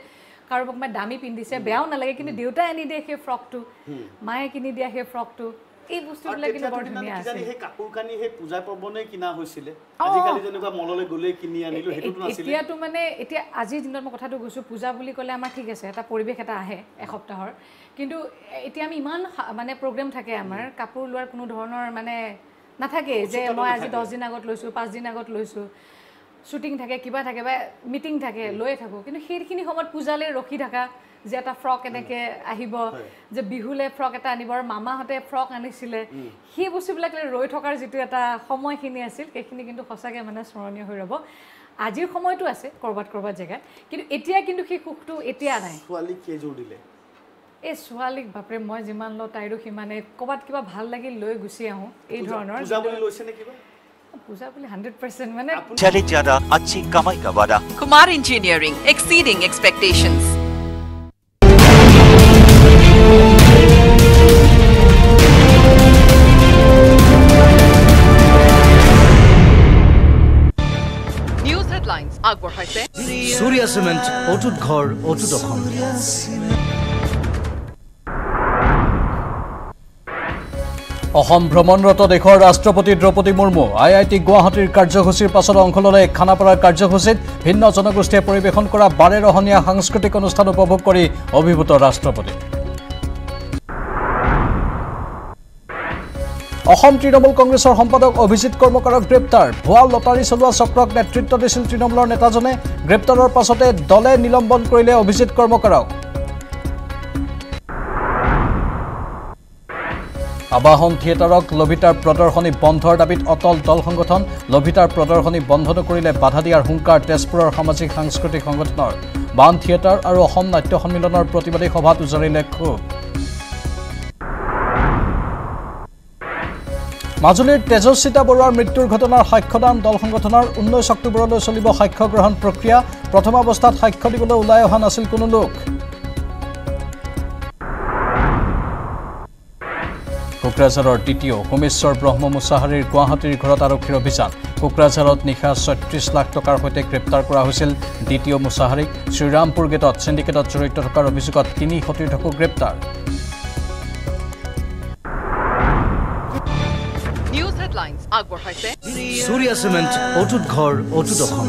কাৰোবাক মানে দামী পিন্ধিছে বেয়াও নালাগে কিন্তু দেউতাই আনি দিয়ে সেই ফ্ৰকটো মায়ে কিনি দিয়া সেই ফ্ৰকটো এই আৰু বস্তুবিলাক কিন্তু তেতিয়াতো বৰ কিজানি ধুনীয়া কিজানি আছিল। সেই কাপোৰ কানি সেই পূজা পৰ্বণে কিনা হৈছিলে। অঁ। আজিকালি যেনেকুৱা মললৈ গ'লেই কিনি আনিলো সেইটোতো নাছিলে। এতিয়াতো মানে এতিয়া আজিৰ দিনত মই কথাটো কৈছোঁ পূজা বুলি ক'লে আমাৰ ঠিক আছে এটা পৰিৱেশ এটা আহে এসপ্তাহৰ। কিন্তু এতিয়া আমি ইমান মানে প্ৰগ্ৰেম থাকে আমাৰ কাপোৰ লোৱাৰ কোনো ধৰণৰ মানে নাথাকে যে মই আজি নাথাকে। দহ দিন আগত লৈছোঁ পাঁচ দিন আগত লৈছোঁ। শ্বুটিং থাকে কিবা থাকে বা মিটিং থাকে লৈয়ে থাকোঁ। কিন্তু সেইখিনি সময়ত পূজালৈ ৰখি থকা যে এটা ফ্ৰক এনেকৈ আহিব যে বিহুলৈ ফ্ৰক এটা আনিব আৰু মামাহঁতে ফ্ৰক আনিছিলে। সেই বস্তুবিলাক ৰৈ থকাৰ যিটো এটা সময়খিনি আছিল সেইখিনি কিন্তু সঁচাকৈ মানে স্মৰণীয় হৈ ৰ'ব। আজিৰ সময়তো আছে ক'ৰবাত ক'ৰবাত জেগাত। কিন্তু এতিয়া কিন্তু সেই সুখটো এতিয়া নাই। ছোৱালীক কেইযোৰ দিলে? এই ছোৱালীক বাপৰে মই যিমান লওঁ তাইৰো সিমানে ক'ৰবাত কিবা ভাল লাগিল লৈ গুচি আহোঁ এই পূজা- ধৰণৰ পূজা বুলি লৈছে নে কিবা পূজা বুলি হাণ্ড্ৰেড পাৰ্চেণ্ট মানে चैलेंज ज्यादा अच्छी कमाई का वादा Kumar Engineering, exceeding expectations. News headlines আগবঢ়াইছে সূৰ্য চিমেণ্ট অটুট ঘৰ অটুট অসম অসম ভ্ৰমণৰত দেশৰ ৰাষ্ট্ৰপতি Droupadi Murmu I I T গুৱাহাটীৰ কাৰ্যসূচীৰ পাছত অংশ ল'লে খানাপাৰাৰ কাৰ্যসূচীত ভিন্ন জনগোষ্ঠীয়ে পৰিৱেশন কৰা বাৰে ৰহণীয়া সাংস্কৃতিক অনুষ্ঠান উপভোগ কৰি অভিভূত ৰাষ্ট্ৰপতি। অসম তৃণমূল কংগ্ৰেছৰ সম্পাদক অভিজিৎ কৰ্মকাৰক গ্ৰেপ্তাৰ। ভুৱা লটাৰী চলোৱা চক্ৰক নেতৃত্ব দিছিল তৃণমূলৰ নেতাজনে। গ্ৰেপ্তাৰৰ পাছতে দলে নিলম্বন কৰিলে অভিজিৎ কৰ্মকাৰক। আবাহন থিয়েটাৰক লভিতাৰ প্ৰদৰ্শনী বন্ধৰ দাবীত অটল দল সংগঠন লভিতাৰ প্ৰদৰ্শনী বন্ধ নকৰিলে বাধা দিয়াৰ হুংকাৰ তেজপুৰৰ সামাজিক সাংস্কৃতিক সংগঠনৰ। বান থিয়েটাৰ আৰু অসম নাট্য সন্মিলনৰ প্ৰতিবাদী সভাত উজাৰিলে ক্ষোভ। মাজুলীৰ তেজস্বিতা বৰুৱাৰ মৃত্যুৰ ঘটনাৰ সাক্ষ্যদান দল সংগঠনৰ ঊনৈছ অক্টোবৰলৈ চলিব সাক্ষ্য গ্ৰহণ প্ৰক্ৰিয়া। প্ৰথম অৱস্থাত সাক্ষ্য দিবলৈ ওলাই অহা নাছিল কোনো লোক। কোকৰাঝাৰৰ দ্বিতীয় সোমেশ্বৰ ব্ৰহ্ম মুছাহাৰীৰ গুৱাহাটীৰ ঘৰত আৰক্ষীৰ অভিযান। কোকৰাঝাৰত নিশা ছয়ত্ৰিছ লাখ টকাৰ সৈতে গ্ৰেপ্তাৰ কৰা হৈছিল দ্বিতীয় মুছাহাৰীক। শ্ৰীৰামপুৰ গেটত চিণ্ডিকেটত জড়িত থকাৰ অভিযোগত তিনি সতীৰ্থকো গ্ৰেপ্তাৰ। News headlines আগবঢ়াইছে। সূৰ্য চিমেণ্ট অটুট ঘৰ অটুট অসম।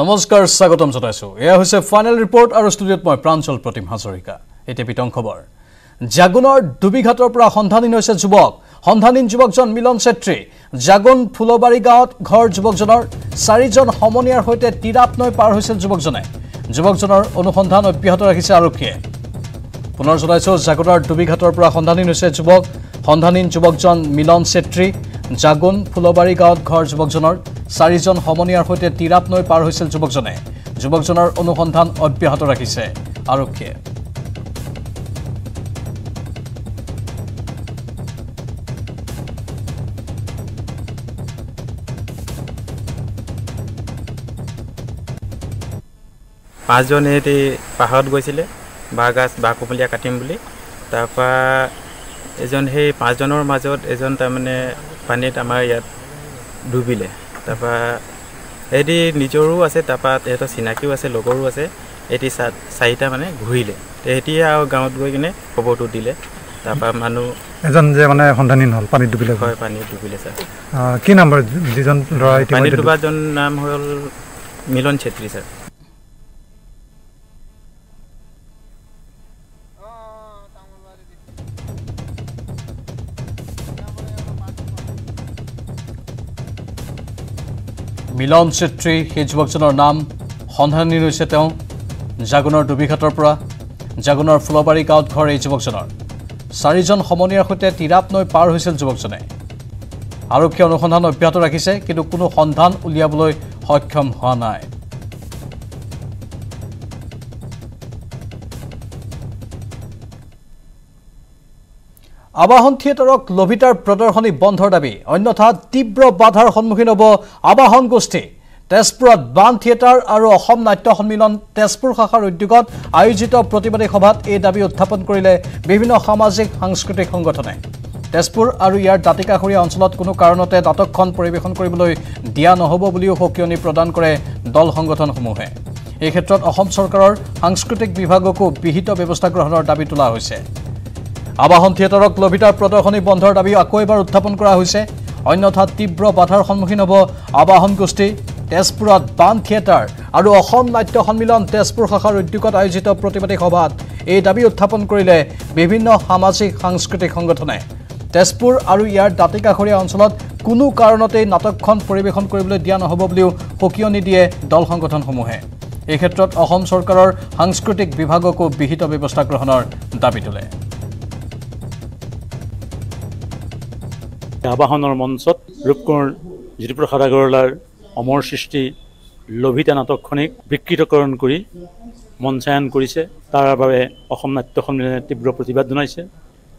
নমস্কাৰ স্বাগতম জনাইছোঁ। এয়া হৈছে ফাইনেল ৰিপৰ্ট আৰু ষ্টুডিঅ'ত মই প্ৰাঞ্জল প্ৰতিম হাজৰিকা। এতিয়া বিতং খবৰ জাগুনৰ ডুবিঘাটৰ পৰা সন্ধানহীন হৈছে যুৱক। সন্ধানহীন যুৱকজন মিলন চেত্ৰী জাগুন ফুলবাৰী গাঁৱত ঘৰ যুৱকজনৰ চাৰিজন সমনীয়াৰ সৈতে তিৰাপ নৈ পাৰ হৈছিল যুৱকজনে। যুৱকজনৰ অনুসন্ধান অব্যাহত ৰাখিছে আৰক্ষীয়ে। পুনৰ জনাইছোঁ জাগুনৰ ডুবিঘাটৰ পৰা সন্ধানহীন হৈছে যুৱক। সন্ধানহীন যুৱকজন মিলন চেত্ৰী জাগুন ফুলবাৰী গাঁৱত ঘৰ যুৱকজনৰ চাৰিজন সমনীয়াৰ সৈতে তিৰাপ নৈ পাৰ হৈছিল যুৱকজনে। যুৱকজনৰ অনুসন্ধান অব্যাহত ৰাখিছে। আৰক্ষীয়ে। পাঁচজন সিহঁতি পাহাৰত গৈছিলে বাঁহগাজ বাঁহ কুমলীয়া কাটিম বুলি। তাৰপৰা এজন সেই পাঁচজনৰ মাজত এজন তাৰমানে পানীত আমাৰ ইয়াত ডুবিলে। তাৰপৰা সিহঁতি নিজৰো আছে তাৰপৰা সিহঁতৰ চিনাকিও আছে লগৰো আছে। এটি চা চাৰিটা মানে ঘূৰিলে। তেতিয়া আৰু গাঁৱত গৈ কিনে খবৰটো দিলে। তাৰপৰা মানুহ এজন যে মানে সন্ধানহীন হ'ল পানীত ডুবিলে হয় পানীত ডুবিলে ছাৰ। কি নাম্বাৰ যিজন ল'ৰা পানীত ডুবাজন নাম হ'ল মিলন ছেত্ৰী ছাৰ। মিলন চেত্ৰী সেই যুৱকজনৰ নাম সন্ধানহীন হৈছে তেওঁ। জাগোনৰ ডুবিঘাটৰ পৰা জাগোনৰ ফুলবাৰী গাঁৱত ঘৰ এই যুৱকজনৰ। চাৰিজন সমনীয়াৰ সৈতে তিৰাপ নৈ পাৰ হৈছিল যুৱকজনে। আৰক্ষীয়ে অনুসন্ধান অব্যাহত ৰাখিছে কিন্তু কোনো সন্ধান উলিয়াবলৈ সক্ষম হোৱা নাই। আবাহন থিয়েটাৰক লভিতাৰ প্ৰদৰ্শনী বন্ধৰ দাবী। অন্যথা তীব্ৰ বাধাৰ সন্মুখীন হ'ব আবাহন গোষ্ঠী। তেজপুৰত বান থিয়েটাৰ আৰু অসম নাট্য সন্মিলন তেজপুৰ শাখাৰ উদ্যোগত আয়োজিত প্ৰতিবাদী সভাত এই দাবী উত্থাপন কৰিলে বিভিন্ন সামাজিক সাংস্কৃতিক সংগঠনে। তেজপুৰ আৰু ইয়াৰ দাঁতিকাষৰীয়া অঞ্চলত কোনো কাৰণতে নাটকখন পৰিৱেশন কৰিবলৈ দিয়া নহ'ব বুলিও সকিয়নি প্ৰদান কৰে দল সংগঠনসমূহে। এই ক্ষেত্ৰত অসম চৰকাৰৰ সাংস্কৃতিক বিভাগকো বিহিত ব্যৱস্থা গ্ৰহণৰ দাবী তোলা হৈছে। আবাহন থিয়েটাৰক লভিতাৰ প্ৰদৰ্শনী বন্ধৰ দাবী আকৌ এবাৰ উত্থাপন কৰা হৈছে। অন্যথা তীব্ৰ বাধাৰ সন্মুখীন হ'ব আবাহন গোষ্ঠী। তেজপুৰত বান থিয়েটাৰ আৰু অসম নাট্য সন্মিলন তেজপুৰ শাখাৰ উদ্যোগত আয়োজিত প্ৰতিবাদী সভাত এই দাবী উত্থাপন কৰিলে বিভিন্ন সামাজিক সাংস্কৃতিক সংগঠনে। তেজপুৰ আৰু ইয়াৰ দাঁতিকাষৰীয়া অঞ্চলত কোনো কাৰণতেই নাটকখন পৰিৱেশন কৰিবলৈ দিয়া নহ'ব বুলিও সকিয়নি দিয়ে দল সংগঠনসমূহে। এই ক্ষেত্ৰত অসম চৰকাৰৰ সাংস্কৃতিক বিভাগকো বিহিত ব্যৱস্থা গ্ৰহণৰ দাবী তোলে। আবাহনৰ মঞ্চত ৰূপকোঁৱৰ জ্যোতিপ্ৰসাদ আগৰৱালাৰ অমৰ সৃষ্টি লভিতা নাটকখনিক বিকৃতকৰণ কৰি মঞ্চায়ন কৰিছে। তাৰ বাবে অসম নাট্য সন্মিলনে তীব্ৰ প্ৰতিবাদ জনাইছে।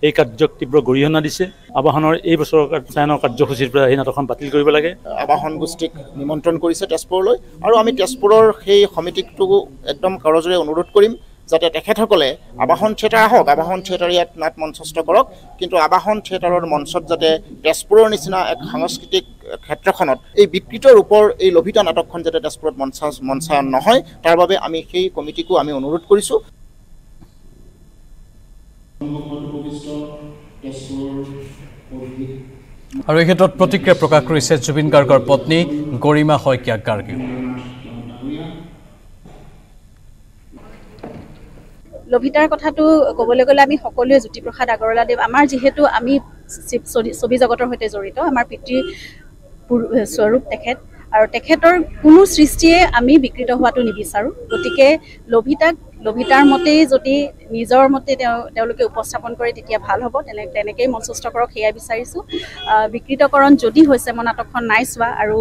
এই কাৰ্যক তীব্ৰ গৰিহণা দিছে। আবাহনৰ এই বছৰৰ চায়নৰ কাৰ্যসূচীৰ পৰা এই নাটকখন বাতিল কৰিব লাগে। আবাহন গোষ্ঠীক নিমন্ত্ৰণ কৰিছে তেজপুৰলৈ। আৰু আমি তেজপুৰৰ সেই সমিতিকটো একদম কৰজোৰে অনুৰোধ কৰিম যাতে তেখেতসকলে আবাহন থিয়েটাৰ আহক আবাহন থিয়েটাৰ ইয়াত নাট মঞ্চস্থ কৰক কিন্তু আবাহন থিয়েটাৰৰ মঞ্চত যাতে তেজপুৰৰ নিচিনা এক সাংস্কৃতিক ক্ষেত্ৰখনত এই বিকৃত ৰূপৰ এই লভিতা নাটকখন যাতে তেজপুৰত মঞ্চা মঞ্চায়ন নহয় তাৰ বাবে আমি সেই কমিটিকো আমি অনুৰোধ কৰিছোঁ। আৰু এই ক্ষেত্ৰত প্ৰতিক্ৰিয়া প্ৰকাশ কৰিছে জুবিন গাৰ্গৰ পত্নী গৰিমা শইকীয়া গাৰ্গেও। লভিতাৰ কথাটো ক'বলৈ গ'লে আমি সকলোৱে জ্যোতিপ্ৰসাদ আগৰৱালাদেৱ আমাৰ যিহেতু আমি ছবি- জগতৰ সৈতে জড়িত আমাৰ পিতৃ স্বৰূপ তেখেত আৰু তেখেতৰ কোনো সৃষ্টিয়ে আমি বিকৃত হোৱাটো নিবিচাৰোঁ। গতিকে লভিতাক লভিতাৰ মতেই যদি নিজৰ মতে তেওঁ তেওঁলোকে উপস্থাপন কৰে তেতিয়া ভাল হ'ব। তেনে তেনেকেই মঞ্চস্থ কৰক সেয়াই বিচাৰিছোঁ। বিকৃতকৰণ যদি হৈছে মই নাটকখন নাই চোৱা আৰু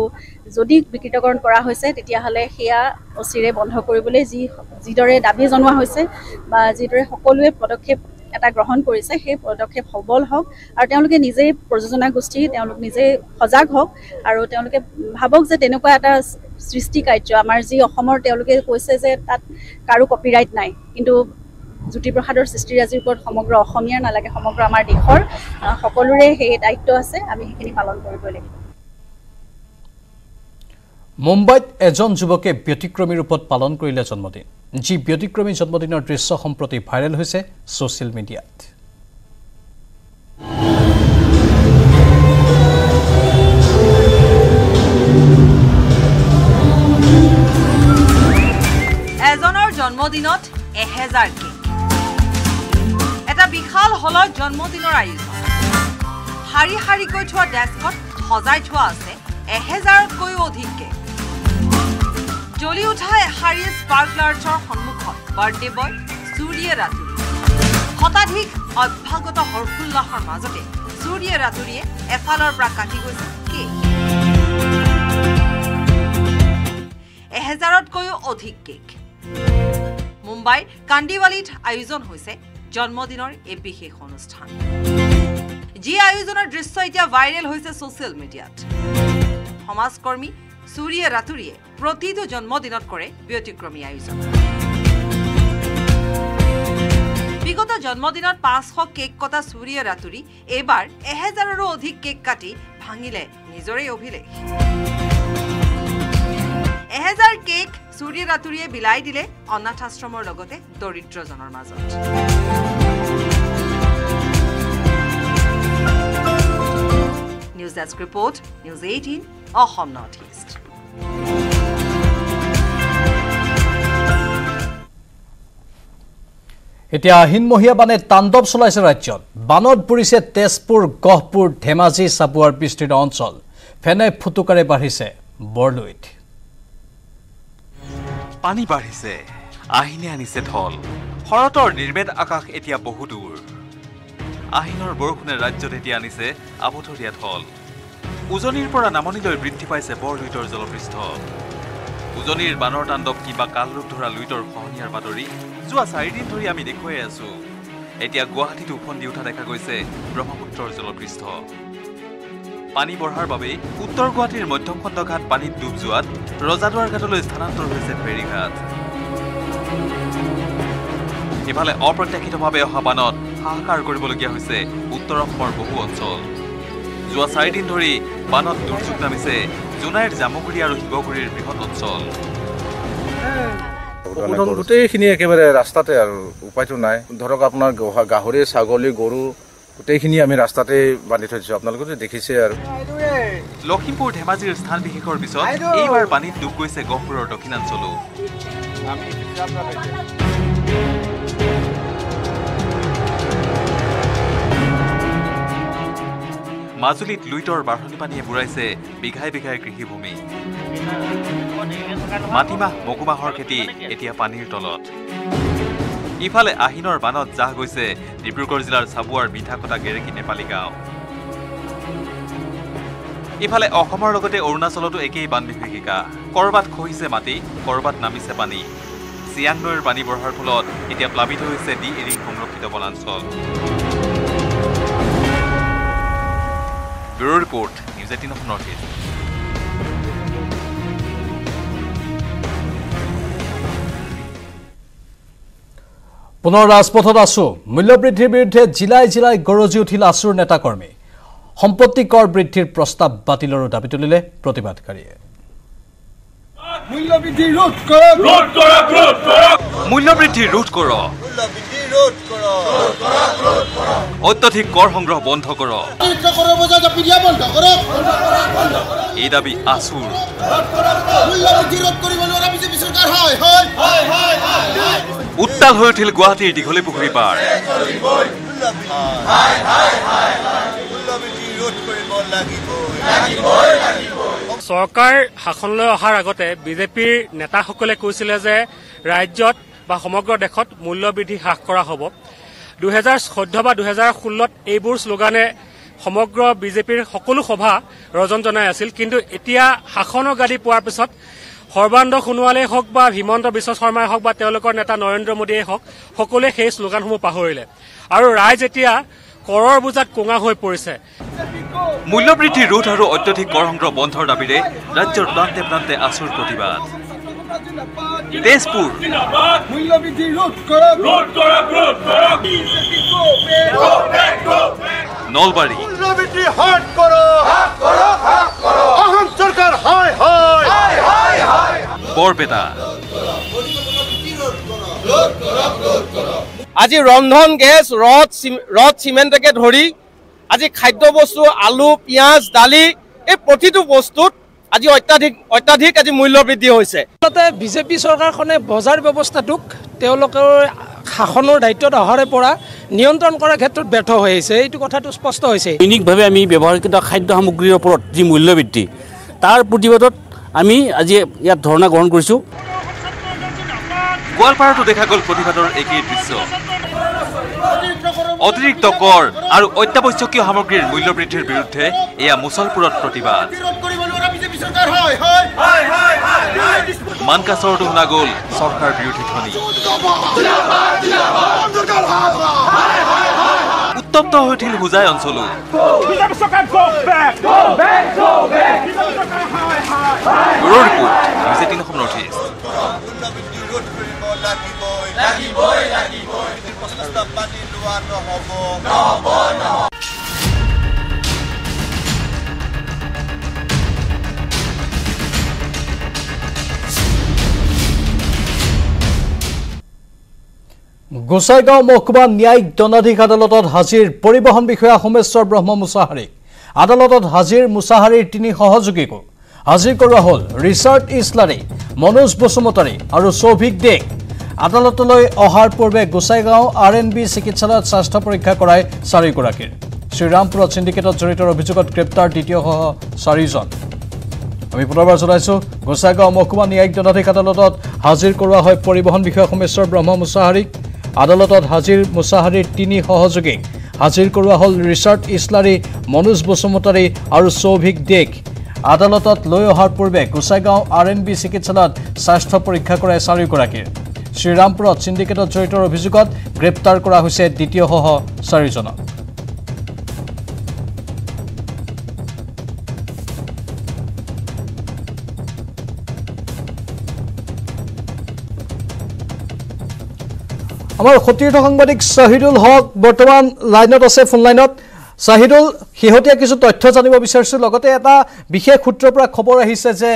যদি বিকৃতকৰণ কৰা হৈছে তেতিয়াহ'লে সেয়া অচিৰে বন্ধ কৰিবলৈ যি যিদৰে দাবী জনোৱা হৈছে বা যিদৰে সকলোৱে পদক্ষেপ এটা গ্ৰহণ কৰিছে সেই পদক্ষেপ সবল হওক আৰু তেওঁলোকে নিজেই প্ৰযোজনা গোষ্ঠী তেওঁলোক নিজেই সজাগ হওক আৰু তেওঁলোকে ভাবক যে তেনেকুৱা এটা সৃষ্টি কাৰ্য আমাৰ যি অসমৰ তেওঁলোকে কৈছে যে তাত কাৰো কপিৰাইট নাই। কিন্তু জ্যোতিপ্ৰসাদৰ সৃষ্টিৰাজিৰ ওপৰত সমগ্ৰ অসমীয়াৰ নালাগে সমগ্ৰ আমাৰ দেশৰ সকলোৰে সেই দায়িত্ব আছে আমি সেইখিনি পালন কৰিবই লাগিব। মুম্বাইত এজন যুৱকে ব্যতিক্ৰমী ৰূপত পালন কৰিলে জন্মদিন। যি ব্যতিক্ৰমী জন্মদিনৰ দৃশ্য সম্প্ৰতি ভাইৰেল হৈছে ছ'চিয়েল মিডিয়াত। এজনৰ জন্মদিনত এহেজাৰ কেক। এটা বিশাল হলত জন্মদিনৰ আয়োজন। শাৰী শাৰীকৈ থোৱা ডেস্কত সজাই থোৱা আছে এহেজাৰতকৈও অধিক কেক। জ্বলি উঠা এশাৰী স্পাৰ্কলাৰ্ছৰ সন্মুখত বাৰ্থডে বয় চুৰিয়ে ৰাতুৰি। শতাধিক অভ্যাগত হৰ্ষোল্লাসৰ মাজতে চুৰিয়ে ৰাতুৰিয়ে এফালৰ পৰা কাটি গৈছে কেক। এহেজাৰতকৈও অধিক কেক। মুম্বাইৰ কান্দিৱালীত আয়োজন হৈছে জন্মদিনৰ এই বিশেষ অনুষ্ঠান। যি আয়োজনৰ দৃশ্য এতিয়া ভাইৰেল হৈছে ছ'চিয়েল মিডিয়াত সমাজকৰ্মী চুৰিয়ে ৰাতুৰিয়ে প্ৰতিটো জন্মদিনত কৰে ব্যতিক্ৰমী আয়োজন। বিগত জন্মদিনত পাঁচশ কেক কটা চুৰিয়ে ৰাতুৰি এইবাৰ এহেজাৰৰো অধিক কেক কাটি ভাঙিলে নিজৰে অভিলেখ। এহেজাৰ কেক চুৰি ৰাতুৰিয়ে বিলাই দিলে অনাথ আশ্ৰমৰ লগতে দৰিদ্ৰজনৰ মাজত। News desk report news eighteen Assam north east. এতিয়া আহিনমহীয়া বানে তাণ্ডৱ চলাইছে ৰাজ্যত। বানত পৰিছে তেজপুৰ গহপুৰ ধেমাজি চাবুৱাৰ বিস্তৃত অঞ্চল। ফেনে ফুটুকাৰে বাঢ়িছে বৰলুইত পানী বাঢ়িছে আহিনে আনিছে ঢল। শৰতৰ নিৰ্মেদ আকাশ এতিয়া বহু দূৰ। আহিনৰ বৰষুণে ৰাজ্যত এতিয়া আনিছে আবতৰীয়া ঢল। উজনিৰ পৰা নামনিলৈ বৃদ্ধি পাইছে বৰলুইতৰ জলপৃষ্ঠ। উজনিৰ বানৰ তাণ্ডৱ কিবা কালৰূপ ধৰা লুইতৰ খহনীয়াৰ বাতৰি যোৱা চাৰিদিন ধৰি আমি দেখুৱাই আছো। এতিয়া গুৱাহাটীত উফন্দি উঠা দেখা গৈছে ব্ৰহ্মপুত্ৰৰ জলপৃষ্ঠ। পানী বঢ়াৰ বাবে উত্তৰ গুৱাহাটীৰ মধ্যমখণ্ড ঘাট পানীত ডুব যোৱাত ৰজাদুৱাৰ ঘাটলৈ স্থানান্তৰ হৈছে ফেৰীঘাট। ইফালে অপ্ৰত্যাশিতভাৱে অহা বানত হাহাকাৰ কৰিবলগীয়া হৈছে উত্তৰ অসমৰ বহু অঞ্চল। যোৱা চাৰিদিন ধৰি বানত দুৰ্যোগ নামিছে জোনাইৰ জামুগুৰি আৰু শিৱগুৰিৰ বৃহৎ অঞ্চল। গোটেইখিনি একেবাৰে ৰাস্তাতে আৰু উপায়টো নাই। ধৰক আপোনাৰ গহ- গাহৰি ছাগলী গৰু গোটেইখিনি আমি ৰাস্তাতে বান্ধি থৈছোঁ আপোনালোকে দেখিছে আৰু। লখিমপুৰ ধেমাজিৰ স্থান বিশেষৰ পিছত এইবাৰ পানীত ডুব গৈছে গহপুৰৰ দক্ষিণাঞ্চলো। মাজুলীত লুইতৰ বাঢ়নি পানীয়ে বুঢ়াইছে বিঘাই বিঘাই কৃষিভূমি। মাটিমাহ মগুমাহৰ খেতি এতিয়া পানীৰ তলত। ইফালে আহিনৰ বানত জাহ গৈছে ডিব্ৰুগড় জিলাৰ চাবুৱাৰ মিঠাকটা গেৰেকী নেপালী গাঁও। ইফালে অসমৰ লগতে অৰুণাচলতো একেই বান বিভীষিকা। কৰবাত খহিছে মাটি কৰবাত নামিছে পানী। চিয়াং নৈৰ পানী বঢ়াৰ ফলত এতিয়া প্লাৱিত হৈছে ডি এৰিং সংৰক্ষিত বনাঞ্চল। Bureau report news eighteen Assam north east. পুনৰ ৰাজপথত আছো। মূল্যবৃদ্ধিৰ বিৰুদ্ধে জিলাই জিলাই গৰজি উঠিল আছুৰ নেতাকৰ্মী। সম্পত্তি কৰ বৃদ্ধিৰ প্ৰস্তাৱ বাতিলৰো দাবী তুলিলে প্ৰতিবাদকাৰীয়ে। মূল্যবৃদ্ধি ৰোধ কৰক। ৰোধ কৰক ৰোধ কৰক। মূল্যবৃদ্ধি ৰোধ কৰক। অত্যধিক কৰ সংগ্ৰহ বন্ধ কৰক। কৰৰ বজাৰ জাপি দিয়া বন্ধ কৰক এই দাবী আছুৰ। মূল্যবৃদ্ধি ৰোধ কৰিব নোৱাৰা বিজেপি চৰকাৰ হয় হয়। হয় হয় হয়। উত্তাল হৈ উঠিল গুৱাহাটীৰ দীঘলী পুখুৰী পাৰ। চৰকাৰ শাসনলৈ অহাৰ আগতে বিজেপিৰ নেতাসকলে কৈছিলে যে ৰাজ্যত বা সমগ্ৰ দেশত মূল্যবৃদ্ধি হ্ৰাস কৰা হ'ব। দুহেজাৰ চৈধ্য বা দুহেজাৰ ষোল্লত এইবোৰ শ্লোগানে সমগ্ৰ বিজেপিৰ সকলো সভা ৰজন জনাই আছিল। কিন্তু এতিয়া শাসনৰ গাদী পোৱাৰ পিছত সৰ্বানন্দ সোণোৱালেই হওক বা হিমন্ত বিশ্ব শৰ্মাই হওক বা তেওঁলোকৰ নেতা নৰেন্দ্ৰ মোদীয়ে হওক সকলোৱে সেই শ্লোগানসমূহ পাহৰিলে। আৰু ৰাইজ এতিয়া কৰৰ বোজাত কোঙা হৈ পৰিছে। মূল্যবৃদ্ধি ৰোধ আৰু অত্যধিক কৰ সংগ্ৰহ বন্ধৰ দাবীৰে ৰাজ্যৰ প্ৰান্তে প্ৰান্তে আছুৰ প্ৰতিবাদ। তেজপুৰ। মূল্যবৃদ্ধি ৰোধ কৰক ৰোধ কৰক ৰোধ কৰক নলবাৰী। মূল্যবৃদ্ধি হ্ৰাস কৰক অসম চৰকাৰ হয় হয় বৰপেটা। আজি ৰন্ধন গেছ ৰদ ৰদ চিমেণ্টকে ধৰি আজি খাদ্য বস্তু আলু পিঁয়াজ দালি এই প্ৰতিটো বস্তুত আজি অত্যাধিক অত্যাধিক আজি মূল্য বৃদ্ধি হৈছে। আচলতে বিজেপি চৰকাৰখনে বজাৰ ব্যৱস্থাটোক তেওঁলোকৰ শাসনৰ দায়িত্বত অহাৰে পৰা নিয়ন্ত্ৰণ কৰাৰ ক্ষেত্ৰত ব্যৰ্থ হৈ আহিছে। এইটো কথাটো স্পষ্ট হৈছে। দৈনিকভাৱে আমি ব্যৱহাৰকৃত খাদ্য সামগ্ৰীৰ ওপৰত যি মূল্যবৃদ্ধি তাৰ প্ৰতিবাদত আমি আজি ইয়াত ধৰ্ণা গ্ৰহণ কৰিছোঁ। গোৱালপাৰাতো দেখা গ'ল প্ৰতিবাদৰ একেই দৃশ্য। অতিৰিক্ত কৰ আৰু অত্যাৱশ্যকীয় সামগ্ৰীৰ মূল্য বৃদ্ধিৰ বিৰুদ্ধে এয়া মুছলপুৰত প্ৰতিবাদ। মানকাছৰতো শুনা গ'ল চৰকাৰ বিৰোধী ধ্বনি উত্তপ্ত হৈ উঠিল হোজাই অঞ্চলো। এইটিন ব্যবস্থা পানি নহব গোসাইগাঁও মহকুমা ন্যায়িক দণ্ডাধীশ আদালতত হাজিৰ পৰিবহণ বিষয়া সোমেশ্বৰ ব্ৰহ্ম মুছাহাৰীক আদালতত হাজিৰ মুছাহাৰীৰ তিনি সহযোগীকো। হাজিৰ কৰোৱা হ'ল ৰিচাৰ্ড ইছলাৰী মনোজ বসুমতাৰী আৰু সৌভিক দেগ। আদালতলৈ অহাৰ পূৰ্বে গোসাইগাঁও আৰ এন বি চিকিৎসালয়ত স্বাস্থ্য পৰীক্ষা কৰাই চাৰিগৰাকীৰ। শ্ৰীৰামপুৰত চিণ্ডিকেটত জড়িত অভিযোগত গ্ৰেপ্তাৰ দ্বিতীয়সহ চাৰিজন। আমি পুনৰবাৰ জনাইছোঁ গোসাইগাঁও মহকুমা ন্যায়িক দণ্ডাধীশ আদালতত হাজিৰ কৰোৱা হয় পৰিবহণ বিষয়া সোমেশ্বৰ ব্ৰহ্ম মুছাহাৰীক। আদালতত হাজিৰ মুছাহাৰীৰ তিনি সহযোগীক। হাজিৰ কৰোৱা হ'ল ৰিচাৰ্ড ইছলাৰী মনোজ বসুমতাৰী আৰু সৌভিক দেক আদালতত লৈ অহাৰ পূৰ্বে গোসাইগাঁও আৰ এন বি চিকিৎসালয়ত স্বাস্থ্য পৰীক্ষা কৰাই চাৰিগৰাকীৰ। শ্ৰীৰামপুৰত চিণ্ডিকেটত জড়িত অভিযোগত গ্ৰেপ্তাৰ কৰা হৈছে দ্বিতীয়সহ চাৰিজনক। আমাৰ সতীৰ্থ সাংবাদিক শ্বাহিদুল হক বৰ্তমান লাইনত আছে ফোন লাইনত। শ্বাহিদুল শেহতীয়া কিছু তথ্য জানিব বিচাৰিছোঁ। লগতে এটা বিশেষ সূত্ৰৰ পৰা খবৰ আহিছে যে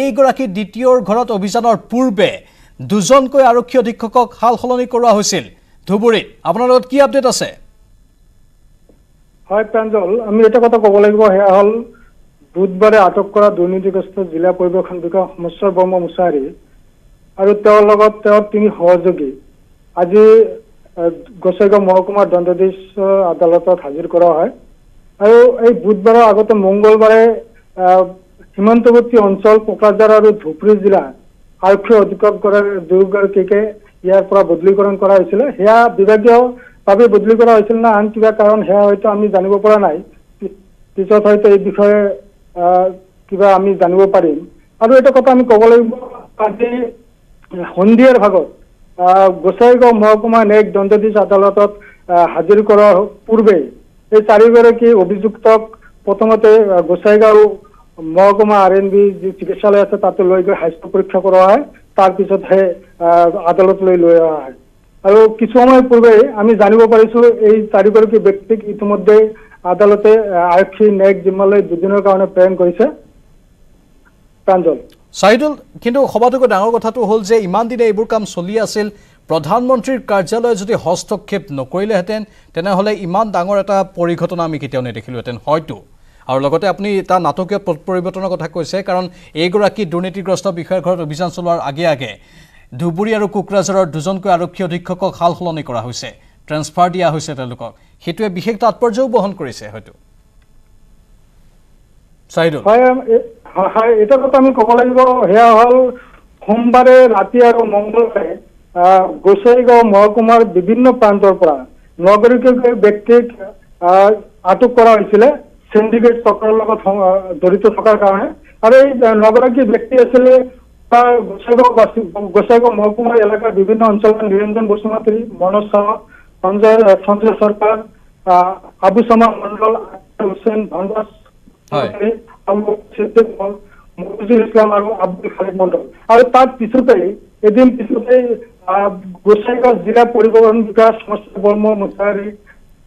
এইগৰাকী দ্বিতীয়ৰ ঘৰত অভিযানৰ পূৰ্বে দুজনকৈ আৰক্ষী অধীক্ষকক সাল সলনি কৰোৱা হৈছিল। ধুবুৰীত আপোনাৰ লগত কি আপডেট আছে? হয় প্ৰাঞ্জল আমি এটা কথা ক'ব লাগিব সেয়া হ'ল বুধবাৰে আটক কৰা দুৰ্নীতিগ্ৰস্ত জিলা পৰিৱেশন বিষয়া সমস্যাৰ বৰ্ম মুছাহাৰী আৰু তেওঁৰ লগত তেওঁৰ তিনি সহযোগী। আজি গোসাইগাঁও মহকুমাৰ দণ্ডাধীশ আদালতত হাজিৰ কৰা হয়। আৰু এই বুধবাৰৰ আগতে মংগলবাৰে সীমান্তৱৰ্তী অঞ্চল কোকৰাঝাৰ আৰু ধুবুৰী জিলা আৰক্ষী অধীক্ষকগৰাকী দুয়োগৰাকীকে ইয়াৰ পৰা বদলীকৰণ কৰা হৈছিলে। সেয়া বিভাগীয়ভাৱে বদলি কৰা হৈছিল না আন কিবা কাৰণ সেয়া হয়তো আমি জানিব পৰা নাই। পিছত হয়তো এই বিষয়ে কিবা আমি জানিব পাৰিম। আৰু এটা কথা আমি ক'ব লাগিব আজি সন্ধিয়াৰ ভাগত আহ, গোসাইগাঁও মহকুমা ন্যায়িক দণ্ডাধীশ আদালতত হাজিৰ কৰাৰ পূৰ্বে এই চাৰিগৰাকী অভিযুক্তক প্ৰথমতে আহ, গোসাইগাঁও মহকুমা আৰ এন বি যি চিকিৎসালয় আছে তাতে লৈ গৈ স্বাস্থ্য পৰীক্ষা কৰা হয় তাৰপিছতহে আহ, আদালতলৈ লৈ অহা হয়। আৰু কিছু সময় পূৰ্বে আমি জানিব পাৰিছো এই চাৰিগৰাকী ব্যক্তিক ইতিমধ্যে আদালতে আৰক্ষী ন্যায়িক জিম্মালৈ দুদিনৰ কাৰণে প্ৰেৰণ কৰিছে। প্ৰাঞ্জল। চাহিদুল কিন্তু সবাতোকৈ ডাঙৰ কথাটো হ'ল যে ইমান দিনে এইবোৰ কাম চলি আছিল প্ৰধানমন্ত্ৰীৰ কাৰ্যালয়ে যদি হস্তক্ষেপ নকৰিলেহেঁতেন তেনেহ'লে ইমান ডাঙৰ এটা পৰিঘটনা আমি কেতিয়াও নেদেখিলোহেঁতেন হয়তো। আৰু লগতে আপুনি এটা নাটকীয় পৰিৱৰ্তনৰ কথা কৈছে কাৰণ এইগৰাকী দুৰ্নীতিগ্ৰস্ত বিষয়াৰ ঘৰত অভিযান চলোৱাৰ আগে আগে ধুবুৰী আৰু কোকৰাঝাৰৰ দুজনকৈ আৰক্ষী অধীক্ষকক সাল সলনি কৰা হৈছে ট্ৰেন্সফাৰ দিয়া হৈছে তেওঁলোকক। সেইটোৱে বিশেষ তাৎপৰ্যও বহন কৰিছে হয়তো। এটা কথা আমি ক'ব লাগিব। সেয়া হ'ল সোমবাৰে ৰাতি আৰু মংগলবাৰে আহ, গোসাইগাঁও মহকুমাৰ বিভিন্ন প্ৰান্তৰ পৰা নগৰীকৈ ব্যক্তিক আটক কৰা হৈছিলে। চিণ্ডিকেট চক্ৰৰ লগত জড়িত থকাৰ কাৰণে। আৰু এই নগৰাকী ব্যক্তি আছিলে গোসাইগাঁও মহকুমাৰ এলেকাৰ বিভিন্ন অঞ্চলৰ নিৰঞ্জন বসুমতাৰী মনোজ শাহ সঞ্জয় সঞ্জয় চৰকাৰ আবু চামা মণ্ডল হুছেইন মল- মফিজুল ইছলাম আৰু আব্দুল খালিদ মণ্ডল। আৰু তাৰ পিছতেই এদিন পিছতেই গোসাইগাঁও জিলা পৰিবহন বিকাশ সমস্যা বৰ্ম মুছাহাৰী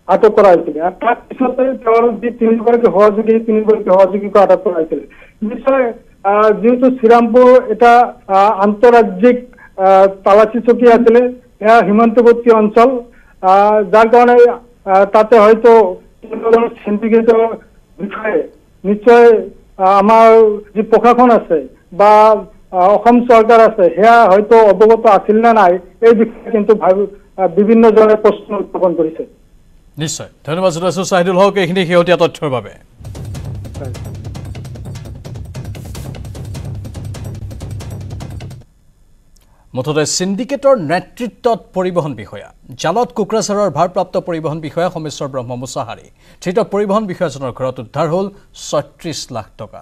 আটক কৰা হৈছিলে আৰু তাৰ পিছতে তেওঁৰ যি তিনিগৰাকী সহযোগী তিনিগৰাকী সহযোগীকো আটক কৰা হৈছিলে নিশ্চয় যিহেতু শ্ৰীৰামপুৰ এটা আহ, তালাচী চকী আছিলে সেয়া সীমান্তৱৰ্তী অঞ্চল কাৰণে আহ, তাতে হয়তো চিণ্ডিকেটৰ বিষয়ে নিশ্চয় আমাৰ যি প্ৰশাসন আছে বা অসম চৰকাৰ আছে সেয়া হয়তো অৱগত আছিল নে নাই এই বিষয়ে কিন্তু ভাবি আহ, বিভিন্নজনে প্ৰশ্ন উত্থাপন কৰিছে নিশ্চয় ধন্যবাদ জনাইছোঁ চাহিদুল হক এইখিনি শেহতীয়া তথ্যৰ বাবে মুঠতে চিণ্ডিকেটৰ নেতৃত্বত পৰিবহণ বিষয়া জালত কোকৰাঝাৰৰ ভাৰপ্ৰাপ্ত পৰিবহণ বিষয়া সোমেশ্বৰ ব্ৰহ্ম মুছাহাৰী। ধৃত পৰিবহণ বিষয়াজনৰ ঘৰত উদ্ধাৰ হ'ল ছয়ত্ৰিছ লাখ টকা।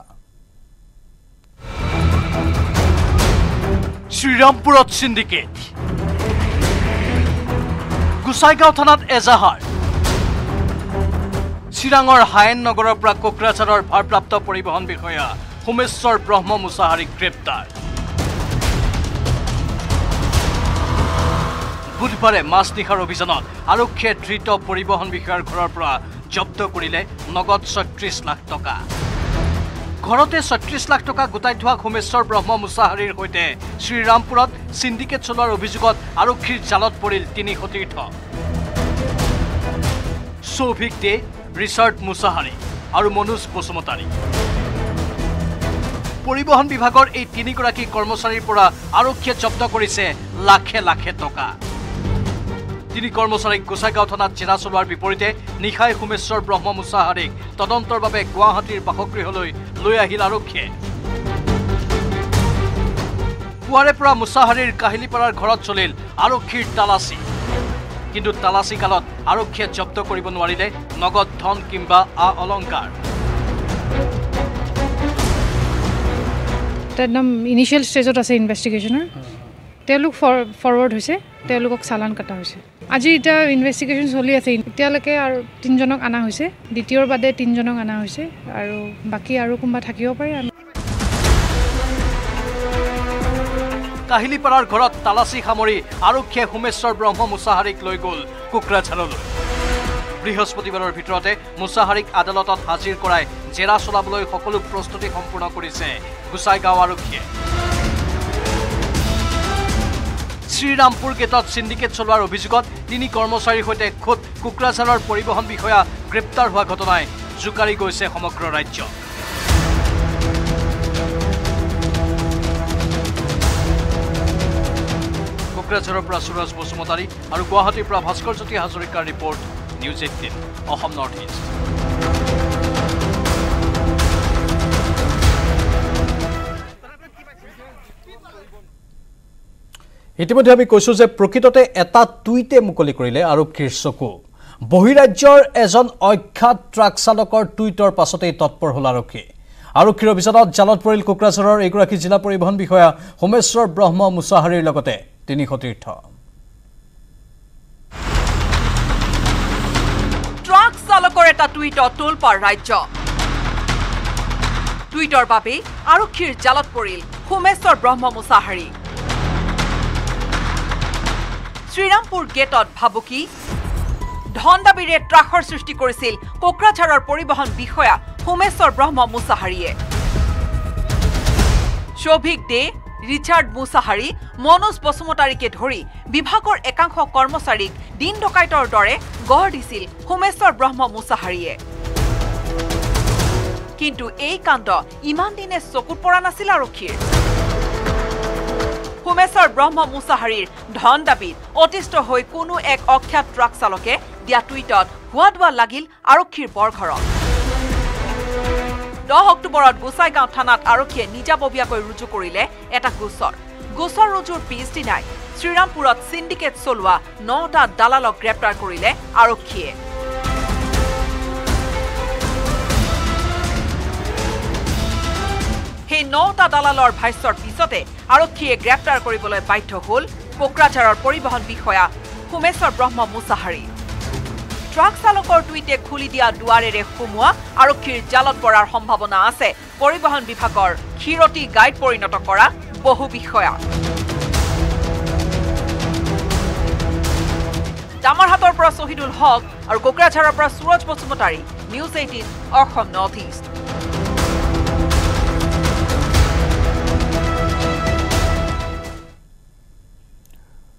শ্ৰীৰামপুৰত চিণ্ডিকেট গোসাইগাঁও থানাত এজাহাৰ। চিৰাঙৰ হায়েন নগৰৰ পৰা কোকৰাঝাৰৰ ভাৰপ্ৰাপ্ত পৰিবহণ বিষয়া সোমেশ্বৰ ব্ৰহ্ম মুছাহাৰীক গ্ৰেপ্তাৰ। বুধবাৰে মাজনিশাৰ অভিযানত আৰক্ষীয়ে ধৃত পৰিবহণ বিষয়াৰ ঘৰৰ পৰা জব্দ কৰিলে নগদ ছয়ত্ৰিছ লাখ টকা। ঘৰতে ছয়ত্ৰিছ লাখ টকা গোটাই থোৱা সোমেশ্বৰ ব্ৰহ্ম মুছাহাৰীৰ সৈতে শ্ৰীৰামপুৰত চিণ্ডিকেট চলোৱাৰ অভিযোগত আৰক্ষীৰ জালত পৰিল তিনি সতীৰ্থ। সৌভিক দে ৰিচাৰ্ড মুছাহাৰী আৰু মনোজ বসুমতাৰী পৰিবহণ বিভাগৰ এই তিনিগৰাকী কৰ্মচাৰীৰ পৰা আৰক্ষীয়ে জব্দ কৰিছে লাখে লাখে টকা। তিনি কৰ্মচাৰীক গোচাইগাঁও থানাত জেৰা চলোৱাৰ বিপৰীতে নিশাই সোমেশ্বৰ ব্ৰহ্ম মুছাহাৰীক তদন্তৰ বাবে গুৱাহাটীৰ বাসগৃহলৈ লৈ আহিল আৰক্ষীয়ে। পুৱাৰে পৰা মুছাহাৰীৰ কাহিলীপাৰাৰ ঘৰত চলিল আৰক্ষীৰ তালাচী। কিন্তু তালাচী কালত আৰক্ষীয়ে জব্দ কৰিব নোৱাৰিলে নগদ ধন কিম্বা আ অলংকাৰ একদম ইনিচিয়েল ষ্টেজত আছে ইনভেষ্টিগেশ্যনৰ তেওঁলোক ফৰ ফৰৱাৰ্ড হৈছে তেওঁলোকক চালান কটা হৈছে। আজি এতিয়া ইনভেষ্টিগেশ্যন চলি আছে এতিয়ালৈকে আৰু তিনিজনক অনা হৈছে দ্বিতীয়ৰ বাদে তিনিজনক অনা হৈছে আৰু বাকী আৰু কোনোবা থাকিব পাৰে কাহিলীপাৰাৰ ঘৰত তালাচী সামৰি আৰক্ষীয়ে সোমেশ্বৰ ব্ৰহ্ম মুছাহাৰীক লৈ গ'ল কোকৰাঝাৰলৈ। বৃহস্পতিবাৰৰ ভিতৰতে মুছাহাৰীক আদালতত হাজিৰ কৰাই জেৰা চলাবলৈ সকলো প্ৰস্তুতি সম্পূৰ্ণ কৰিছে গোচাইগাঁও আৰক্ষীয়ে। শ্ৰীৰামপুৰ গেটত চিণ্ডিকেট চলোৱাৰ অভিযোগত তিনি কৰ্মচাৰীৰ সৈতে খোদ কোকৰাঝাৰৰ পৰিবহণ বিষয়া গ্ৰেপ্তাৰ হোৱা ঘটনাই জোকাৰি গৈছে সমগ্ৰ ৰাজ্য। কোকৰাঝাৰৰ পৰা সুৰজ বসুমতাৰী আৰু গুৱাহাটীৰ পৰা ভাস্কৰজ্যোতি হাজৰিকাৰ report news eighteen Assam north east. ইতিমধ্যে আমি কৈছোঁ যে প্ৰকৃততে এটা টুইটে মুকলি কৰিলে আৰক্ষীৰ চকু। বহিৰাজ্যৰ এজন অখ্যাত ট্ৰাক চালকৰ টুইটৰ পাছতেই তৎপৰ হ'ল আৰক্ষী। আৰক্ষীৰ অভিযানত জালত পৰিল কোকৰাঝাৰৰ এগৰাকী জিলা পৰিবহণ বিষয়া সোমেশ্বৰ ব্ৰহ্ম মুছাহাৰীৰ লগতে। তিনি সতীৰ্থ ট্ৰাক চালকৰ এটা টুইটত তোলপাৰ ৰাজ্য। টুইটৰ বাবেই আৰক্ষীৰ জালত পৰিল সোমেশ্বৰ ব্ৰহ্ম মুছাহাৰী শ্ৰীৰামপুৰ গেটত ভাবুকি ধন দাবীৰে ত্ৰাসৰ সৃষ্টি কৰিছিল কোকৰাঝাৰৰ পৰিবহণ বিষয়া সোমেশ্বৰ ব্ৰহ্ম মুছাহাৰীয়ে শৌভিক দে ৰিচাৰ্ড মুছাহাৰী মনোজ বসুমতাৰীকে ধৰি বিভাগৰ একাংশ কৰ্মচাৰীক দিন ডকাইতৰ দৰে গঢ় দিছিল সোমেশ্বৰ ব্ৰহ্ম মুছাহাৰীয়ে। কিন্তু এই কাণ্ড ইমান দিনে চকুত পৰা নাছিল আৰক্ষীৰ। সোমেশ্বৰ ব্ৰহ্ম মুছাহাৰীৰ ধন দাবীত অতিষ্ঠ হৈ কোনো এক অখ্যাত ট্ৰাক চালকে দিয়া টুইটত হোৱা দোৱা লাগিল আৰক্ষীৰ বৰঘৰত। দহ অক্টোবৰত গোচাইগাঁও থানাত আৰক্ষীয়ে নিজাববীয়াকৈ ৰুজু কৰিলে এটা গোচৰ। গোচৰ ৰুজুৰ পিছদিনাই শ্ৰীৰামপুৰত চিণ্ডিকেট চলোৱা নটা দালালক গ্ৰেপ্তাৰ কৰিলে আৰক্ষীয়ে। সেই নটা দালালৰ ভাষ্যৰ পিছতে আৰক্ষীয়ে গ্ৰেপ্তাৰ কৰিবলৈ বাধ্য হ'ল কোকৰাঝাৰৰ পৰিবহণ বিষয়া সোমেশ্বৰ ব্ৰহ্ম মুছাহাৰী। ট্ৰাক চালকৰ টুইটে খুলি দিয়া দুৱাৰেৰে সোমোৱা আৰক্ষীৰ জালত পৰাৰ সম্ভাৱনা আছে। পৰিবহণ বিভাগৰ ক্ষীৰতী গাইড পৰিণত কৰা বহু বিষয়া। ডামাৰহাটৰ পৰা শ্বহীদুল হক আৰু কোকৰাঝাৰৰ পৰা Suraj Basumatary news eighteen Assam north east.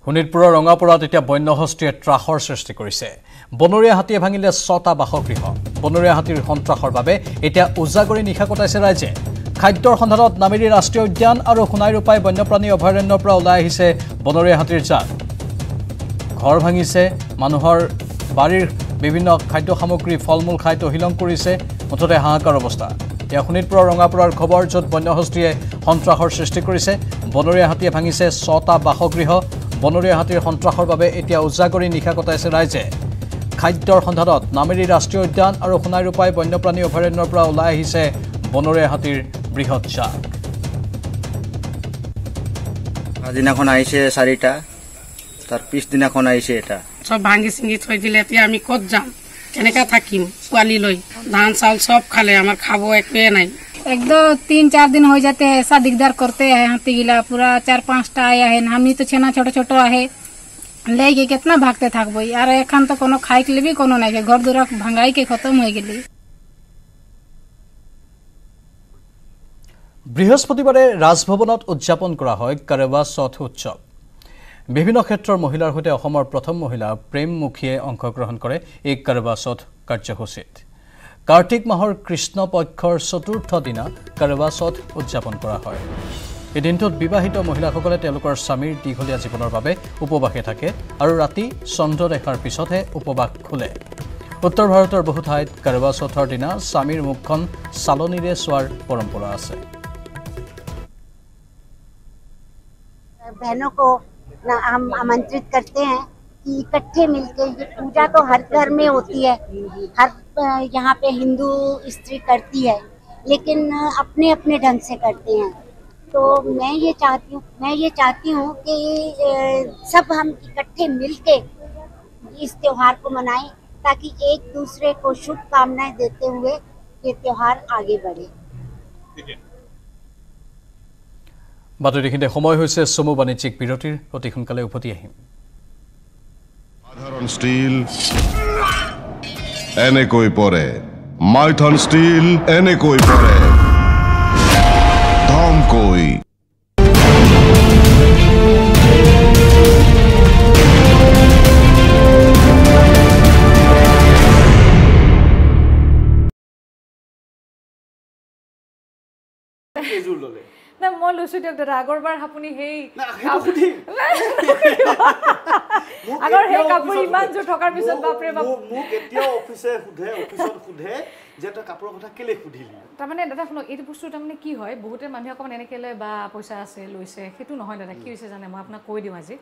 শোণিতপুৰৰ ৰঙাপুৰত এতিয়া বন্যহস্তীয়ে ত্ৰাসৰ সৃষ্টি কৰিছে। বনৰীয়া হাতীয়ে ভাঙিলে ছটা বাসগৃহ। বনৰীয়া হাতীৰ সন্ত্ৰাসৰ বাবে এতিয়া উজাগৰি নিশা কটাইছে ৰাইজে। খাদ্যৰ সন্ধানত নামেৰী ৰাষ্ট্ৰীয় উদ্যান আৰু সোণাই ৰূপাই বন্যপ্ৰাণী অভয়াৰণ্যৰ পৰা ওলাই আহিছে বনৰীয়া হাতীৰ জাক ঘৰ ভাঙিছে মানুহৰ বাৰীৰ বিভিন্ন খাদ্য সামগ্ৰী ফল মূল খাই তহিলং কৰিছে মুঠতে হাহাকাৰ অৱস্থা। এয়া শোণিতপুৰৰ ৰঙাপুৰৰ খবৰ য'ত বন্যহস্তীয়ে সন্ত্ৰাসৰ সৃষ্টি কৰিছে। বনৰীয়া হাতীয়ে ভাঙিছে ছটা বাসগৃহ। বনৰীয়া হাতীৰ সন্ত্ৰাসৰ বাবে এতিয়া উজাগৰি নিশা কটাইছে ৰাইজে। খাদ্যৰ সন্ধানত নামেৰী ৰাষ্ট্ৰীয় উদ্যান আৰু সোণাই ৰূপাই বন্যপ্ৰাণী অভয়াৰণ্যৰ পৰা ওলাই আহিছে বনৰীয়া হাতীৰ বৃহৎ জাক আগদিনাখন আহিছে চাৰিটা তাৰ পিছদিনাখন আহিছে এটা চব ভাঙি চিঙি থৈ দিলে এতিয়া আমি ক'ত যাম কেনেকৈ থাকিম পোৱালি লৈ ধান চাউল চব খালে আমাৰ খাব একোৱে নাই एक दो तीन चार दिन हो जाते हैं ऐसा दिकदार करते हैं हाथी गिला पूरा चार पांचटा आया है हम ही तो छेना छोटो छोटो है लेके कितना भागते थक बोई और एखन तो कोनो खाए के लिए भी कोनो नहीं है घर दूरा भंगाई के खत्म हो गई বৃহস্পতিবাৰে ৰাজভৱনত উদযাপন কৰা হয় কাৰেৱা চথ উৎসৱ বিভিন্ন ক্ষেত্ৰৰ মহিলাৰ সৈতে অসমৰ প্ৰথম মহিলা প্ৰেমমুখীয়ে অংশগ্ৰহণ কৰে এই কাৰেৱা চথ কাৰ্যসূচীত কাৰ্তিক মাহৰ কৃষ্ণ পক্ষৰ চতুৰ্থ দিনা কাৰেৱা চথ উদযাপন কৰা হয় এই দিনটোত বিবাহিত মহিলাসকলে তেওঁলোকৰ স্বামীৰ দীঘলীয়া জীৱনৰ বাবে উপবাসে থাকে আৰু ৰাতি চন্দ্ৰ দেখাৰ পিছতহে উপবাস খোলে উত্তৰ ভাৰতৰ বহু ঠাইত কাৰৱা চৌথৰ দিনা স্বামীৰ মুখখন চালনীৰে চোৱাৰ পৰম্পৰা আছে बहनों को न हम आमंत्रित करते हैं कि इकट्ठे मिलके ये पूजा तो हर घर में होती है हर अ, यहाँ पे हिंदू स्त्री करती है लेकिन अपने अपने ढंग से करते हैं तो मैं ये चाहती हूँ मैं ये चाहती हूँ कि अ, सब हम इकट्ठे मिलके इस त्योहार को मनाएं ताकि एक दूसरे को शुभकामनाएं देते हुए ये त्योहार आगे बढ़े বাতৰিখিনিতে সময় হৈছে চমু বাণিজ্যিক বিৰতিৰ অতি সোনকালে উভতি আহিম সাধারণ স্টিল এনেকৈ পরে মাইথন স্টিল এনেকৈ পরে ধমকৈ কেইযোৰ নাই মই লৈছো দিয়ক দাদা আগৰবাৰ আপুনি সেই আগৰ সেই কাপোৰ ইমান জোৰ থকাৰ পিছত বাপৰে বাপ। মোক- এতিয়াও অফিচে সোধে অফিচত সোধে যে তই কাপোৰৰ কথা কেলে সুধিলি? তাৰমানে দাদা শুনক এইটো বস্তু তাৰমানে কি হয় বহুতে মানুহে অকণমান এনেকৈ লয় বা পইচা আছে লৈছে সেইটো নহয় দাদা কি হৈছে জানে মই আপোনাক কৈ দিওঁ আজি।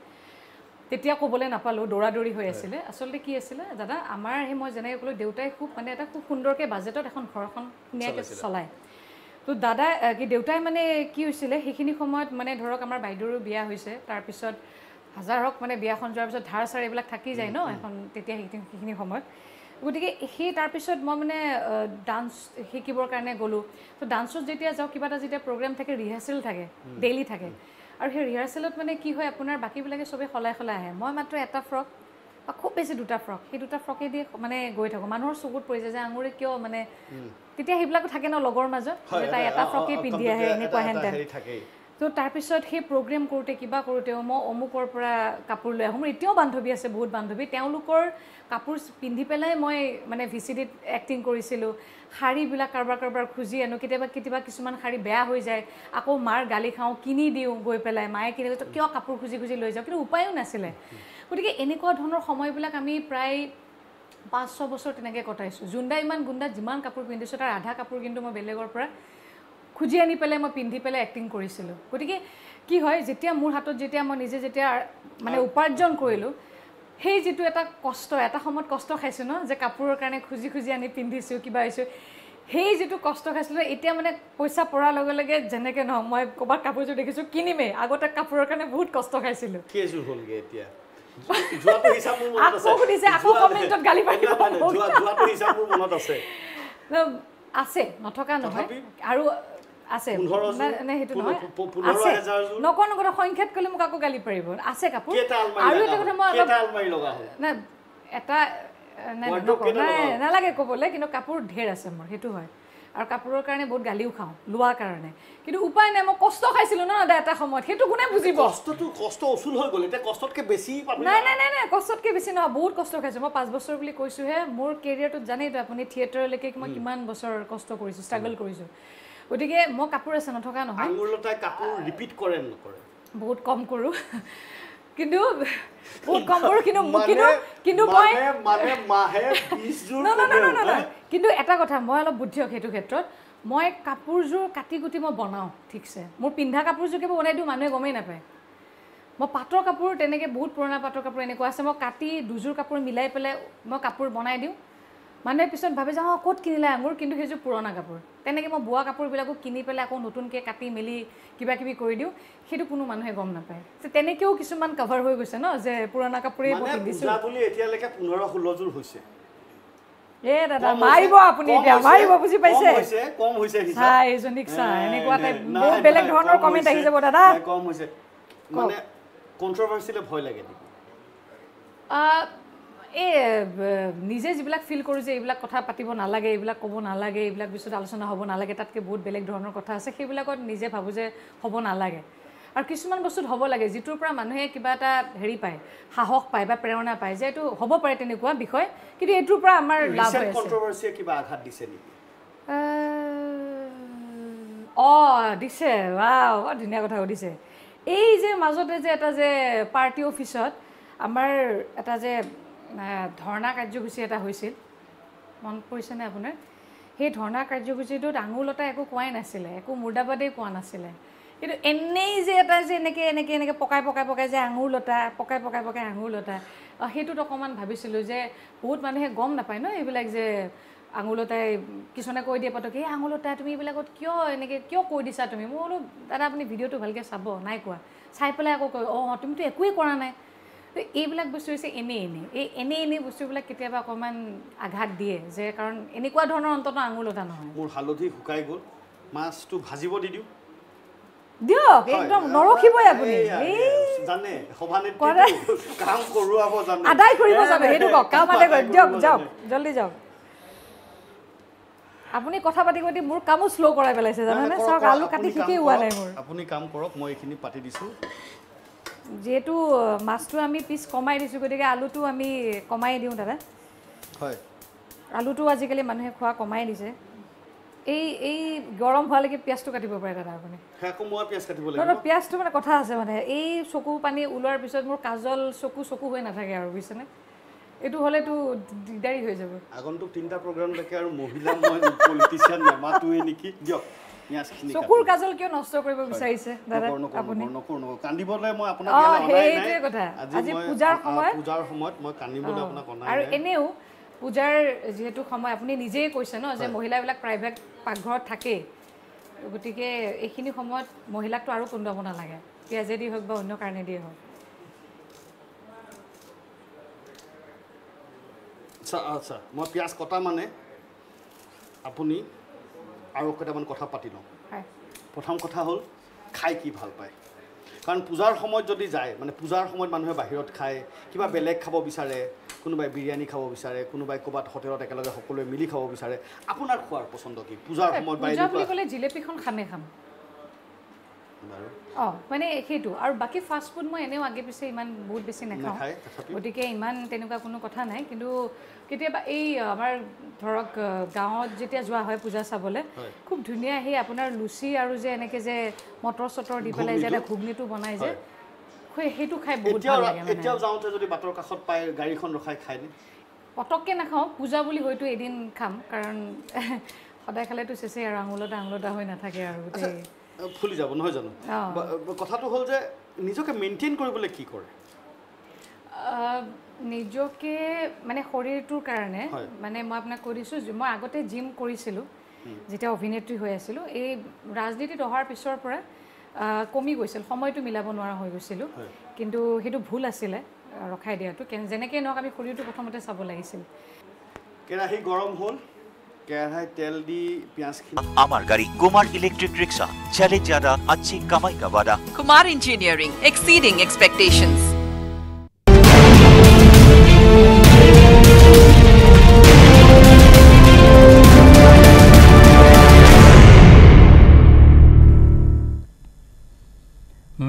তেতিয়া ক'বলৈ নাপালোঁ দৌৰা দৌৰি হৈ আছিলে। আচলতে কি আছিলে দাদা আমাৰ সেই মই যেনেকৈ ক'লোঁ দেউতাই খুব মানে এটা খুব সুন্দৰকৈ বাজেটত এখন ঘৰখন ধুনীয়াকৈ। চলায়। তো দাদা কি দেউতাই মানে কি হৈছিলে সেইখিনি সময়ত মানে ধৰক আমাৰ বাইদেউৰো বিয়া হৈছে তাৰপিছত হাজাৰ হওক মানে বিয়াখন যোৱাৰ পিছত ধাৰ চাৰ এইবিলাক থাকি যায় ন এখন তেতিয়া সেইখিনি সেইখিনি সময়ত। গতিকে সেই তাৰপিছত মই মানে ডান্স শিকিবৰ কাৰণে গ'লোঁ। তো ডান্সত যেতিয়া যাওঁ কিবা এটা যেতিয়া প্ৰগ্ৰেম থাকে ৰিহাৰ্চেল থাকে। ডেইলি থাকে। আৰু সেই ৰিহাৰ্চেলত মানে কি হয় আপোনাৰ বাকীবিলাকে চবেই সলাই সলাই আহে। মই মাত্ৰ এটা ফ্ৰক বা খুব বেছি দুটা ফ্ৰক। সেই দুটা ফ্ৰকেদি মানে গৈ থাকোঁ। মানুহৰ চকুত পৰি যায় যে আঙুৰে কিয় মানে তেতিয়া সেইবিলাকো থাকে ন লগৰ মাজত? তাই এটা ফ্ৰকেই পিন্ধি আহে এনেকুৱা হেন থাকেই। তো তাৰপিছত সেই প্ৰগ্ৰেম কৰোঁতে কিবা কৰোঁতেও মই অমুকৰ পৰা কাপোৰ লৈ আহোঁ। মোৰ এতিয়াও বান্ধৱী আছে বহুত বান্ধৱী। তেওঁলোকৰ কাপোৰ পিন্ধি পেলাই মই মানে ভি চি ডিত এক্টিং কৰিছিলোঁ। শাড়ীবিলাক কাৰোবাৰ কাৰোবাৰ খুজি আনো কেতিয়াবা কেতিয়াবা কিছুমান শাড়ী বেয়া হৈ যায়। আকৌ মাৰ গালি খাওঁ কিনি দিওঁ গৈ পেলাই। মায়ে কিনি দিয়ে, "তই কিয় কাপোৰ খুজি খুজি লৈ যাওঁ? কিন্তু উপায়ো নাছিলে। গতিকে এনেকুৱা ধৰণৰ সময়বিলাক আমি প্ৰায় পাঁচ ছয় বছৰ তেনেকৈ কটাইছোঁ। জোনদা ইমান গুণ্ডা যিমান কাপোৰ পিন্ধিছোঁ তাৰ আধা কাপোৰ কিন্তু মই বেলেগৰ পৰা খুজি আনি পেলাই মই পিন্ধি পেলাই এক্টিং কৰিছিলোঁ। গতিকে কি হয় যেতিয়া মোৰ হাতত যেতিয়া মই নিজে যেতিয়া মানে উপাৰ্জন কৰিলোঁ সেই যিটো এটা কষ্ট এটা সময়ত কষ্ট খাইছোঁ ন যে কাপোৰৰ কাৰণে খুজি খুজি আনি পিন্ধিছোঁ কিবা হৈছোঁ সেই যিটো কষ্ট খাইছিলোঁ এতিয়া মানে পইচা পৰাৰ লগে লগে যেনেকৈ নহওক মই ক'ৰবাত কাপোৰযোৰ দেখিছোঁ কিনিমেই। আগতে কাপোৰৰ কাৰণে বহুত কষ্ট খাইছিলোঁ। এতিয়া? যোৱাটো হিচাপ মোৰ মনত আছে। আকৌ সুধিছে, আকৌ কমেণ্টত গালি পাৰিব। যোৱাটো হিচাপ মোৰ মনত আছে। আছে নথকা নহয়। আৰু আছে। নকওঁ নকওঁ সংখ্যাত ক'লে মোক আকৌ গালি পাৰিব। আছে কাপোৰ। এটা কথা? মই নাই এটা? নালাগে ক'বলৈ কিন্তু কাপোৰ ঢেৰ আছে মোৰ সেইটো হয়। আৰু কাপোৰৰ কাৰণে বহুত গালিও খাওঁ লোৱাৰ কাৰণে। কিন্তু উপায় নাই মই কষ্ট খাইছিলোঁ ন দাদা এটা সময়ত সেইটো কোনে বুজিব? কষ্টটো কষ্ট উচুল হৈ গ'ল এতিয়া কষ্টতকে বেছি পাবি নাই নাই নাই নাই কষ্টতকৈ বেছি নহয় বহুত কষ্ট খাইছোঁ। মই পাঁচ বছৰ বুলি কৈছোঁহে মোৰ কেৰিয়াৰটোত জানেইতো আপুনি থিয়েটাৰলৈকে মই কিমান বছৰ কষ্ট কৰিছোঁ ষ্ট্ৰাগল কৰিছোঁ। গতিকে মই কাপোৰ আছে নথকা নহয়। বহুত কম কৰোঁ। কিন্তু বহুত কম কৰোঁ কিন্তু কিন্তু কিন্তু মই কিন্তু এটা কথা মই অলপ বুদ্ধিয়ক সেইটো ক্ষেত্ৰত। মই কাপোৰযোৰ কাটি কুটি মই বনাওঁ ঠিকছে। মোৰ পিন্ধা কাপোৰযোৰকে মই বনাই দিওঁ মানুহে গমেই নাপায়। মই পাটৰ কাপোৰ তেনেকৈ বহুত পুৰণা পাটৰ কাপোৰ এনেকুৱা আছে মই কাটি দুযোৰ কাপোৰ মিলাই পেলাই মই কাপোৰ বনাই দিওঁ। মানুহে পিছত ভাবে যে অঁ ক'ত কিনিলে? আঙুৰ কিন্তু সেইযোৰ পুৰণা কাপোৰ। তেনেকৈ মই বোৱা কাপোৰবিলাকো কিনি পেলাই আকৌ নতুনকৈ কাটি মেলি কিবা কিবি কৰি দিওঁ। সেইটো কোনো মানুহে গম নাপায়। যে তেনেকৈও কিছুমান কভাৰ হৈ গৈছে ন যে পুৰণা কাপোৰেই বুলি এতিয়ালৈকে পোন্ধৰ ষোল্লযোৰ হৈছে। এ দাদা মাৰিব আপুনি এতিয়া মাৰিব বুজি পাইছে? কম হৈছে। চাই এজনীক নাই, এনেকুৱা টাইপ বহুত বেলেগ ধৰণৰ কম কমেণ্ট আহি যাব দাদা। কম হৈছে। মানে কণ্ট্ৰভাৰ্চিলে ভয় লাগে। এই ব- নিজে যিবিলাক ফিল কৰোঁ যে এইবিলাক কথা পাতিব নালাগে এইবিলাক ক'ব নালাগে এইবিলাক পিছত আলোচনা হ'ব নালাগে তাতকৈ বহুত বেলেগ ধৰণৰ কথা আছে সেইবিলাকত নিজে ভাবোঁ যে হ'ব নালাগে। আৰু কিছুমান বস্তুত হ'ব লাগে যিটোৰ পৰা মানুহে কিবা এটা হেৰি পায় সাহস পায় বা প্ৰেৰণা পায় যে এইটো হ'ব পাৰে তেনেকুৱা বিষয় কিন্তু এইটোৰ পৰা আমাৰ লাভ হৈ আছে। কিবা আঘাত দিছে নেকি? অঁ দিছে ৱাও বৰ ধুনীয়া কথা সুধিছে এই যে মাজতে যে এটা যে পাৰ্টি অফিচত আমাৰ এটা যে ধৰ্ণা কাৰ্যসূচী এটা হৈছিল। মনত পৰিছেনে আপোনাৰ? সেই ধৰ্ণা কাৰ্যসূচীটোত আঙুলতা একো কোৱাই নাছিলে একো মুৰ্দাবাদেই কোৱা নাছিলে। কিন্তু এনেই যে এটা যে এনেকৈ এনেকৈ এনেকৈ পকাই পকাই পকাই যে আঙুলতা পকাই পকাই পকাই আঙুলতা অঁ, সেইটোত অকণমান ভাবিছিলোঁ যে বহুত মানুহে গম নাপায় ন এইবিলাক যে আঙুলতাই কিছুমানে কৈ দিয়ে পটকে এই আঙুলতা তুমি এইবিলাকত কিয় এনেকৈ কিয় কৈ দিছা তুমি? মই বোলো দাদা আপুনি ভিডিঅ'টো ভালকৈ চাব নাই কোৱা। চাই পেলাই আকৌ কয় অঁ তুমিতো একোৱেই কৰা নাই। তো এইবিলাক বস্তু হৈছে এনেই এনেই। এই এনেই এনেই বস্তুবিলাক কেতিয়াবা অকণমান আঘাত দিয়ে যে কাৰণ এনেকুৱা ধৰণৰ অন্ততঃ আঙুলতা নহয়। মোৰ হালধি শুকাই গ'ল মাছটো ভাজিব দি দিওঁ। দিয়ক হয়, একদম আ- নৰখিবই আপুনি। এইয়া, এই। জানে সভানেত্ৰী কৰে। কাম কৰোৱাব জানে। আদায় কৰিব জানে সেইটো কওক কাম আদায় কৰক দিয়ক কৰিব যাওক জানে। জল্দি যাওক। আপুনি কথা পাতি পাতি মোৰ কামো শ্ল' কৰাই পেলাইছে জানেনে? চাওক আলু কাটি শিকেই হোৱা নাই মোৰ। আপুনি কাম কৰক মই এইখিনি পাতি দিছোঁ। যিহেতু মাছটো আমি পিচ কমাই দিছোঁ গতিকে আলুটো আমি কমাই দিওঁ দাদা। হয়। আলুটো আজিকালি মানুহে খোৱা কমাই দিছে। এই এই গৰম হোৱালৈকে পিঁয়াজটো কাটিব পাৰে দাদা আপুনি। পিঁয়াজটো মানে কথা আছে মানে এই চকু পানী ওলোৱাৰ পিছত মোৰ কাজল চকু চকু হৈ নাথাকে আৰু বুজিছেনে? এইটো হ'লেতো দিগদাৰী হৈ যাব। আগন্তুক তিনিটা প্ৰগ্ৰামলৈকে আৰু মহিলা মই পলিটিচিয়ান নেমাতোৱে নেকি? দিয়ক। চকুৰ কাজল কিয় নষ্ট কৰিব বিচাৰিছে দাদা নকৰোঁ, নকৰোঁ, আপুনি নকৰোঁ, নকৰোঁ, নকৰোঁ। কান্দিবলৈ মই আপোনাক অঁ, ইয়ালৈ অনাই নাই। সেইটোৱে কথা। আজি মই, পূজাৰ আ, সময়ত- পূজাৰ সময়ত মই কান্দিবলৈ অঁ, আপোনাক অনাই আৰু। এনেও পূজাৰ যিহেতু সময় আপুনি নিজেই কৈছে ন যে। মহিলাবিলাক প্ৰাইভেট পাকঘৰত থাকেই গতিকে এইখিনি সময়ত মহিলাকতো আৰু কন্দুৱাব নালাগে পিঁয়াজেদি হওক বা অন্য কাৰণেদিয়ে হওক আচ্ছা আচ্ছা মই পিঁয়াজ কটা মানে আপুনি আৰু কেইটামান কথা পাতি লওঁ। প্ৰথম কথা হ'ল খাই কি ভাল পায়? কাৰণ পূজাৰ সময়ত যদি যায় মানে পূজাৰ সময়ত মানুহে বাহিৰত খায় কিবা বেলেগ খাব বিচাৰে কোনোবাই বিৰিয়ানী খাব বিচাৰে কোনোবাই ক'ৰবাত হোটেলত একেলগে সকলোৱে মিলি খাব বিচাৰে আপোনাৰ খোৱাৰ পচন্দ কি? পূজাৰ সময়ত বা জিলেপিখন খাম। বাৰু অঁ মানে সেইটো আৰু বাকী ফাষ্ট ফুড মই এনেও আগে পিছে ইমান বহুত বেছি নাখাওঁ। গতিকে ইমান তেনেকুৱা কোনো কথা নাই কিন্তু কেতিয়াবা এই আমাৰ ধৰক গাঁৱত যেতিয়া যোৱা হয় পূজা চাবলৈ। খুব ধুনীয়া সেই আপোনাৰ লুচি আৰু যে এনেকৈ যে মটৰ চটৰ দি পেলাই যে এটা ঘুগনিটো? বনাই যে সেইটো খাই বহুত এতিয়াও ভাল লাগে মানে। এতিয়াও যাওঁতে যদি বাটৰ কাষত পায় গাড়ীখন ৰখাই খায়নে পটককৈ নাখাওঁ পূজা বুলি হয়তো এদিন খাম কাৰণ সদায় খালেতো চেচেই আৰু আঙুলতা আঙুলতা হৈ নাথাকে আৰু গোটেই। ফুলি যাব নহয় জানো? কথাটো হ'ল যে নিজকে মেইনটেইন কৰিবলৈ কি কৰে? নিজকে মানে শৰীৰটোৰ কাৰণে। মানে মই আপোনাক কৈ দিছোঁ যে মই আগতে জিম কৰিছিলোঁ যেতিয়া অভিনেত্ৰী হৈ আছিলোঁ এই ৰাজনীতিত অহাৰ পিছৰ পৰা কমি গৈছিল সময়টো মিলাব নোৱাৰা হৈ গৈছিলোঁ। কিন্তু সেইটো ভুল আছিলে ৰখাই দিয়াটো। যেনেকৈ নহওক আমি শৰীৰটো প্ৰথমতে চাব লাগিছিল। কেৰাহী গৰম হ'ল। কেড়ায় তেল দি পেঁয়াজ আমার গাড়ি কুমার ইলেকট্রিক রিক্সা চ্যালেঞ্জ আদা আচ্ছি কামাই কাবাদা Kumar engineering exceeding expectations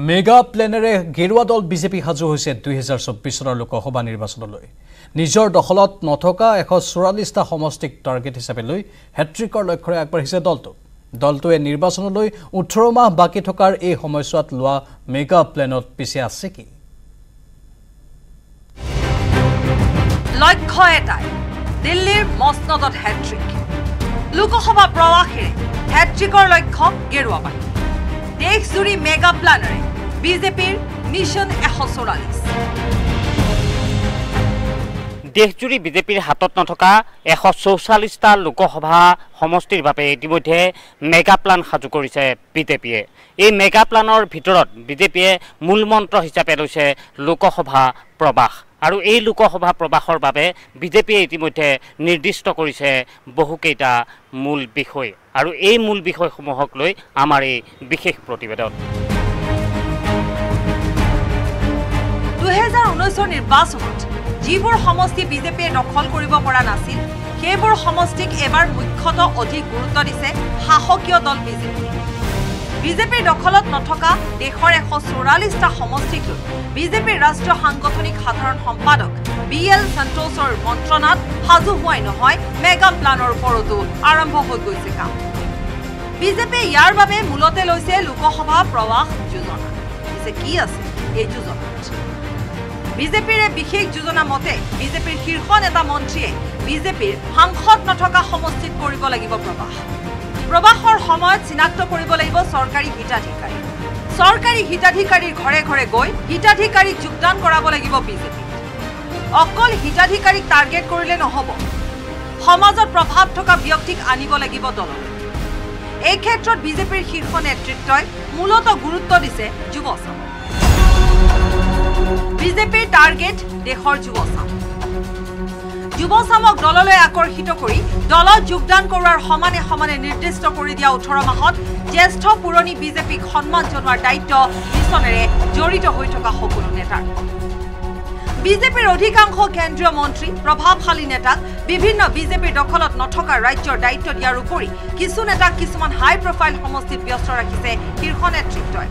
mega প্লেনেৰে গেৰুৱা দল বিজেপি সাজু হৈছে দুই হেজাৰ চৌব্বিছ চনৰ লোকসভা নিৰ্বাচনলৈ। নিজৰ দখলত নথকা এশ চৌৰাল্লিছটা সমষ্টিক টাৰ্গেট হিচাপে লৈ হেট্ৰিকৰ লক্ষ্যৰে আগবাঢ়িছে দলটো। দলটোৱে নিৰ্বাচনলৈ ওঠৰ মাহ বাকী থকাৰ এই সময়ছোৱাত লোৱা মেগা প্লেনত পিছে আছে কি? লক্ষ্য এটাই দিল্লীৰ মচনদত হেট্ৰিক। লোকসভা প্ৰৱাসেৰে হেট্ৰিকৰ লক্ষ্য গেৰুৱাবাৰী দেশজুৰি মেগা প্লানেৰে বিজেপিৰ মিছন এশ চৌৰাল্লিছ। দেশজুৰি বিজেপিৰ হাতত নথকা এশ চৌচল্লিছটা লোকসভা সমষ্টিৰ বাবে ইতিমধ্যে মেগা প্লান সাজু কৰিছে বিজেপিয়ে। এই মেগা প্লানৰ ভিতৰত বিজেপিয়ে মূল মন্ত্ৰ হিচাপে লৈছে লোকসভা প্ৰবাস। আৰু এই লোকসভা প্ৰবাসৰ বাবে বিজেপিয়ে ইতিমধ্যে নিৰ্দিষ্ট কৰিছে বহুকেইটা মূল বিষয়। আৰু এই মূল বিষয়সমূহক লৈ আমাৰ এই বিশেষ প্ৰতিবেদন। দুহেজাৰ ঊনৈছৰ নিৰ্বাচনত যিবোৰ সমষ্টি বিজেপিয়ে দখল কৰিব পৰা নাছিল সেইবোৰ সমষ্টিক এবাৰ মুখ্যতঃ অধিক গুৰুত্ব দিছে শাসকীয় দল বিজেপি। বিজেপিৰ দখলত নথকা দেশৰ এশ চৌৰাল্লিছটা সমষ্টিক লৈ বিজেপিৰ ৰাষ্ট্ৰীয় সাংগঠনিক সাধাৰণ সম্পাদক বি এল সন্তোষৰ মন্ত্ৰণাত সাজু হোৱাই নহয় মেগা প্লানৰ ওপৰতো আৰম্ভ হৈ গৈছে কাম। বিজেপিয়ে ইয়াৰ বাবে মূলতে লৈছে লোকসভা প্ৰৱাস যোজনা। পিছে কি আছে এই যোজনাত? বিজেপিৰ বিশেষ যোজনা মতে বিজেপিৰ শীৰ্ষ নেতা মন্ত্ৰীয়ে বিজেপিৰ সাংসদ নথকা সমষ্টিত কৰিব লাগিব প্ৰৱাস প্ৰৱাসৰ সময়ত চিনাক্ত কৰিব লাগিব চৰকাৰী হিতাধিকাৰী। চৰকাৰী হিতাধিকাৰীৰ ঘৰে ঘৰে গৈ হিতাধিকাৰীক যোগদান কৰাব লাগিব বিজেপি অকল হিতাধিকাৰীক টাৰ্গেট কৰিলে নহ'ব। সমাজত প্ৰভাৱ থকা ব্যক্তিক আনিব লাগিব দললৈ এই ক্ষেত্ৰত বিজেপিৰ শীৰ্ষ নেতৃত্বই মূলতঃ গুৰুত্ব দিছে যুৱচাম বিজেপিৰ টাৰ্গেট দেশৰ যুৱচাম যুৱচামক দললৈ আকৰ্ষিত কৰি দলত যোগদান কৰোৱাৰ সমানে সমানে নিৰ্দিষ্ট কৰি দিয়া ওঠৰ মাহত জ্যেষ্ঠ পুৰণি বিজেপিক সন্মান জনোৱাৰ দায়িত্ব মিছনেৰে জড়িত হৈ থকা সকলো নেতাৰ। বিজেপিৰ অধিকাংশ কেন্দ্ৰীয় মন্ত্ৰী প্ৰভাৱশালী নেতাক বিভিন্ন বিজেপিৰ দখলত নথকা ৰাজ্যৰ দায়িত্ব দিয়াৰ উপৰি কিছু নেতাক কিছুমান হাই প্ৰফাইল সমষ্টিত ব্যস্ত ৰাখিছে শীৰ্ষ নেতৃত্বই।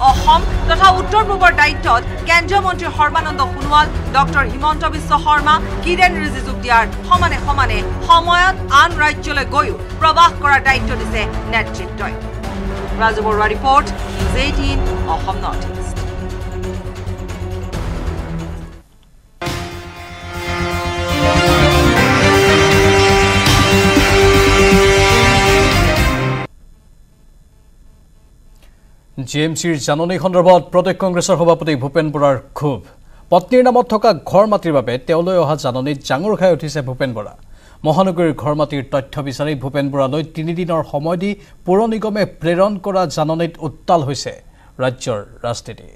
অসম তথা উত্তৰ পূবৰ দায়িত্বত কেন্দ্ৰীয় মন্ত্ৰী সৰ্বানন্দ সোণোৱাল ডক্টৰ হিমন্ত বিশ্ব শৰ্মা কিৰেণ ৰিজিজুক দিয়াৰ সমানে সমানে সময়ত আন ৰাজ্যলৈ গৈও প্ৰৱাস কৰাৰ দায়িত্ব দিছে নেতৃত্বই। Raju Baruah report news eighteen Assam north east. G M চিৰ জাননী সন্দৰ্ভত প্ৰদেশ কংগ্ৰেছৰ সভাপতি ভূপেন বৰাৰ ক্ষোভ। পত্নীৰ নামত থকা ঘৰ মাটিৰ বাবে তেওঁলৈ অহা জাননীত জাঙুৰ খাই উঠিছে ভূপেন বৰা। মহানগৰীৰ ঘৰ মাটিৰ তথ্য বিচাৰি ভূপেন বৰালৈ তিনিদিনৰ সময় দি পৌৰ নিগমে প্ৰেৰণ কৰা জাননীত উত্তাল হৈছে ৰাজ্যৰ ৰাজনীতি।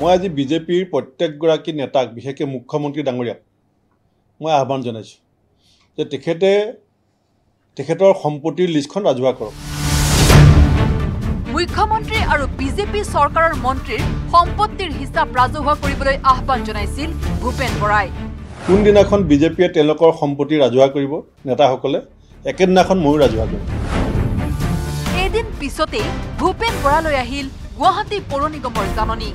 মই আজি বিজেপিৰ প্ৰত্যেকগৰাকী নেতাক বিশেষকৈ মুখ্যমন্ত্ৰী ডাঙৰীয়াক মই আহ্বান জনাইছোঁ। যে তেখেতে তেখেতৰ সম্পত্তিৰ লিষ্টখন ৰাজহুৱা কৰক। মুখ্যমন্ত্ৰী আৰু বিজেপি চৰকাৰৰ মন্ত্ৰীৰ সম্পত্তিৰ হিচাপ ৰাজহুৱা কৰিবলৈ আহ্বান জনাইছিল ভূপেন বৰাই। কোনদিনাখন বিজেপিয়ে তেওঁলোকৰ সম্পত্তি ৰাজহুৱা কৰিব নেতাসকলে একেদিনাখন ময়ো ৰাজহুৱা কৰিম। এদিন পিছতেই ভূপেন বৰালৈ আহিল গুৱাহাটী পৌৰ নিগমৰ জাননী।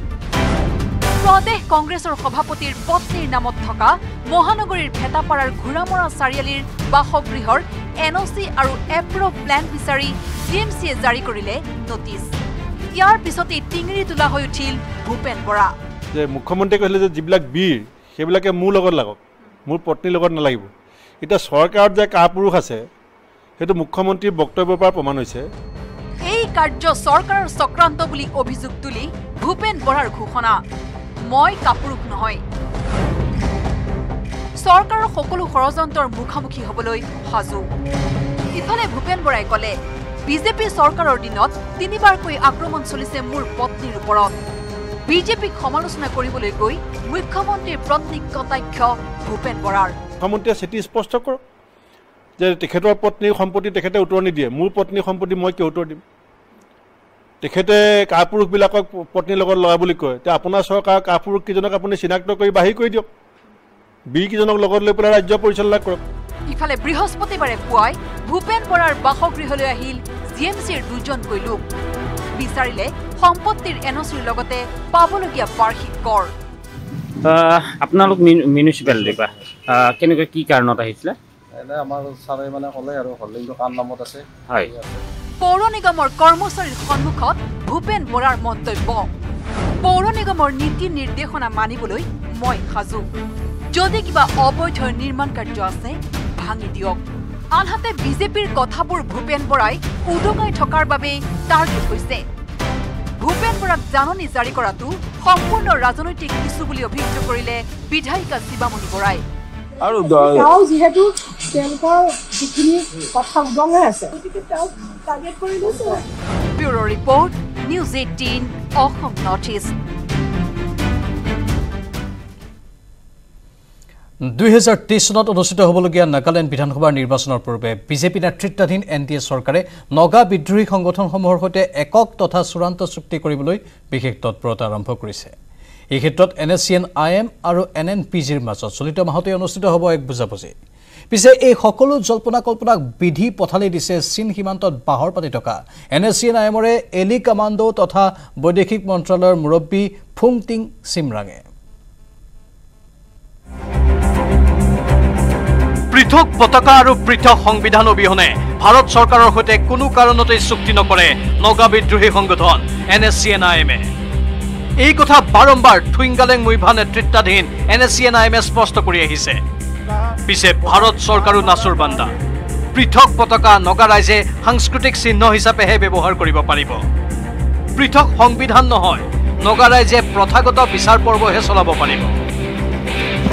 প্ৰদেশ কংগ্ৰেছৰ সভাপতিৰ পত্নীৰ নামত থকা মহানগৰীৰ ভেটাপাৰাৰ ঘোঁৰামৰা চাৰিআলিৰ বাসগৃহৰ এন অ' চি আৰু এপ্ৰভ প্লেন বিচাৰি জি এম চিয়ে জাৰি কৰিলে নটিচ। ইয়াৰ পিছতেই টিঙিৰি তোলা হৈ উঠিল ভূপেন বৰা। যে মুখ্যমন্ত্ৰীয়ে কৈছিলে যে যিবিলাক বীৰ সেইবিলাকে মোৰ লগত লাগক মোৰ পত্নীৰ লগত নালাগিব। এতিয়া চৰকাৰত যে কাপুৰুষ আছে সেইটো মুখ্যমন্ত্ৰীৰ বক্তব্যৰ পৰা প্ৰমাণ হৈছে। এই কাৰ্য চৰকাৰৰ চক্ৰান্ত বুলি অভিযোগ তুলি ভূপেন বৰাৰ ঘোষণা। মই কাপুৰুষ নহয়। চৰকাৰৰ সকলো ষড়যন্ত্ৰৰ মুখামুখি হবলৈ সাজু। ইফালে ভূপেন বৰাই কলে বিজেপি চৰকাৰৰ দিনত তিনিবাৰকৈ আক্ৰমণ চলিছে মোৰ পত্নীৰ ওপৰত। বিজেপিক সমালোচনা কৰিবলৈ গৈ মুখ্যমন্ত্ৰীৰ প্ৰতীক কটাক্ষ ভূপেন বৰাৰ। মুখ্যমন্ত্ৰীয়ে চিঠি স্পষ্ট কৰক যে তেখেতৰ পত্নীৰ সম্পত্তি তেখেতে উত্তৰ নিদিয়ে মোৰ পত্নীৰ সম্পত্তি মই কিয় উত্তৰ দিম? তেখেতে কাপুৰুষবিলাকক পত্নীৰ লগত লৰা বুলি কয়। এতিয়া আপোনাৰ চৰকাৰৰ কাপুৰুষকেইজনক আপুনি চিনাক্ত কৰি বাহিৰ কৰি দিয়ক। বীৰকেইজনক লগত লৈ পেলাই ৰাজ্য পৰিচালনা কৰক। ইফালে বৃহস্পতিবাৰে পুৱাই ভূপেন বৰাৰ বাসগৃহলৈ আহিল জি এম চিৰ দুজনকৈ লোক। বিচাৰিলে সম্পত্তিৰ এন অ' চিৰ লগতে পাবলগীয়া বাৰ্ষিক কৰ। আপোনালোক মিউনিচিপালিটিৰ পৰা। কেনেকৈ কি কাৰণত আহিছিলে? এনে আমাৰ ছাৰে মানে ক'লে আৰু হল্ডিংটো কাৰ নামত আছে। হয়। পৌৰ নিগমৰ কৰ্মচাৰীৰ সন্মুখত ভূপেন বৰাৰ মন্তব্য। পৌৰ নিগমৰ নীতি নিৰ্দেশনা মানিবলৈ মই সাজু। যদি কিবা অবৈধ নিৰ্মাণ কাৰ্য আছে ভাঙি দিয়ক। আনহাতে বিজেপিৰ কথাবোৰ ভূপেন বৰাই উদঙাই থকাৰ বাবেই টাৰ্গেট হৈছে। ভূপেন বৰাক জাননী জাৰি কৰাটো সম্পূৰ্ণ ৰাজনৈতিক ইছ্যু বুলি অভিযোগ কৰিলে বিধায়িকা শিৱামণি বৰাই। আৰু তেওঁ যিহেতু তেওঁলোকৰ যিখিনি কথা উদঙাই আছে। গতিকে তেওঁক টাৰ্গেট কৰি লৈছে। Bureau' report news eighteen Assam north east. দুহেজাৰ তেইছ চনত অনুষ্ঠিত হ'বলগীয়া নাগালেণ্ড বিধানসভাৰ নিৰ্বাচনৰ পূৰ্বে বিজেপি নেতৃত্বাধীন এন ডি এ চৰকাৰে নগা বিদ্ৰোহী সংগঠনসমূহৰ সৈতে একক তথা চূড়ান্ত চুক্তি কৰিবলৈ বিশেষ তৎপৰতা আৰম্ভ কৰিছে। এই ক্ষেত্ৰত N S C N I M আৰু এন এন পি জিৰ মাজত চলিত মাহতে অনুষ্ঠিত হ'ব এক বুজাবুজি। পিছে এই সকলো জল্পনা কল্পনাক বিধি পথালি দিছে চীন সীমান্তত বাহৰ পাতি থকা N S C N I এমৰে এলি কামাণ্ডো তথা বৈদেশিক মন্ত্ৰালয়ৰ মুৰব্বী ফুং টিং চিমৰাঙে। পৃথক পতাকা আৰু পৃথক সংবিধান অবিহনে ভাৰত চৰকাৰৰ সৈতে কোনো কাৰণতে চুক্তি নকৰে নগা বিদ্ৰোহী সংগঠন N S C N I এমে এই কথা বাৰম্বাৰ থুইংগালেং মুইভা নেতৃত্বাধীন N S C N I এমে স্পষ্ট কৰি আহিছে। পিছে ভাৰত চৰকাৰো নাচুৰ বান্দা। পৃথক পতাকা নগা ৰাইজে সাংস্কৃতিক চিহ্ন হিচাপেহে ব্যৱহাৰ কৰিব পাৰিব। পৃথক সংবিধান নহয় নগা ৰাইজে প্ৰথাগত বিচাৰ পৰ্বহে চলাব পাৰিব।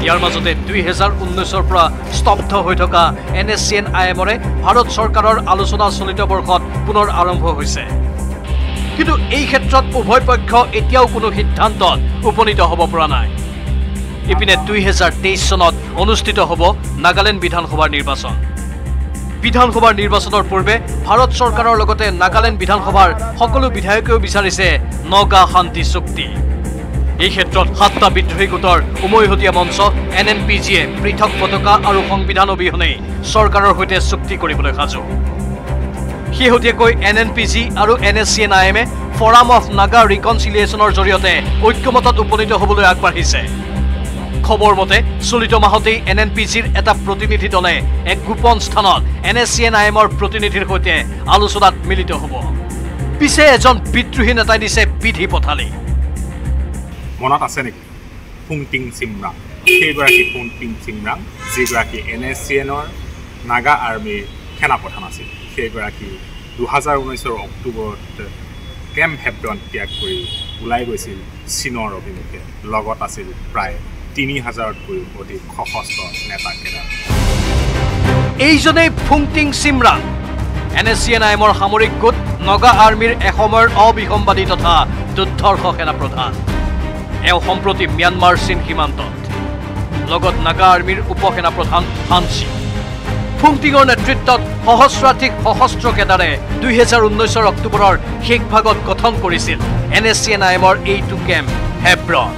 ইয়াৰ মাজতে দুই হেজাৰ ঊনৈছৰ পৰা স্তব্ধ হৈ থকা N S C N I এমৰে Bharat চৰকাৰৰ আলোচনা চলিত বৰ্ষত পুনৰ আৰম্ভ হৈছে। কিন্তু এই ক্ষেত্ৰত উভয় পক্ষ এতিয়াও কোনো সিদ্ধান্তত উপনীত হ'ব পৰা নাই। ইপিনে দুই হেজাৰ তেইছ চনত অনুষ্ঠিত হ'ব নাগালেণ্ড বিধানসভাৰ নিৰ্বাচন। বিধানসভাৰ নিৰ্বাচনৰ পূৰ্বে ভাৰত চৰকাৰৰ লগতে নাগালেণ্ড বিধানসভাৰ সকলো বিধায়কেও বিচাৰিছে নগা শান্তি চুক্তি। এই ক্ষেত্ৰত সাতটা বিদ্ৰোহী গোটৰ উমৈহতীয়া মঞ্চ এন এন পি জিয়ে পৃথক পতাকা আৰু সংবিধান অবিহনেই চৰকাৰৰ সৈতে চুক্তি কৰিবলৈ সাজু। শেহতীয়াকৈ এন এন পি জি আৰু N S C N I এমে ফৰাম অফ নাগা ৰিকনচিলিয়েশ্যনৰ জৰিয়তে ঐক্যমতত উপনীত হ'বলৈ আগবাঢ়িছে। খবৰ মতে চলিত মাহতেই এন এন পি জিৰ এটা প্ৰতিনিধি দলে এক গোপন স্থানত N S C N I এমৰ প্ৰতিনিধিৰ সৈতে আলোচনাত মিলিত হ'ব। পিছে এজন বিদ্ৰোহী নেতাই দিছে বিধি পথালি। মনত আছে নেকি? ফুংটিং চিমৰাং। সেইগৰাকী ফুংটিং চিমৰাং যিগৰাকী এন এছ চি এনৰ নাগা আৰ্মীৰ সেনাপ্ৰধান আছিল। সেইগৰাকী দুহেজাৰ ঊনৈছৰ অক্টোবৰত কেম্প হেব্ৰন ত্যাগ কৰি ওলাই গৈছিল চীনৰ অভিমুখে। লগত আছিল প্ৰায় তিনি হাজাৰতকৈও অধিক সশস্ত্ৰ নেতাকেইটা। এইজনেই Phungting Shimrang N S C N I এমৰ সামৰিক গোট নগা আৰ্মীৰ এসময়ৰ অবিসম্বাদী তথা দুৰ্ধৰ্ষ সেনাপ্ৰধান। এওঁ সম্প্ৰতি ম্যানমাৰ চীন সীমান্তত। লগত নাগা আৰ্মীৰ উপ সেনাপ্ৰধান হানচি ফুংটিঙৰ নেতৃত্বত সহস্ৰাধিক সশস্ত্ৰ কেডাৰে দুহেজাৰ ঊনৈছৰ অক্টোবৰৰ শেষ ভাগত গঠন কৰিছিল। N S C N I এমৰ এইটো কেম্প হেব্ৰন।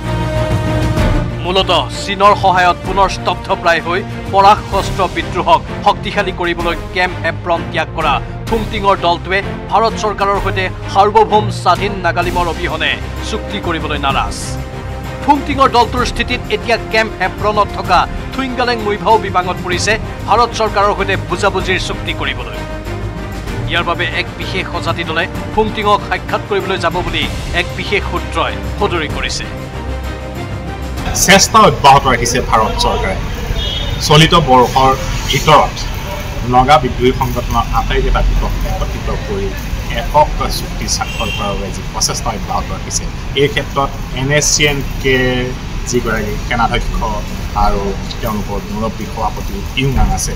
মূলতঃ চীনৰ সহায়ত পুনৰ স্তব্ধপ্ৰায় হৈ পৰাশস্ত্ৰ বিদ্ৰোহক শক্তিশালী কৰিবলৈ কেম্প হেব্ৰন ত্যাগ কৰা ফুংটিঙৰ দলটোৱে ভাৰত চৰকাৰৰ সৈতে সাৰ্বভৌম স্বাধীন নাগালিমৰ অবিহনে চুক্তি কৰিবলৈ নাৰাজ। ফুংটিঙৰ দলটোৰ স্থিতিত এতিয়া কেম্প হেব্ৰনত থকা থুইংগালেং মুইভাও বিবাঙত পৰিছে ভাৰত চৰকাৰৰ সৈতে বুজাবুজিৰ চুক্তি কৰিবলৈ। ইয়াৰ বাবে এক বিশেষ সজাতি দলে ফুংটিঙক সাক্ষাৎ কৰিবলৈ যাব বুলি এক বিশেষ সূত্ৰই সদৰি কৰিছে। চেষ্টা অব্যাহত ৰাখিছে ভাৰত চৰকাৰে। চলিত বৰ্ষৰ ভিতৰত নগা বিদ্ৰোহী সংগঠনৰ আটাইকেইটা গোটক একত্ৰিত কৰি একক চুক্তি স্বাক্ষৰ কৰাৰ বাবে যি প্ৰচেষ্টা অব্যাহত ৰাখিছে এই ক্ষেত্ৰত N S C N K যিগৰাকী সেনাধ্যক্ষ আৰু তেওঁলোকৰ মুৰব্বী সভাপতি ইউনাং আছে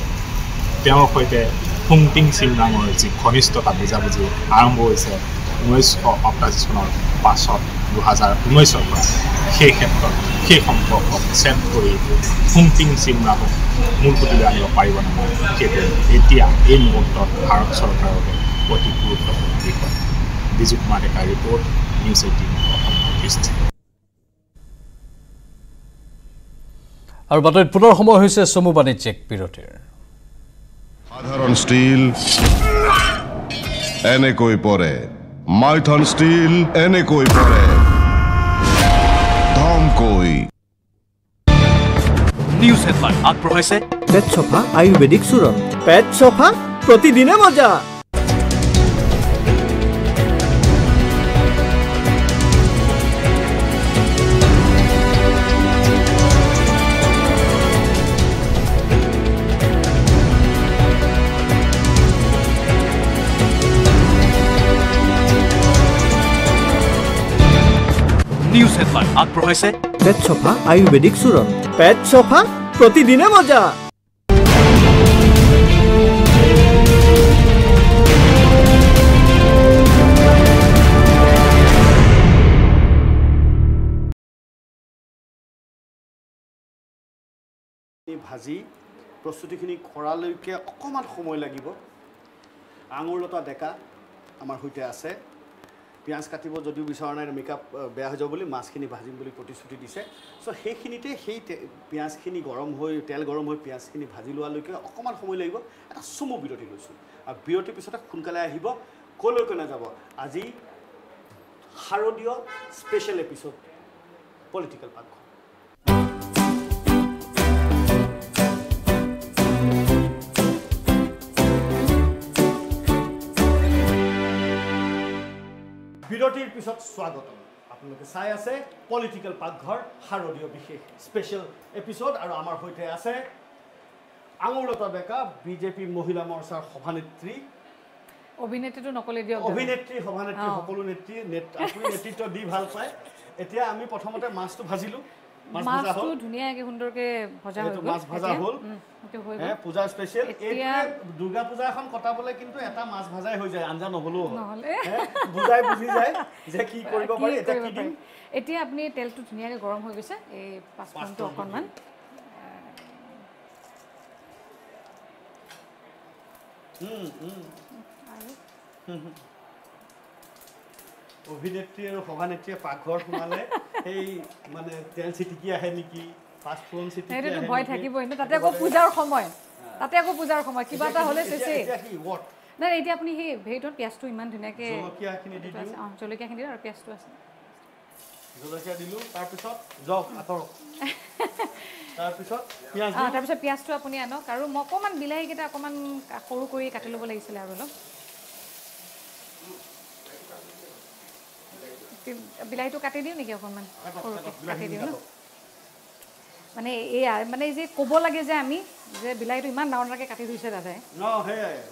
তেওঁৰ সৈতে ফুংটিং চিমৰাঙৰ যি ঘনিষ্ঠতা বুজাবুজি আৰম্ভ হৈছে ঊনৈছশ অষ্টাশী চনৰ পাছত দুহেজাৰ ঊনৈছৰ পৰা সেই ক্ষেত্ৰত সেই সম্পৰ্কক ছেট কৰি ফুংটিং চিমৰাঙক মূল সুতিলৈ আনিব পাৰিব নে নাই সেইটো এতিয়া এই মুহূৰ্তত ভাৰত চৰকাৰৰ অতি গুৰুত্বপূৰ্ণ বিষয় Biju Kumar report news eighteen Assam north আৰু বাতৰিত পুনৰ সময় হৈছে চমু বাণিজ্যিক বিৰতিৰ। সাধাৰণ ষ্টীল এনেকৈ পৰে। মাইথন ষ্টীল এনেকৈ পৰে। ধমকৈ। নিউজ হেডলাইন আগবঢ়াইছে। পেট চফা আয়ুৰ্বেদিক চূৰণ পেট চফা প্ৰতিদিনে মজা। নিউজ হেডলাইন আগবঢ়াইছে পেট চফা আয়ুৰ্বেদিক চূৰণ পেট চফা প্ৰতিদিনে মজা। ভাজি প্ৰস্তুতিখিনি কৰালৈকে অকণমান সময় লাগিব। আঙুৰলতা ডেকা আমাৰ সৈতে আছে। পিঁয়াজ কাটিব যদিও বিচৰা নাই মেকআপ বেয়া হৈ যাব বুলি মাছখিনি ভাজিম বুলি প্ৰতিশ্ৰুতি দিছে। চ' সেইখিনিতে সেই পিঁয়াজখিনি গৰম হৈ তেল গৰম হৈ পিঁয়াজখিনি ভাজি লোৱালৈকে অকণমান সময় লাগিব। এটা চমু বিৰতি লৈছোঁ। আৰু বিৰতিৰ পিছতে সোনকালে আহিব। ক'লৈকে নাযাব? আজি শাৰদীয় স্পেচিয়েল এপিছড পলিটিকেল পাকঘৰ বিৰতিৰ পিছত স্বাগতম আপোনালোকে চাই আছে পলিটিকেল পাকঘৰ শাৰদীয় বিশেষ স্পেচিয়েল এপিছড আৰু আমাৰ সৈতে আছে আঙুৰতা ডেকা বিজেপি মহিলা মৰ্চাৰ সভানেত্ৰী অভিনেত্ৰীটো নকলে দিয়ক। অভিনেত্ৰী সভানেত্ৰী। সকলো নেত্ৰী নেত- আপুনি নেতৃত্ব দি ভাল পায় এতিয়া আমি প্ৰথমতে মাছটো ভাজিলোঁ মাছটো ধুনীয়াকে সুন্দৰকে ভজা হৈ গ'ল। মাছ ভজা। হ'ল। পূজাৰ স্পেচিয়েল এতিয়া দুৰ্গা পূজা এখন কটাবলৈ কিন্তু এটা মাছ ভাজাই হৈ যায় আঞ্জা নহ'লেও বুজাই বুজি যায় যে কি কৰিব পাৰি এতিয়া কি দিম? এতিয়া আপুনি তেলটো ধুনীয়াকে গৰম হৈ গৈছে এই পাঁচফোৰণটো অকণমান। আৰু। অভিনেত্ৰী আৰু সভানেত্ৰীয়ে পাকঘৰ সোমালে। সেই মানে তেল চিটিকি আহে নেকি? পাঁচফোৰণ চিটিকি সেইটোতো ভয়? থাকিবই। তাতে আকৌ পূজাৰ সময়। তাতে আকৌ পূজাৰ সময়। কিবা এটা হ'লে চেচেই। what? নাই এতিয়া আপুনি সেই হেৰিটোত পিঁয়াজটো ইমান ধুনীয়াকে জলকীয়াখিনি দি দিওঁ। অঁ জলকীয়াখিনি আৰু পিঁয়াজটো আছে। জলকীয়া দিলোঁ। তাৰপিছত যাওক আঁতৰক। তাৰপিছত পিঁয়াজ পিঁয়াজটো আপুনি আনক। আৰু মই অকণমান বিলাহীকেইটা অকণমান সৰু কৰি কাটি ল'ব লাগিছিলে আৰু অলপ। বিলাহীটো কাটি দিওঁ নেকি অকণমান? সৰুকৈ কাটি দিওঁ ন। মানে এয়া মানে যে ক'ব লাগে যে আমি যে বিলাহীটো ইমান ডাঙৰ ডাঙৰকৈ কাটি থৈছে দাদাই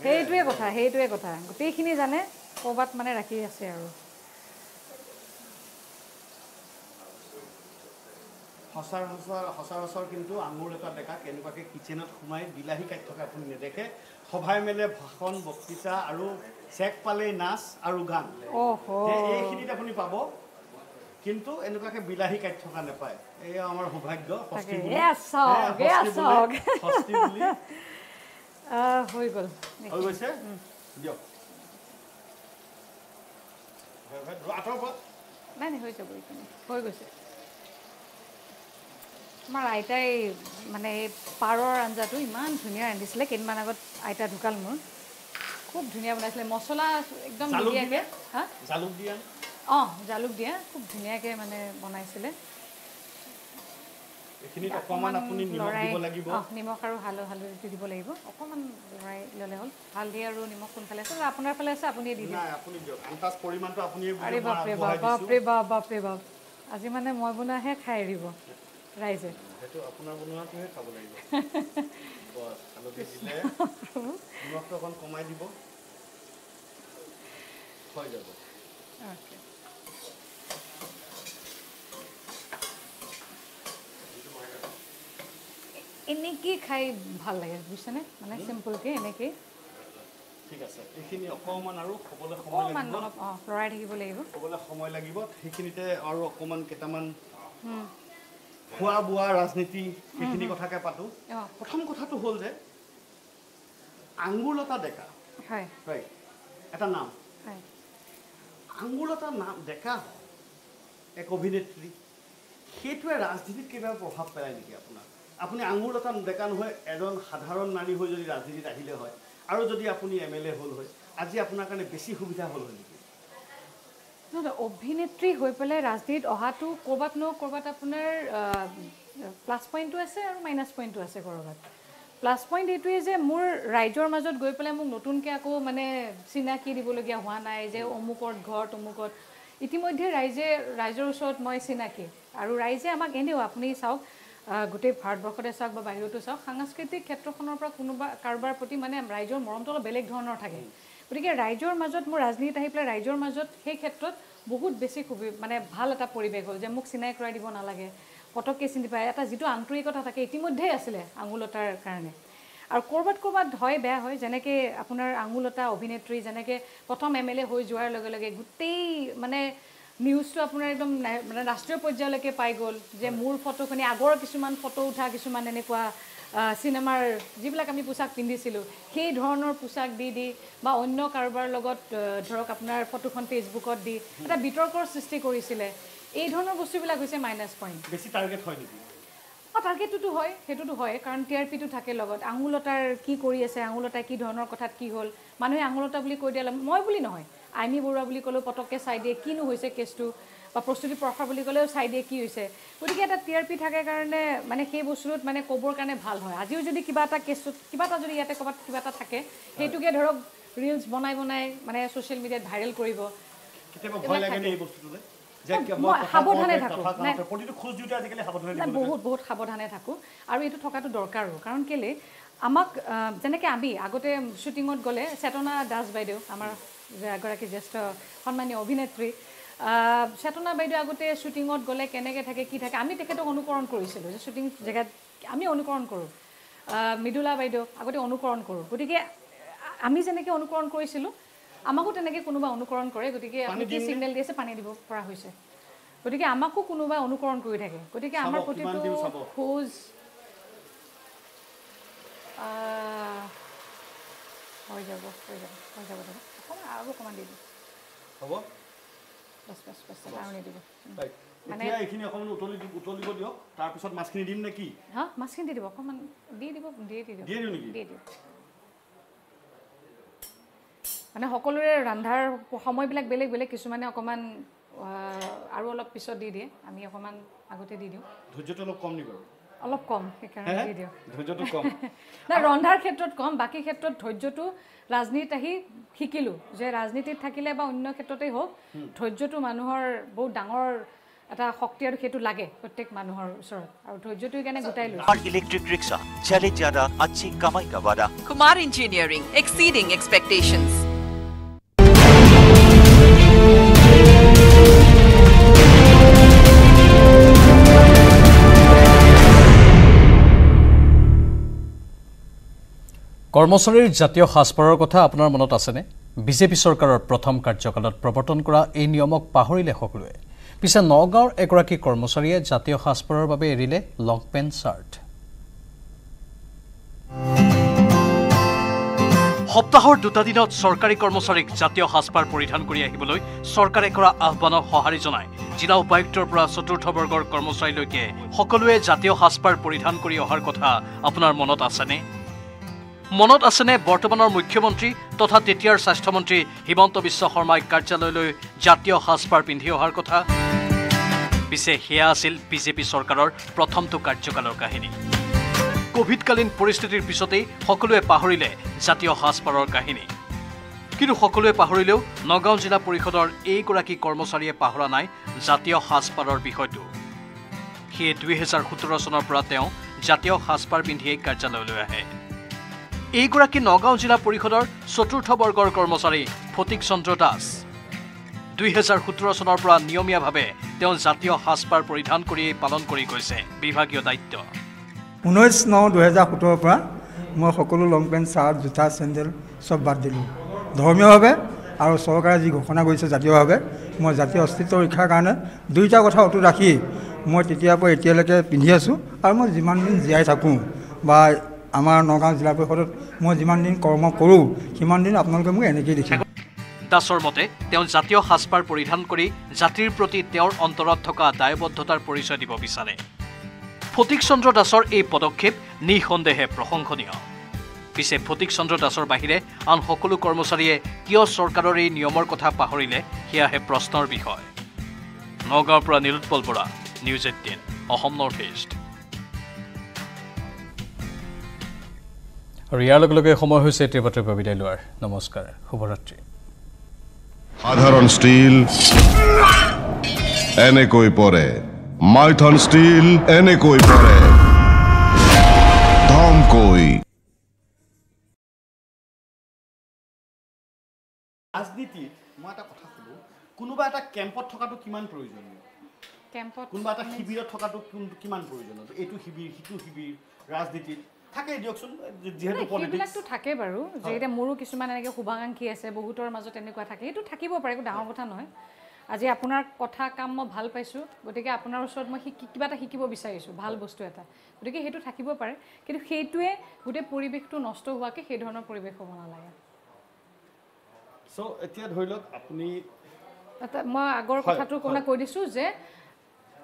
সেইটোৱে কথা সেইটোৱে কথা। গোটেইখিনি জানে ক'ৰবাত মানে ৰাখি আছে আৰু। সচৰাচৰ সচৰাচৰ কিন্তু আঙুৰ এটা ডেকা কেনেকুৱাকৈ কিচেনত সোমাই বিলাহী কাটি থকা আপুনি নেদেখে। সভাই মেলে ভাষণ বক্তৃতা আৰু চেক পালেই নাচ আৰু গান এইখিনিত আপুনি পাব। কিন্তু এনেকুৱাকৈ বিলাহী কাটি থকা নাপায়। এয়া আমাৰ সৌভাগ্য হৈ গ'ল। হৈ গৈছে? দিয়ক। নাই নাই হৈ যাব এইখিনি। হৈ গৈছে। আমাৰ আইতাই মানে এই পাৰৰ আঞ্জাটো ইমান ধুনীয়া ৰান্ধিছিলে। কেইদিনমান আগত আইতা ঢুকাল মোৰ। খুব ধুনীয়া বনাইছিলে। মছলা একদম? হা? জালুক দিয়া? অঁ জালুক দিয়া খুব ধুনীয়াকৈ মানে বনাইছিলে। নিমখ আৰু হাল হালধি দিব লাগিব। অকণমান লৰাই ল'লে হ'ল। হালধি আৰু নিমখ কোনফালে আছে? আপোনাৰ ফালে আছে আপুনিয়ে দি দিয়ক। নাই আপুনি বাপ। বাপৰে বাপ বাপৰে বাপ আজি মানে মই বনোৱাহে খাই এৰিব। ৰাইজে সেইটো আপোনাৰ বনোৱাটোহে খাব লাগিব বছ হালধি দিলে নিমখটো অকণ কমাই দিব। হৈ যাব। অ'কে। এনেকেই খাই ভাল লাগে বুজিছেনে? মানে চিম্পুলকৈ এনেকেই। ঠিক আছে এইখিনি অকণমান আৰু হ'বলৈ সময় লাগিব। অলপ অঁ লৰাই থাকিব লাগিব। হ'বলৈ সময় লাগিব সেইখিনিতে আৰু অকণমান কেইটামান খোৱা বোৱা ৰাজনীতি সেইখিনি কথাকে পাতোঁ। প্ৰথম কথাটো হ'ল যে আঙুৰলতা ডেকা। হয়। এটা নাম। আঙুৰলতা নাম ডেকা এক অভিনেত্ৰী সেইটোৱে ৰাজনীতিত কিবা প্ৰভাৱ পেলায় নেকি আপোনাৰ? আপুনি আঙুৰলতা ডেকা নহয় এজন সাধাৰণ নাৰী হৈ যদি ৰাজনীতিত আহিলে হয় আৰু যদি আপুনি এম এল এ হ'ল হয় আজি আপোনাৰ কাৰণে বেছি সুবিধা হ'ল হয় নেকি? অভিনেত্ৰী হৈ পেলাই ৰাজনীতিত অহাটো ক'ৰবাত ন ক'ৰবাত আপোনাৰ প্লাছ পইণ্টটো আছে আৰু মাইনাছ পইণ্টটো আছে ক'ৰবাত। প্লাছ পইণ্ট এইটোৱে যে মোৰ ৰাইজৰ মাজত গৈ পেলাই মোক নতুনকৈ আকৌ মানে চিনাকি দিবলগীয়া হোৱা নাই যে অমুকত ঘৰ তমুকত। ইতিমধ্যে ৰাইজে ৰাইজৰ ওচৰত মই চিনাকি। আৰু ৰাইজে আমাক এনেও আপুনি চাওক গোটেই ভাৰতবৰ্ষতে চাওক বা বাহিৰতো চাওক সাংস্কৃতিক ক্ষেত্ৰখনৰ পৰা কোনোবা কাৰোবাৰ প্ৰতি মানে ৰাইজৰ মৰমটো অলপ বেলেগ ধৰণৰ থাকে। গতিকে ৰাইজৰ মাজত মোৰ ৰাজনীতিত আহি পেলাই ৰাইজৰ মাজত সেই ক্ষেত্ৰত বহুত বেছি সুবি মানে ভাল এটা পৰিৱেশ হ'ল যে মোক চিনাই কৰাই দিব নালাগে পটককৈ চিনি পায়। এটা যিটো আন্তৰিকতা থাকে ইতিমধ্যেই আছিলে আঙুলতাৰ কাৰণে। আৰু ক'ৰবাত ক'ৰবাত হয় বেয়া হয় যেনেকৈ আপোনাৰ আঙুলতা অভিনেত্ৰী যেনেকৈ প্ৰথম এম এল এ হৈ যোৱাৰ লগে লগে গোটেই মানে নিউজটো আপোনাৰ একদম মানে ৰাষ্ট্ৰীয় পৰ্যায়লৈকে পাই গ'ল যে মোৰ ফটোখনি আগৰ কিছুমান ফটো উঠা কিছুমান এনেকুৱা চিনেমাৰ যিবিলাক আমি পোছাক পিন্ধিছিলোঁ সেই ধৰণৰ পোছাক দি দি বা অন্য কাৰোবাৰ লগত ধৰক আপোনাৰ ফটোখন ফেচবুকত দি এটা বিতৰ্কৰ সৃষ্টি কৰিছিলে। এই ধৰণৰ বস্তুবিলাক হৈছে মাইনাছ পইণ্ট বেছি টাৰ্গেট হয় নেকি? অঁ টাৰ্গেটটোতো হয় সেইটোতো হয় কাৰণ টি আৰ পিটো থাকে লগত। আঙুলতাৰ কি কৰি আছে আঙুলতাই কি ধৰণৰ কথাত কি হ'ল মানুহে আঙুলতা বুলি কৈ দিয়ালে মই বুলি নহয় আইমী বৰুৱা বুলি ক'লেও পটককৈ চাই দিয়ে কিনো হৈছে কেছটো বা প্ৰস্তুতি প্ৰসাৰ বুলি ক'লেও চাই দিয়ে কি হৈছে। গতিকে এটা টি আৰ পি থাকে কাৰণে মানে সেই বস্তুটোত মানে ক'বৰ কাৰণে ভাল হয়। আজিও যদি কিবা এটা কেছটোত কিবা এটা যদি ইয়াতে ক'ৰবাত কিবা এটা থাকে সেইটোকে ধৰক ৰিলছ বনাই বনাই মানে ছ'চিয়েল মিডিয়াত ভাইৰেল কৰিব। সাৱধানে থাকোঁ। বহুত বহুত সাৱধানে থাকোঁ। আৰু এইটো থকাটো দৰকাৰো। কাৰণ কেলে? আমাক যেনেকৈ আমি আগতে শ্বুটিঙত গ'লে চেতনা দাস বাইদেউ আমাৰ এগৰাকী জ্যেষ্ঠ সন্মানীয় অভিনেত্ৰী চেতনা বাইদেউ আগতে শ্বুটিঙত গ'লে কেনেকৈ থাকে কি থাকে আমি তেখেতক অনুকৰণ কৰিছিলোঁ যে শ্বুটিং জেগাত আমি অনুকৰণ কৰোঁ। মৃদুলা বাইদেউ আগতে অনুকৰণ কৰোঁ। গতিকে আমি যেনেকৈ অনুকৰণ কৰিছিলোঁ আমাকো তেনেকৈ কোনোবা অনুকৰণ কৰে গতিকে কি দিমনে? ছিগনেল দি পানী দিব পৰা হৈছে। গতিকে আমাকো কোনোবাই অনুকৰণ কৰি থাকে। গতিকে আমাৰ প্ৰতিটো। খোজ হৈ যাব হৈ যাব হৈ যাব। দাদা অকণমান আৰু অকণমান দি দিম হ'ব। বাছ বাছ বাছ দাদা, আৰু নিদিব উম। Right. মানে এতিয়া এইখিনি অকণমান উতলি দি- উতলিব দিয়ক তাৰপিছত মাছখিনি দিম নে কি? হা? মাছখিনি দি দিব অকণমান দি দিব দি দি দিয়ক দিয়ে দিওঁ নেকি? দি দিয়ক মানে সকলোৰে ৰন্ধাৰ সময়বিলাক বেলেগ বেলেগ কিছুমানে অকণমান আৰু অলপ পিছত দি দিয়ে আমি অকণমান আগতে দি দিওঁ। ধৈৰ্যটো অলপ কম বাৰু? অলপ কম সেইকাৰণে হে? দি দিওঁ ধৈৰ্যটো কম নাই ৰন্ধাৰ ক্ষেত্ৰত কম বাকী ক্ষেত্ৰত ধৈৰ্যটো ৰাজনীতিত আহি শিকিলোঁ যে ৰাজনীতিত থাকিলে বা অন্য ক্ষেত্ৰতেই হওক হুম। ধৈৰ্যটো মানুহৰ বহুত ডাঙৰ এটা শক্তি আৰু সেইটো লাগে প্ৰত্যেক মানুহৰ ওচৰত আৰু ধৈৰ্যটো সেইকাৰণে গোটাই লৈছোঁ और इलेक्ट्रिक रिक्शा चले ज्यादा अच्छी कमाई का वादा Kumar Engineering, exceeding expectations. কৰ্মচাৰীৰ জাতীয় সাজপাৰৰ কথা আপোনাৰ মনত আছেনে? বিজেপি চৰকাৰৰ প্ৰথম কাৰ্যকালত প্ৰৱৰ্তন কৰা এই নিয়মক পাহৰিলে সকলোৱে। পিছে নগাঁৱৰ এগৰাকী কৰ্মচাৰীয়ে জাতীয় সাজপাৰৰ বাবে এৰিলে লং পেণ্ট চাৰ্ট। সপ্তাহৰ দুটা দিনত চৰকাৰী কৰ্মচাৰীক জাতীয় সাজপাৰ পৰিধান কৰি আহিবলৈ চৰকাৰে কৰা আহ্বানক সঁহাৰি জনাই জিলা উপায়ুক্তৰ পৰা চতুৰ্থ বৰ্গৰ কৰ্মচাৰীলৈকে সকলোৱে জাতীয় সাজপাৰ পৰিধান কৰি অহাৰ কথা আপোনাৰ মনত আছেনে? মনত আছেনে বৰ্তমানৰ মুখ্যমন্ত্ৰী তথা তেতিয়াৰ স্বাস্থ্যমন্ত্ৰী হিমন্ত বিশ্ব শৰ্মাই কাৰ্যালয়লৈ জাতীয় সাজপাৰ পিন্ধি অহাৰ কথা? পিছে সেয়া আছিল বিজেপি চৰকাৰৰ প্ৰথমটো কাৰ্যকালৰ কাহিনী। কভিডকালীন পৰিস্থিতিৰ পিছতেই সকলোৱে পাহৰিলে জাতীয় সাজপাৰৰ কাহিনী। কিন্তু সকলোৱে পাহৰিলেও নগাঁও জিলা পৰিষদৰ এইগৰাকী কৰ্মচাৰীয়ে পাহৰা নাই জাতীয় সাজপাৰৰ বিষয়টো। সেয়ে দুহেজাৰ সোতৰ চনৰ পৰা তেওঁ জাতীয় সাজপাৰ পিন্ধিয়েই কাৰ্যালয়লৈ আহে। এইগৰাকী নগাঁও জিলা পৰিষদৰ চতুৰ্থ বৰ্গৰ কৰ্মচাৰী ফটিক চন্দ্ৰ দাস। দুহেজাৰ সোতৰ চনৰ পৰা নিয়মীয়াভাৱে তেওঁ জাতীয় সাজপাৰ পৰিধান কৰিয়েই পালন কৰি গৈছে বিভাগীয় দায়িত্ব। ঊনৈছ ন দুহেজাৰ সোতৰৰ পৰা মই সকলো লং পেণ্ট চাৰ্ট জোতা চেণ্ডেল চব বাদ দিলোঁ। ধৰ্মীয়ভাৱে আৰু চৰকাৰে যি ঘোষণা কৰিছে জাতীয়ভাৱে মই জাতীয় অস্তিত্ব ৰক্ষাৰ কাৰণে দুয়োটা কথা অটুট ৰাখি মই তেতিয়াৰ পৰা এতিয়ালৈকে পিন্ধি আছোঁ আৰু মই যিমান দিন জীয়াই থাকোঁ বা আমাৰ নগাঁও জিলা পৰিষদত মই যিমান দিন কৰ্ম কৰোঁ সিমান দিন আপোনালোকে মোক এনেকৈয়ে দেখিব দাসৰ মতে তেওঁ জাতীয় সাজপাৰ পৰিধান কৰি জাতিৰ প্ৰতি তেওঁৰ অন্তৰত থকা দায়বদ্ধতাৰ পৰিচয় দিব বিচাৰে। ফটিক চন্দ্ৰ দাসৰ এই পদক্ষেপ নিঃসন্দেহে প্ৰশংসনীয়। পিছে ফটিক চন্দ্ৰ দাসৰ বাহিৰে আন সকলো কৰ্মচাৰীয়ে কিয় চৰকাৰৰ এই নিয়মৰ কথা পাহৰিলে সেয়াহে প্ৰশ্নৰ বিষয়। নগাঁৱৰ পৰা Nilotpal Bora news eighteen Assam north east. আৰু ইয়াৰ লগে লগে সময় হৈছে এতিয়া বাতৰিৰ পৰা বিদায় লোৱাৰ। নমস্কাৰ শুভৰাত্ৰি। সাধাৰণ ষ্টীল এনেকৈ পৰে। মাইথন ষ্টীল এনেকৈ পৰে। ধমকৈ। ৰাজনীতিত মই এটা কথা সুধোঁ কোনোবা এটা কেম্পত থকাটো কিমান প্ৰয়োজনীয়? কেম্পত কোনোবা এটা শিবিৰত থকাটো কিমান প্ৰয়োজনীয়? এইটো শিবিৰ সিটো শিবিৰ ৰাজনীতিত। থাকে দিয়কচোন যিহেতু নাই, পলিটিক্স সেইবিলাকতো থাকে বাৰু। যে এতিয়া মোৰো কিছুমান এনেকৈ শুভাকাংক্ষী আছে বহুতৰ মাজত এনেকুৱা থাকে। সেইটো থাকিব পাৰে একো ডাঙৰ কথা নহয়। আজি আপোনাৰ কথা কাম মই ভাল পাইছোঁ গতিকে আপোনাৰ ওচৰত মই শিকি কিবা এটা শিকিব বিচাৰিছোঁ ভাল বস্তু এটা। গতিকে সেইটো থাকিব পাৰে কিন্তু সেইটোৱে গোটেই পৰিৱেশটো নষ্ট হোৱাকৈ সেই ধৰণৰ পৰিৱেশ হ'ব নালাগে। চ' এতিয়া ধৰি লওক আপুনি মই আগৰ কথাটো কৈ দিছোঁ যে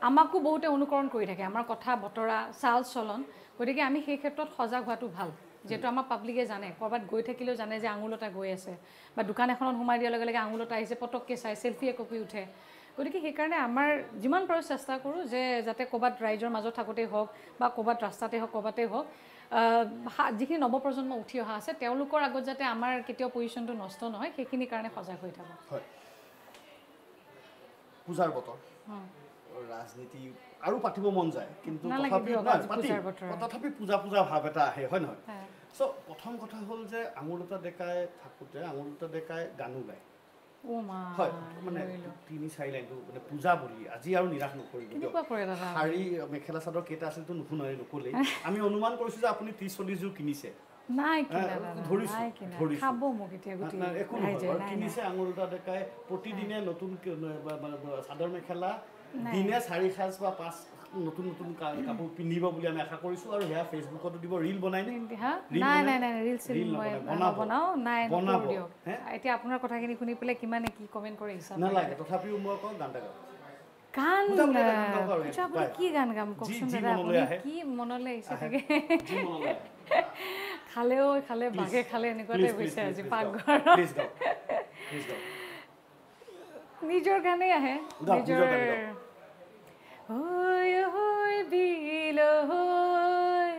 আমাকো বহুতে অনুকৰণ কৰি থাকে। আমাৰ কথা বতৰা চাল চলন গতিকে আমি সেই ক্ষেত্ৰত সজাগ হোৱাটো ভাল। যিহেতু আমাৰ পাব্লিকে জানে ক'ৰবাত গৈ থাকিলেও জানে যে আঙুল এটা গৈ আছে। বা দোকান এখনত সোমাই দিয়াৰ লগে লগে আঙুল এটা আহিছে পটককৈ চাই চেল্ফি একপি উঠে। গতিকে সেইকাৰণে আমাৰ যিমান পাৰোঁ চেষ্টা কৰোঁ যে যাতে ক'ৰবাত ৰাইজৰ মাজত থাকোঁতেই হওক বা ক'ৰবাত ৰাস্তাতে হওক ক'ৰবাতেই হওক যিখিনি নৱপ্ৰজন্ম উঠি অহা আছে তেওঁলোকৰ আগত যাতে আমাৰ কেতিয়াও পজিশ্যনটো নষ্ট নহয় সেইখিনিৰ কাৰণে সজাগ হৈ থাকোঁ। পূজাৰ বতৰ। ৰাজনীতি আৰু পাতিব মন যায় কিন্তু তথাপি পূজা পূজা ভাৱ এটা আহে হয় নহয়? হয়। চ' প্ৰথম কথা হ'ল যে আঙুলতা ডেকাই থাকোঁতে আঙুলতা ডেকাই গানো গায়। হয় মানে তিনি চাৰি লাইনটো মানে পূজা বুলি আজি আৰু নিৰাশ নকৰিব শাৰী মেখেলা চাদৰ কেইটা আছিলতো নুশুনাই নকলেই। আমি অনুমান কৰিছোঁ যে আপুনি ত্ৰিছ চল্লিছ যোৰ কিনিছে। কিনিছে ডেকাই প্ৰতিদিনে নতুন চাদৰ মেখেলা। দিনে চাৰি সাজ বা পাঁচ নতুন নতুন কাপোৰ পিন্ধিব বুলি আমি আশা কৰিছোঁ আৰু সেয়া ফেচবুকতো দিব ৰিল বনাই নে নাই? নাই নাই ৰিল চিল মই। নবনাওঁ নাই বনাব। এতিয়া আপোনাৰ কথাখিনি শুনি পেলাই কিমানে কি কমেণ্ট কৰে হিচাপ নালাগে তথাপিও মই কওঁ গান এটা গান আপুনি। কি গান গাম কওকচোন দাদা আপুনি। কি মনলৈ আহিছে আহে। খালেও খালে বাঘে খালে please, গৈছে please, আজি পাকঘৰত নিজৰ গানেই আহে। গাওক, নিজৰ গান গাওক। হৈ হৈ বিল হৈ।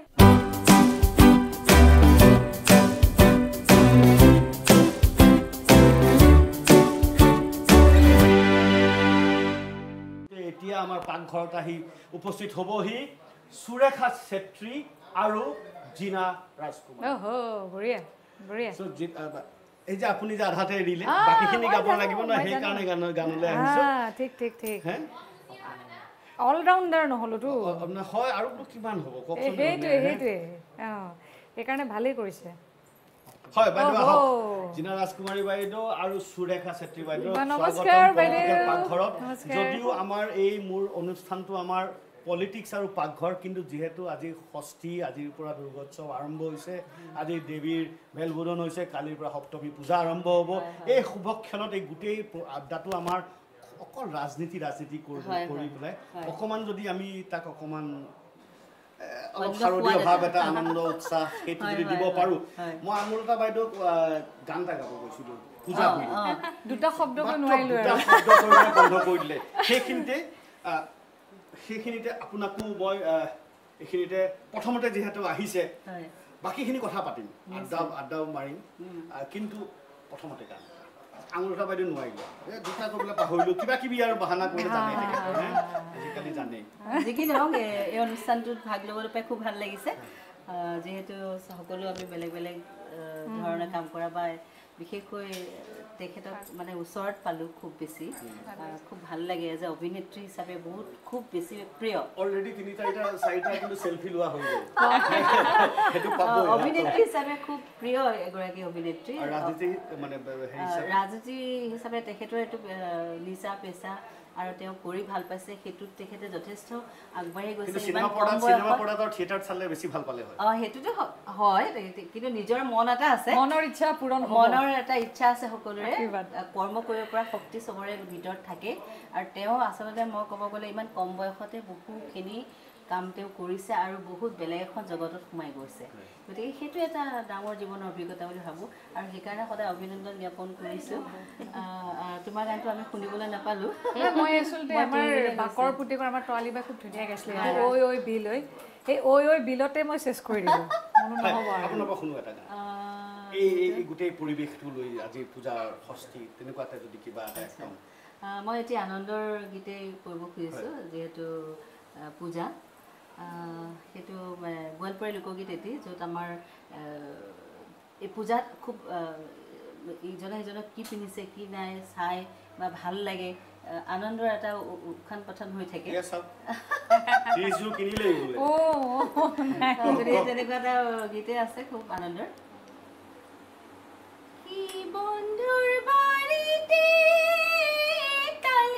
এতিয়া আমাৰ পাকঘৰত আহি উপস্থিত হ'বহি সুৰেখা চেত্ৰী আৰু জিনা ৰাজকুমাৰ। এই যে আপুনি যে আধাতে এৰিলে বাকীখিনি গাব লাগিব ন? সেইকাৰণে। গান গানলৈ আহিছো। আহ, ঠিক ঠিক। ঠিক অলৰাউণ্ডাৰ নহ'লোতো। হয় আৰু কিমান হ'ব কওকচোন সেইটোৱে? সেইটোৱে। অঁ সেইকাৰণে ভালেই কৰিছে। হয় বাইদেউ। আহক। জিনা ৰাজকুমাৰী বাইদেউ আৰু সুৰেখা চেত্ৰী বাইদেউ নমস্কাৰ। যদিও আমাৰ এই মোৰ অনুষ্ঠানটো আমাৰ পলিটিক্স আৰু পাকঘৰ কিন্তু যিহেতু আজি ষষ্ঠী আজিৰ পৰা দুৰ্গোৎসৱ আৰম্ভ হৈছে আজি দেৱীৰ বেলবোধন হৈছে কালিৰ পৰা সপ্তমী পূজা আৰম্ভ হ'ব এই শুভক্ষণত এই গোটেই আড্ডাটো আমাৰ অকল ৰাজনীতি ৰাজনীতি কৰি পেলাই। অকণমান যদি আমি তাক অকণমান অলপ শাৰদীয় ভাৱ এটা। আনন্দ উৎসাহ সেইটো যদি দিব পাৰোঁ। মই আঙুলতা বাইদেউক গান এটা গাব গৈছিলোঁ পূজা। দুটা শব্দ বন্ধ কৰি দিলে সেইখিনিতে সেইখিনিতে আপোনাকো মই এইখিনিতে প্ৰথমতে যিহেতু আহিছে বাকীখিনি কথা পাতিম। আড্ডা আড্ডাও মাৰিম। কিন্তু প্ৰথমতে গান এটা। আঙুলতা বাইদেউ নোৱাৰিলে। এই দুটা কৰিবলৈ পাহৰিলোঁ। কিবা কিবি আৰু বাহানা কৰিলে হে? আজিকালি জানেই। যি কি নহওক এই অনুষ্ঠানটোত ভাগ ল'বলৈ পাই খুব ভাল লাগিছে। যিহেতু সকলো আমি বেলেগ বেলেগ ধৰণে কাম কৰা বা বিশেষকৈ তেখেতক মানে ওচৰত পালোঁ খুব বেছি। খুব ভাল লাগে এজ এ অভিনেত্ৰী হিচাপে বহুত খুব বেছি প্ৰিয়। অলৰেডি তিনি চাৰিটা চাৰিটা কিন্তু চেলফি লোৱা হৈ গ'ল। অভিনেত্ৰী হিচাপে খুব প্ৰিয় এগৰাকী অভিনেত্ৰী। আৰু ৰাজনীতি হিচাপে? তেখেতৰ এইটো নিজা পেচা আৰু তেওঁ কৰি ভাল পাইছে সেইটোত তেখেতে যথেষ্ট আগবাঢ়ি গৈছে অ সেইটোতো হয় কিন্তু নিজৰ মন এটা আছে। মনৰ ইচ্ছা পূৰণ। মনৰ এটা ইচ্ছা আছে সকলোৰে। কৰ্ম কৰিব পৰা শক্তি চবৰে ভিতৰত থাকে। আৰু তেওঁ আচলতে মই ক'ব গ'লে ইমান কম বয়সতে বহুখিনি কাম তেওঁ কৰিছে আৰু বহুত বেলেগ এখন জগতত সোমাই গৈছে। গতিকে সেইটো এটা ডাঙৰ জীৱনৰ অভিজ্ঞতা বুলি ভাবোঁ। আৰু সেইকাৰণে সদায় অভিনন্দন জ্ঞাপন কৰিছোঁ। তোমাৰ গানটো আমি শুনিবলৈ নাপালোঁ। মই আচলতে আমাৰ বাকৰ। পুতেকৰ আমাৰ তোৱালী বাই খুব ধুনীয়া গাইছিলে। ঐ ঐ বিল ঐ। সেই ঐ ঐ বিলতে মই চেছ কৰি দিলোঁ। এই গোটেই পৰিৱেশটো লৈ আজি পূজাৰ ষষ্ঠী তেনেকুৱা এটা যদি কিবা এটা মই এতিয়া আনন্দৰ গীতেই কৰিব খুজিছোঁ যিহেতু পূজা। সেইটো গোৱালপৰীয়া লোকগীত এটি য'ত আমাৰ এই পূজাত খুব ইজনে সিজনক কি পিন্ধিছে কি নাই চাই বা ভাল লাগে আনন্দৰ এটা উ- উত্থান পতন হৈ থাকে। গতিকে তেনেকুৱা এটা গীতে আছে খুব আনন্দৰ। কি বন্ধুৰ বাৰীতে তাল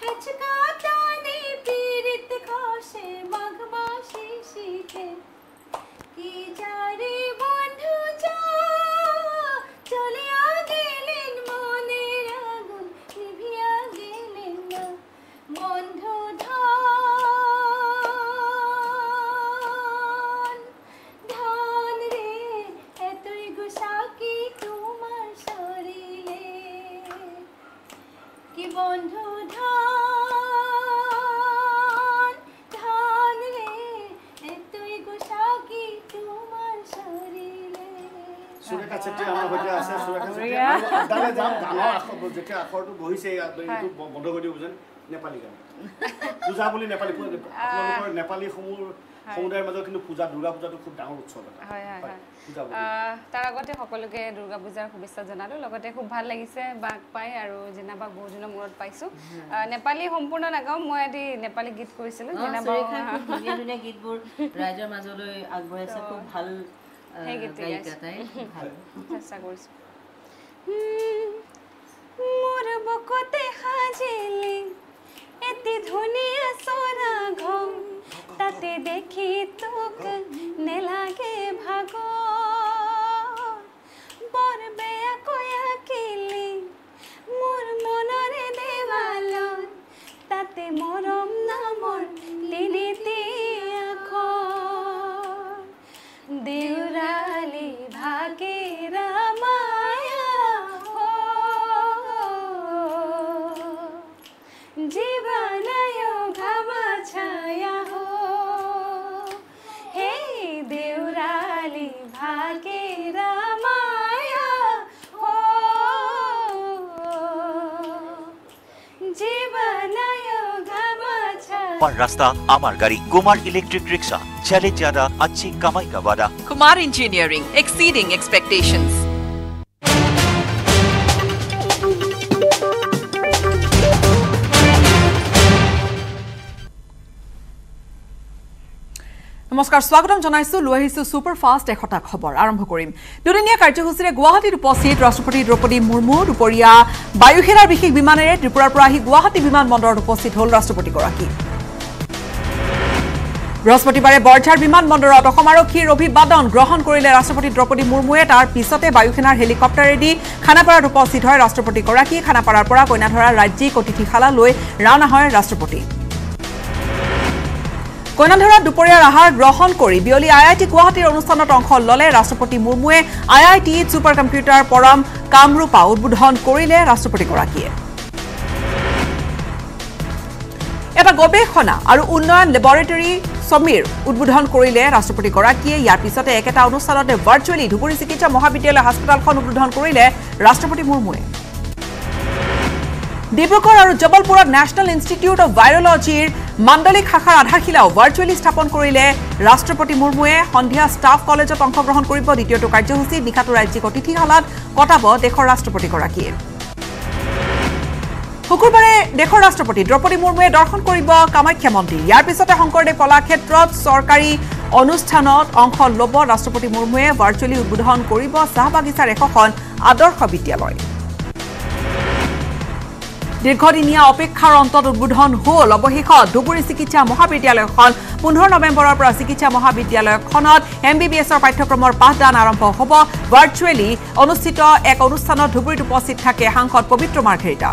হেচকাতানে পীড়িত ঘষে মাঘ মাসে শীতে কি জারে বল চেত্ৰী আমাৰ সৈতে আছে সুৰেখা চেত্ৰী বঢ়িয়া। আৰু আড্ডালৈ যাম গানৰ আখৰ যেতিয়া আখৰটো বহিছে ইয়াত এইটো ব- বন্ধ কৰি দিব যেন নেপালী গান। পূজা বুলি নেপালী আপোনালোকৰ নেপালী সমূহ সমুদায়ৰ মাজত কিন্তু পূজা দুৰ্গা পূজাটো খুব ডাঙৰ উৎসৱ এটা। হয় হয় হয় পূজা বুলি। আহ, তাৰ আগতে সকলোকে দুৰ্গা পূজাৰ শুভেচ্ছা জনালোঁ। লগতে খুব ভাল লাগিছে বাক পাই আৰু জিনাবাক বহুত দিনৰ মূৰত পাইছোঁ। নেপালী সম্পূৰ্ণ নাগাওঁ মই এটি নেপালী গীত কৰিছিলোঁ ধুনীয়া ধুনীয়া গীতবোৰ ৰাইজৰ মাজলৈ আগবঢ়াইছে খুব ভাল গায়িকা তাই চেষ্টা কৰিছোঁ মোৰ বকতে সাজিলি এটি ধুনীয়া চৰা ঘৰ তাতে দেখি তোক নেলাগে ভাগ বৰ বেয়াকৈ আঁকিলি মোৰ মনৰে দেৱালত তাতে মৰম নামৰ তিনিটি আখৰ দেউৰালি ভাগেৰা মায়া हो जीवनयो घामा छाया हो हे देउराली भागेरा माया हो जीवनयो घामा छाया আমার রাস্তা আমার গাড়ি কুমার ইলেকট্রিক রিক্সা চ্যালেঞ্জ ज्यादा अच्छी कमाई का वादा Kumar Engineering, exceeding expectations. নমস্কাৰ স্বাগতম জনাইছো লৈ আহিছো ছুপাৰ ফাষ্ট এশটা খবৰ আৰম্ভ কৰিম দুদিনীয়া কাৰ্যসূচীৰে গুৱাহাটীত উপস্থিত ৰাষ্ট্ৰপতি দ্ৰৌপদী মুৰ্মু দুপৰীয়া বায়ুসেনাৰ বিশেষ বিমানেৰে ত্ৰিপুৰাৰ পৰা আহি গুৱাহাটী বিমান বন্দৰত উপস্থিত হ'ল ৰাষ্ট্ৰপতিগৰাকী বৃহস্পতিবাৰে বৰঝাৰ বিমান বন্দৰত অসম আৰক্ষীৰ অভিবাদন গ্ৰহণ কৰিলে ৰাষ্ট্ৰপতি দ্ৰৌপদী মুৰ্মুৱে। তাৰ পিছতে বায়ুসেনাৰ হেলিকপ্টাৰেদি খানাপাৰাত উপস্থিত হয় ৰাষ্ট্ৰপতিগৰাকী। খানাপাৰাৰ পৰা কইনাধৰা ৰাজ্যিক অতিথিশালালৈ ৰাওনা হয় ৰাষ্ট্ৰপতি। কইনাধৰাত দুপৰীয়াৰ আহাৰ গ্ৰহণ কৰি বিয়লি আই আই টি গুৱাহাটীৰ অনুষ্ঠানত অংশ ললে ৰাষ্ট্ৰপতি মুৰ্মুৱে। আই আই টিত ছুপাৰ কম্পিউটাৰ পৰম কামৰূপা উদ্বোধন কৰিলে ৰাষ্ট্ৰপতিগৰাকীয়ে। এটা গৱেষণা আৰু উন্নয়ন লেবৰেটৰী সমীৰ উদ্বোধন কৰিলে ৰাষ্ট্ৰপতিগৰাকীয়ে। ইয়াৰ পিছতে একেটা অনুষ্ঠানতে ভাৰ্চুৱেলি ধুবুৰী চিকিৎসা মহাবিদ্যালয় হাস্পতালখন উদ্বোধন কৰিলে ৰাষ্ট্ৰপতি মুৰ্মুৱে। ডিব্ৰুগড় আৰু জবলপুৰত নেশ্যনেল ইনষ্টিটিউট অৱ ভাইৰলজিৰ মাণ্ডলিক শাখাৰ আধাৰশিলাও ভাৰ্চুৱেলি স্থাপন কৰিলে ৰাষ্ট্ৰপতি মুৰ্মুৱে। সন্ধিয়া ষ্টাফ কলেজত অংশগ্ৰহণ কৰিব। দ্বিতীয়টো কাৰ্যসূচীত নিশাটো ৰাজ্যিক অতিথিশালাত কটাব দেশৰ ৰাষ্ট্ৰপতিগৰাকীয়ে। শুকুৰবাৰে দেশৰ ৰাষ্ট্ৰপতি দ্ৰৌপদী মুৰ্মুৱে দৰ্শন কৰিব কামাখ্যা মন্দিৰ। ইয়াৰ পিছতে শংকৰদেৱ কলাক্ষেত্ৰত চৰকাৰী অনুষ্ঠানত অংশ ল'ব ৰাষ্ট্ৰপতি মুৰ্মুৱে। ভাৰ্চুৱেলি উদ্বোধন কৰিব চাহ বাগিচাৰ এশখন আদৰ্শ বিদ্যালয়। দীৰ্ঘদিনীয়া অপেক্ষাৰ অন্তত উদ্বোধন হ'ল। অৱশেষত ধুবুৰী চিকিৎসা মহাবিদ্যালয়খন পোন্ধৰ নৱেম্বৰৰ পৰা চিকিৎসা মহাবিদ্যালয়খনত এম বি বি এছৰ পাঠ্যক্ৰমৰ পাঠদান আৰম্ভ হ'ব। ভাৰ্চুৱেলি অনুষ্ঠিত এক অনুষ্ঠানত ধুবুৰীত উপস্থিত থাকে সাংসদ পবিত্ৰ মাৰ্ঘেৰিটা।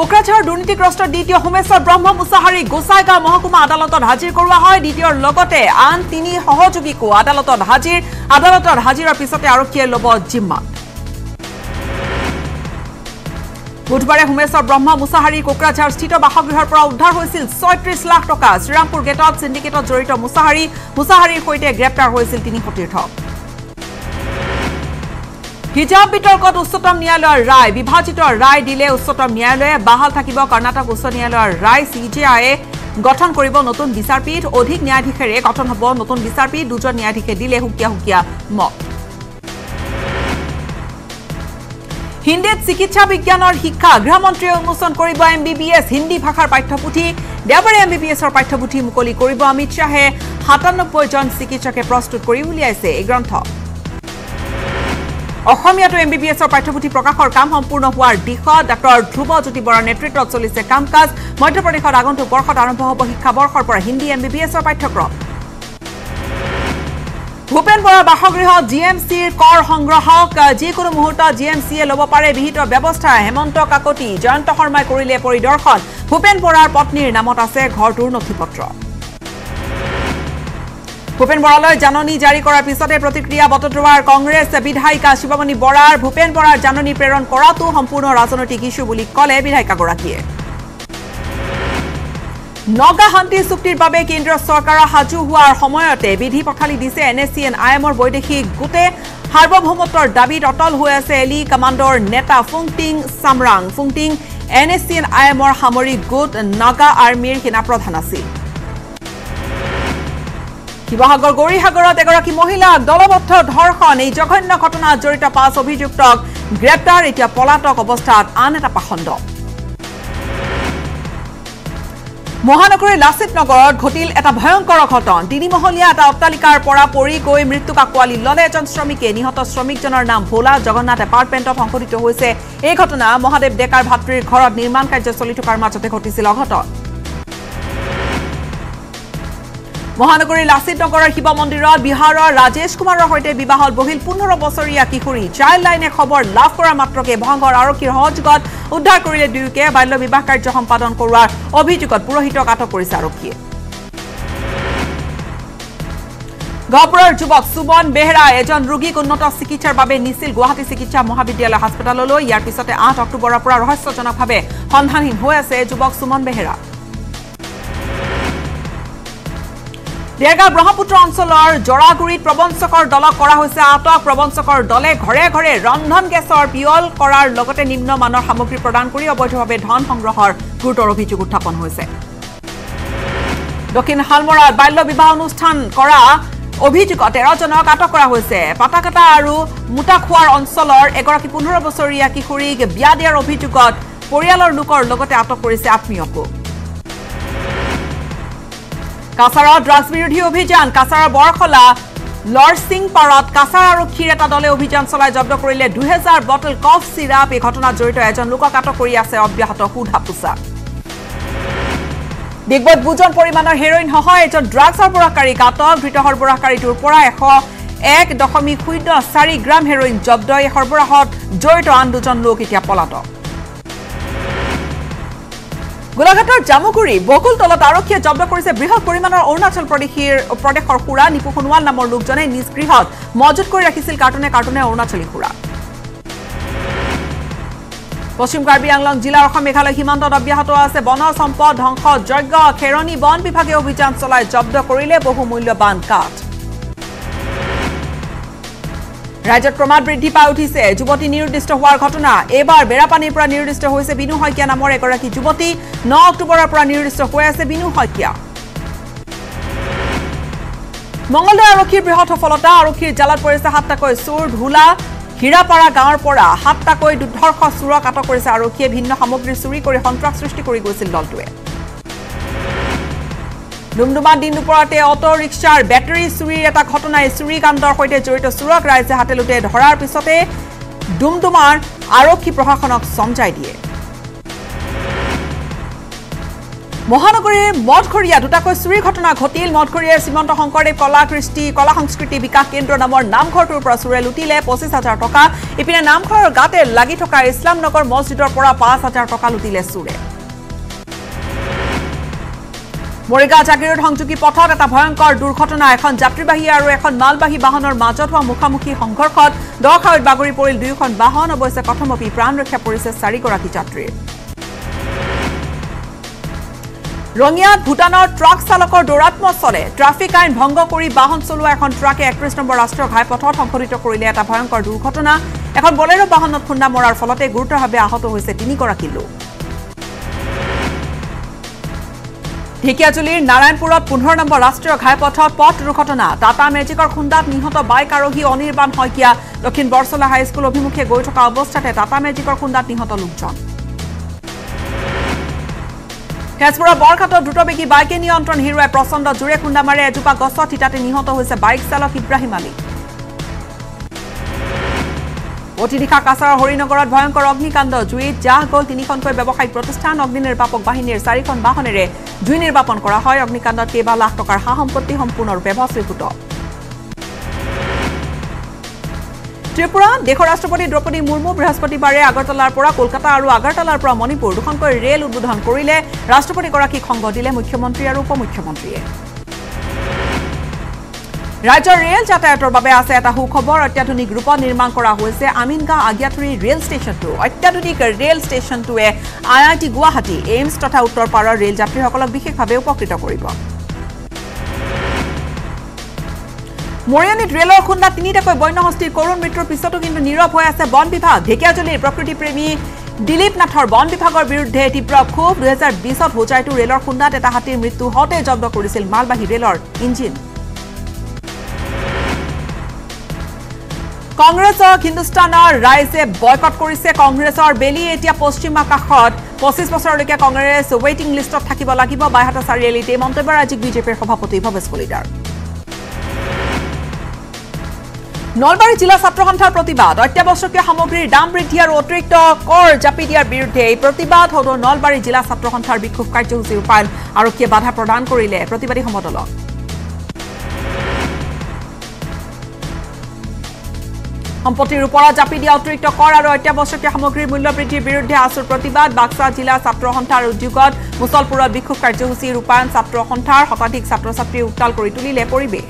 কোকৰাঝাৰ দুৰ্নীতিগ্ৰস্ত দ্বিতীয় সোমেশ্বৰ ব্ৰহ্ম মুছাহাৰী গোসাইগাঁও মহকুমা আদালতত হাজিৰ কৰোৱা হয়। দ্বিতীয়ৰ লগতে আন তিনি সহযোগীকো আদালতত হাজিৰ। আদালতত হাজিৰৰ পিছতে আৰক্ষীয়ে ল'ব জিম্মাত বুধবাৰে সোমেশ্বৰ ব্ৰহ্ম মুছাহাৰী কোকৰাঝাৰ স্থিত বাসগৃহৰ পৰা উদ্ধাৰ হৈছিল ছয়ত্ৰিশ লাখ টকা। শ্ৰীৰামপুৰ গেটত চিণ্ডিকেটত জড়িত মুছাহাৰী মুছাহাৰীৰ সৈতে গ্ৰেপ্তাৰ হৈছিল তিনি সতীৰ্থ। হিজাব বিতৰ্কত উচ্চতম ন্যায়ালয়ৰ ৰায়। বিভাজিত ৰায় দিলে উচ্চতম ন্যায়ালয়ে। বাহাল থাকিব কৰ্ণাটক উচ্চ ন্যায়ালয়ৰ ৰায়। চি জে আইয়ে গঠন কৰিব নতুন বিচাৰপীঠ। অধিক ন্যায়াধীশেৰে গঠন হ'ব নতুন বিচাৰপীঠ। দুজন ন্যায়াধীশে দিলে সুকীয়া সুকীয়া মত। হিন্দীত চিকিৎসা বিজ্ঞানৰ শিক্ষা। গৃহমন্ত্ৰীয়ে উন্মোচন কৰিব M B B S. Hindi ভাষাৰ পাঠ্যপুথি। দেওবাৰে এম বি বি এছৰ পাঠ্যপুথি মুকলি কৰিব। অমিত শ্বাহে সাতান্নব্বৈজন চিকিৎসকে প্ৰস্তুত কৰি উলিয়াইছে এই গ্ৰন্থ। অসমীয়াতো এম বি বি এছৰ পাঠ্যপুথি প্ৰকাশৰ কাম সম্পূৰ্ণ হোৱাৰ দিশত ডাক্তৰ ধ্ৰুৱজ্যোতি বৰাৰ নেতৃত্বত চলিছে কাম কাজ মধ্যপ্ৰদেশত আগন্তুক বৰ্ষত আৰম্ভ হ'ব শিক্ষাবৰ্ষৰ পৰা হিন্দী এম বি বি এছৰ পাঠ্যক্ৰম। ভূপেন বৰাৰ বাসগৃহত জি এম চিৰ কৰ সংগ্ৰহক যিকোনো মুহূৰ্তত জি এম চিয়ে ল'ব পাৰে বিহিত ব্যৱস্থা হেমন্ত কাকতি জয়ন্ত শৰ্মাই কৰিলে পৰিদৰ্শন। ভূপেন বৰাৰ পত্নীৰ নামত আছে ঘৰটোৰ নথি পত্ৰ ভূপেন বৰালৈ জাননী জাৰি কৰাৰ পিছতে প্ৰতিক্ৰিয়া বটদ্ৰৱাৰ কংগ্ৰেছ বিধায়িকা শিৱমণি বৰাৰ ভূপেন বৰাৰ জাননী প্ৰেৰণ কৰাটো সম্পূৰ্ণ ৰাজনৈতিক ইছ্যু বুলি ক'লে বিধায়িকাগৰাকীয়ে। নগা শান্তি চুক্তিৰ বাবে কেন্দ্ৰীয় চৰকাৰৰ সাজু হোৱাৰ সময়তে বিধি পথালি দিছে N S C N I এমৰ বৈদেশিক গোটে। সাৰ্বভৌমত্বৰ দাবীত অটল হৈ আছে এলি কামাণ্ডৰ নেতা Phungting Shimrang. Phungting N S C N I এমৰ সামৰিক গোট নাগা আৰ্মীৰ সেনাপ্ৰধান আছিল। শিৱসাগৰ গৌৰীসাগৰত এগৰাকী মহিলাক দলবদ্ধ ধৰ্ষণ। এই জঘন্য ঘটনাত জড়িত পাঁচ অভিযুক্তক গ্ৰেপ্তাৰ। এতিয়া পলাতক অৱস্থাত আন এটা পাখণ্ড। মহানগৰীৰ লাচিত নগৰত ঘটিল এটা ভয়ংকৰ অঘটন তিনিমহলীয়া এটা অট্টালিকাৰ পৰা পৰি গৈ মৃত্যুক আঁকোৱালি ললে এজন শ্ৰমিকে। নিহত শ্ৰমিকজনৰ নাম ভোলা। জগন্নাথ এপাৰ্টমেণ্টত সংঘটিত হৈছে। এই ঘটনা মহাদেৱ ডেকাৰ ভাতৃৰ ঘৰত নিৰ্মাণ কাৰ্য চলি থকাৰ মাজতে ঘটিছিল অঘটন। মহানগৰীৰ লাচিত নগৰৰ শিৱ মন্দিৰত বিহাৰৰ ৰাজেশ কুমাৰৰ সৈতে বিবাহত বহিল পোন্ধৰ বছৰীয়া কিশোৰী। চাইল্ড লাইনে খবৰ লাভ কৰাৰ মাত্ৰকে ভংগৰ আৰক্ষীৰ সহযোগত উদ্ধাৰ কৰিলে দুয়োকে বাল্য বিবাহ কাৰ্য সম্পাদন কৰোৱাৰ অভিযোগত পুৰোহিতক আটক কৰিছে আৰক্ষীয়ে। গহপুৰৰ যুৱক সুমন বেহেৰা এজন ৰোগীক উন্নত চিকিৎসাৰ বাবে নিছিল গুৱাহাটী চিকিৎসা মহাবিদ্যালয় হাস্পতাললৈ। ইয়াৰ পিছতে আঠ অক্টোবৰৰ পৰা ৰহস্যজনকভাৱে সন্ধানহীন হৈ আছে যুৱক সুমন বেহেৰা। দেৰগাঁও ব্ৰহ্মপুত্ৰ অঞ্চলৰ জৰাগুৰিত প্ৰবঞ্চকৰ দলক কৰা হৈছে আটক। প্ৰবঞ্চকৰ দলে ঘৰে ঘৰে ৰন্ধন গেছৰ পিয়ল কৰাৰ লগতে নিম্নমানৰ সামগ্ৰী প্ৰদান কৰি অবৈধভাৱে ধন সংগ্ৰহৰ গুৰুতৰ অভিযোগ উত্থাপন হৈছে। দক্ষিণ শালমৰাত বাল্য বিবাহ অনুষ্ঠান কৰা অভিযোগত তেৰজনক আটক কৰা হৈছে। পাতাকাটা আৰু মোটাখোৱাৰ অঞ্চলৰ এগৰাকী পোন্ধৰ বছৰীয়া কিশোৰীক বিয়া দিয়াৰ অভিযোগত পৰিয়ালৰ লোকৰ লগতে আটক কৰিছে আত্মীয়কো। কাছাৰত ড্ৰাগছ বিৰোধী অভিযান কাছাৰৰ বৰখলা লৰচিং পাৰত কাছাৰ আৰক্ষীৰ এটা দলে অভিযান চলাই জব্দ কৰিলে। দুহেজাৰ বটল কফ চিৰাপ এই ঘটনাত জড়িত এজন লোকক আটক কৰি আছে অব্যাহত সোধা পোছা। ডিগবৈত বুজন পৰিমাণৰ হেৰইনসহ এজন ড্ৰাগছ সৰবৰাহকাৰীক আটক ধৃত সৰবৰাহকাৰীটোৰ পৰা এশ এক দশমিক শূন্য চাৰি গ্ৰাম হেৰইন জব্দ এই সৰবৰাহত জড়িত আন দুজন লোক এতিয়া পলাতক। গোলাঘাটৰ জামুগুৰি বকুল তলত আৰক্ষীয়ে জব্দ কৰিছে বৃহৎ পৰিমাণৰ অৰুণাচল প্ৰদেশীৰ প্ৰদেশৰ সুৰা নিপু সোণোৱাল নামৰ লোকজনে নিজ গৃহত মজুত কৰি ৰাখিছিল কাৰ্টুনে কাৰ্টুনে অৰুণাচলী সুৰা পশ্চিম কাৰ্বি আংলং জিলাৰ অসম মেঘালয় সীমান্তত অব্যাহত আছে বন সম্পদ ধ্বংস যজ্ঞ খেৰণী বন বিভাগে অভিযান চলাই জব্দ কৰিলে বহু মূল্যৱান কাঠ। ৰাজ্যত ক্ৰমাৎ বৃদ্ধি পাই উঠিছে। যুৱতী নিৰুদ্দিষ্ট হোৱাৰ ঘটনা। এইবাৰ বেৰাপানীৰ পৰা নিৰুদ্দিষ্ট হৈছে বিনু শইকীয়া নামৰ এগৰাকী যুৱতী। ন অক্টোবৰৰ পৰা নিৰুদ্দিষ্ট হৈ আছে বিনু শইকীয়া। মঙলদৈ আৰক্ষীৰ বৃহৎ সফলতা। আৰক্ষীৰ জালত পৰিছে সাতটাকৈ চোৰ ধোলা। হীৰাপাৰা গাঁৱৰ পৰা সাতটাকৈ দুৰ্ধৰ্ষ চোৰক আটক কৰিছে আৰক্ষীয়ে। ভিন্ন সামগ্ৰী চুৰি কৰি সন্ত্ৰাস সৃষ্টি কৰি গৈছিল দলটোৱে। ডুমডুমাত দিন দুপৰতে অটো ৰিক্সাৰ বেটাৰী চুৰিৰ এটা ঘটনাই চুৰি কাণ্ডৰ সৈতে জড়িত চোৰক ৰাইজে হাতে লোটে ধৰাৰ পিছতে ডুমডুমাৰ আৰক্ষী প্ৰশাসনক চমজাই দিয়ে। মহানগৰীৰ মঠঘৰীয়া দুটাকৈ চুৰিৰ ঘটনা ঘটিল। মঠঘৰীয়াৰ শ্ৰীমন্ত শংকৰদেৱ কলা কৃষ্টি কলা সংস্কৃতি বিকাশ কেন্দ্ৰ নামৰ নামঘৰটোৰ পৰা চোৰে লুটিলে পঁচিছ হাজাৰ টকা। ইপিনে নামঘৰৰ গাতে লাগি থকা ইছলামনগৰ মছজিদৰ পৰা পাঁচ হাজাৰ টকা লুটিলে চোৰে। মৰিগাঁও জাগিৰোড সংযোগী পথত এটা ভয়ংকৰ দুৰ্ঘটনা এখন যাত্ৰীবাহী আৰু এখন মালবাহী বাহনৰ মাজত হোৱা মুখামুখি সংঘৰ্ষত দখাৱৈত বাগৰি পৰিল দুয়োখন বাহন। অৱশ্যে কথমপি প্ৰাণ ৰক্ষা পৰিছে চাৰিগৰাকী যাত্ৰীৰ ৰঙিয়াত ভূটানৰ ট্ৰাক চালকৰ দৌৰাত্ম চলে। ট্ৰাফিক আইন ভংগ কৰি বাহন চলোৱা এখন ট্ৰাকে একত্ৰিশ নম্বৰ ৰাষ্ট্ৰীয় ঘাইপথত সংঘটিত কৰিলে এটা ভয়ংকৰ দুৰ্ঘটনা। এখন বলেৰো বাহনত খুন্দা মৰাৰ ফলতে গুৰুতৰভাৱে আহত হৈছে তিনিগৰাকী লোক। ঢেকিয়াজুলিৰ নাৰায়ণপুৰত পোন্ধৰ নম্বৰ ৰাষ্ট্ৰীয় ঘাইপথত পথ দুৰ্ঘটনা। টাটা মেজিকৰ খুন্দাত নিহত বাইক আৰোহী অনিৰ্বাণ শইকীয়া। দক্ষিণ বৰচলা হাইস্কুল অভিমুখে গৈ থকা অৱস্থাতে টাটা মেজিকৰ খুন্দাত নিহত লোকজন। তেজপুৰৰ বৰঘাটত দ্ৰুতবেগী বাইকে নিয়ন্ত্ৰণ হেৰুৱাই প্ৰচণ্ড জোৰে খুন্দা মাৰে এজোপা গছত থিতাতে নিহত হৈছে বাইক চালক ইব্ৰাহিম আলী। অতি নিশা কাছাৰৰ হৰিনগৰত ভয়ংকৰ অগ্নিকাণ্ড। জুইত জাহ গ'ল তিনিখনকৈ ব্যৱসায়িক প্ৰতিষ্ঠান। অগ্নি নিৰ্বাপক বাহিনীৰ চাৰিখন বাহনেৰে জুই নিৰ্বাপন কৰা হয়। অগ্নিকাণ্ডত কেইবা লাখ টকাৰ সা সম্পত্তি সম্পূৰ্ণৰূপে ভস্মীভূত। ত্ৰিপুৰা দেশৰ ৰাষ্ট্ৰপতি দ্ৰৌপদী মুৰ্মু বৃহস্পতিবাৰে আগৰতলাৰ পৰা কলকাতা আৰু আগৰতলাৰ পৰা মণিপুৰ দুখনকৈ ৰেল উদ্বোধন কৰিলে। ৰাষ্ট্ৰপতিগৰাকীক সংগ দিলে মুখ্যমন্ত্ৰী আৰু উপ মুখ্যমন্ত্ৰীয়ে ৰাজ্যৰ ৰেল যাতায়াতৰ বাবে আছে এটা সুখবৰ অত্যাধুনিক ৰূপত নিৰ্মাণ কৰা হৈছে আমিনগাঁও আগিয়াতুৰি ৰেল ষ্টেচনটো। অত্যাধুনিক rail ষ্টেচনটোৱে I I T Guwahati AIIMS তথা উত্তৰ পাৰৰ ৰেল যাত্ৰীসকলক বিশেষভাৱে উপকৃত কৰিব। মৰিয়নীত ৰেলৰ খুন্দাত তিনিটাকৈ বন্যহস্তীৰ কৰুণ মৃত্যুৰ পিছতো কিন্তু নীৰৱ হৈ আছে বন বিভাগ। ঢেকীয়াজুলিৰ প্ৰকৃতিপ্ৰেমী দিলীপ নাথৰ বন বিভাগৰ বিৰুদ্ধে তীব্ৰ ক্ষোভ। দুহেজাৰ বিছত হোজাইটো ৰেলৰ খুন্দাত এটা হাতীৰ মৃত্যু হওঁতে জব্দ কৰিছিল মালবাহী ৰেলৰ ইঞ্জিন। কংগ্ৰেছক হিন্দুস্তানৰ ৰাইজে বয়কট কৰিছে। কংগ্ৰেছৰ বেলি এতিয়া পশ্চিম আকাশত। পঁচিছ বছৰলৈকে কংগ্ৰেছ ৱেইটিং লিষ্টত থাকিব লাগিব। বাইহাটা চাৰিআলিত এই মন্তব্য ৰাজ্যিক বিজেপিৰ সভাপতি ভৱেশ কলিতাৰ। নলবাৰী জিলা ছাত্ৰ সন্থাৰ প্ৰতিবাদ। অত্যাৱশ্যকীয় সামগ্ৰীৰ দাম বৃদ্ধি আৰু অতিৰিক্ত কৰ জাপি দিয়াৰ বিৰুদ্ধে এই প্ৰতিবাদ সদৌ নলবাৰী জিলা ছাত্ৰ সন্থাৰ বিক্ষোভ কাৰ্যসূচী ৰূপায়ণ আৰক্ষীয়ে বাধা প্ৰদান কৰিলে। প্ৰতিবাদী সমদলক সম্পত্তিৰ ওপৰত জাপি দিয়া অতিৰিক্ত কৰ আৰু অত্যাৱশ্যকীয় সামগ্ৰীৰ মূল্য বৃদ্ধিৰ বিৰুদ্ধে আছুৰ প্ৰতিবাদ। বাক্সা জিলা ছাত্ৰ সন্থাৰ উদ্যোগত মুছলপুৰত বিক্ষোভ কাৰ্যসূচী ৰূপায়ণ ছাত্ৰ সন্থাৰ শতাধিক ছাত্ৰ ছাত্ৰীয়ে উত্তাল কৰি তুলিলে পৰিৱেশ।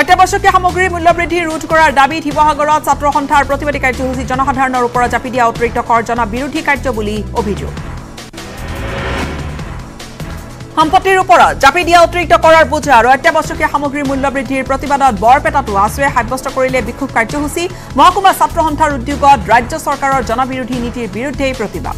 অত্যাৱশ্যকীয় সামগ্ৰীৰ মূল্যবৃদ্ধি ৰোধ কৰাৰ দাবীত শিৱসাগৰত ছাত্ৰ সন্থাৰ প্ৰতিবাদী কাৰ্যসূচী জনসাধাৰণৰ ওপৰত জাপি দিয়া অতিৰিক্ত কৰ জনা বিৰোধী কাৰ্য বুলি অভিযোগ। সম্পত্তিৰ ওপৰত জাপি দিয়া অতিৰিক্ত কৰৰ বোজা আৰু অত্যাৱশ্যকীয় সামগ্ৰীৰ মূল্যবৃদ্ধিৰ প্ৰতিবাদত বৰপেটাতো আছুৱে সাব্যস্ত কৰিলে বিক্ষোভ কাৰ্যসূচী। মহকুমা ছাত্ৰ সন্থাৰ উদ্যোগত ৰাজ্য চৰকাৰৰ জনবিৰোধী নীতিৰ বিৰুদ্ধে প্ৰতিবাদ।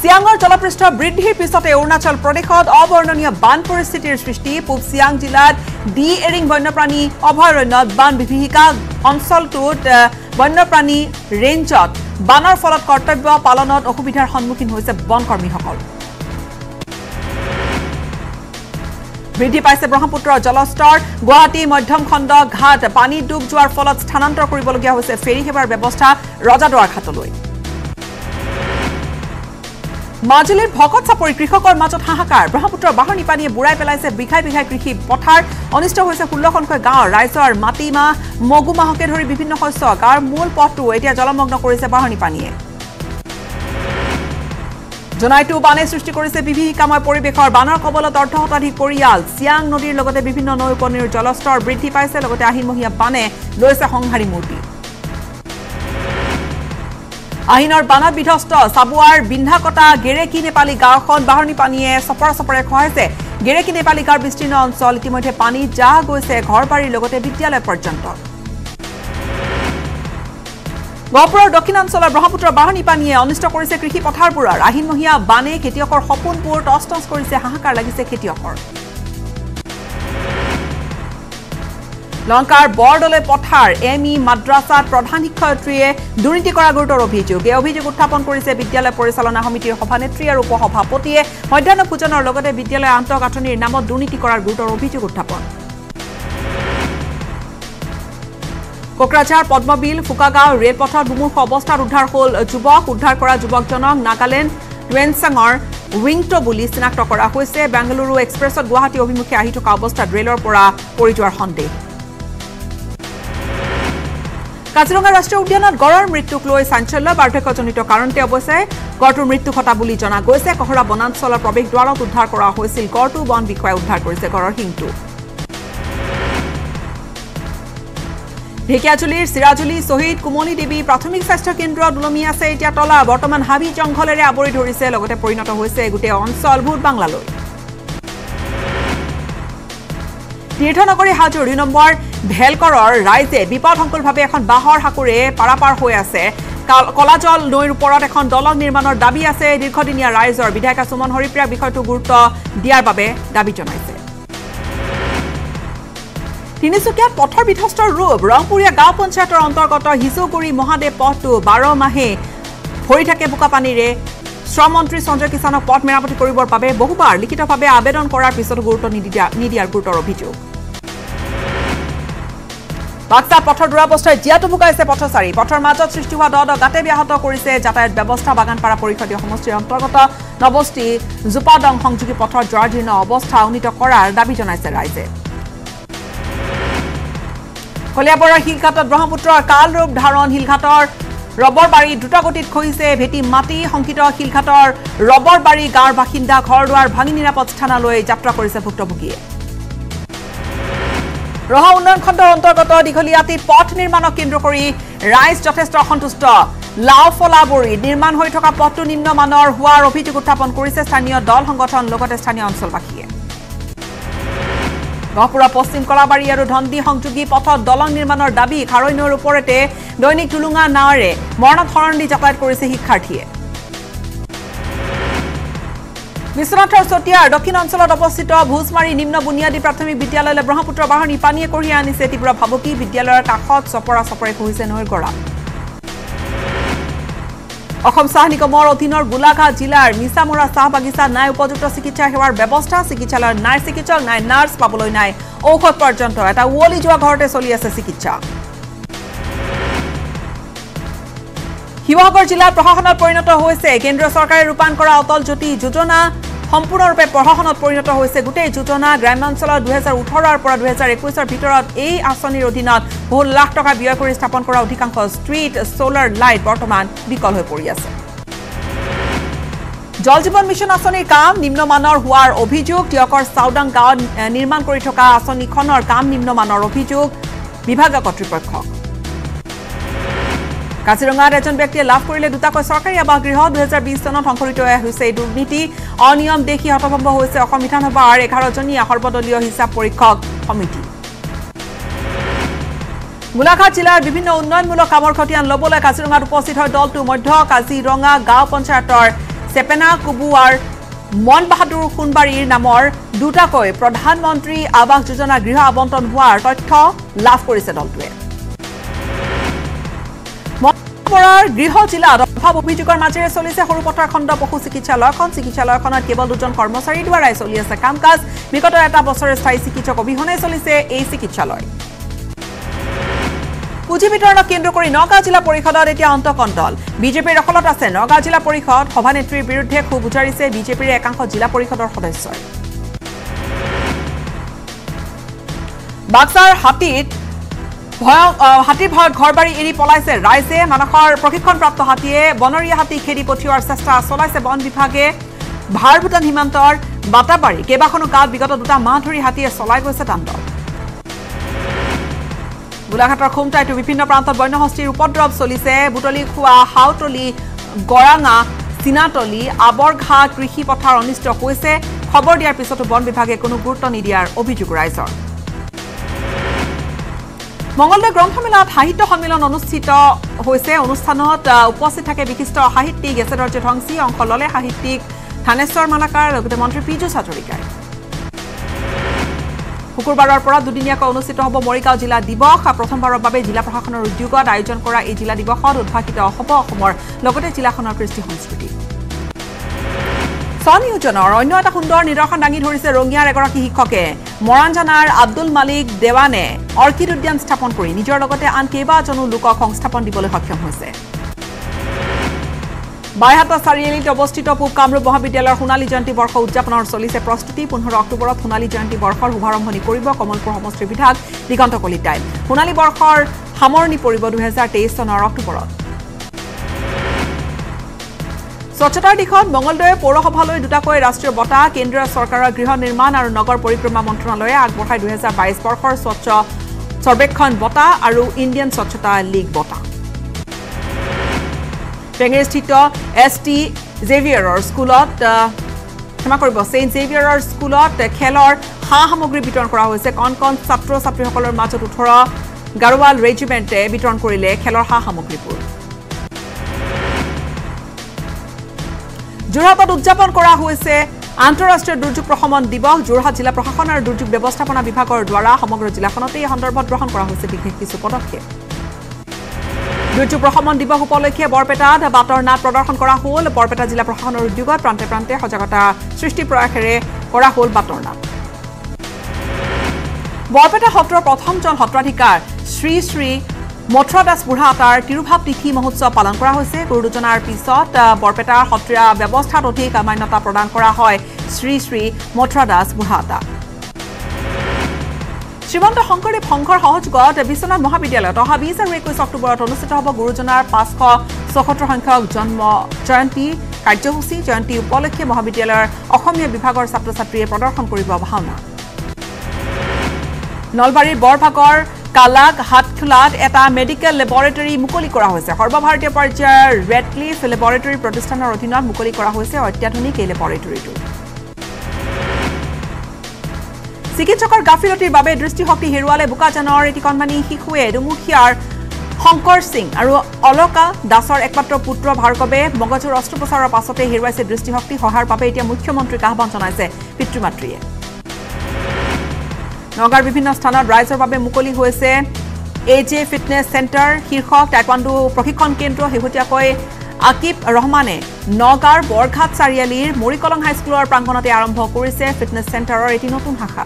চিয়াঙৰ জলপৃষ্ঠ বৃদ্ধিৰ পিছতে অৰুণাচল প্ৰদেশত অবৰ্ণনীয় বান পৰিস্থিতিৰ সৃষ্টি। পূব চিয়াং জিলাত ডি এৰিং বন্যপ্ৰাণী অভয়াৰণ্যত বান বিভীষিকা। অঞ্চলটোত বন্যপ্ৰাণী ৰেঞ্জত বানৰ ফলত কৰ্তব্য পালনত অসুবিধাৰ সন্মুখীন হৈছে বনকৰ্মীসকল বৃদ্ধি পাইছে ব্ৰহ্মপুত্ৰৰ জলস্তৰ। গুৱাহাটী মধ্যম খণ্ড ঘাট পানীত ডুব যোৱাৰ ফলত স্থানান্তৰ কৰিবলগীয়া হৈছে ফেৰী সেৱাৰ ব্যৱস্থা ৰজাদুৱাৰ ঘাটলৈ। মাজুলীৰ ভকত চাপৰি কৃষকৰ মাজত হাহাকাৰ। ব্ৰহ্মপুত্ৰৰ বাঢ়নী পানীয়ে বুঢ়াই পেলাইছে বিঘাই বিঘাই কৃষি পথাৰ। অনিষ্ট হৈছে ষোল্লখনকৈ গাঁৱৰ ৰাইজৰ মাটিমাহ। মগুমাহকে ধৰি বিভিন্ন শস্য গাঁৱৰ মূল পথটো এতিয়া জলমগ্ন কৰিছে বাঢ়নী পানীয়ে জোনাইটো বানে সৃষ্টি কৰিছে বিভীষিকাময় পৰিৱেশৰ বানৰ কবলত অৰ্ধ শতাধিক পৰিয়াল। চিয়াং নদীৰ লগতে বিভিন্ন নৈ উপনৈৰ জলস্তৰ বৃদ্ধি পাইছে লগতে আহিনমহীয়া বানে লৈছে সংহাৰী মূৰ্তি। আহিনৰ বানত বিধ্বস্ত চাবুৱাৰ বিন্ধাকটা গেৰেকী নেপালী গাঁওখন বাঢ়নী পানীয়ে চপৰা চপৰে খহাইছে। গেৰেকী নেপালী গাঁৱৰ বিস্তীৰ্ণ অঞ্চল ইতিমধ্যে পানীত জাহ গৈছে ঘৰ বাৰীৰ লগতে বিদ্যালয় পৰ্যন্ত। গহপুৰৰ দক্ষিণাঞ্চলৰ ব্ৰহ্মপুত্ৰৰ বাঢ়নী পানীয়ে অনিষ্ট কৰিছে কৃষি পথাৰবোৰৰ। আহিনমহীয়া বানে খেতিয়কৰ সপোনবোৰ টচ টচ কৰিছে হাহাকাৰ লাগিছে খেতিয়কৰ। লংকাৰ বৰদলৈ পথাৰ এম ই মাদ্ৰাছাত প্ৰধান শিক্ষয়িত্ৰীয়ে দুৰ্নীতি কৰা গুৰুতৰ অভিযোগ। এই অভিযোগ উত্থাপন কৰিছে বিদ্যালয় পৰিচালনা সমিতিৰ সভানেত্ৰী আৰু উপসভাপতিয়ে। মধ্যাহ্ন লগতে বিদ্যালয় আন্তঃগাঁথনিৰ নামত দুৰ্নীতি কৰাৰ গুৰুতৰ অভিযোগ উত্থাপন। কোকৰাঝাৰ পদ্মবিল ফুকাগাঁও ৰেলপথত মুমূৰ্ষ অৱস্থাত উদ্ধাৰ হ'ল যুৱক। উদ্ধাৰ কৰা যুৱকজনক নাগালেণ্ড ৱেনচাঙৰ উইংটো বুলি চিনাক্ত কৰা হৈছে। বেংগালুৰু এক্সপ্ৰেছত গুৱাহাটী অভিমুখে আহি থকা অৱস্থাত ৰেলৰ পৰা পৰি যোৱাৰ সন্দেহ। কাজিৰঙা ৰাষ্ট্ৰীয় উদ্যানত গড়ৰ মৃত্যুক লৈ চাঞ্চল্য বাৰ্ধক্যজনিত কাৰণতে অৱশ্যে গড়টোৰ মৃত্যু ঘটা বুলি জনা গৈছে। কহৰা বনাঞ্চলৰ প্ৰৱেশ দ্বাৰত উদ্ধাৰ কৰা হৈছিল গড়টো বন বিষয়াই উদ্ধাৰ কৰিছে গড়ৰ শিংটো। ঢেকীয়াজুলিৰ চিৰাজুলি শ্বহীদ কুমলী দেৱী প্ৰাথমিক স্বাস্থ্য কেন্দ্ৰত ওলমি আছে। এতিয়া তলা বৰ্তমান হাবি জংঘলেৰে আৱৰি ধৰিছে লগতে পৰিণত হৈছে গোটেই অঞ্চল ভূত বাংলালৈ। তীৰ্থনগৰী হাজো দুই নম্বৰ ভেলকৰৰ ৰাইজে বিপদসংকুলভাৱে এখন বাঁহৰ সাঁকোৰে পাৰাপাৰ হৈ আছে। কলাজল নৈৰ ওপৰত এখন দলং নিৰ্মাণৰ দাবী আছে। দীৰ্ঘদিনীয়া ৰাইজৰ বিধায়িকা সুমন হৰিপ্ৰিয়াক বিষয়টো গুৰুত্ব দিয়াৰ বাবে দাবী জনাইছে। তিনিচুকীয়াত পথৰ বিধ্বস্তৰ ৰূপ ৰংপুৰীয়া গাঁও পঞ্চায়তৰ অন্তৰ্গত হিজুগুৰি মহাদেৱ পথটো বাৰ মাহে ভৰি থাকে বোকা পানীৰে। শ্ৰম মন্ত্ৰী সঞ্জয় কিষাণক পথ কৰিবৰ বাবে বহুবাৰ লিখিতভাৱে আবেদন কৰাৰ পিছতো নিদিয়া নিদিয়াৰ গুৰুতৰ অভিযোগ। বাক্সাত পথৰ দুৰাৱস্থাই জীয়াতো ভুগাইছে পথচাৰী। পথৰ মাজত সৃষ্টি হোৱা দ দ গাতে ব্যাহত কৰিছে যাতায়াত ব্যৱস্থা বাগানপাৰা পৰিষদীয় সমষ্টিৰ অন্তৰ্গত নৱষ্টি জোপাদং সংযোগী পথৰ জৰাজীৰ্ণ অৱস্থা উন্নীত কৰাৰ দাবী জনাইছে ৰাইজে। কলিয়াবৰৰ শিলঘাটত ব্ৰহ্মপুত্ৰৰ কাল ৰূপ ধাৰণ শিলঘাটৰ ৰবৰ বাৰী দ্ৰুতগতিত খহিছে ভেটি মাটি শংকিত শিলঘাটৰ ৰবৰ বাৰী গাঁৱৰ বাসিন্দা ঘৰ দুৱাৰ ভাঙি নিৰাপদ স্থানলৈ যাত্ৰা কৰিছে ভুক্তভোগীয়ে। ৰহা উন্নয়ন খণ্ডৰ অন্তৰ্গত দীঘলীয়াতিত পথ নিৰ্মাণক কেন্দ্ৰ কৰি ৰাইজ যথেষ্ট অসন্তুষ্ট লাওফলাবৰী নিৰ্মাণ হৈ থকা পথটো নিম্নমানৰ হোৱাৰ অভিযোগ উত্থাপন কৰিছে স্থানীয় দল সংগঠন লগতে স্থানীয় অঞ্চলবাসীয়ে। গহপুৰৰ পশ্চিম কলাবাৰী আৰু ধন্দি সংযোগী পথত দলং নিৰ্মাণৰ দাবী খাৰৈ নৈৰ ওপৰতে দৈনিক টুলুঙা নাৱেৰে মৰণত শৰণ দি যাতায়াত কৰিছে শিক্ষাৰ্থীয়ে। বিশ্বনাথৰ চতিয়াৰ দক্ষিণ অঞ্চলত অৱস্থিত ভোজমাৰী নিম্ন বুনিয়াদী প্ৰাথমিক বিদ্যালয়লৈ ব্ৰহ্মপুত্ৰ বাঢ়নি পানীয়ে কঢ়িয়াই আনিছে। তীব্ৰ ভাবুকি বিদ্যালয়ৰ কাষত চপৰা চপৰে খহিছে নৈৰ গৰা অসম চাহ নিগমৰ অধীনৰ গোলাঘাট জিলাৰ মিছামৰা চাহ বাগিচা নাই উপযুক্ত চিকিৎসা সেৱাৰ ব্যৱস্থা। চিকিৎসালয়ত নাই চিকিৎসক নাই নাৰ্ছ পাবলৈ নাই। ঔষধ পৰ্যন্ত এটা উৱলি যোৱা ঘৰতে চলি আছে চিকিৎসা। শিৱসাগৰ জিলাৰ প্ৰশাসনত পৰিণত হৈছে। কেন্দ্ৰীয় চৰকাৰে ৰূপায়ণ কৰা অটল জ্যোতি যোজনা। সম্পূৰ্ণৰূপে প্ৰশাসনত পৰিণত হৈছে। গোটেই যোজনা গ্ৰাম্যাঞ্চলত দুহেজাৰ ওঠৰৰ পৰা দুহেজাৰ একৈছৰ ভিতৰত এই আঁচনিৰ অধীনত বহু লাখ টকা ব্যয় কৰি স্থাপন কৰা অধিকাংশ ষ্ট্ৰীট ছ'লাৰ লাইট বৰ্তমান বিকল হৈ পৰি আছে। জল জীৱন মিছন আঁচনিৰ কাম নিম্নমানৰ হোৱাৰ অভিযোগ টিয়কৰ চাউদাং গাঁৱত নিৰ্মাণ কৰি থকা আঁচনিখনৰ কাম নিম্নমানৰ অভিযোগ বিভাগীয় কৰ্তৃপক্ষক। কাজিৰঙাত এজন ব্যক্তিয়ে লাভ কৰিলে দুটাকৈ চৰকাৰী আৱাস গৃহ দুহেজাৰ বিছ চনত সংঘটিত হৈছে এই দুৰ্নীতি। অনিয়ম দেখি হতভম্ব হৈছে অসম বিধানসভাৰ এঘাৰজনীয়া সৰ্বদলীয় হিচাপ পৰীক্ষক সমিতি। গোলাঘাট জিলাৰ বিভিন্ন উন্নয়নমূলক কামৰ খতিয়ান ল'বলৈ কাজিৰঙাত উপস্থিত হয় দলটো। মধ্য কাজিৰঙা গাঁও পঞ্চায়তৰ চেপেনা কুবুৱাৰ মন বাহাদুৰ সোণবাৰীৰ নামৰ দুটাকৈ প্ৰধানমন্ত্ৰী আৱাস যোজনা গৃহ আবণ্টন হোৱাৰ তথ্য লাভ কৰিছে দলটোৱে। পৰাৰ গৃহ জিলাত অভাৱ অভিযোগৰ মাজেৰে চলিছে সৰুপথাৰ খণ্ড পশু চিকিৎসালয়খন চিকিৎসালয়খনত কেৱল দুজন কৰ্মচাৰীৰ দ্বাৰাই চলি আছে কাম কাজ বিগত এটা বছৰে স্থায়ী চিকিৎসক অবিহনে চলিছে এই চিকিৎসালয়। পুঁজি বিতৰণক কেন্দ্ৰ কৰি নগাঁও জিলা পৰিষদত এতিয়া অন্তকণ্ডল। বিজেপিৰ দখলত আছে নগাঁও জিলা পৰিষদ। সভানেত্ৰীৰ বিৰুদ্ধে ক্ষোভ উজাৰিছে বিজেপিৰ একাংশ জিলা পৰিষদৰ সদস্যই। বাক্সাৰ হাতীত হাতীৰ ভয়ত ঘৰ বাৰী এৰি পলাইছে ৰাইজে। মানসৰ প্ৰশিক্ষণপ্ৰাপ্ত হাতীয়ে বনৰীয়া হাতী খেদি পঠিওৱাৰ চেষ্টা চলাইছে বন বিভাগে। ভাৰ ভূটান সীমান্তৰ বাটাবাৰী কেইবাখনো গাঁৱত বিগত দুটা মাহ ধৰি হাতীয়ে চলাই গৈছে তাণ্ডৱ। গোলাঘাটৰ খুমটাইতো বিভিন্ন প্ৰান্তত বন্যহস্তীৰ উপদ্ৰৱ চলিছে। বুটলি খোৱা হাওতলি গৰাঙা চীনাতলি আবৰঘাট কৃষি পথাৰ অনিষ্ট হৈছে। খবৰ দিয়াৰ পিছতো বন বিভাগে কোনো গুৰুত্ব নিদিয়াৰ অভিযোগ ৰাইজৰ। মঙলদৈ গ্ৰন্থমেলাত সাহিত্য সন্মিলন অনুষ্ঠিত হৈছে। অনুষ্ঠানত উপস্থিত থাকে বিশিষ্ট সাহিত্যিক এছেদৰ্য ধংচী অংশ ললে সাহিত্যিক থানেশ্বৰ মালাকাৰ লগতে মন্ত্ৰী পীযুষ হাজৰিকাই। শুকুৰবাৰৰ পৰা দুদিনীয়াকৈ অনুষ্ঠিত হ'ব মৰিগাঁও জিলা দিৱস। প্ৰথমবাৰৰ বাবে জিলা প্ৰশাসনৰ উদ্যোগত আয়োজন কৰা এই জিলা দিৱসত উদ্ভাসিত হ'ব অসমৰ লগতে জিলাখনৰ কৃষ্টি সংস্কৃতি। স্বনিয়োজনৰ অন্য এটা সুন্দৰ নিদৰ্শন দাঙি ধৰিছে ৰঙিয়াৰ এগৰাকী শিক্ষকে। মৰাণজানাৰ আব্দুল মালিক দেৱানে অৰ্কিড উদ্যান স্থাপন কৰি নিজৰ লগতে আন কেইবাজনো লোকক সংস্থাপন দিবলৈ সক্ষম হৈছে। বাইহাটা চাৰিআলিত অৱস্থিত পূব কামৰূপ মহাবিদ্যালয়ৰ সোণালী জয়ন্তী বৰ্ষ উদযাপনৰ চলিছে প্ৰস্তুতি। পোন্ধৰ অক্টোবৰত সোণালী জয়ন্তী বৰ্ষৰ শুভাৰম্ভণি কৰিব কমলপুৰ সমষ্টিৰ বিধায়ক দিগন্ত কলিতাই। সোণালী বৰ্ষৰ সামৰণি পৰিব দুহেজাৰ তেইছ চনৰ অক্টোবৰত। স্বচ্ছতাৰ দিশত মঙলদৈ পৌৰসভালৈ দুটাকৈ ৰাষ্ট্ৰীয় বঁটা কেন্দ্ৰীয় চৰকাৰৰ গৃহ নিৰ্মাণ আৰু নগৰ পৰিক্ৰমা মন্ত্ৰণালয়ে আগবঢ়াই দুহেজাৰ বাইছ বৰ্ষৰ স্বচ্ছ সৰ্বেক্ষণ বঁটা আৰু ইণ্ডিয়ান স্বচ্ছতা লীগ বঁটা। টেঙেৰিস্থিত এছ টি জেভিয়াৰৰ স্কুলত ক্ষমা কৰিব ছেইণ্ট জেভিয়াৰৰ স্কুলত খেলৰ সা সামগ্ৰী বিতৰণ কৰা হৈছে। কণ কণ ছাত্ৰ ছাত্ৰীসকলৰ মাজত ওঠৰ গাৰোৱাল ৰেজিমেণ্টে বিতৰণ কৰিলে খেলৰ সা সামগ্ৰীবোৰ যোৰহাটত উদযাপন কৰা হৈছে আন্তঃৰাষ্ট্ৰীয় দুৰ্যোগ প্ৰশমন দিৱস। যোৰহাট জিলা প্ৰশাসন আৰু দুৰ্যোগ ব্যৱস্থাপনা বিভাগৰ দ্বাৰা সমগ্ৰ জিলাখনতে এই সন্দৰ্ভত গ্ৰহণ কৰা হৈছে বিশেষ কিছু পদক্ষেপ। দুৰ্যোগ প্ৰশমন দিৱস উপলক্ষে বৰপেটাত বাটৰ নাট প্ৰদৰ্শন কৰা হ'ল। বৰপেটা জিলা প্ৰশাসনৰ উদ্যোগত প্ৰান্তে প্ৰান্তে সজাগতা সৃষ্টি প্ৰয়াসেৰে কৰা হ'ল বাটৰ নাট। বৰপেটা সত্ৰৰ প্ৰথমজন সত্ৰাধিকাৰ শ্ৰী শ্ৰী মথুৰা দাস বুঢ়া আটাৰ তিৰুভাৱ তিথি মহোৎসৱ পালন কৰা হৈছে। গুৰুদুজনাৰ পিছত বৰপেটাৰ সত্ৰীয়া ব্যৱস্থাত অধিক মান্যতা প্ৰদান কৰা হয় শ্ৰী শ্ৰী মথুৰা দাস বুঢ়া আটা। শ্ৰীমন্ত শংকৰদেৱ সংঘৰ সহযোগত বিশ্বনাথ মহাবিদ্যালয়ত অহা বিছ আৰু একৈছ অক্টোবৰত অনুষ্ঠিত হ'ব গুৰুজনাৰ পাঁচশ চৌসত্তৰ সংখ্যক জন্ম জয়ন্তী কাৰ্যসূচী। জয়ন্তী উপলক্ষে মহাবিদ্যালয়ৰ অসমীয়া বিভাগৰ ছাত্ৰ ছাত্ৰীয়ে প্ৰদৰ্শন কৰিব ভাওনা। নলবাৰীৰ বৰভাগৰ কালাক হাটখোলাত এটা মেডিকেল লেবৰেটৰী মুকলি কৰা হৈছে। সৰ্বভাৰতীয় পৰ্যায়ৰ ৰেডক্লিফ লেবৰেটৰী প্ৰতিষ্ঠানৰ অধীনত মুকলি কৰা হৈছে অত্যাধুনিক এই লেবৰেটৰীটো চিকিৎসকৰ গাফিলতিৰ বাবে দৃষ্টিশক্তি হেৰুৱালে বোকাজানৰ এটি কণমানি শিশুৱে দুমুখীয়াৰ শংকৰ সিং আৰু অলকা দাসৰ একমাত্ৰ পুত্ৰ ভাৰ্গৱে মগজুৰ অস্ত্ৰোপচাৰৰ পাছতে হেৰুৱাইছে দৃষ্টিশক্তি। সহায়ৰ বাবে এতিয়া মুখ্যমন্ত্ৰীক আহ্বান জনাইছে পিতৃ মাতৃয়ে নগাঁৱৰ বিভিন্ন স্থানত ৰাইজৰ বাবে মুকলি হৈছে এ জে ফিটনেছ চেণ্টাৰ শীৰ্ষক টাইকাণ্ডো প্ৰশিক্ষণ কেন্দ্ৰ শেহতীয়াকৈ আকিব ৰহমানে নগাঁৱৰ বৰঘাট চাৰিআলিৰ মৰিকলং হাইস্কুলৰ প্ৰাংগণতে আৰম্ভ কৰিছে ফিটনেছ চেণ্টাৰৰ এটি নতুন শাখা।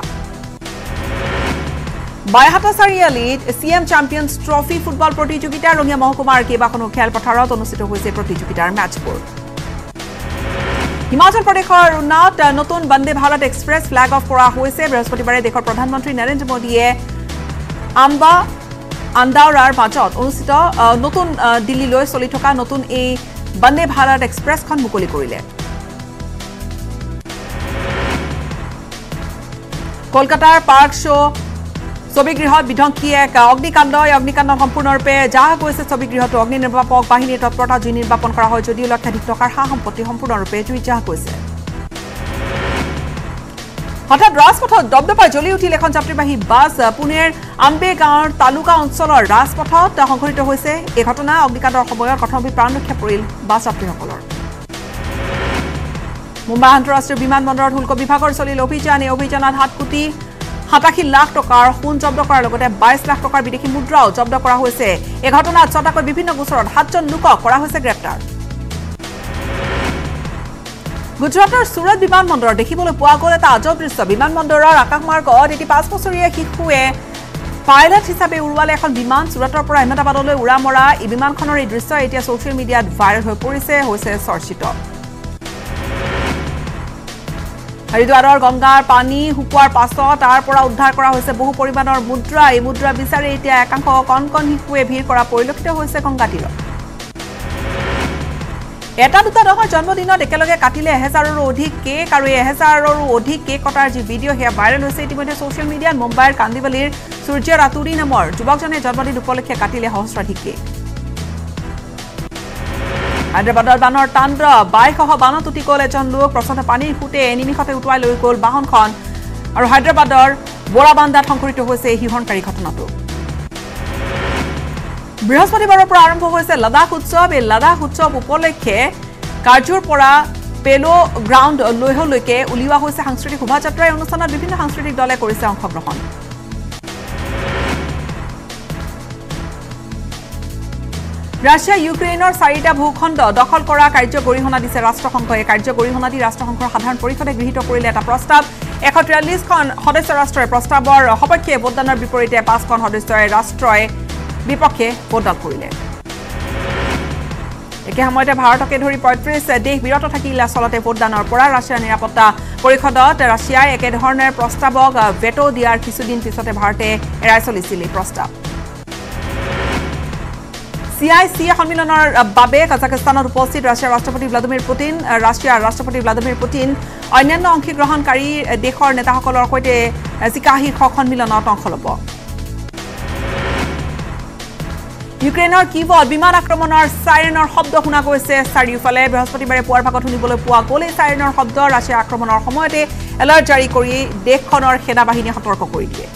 বাইহাটা চাৰিআলিত C M champions trophy football প্ৰতিযোগিতা ৰঙিয়া মহকুমাৰ কেইবাখনো খেলপথাৰত অনুষ্ঠিত হৈছে প্ৰতিযোগিতাৰ মেচবোৰ। হিমাচল প্ৰদেশৰ উন্নত নতুন Vande Bharat express flag off কৰা হৈছে। বৃহস্পতিবাৰে দেশৰ প্ৰধানমন্ত্ৰী নৰেন্দ্ৰ মোদীয়ে আম্বা আন্দাউৰাৰ মাজত অনুষ্ঠিত নতুন দিল্লীলৈ চলি থকা নতুন এই বন্দে ভাৰত এক্সপ্ৰেছখন মুকলি কৰিলে। কলকাতাৰ পাৰ্ক শ্ব' ছবিগৃহত বিধ্বংসী এক অগ্নিকাণ্ড এই অগ্নিকাণ্ড সম্পূৰ্ণৰূপে জাহ গৈছে। ছবিগৃহটো অগ্নি নিৰ্বাপক বাহিনীৰ তৎপৰতা জুই নিৰ্বাপন কৰা হয় যদিও লক্ষাধিক টকাৰ সা সম্পত্তি সম্পূৰ্ণৰূপে জুইত জাহ গৈছে। হঠাৎ ৰাজপথত দপদপাই জ্বলি উঠিল এখন যাত্ৰীবাহী বাছ। পুনেৰ আম্বে গাঁৱৰ তালুকা অঞ্চলৰ ৰাজপথত সংঘটিত হৈছে। এই ঘটনা অগ্নিকাণ্ডৰ সময়ত কথমপি প্ৰাণ ৰক্ষা পৰিল বাছ যাত্ৰীসকলৰ। মুম্বাই আন্তঃৰাষ্ট্ৰীয় বিমান বন্দৰত শুল্ক বিভাগৰ চলিল অভিযান। এই অভিযানত সাত কোটি সাতাশী লাখ টকাৰ সোণ জব্দ কৰাৰ লগতে বাইছ লাখ টকাৰ বিদেশী মুদ্ৰাও জব্দ কৰা হৈছে। এই ঘটনাত ছটাকৈ বিভিন্ন গোচৰত সাতজন লোকক কৰা হৈছে গ্ৰেপ্তাৰ। গুজৰাটৰ ছুৰট বিমান বন্দৰত দেখিবলৈ পোৱা গ'ল এটা আজব দৃশ্য। বিমান বন্দৰৰ আকাশমাৰ্গত এটি পাঁচ বছৰীয়া শিশুৱে পাইলট হিচাপে উৰুৱালে এখন বিমান। ছুৰটৰ পৰা আহমেদাবাদলৈ উৰা মৰা। এই বিমানখনৰ এই দৃশ্য এতিয়া ছ'চিয়েল মিডিয়াত ভাইৰেল হৈ পৰিছে হৈছে চৰ্চিত। হৰিদ্বাৰৰ গংগাৰ পানী শুকোৱাৰ পাছত তাৰ পৰা উদ্ধাৰ কৰা হৈছে বহু পৰিমাণৰ মুদ্ৰা। এই মুদ্ৰা বিচাৰি এতিয়া একাংশ কণ কণ শিশুৱে ভিৰ কৰা পৰিলক্ষিত হৈছে গংগা তীৰত এটা দুটা নহয় জন্মদিনত একেলগে কাটিলে এহেজাৰৰো অধিক কেক এই এহেজাৰৰো অধিক কেক কটাৰ যি ভিডিঅ' সেয়া ভাইৰেল হৈছে ইতিমধ্যে ছ'চিয়েল মিডিয়াত মুম্বাইৰ কান্দিবালীৰ সূৰ্য ৰাতুৰী নামৰ যুৱকজনে জন্মদিন উপলক্ষে কাটিলে সহস্ৰাধিক কেক। হায়দৰাবাদৰ বানৰ তাণ্ডৱ। বাইকসহ বানত উটি গ'ল এজন লোক। প্ৰচণ্ড পানীৰ সোঁতে নিমিষতে উটুৱাই লৈ গ'ল বাহনখন। আৰু হায়দৰাবাদৰ বৰাবান্দাত সংঘটিত হৈছে এই শিহৰণকাৰী ঘটনাটো। বৃহস্পতিবাৰৰ পৰা আৰম্ভ হৈছে লাডাখ উৎসৱ। এই লাডাখ উৎসৱ উপলক্ষে কাৰ্যৰ পৰা পেলো গ্ৰাউণ্ড লৈহলৈকে উলিওৱা হৈছে সাংস্কৃতিক শোভাযাত্ৰা। এই অনুষ্ঠানত বিভিন্ন সাংস্কৃতিক দলে কৰিছে অংশগ্ৰহণ। ৰাছিয়া ইউক্ৰেইনৰ চাৰিটা ভূখণ্ড দখল কৰা কাৰ্য গৰিহণা দিছে ৰাষ্ট্ৰসংঘই। কাৰ্য গৰিহণা দি ৰাষ্ট্ৰসংঘৰ সাধাৰণ পৰিষদে গৃহীত কৰিলে এটা প্ৰস্তাৱ। এশ তিয়াল্লিছখন সদস্য ৰাষ্ট্ৰই প্ৰস্তাৱৰ সপক্ষে ভোটদানৰ বিপৰীতে পাঁচখন সদস্যই ৰাষ্ট্ৰই বিপক্ষে ভোটদান কৰিলে। একে সময়তে ভাৰতকে ধৰি পঁয়ত্ৰিছ দেশ বিৰত থাকিল আচলতে ভোটদানৰ পৰা ৰাছিয়াৰ নিৰাপত্তা পৰিষদত ৰাছিয়াই একেধৰণৰ প্ৰস্তাৱক ভেটো দিয়াৰ কিছুদিন পিছতে ভাৰতে এৰাই চলিছিল এই প্ৰস্তাৱ। চি আই চি সন্মিলনৰ বাবে কাজাকিস্তানত উপস্থিত ৰাছিয়াৰ ৰাষ্ট্ৰপতি ভ্লাডিমিৰ পুটিন ৰাছিয়াৰ ৰাষ্ট্ৰপতি ভ্লাডিমিৰ পুটিন অন্যান্য অংশীগ্ৰহণকাৰী দেশৰ নেতাসকলৰ সৈতে জিকা শীৰ্ষক সন্মিলনত অংশ ল'ব। ইউক্ৰেইনৰ কিভত বিমান আক্ৰমণৰ চাইৰেনৰ শব্দ শুনা গৈছে চাৰিওফালে। বৃহস্পতিবাৰে পুৱাৰ ভাগত শুনিবলৈ পোৱা গ'ল এই চাইৰেনৰ শব্দ। ৰাছিয়াৰ আক্ৰমণৰ সময়তে এলাৰ্ট জাৰি কৰি দেশখনৰ সেনাবাহিনীয়ে সতৰ্ক কৰি দিয়ে।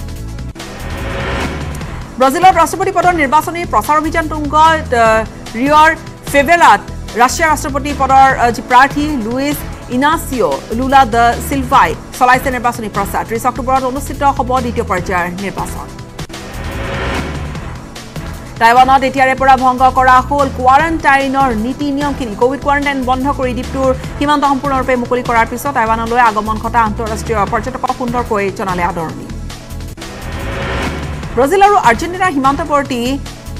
ব্ৰাজিলত ৰাষ্ট্ৰপতি পদৰ নিৰ্বাচনী প্ৰচাৰ অভিযান তুংগত ৰিঅ'ৰ ফেভেলাত ৰাছিয়াৰ ৰাষ্ট্ৰপতি পদৰ যি প্ৰাৰ্থী লুইচ ইনাচিঅ' লুলা দ্য চিলভাই চলাইছে নিৰ্বাচনী প্ৰচাৰ। ত্ৰিছ অক্টোবৰত অনুষ্ঠিত হ'ব দ্বিতীয় পৰ্যায়ৰ নিৰ্বাচন। টাইৱানত এতিয়াৰে পৰা ভংগ কৰা হ'ল কোৱাৰেণ্টাইনৰ নীতি নিয়মখিনি কভিড কোৱাৰেণ্টাইন বন্ধ কৰি দ্বীপটোৰ সীমান্ত সম্পূৰ্ণৰূপে মুকলি কৰাৰ পিছত টাইৱানলৈ আগমন ঘটা আন্তঃৰাষ্ট্ৰীয় পৰ্যটকক সুন্দৰকৈ জনালে আদৰণি। ব্ৰাজিল আৰু আৰ্জেণ্টিনাৰ সীমান্তৱৰ্তী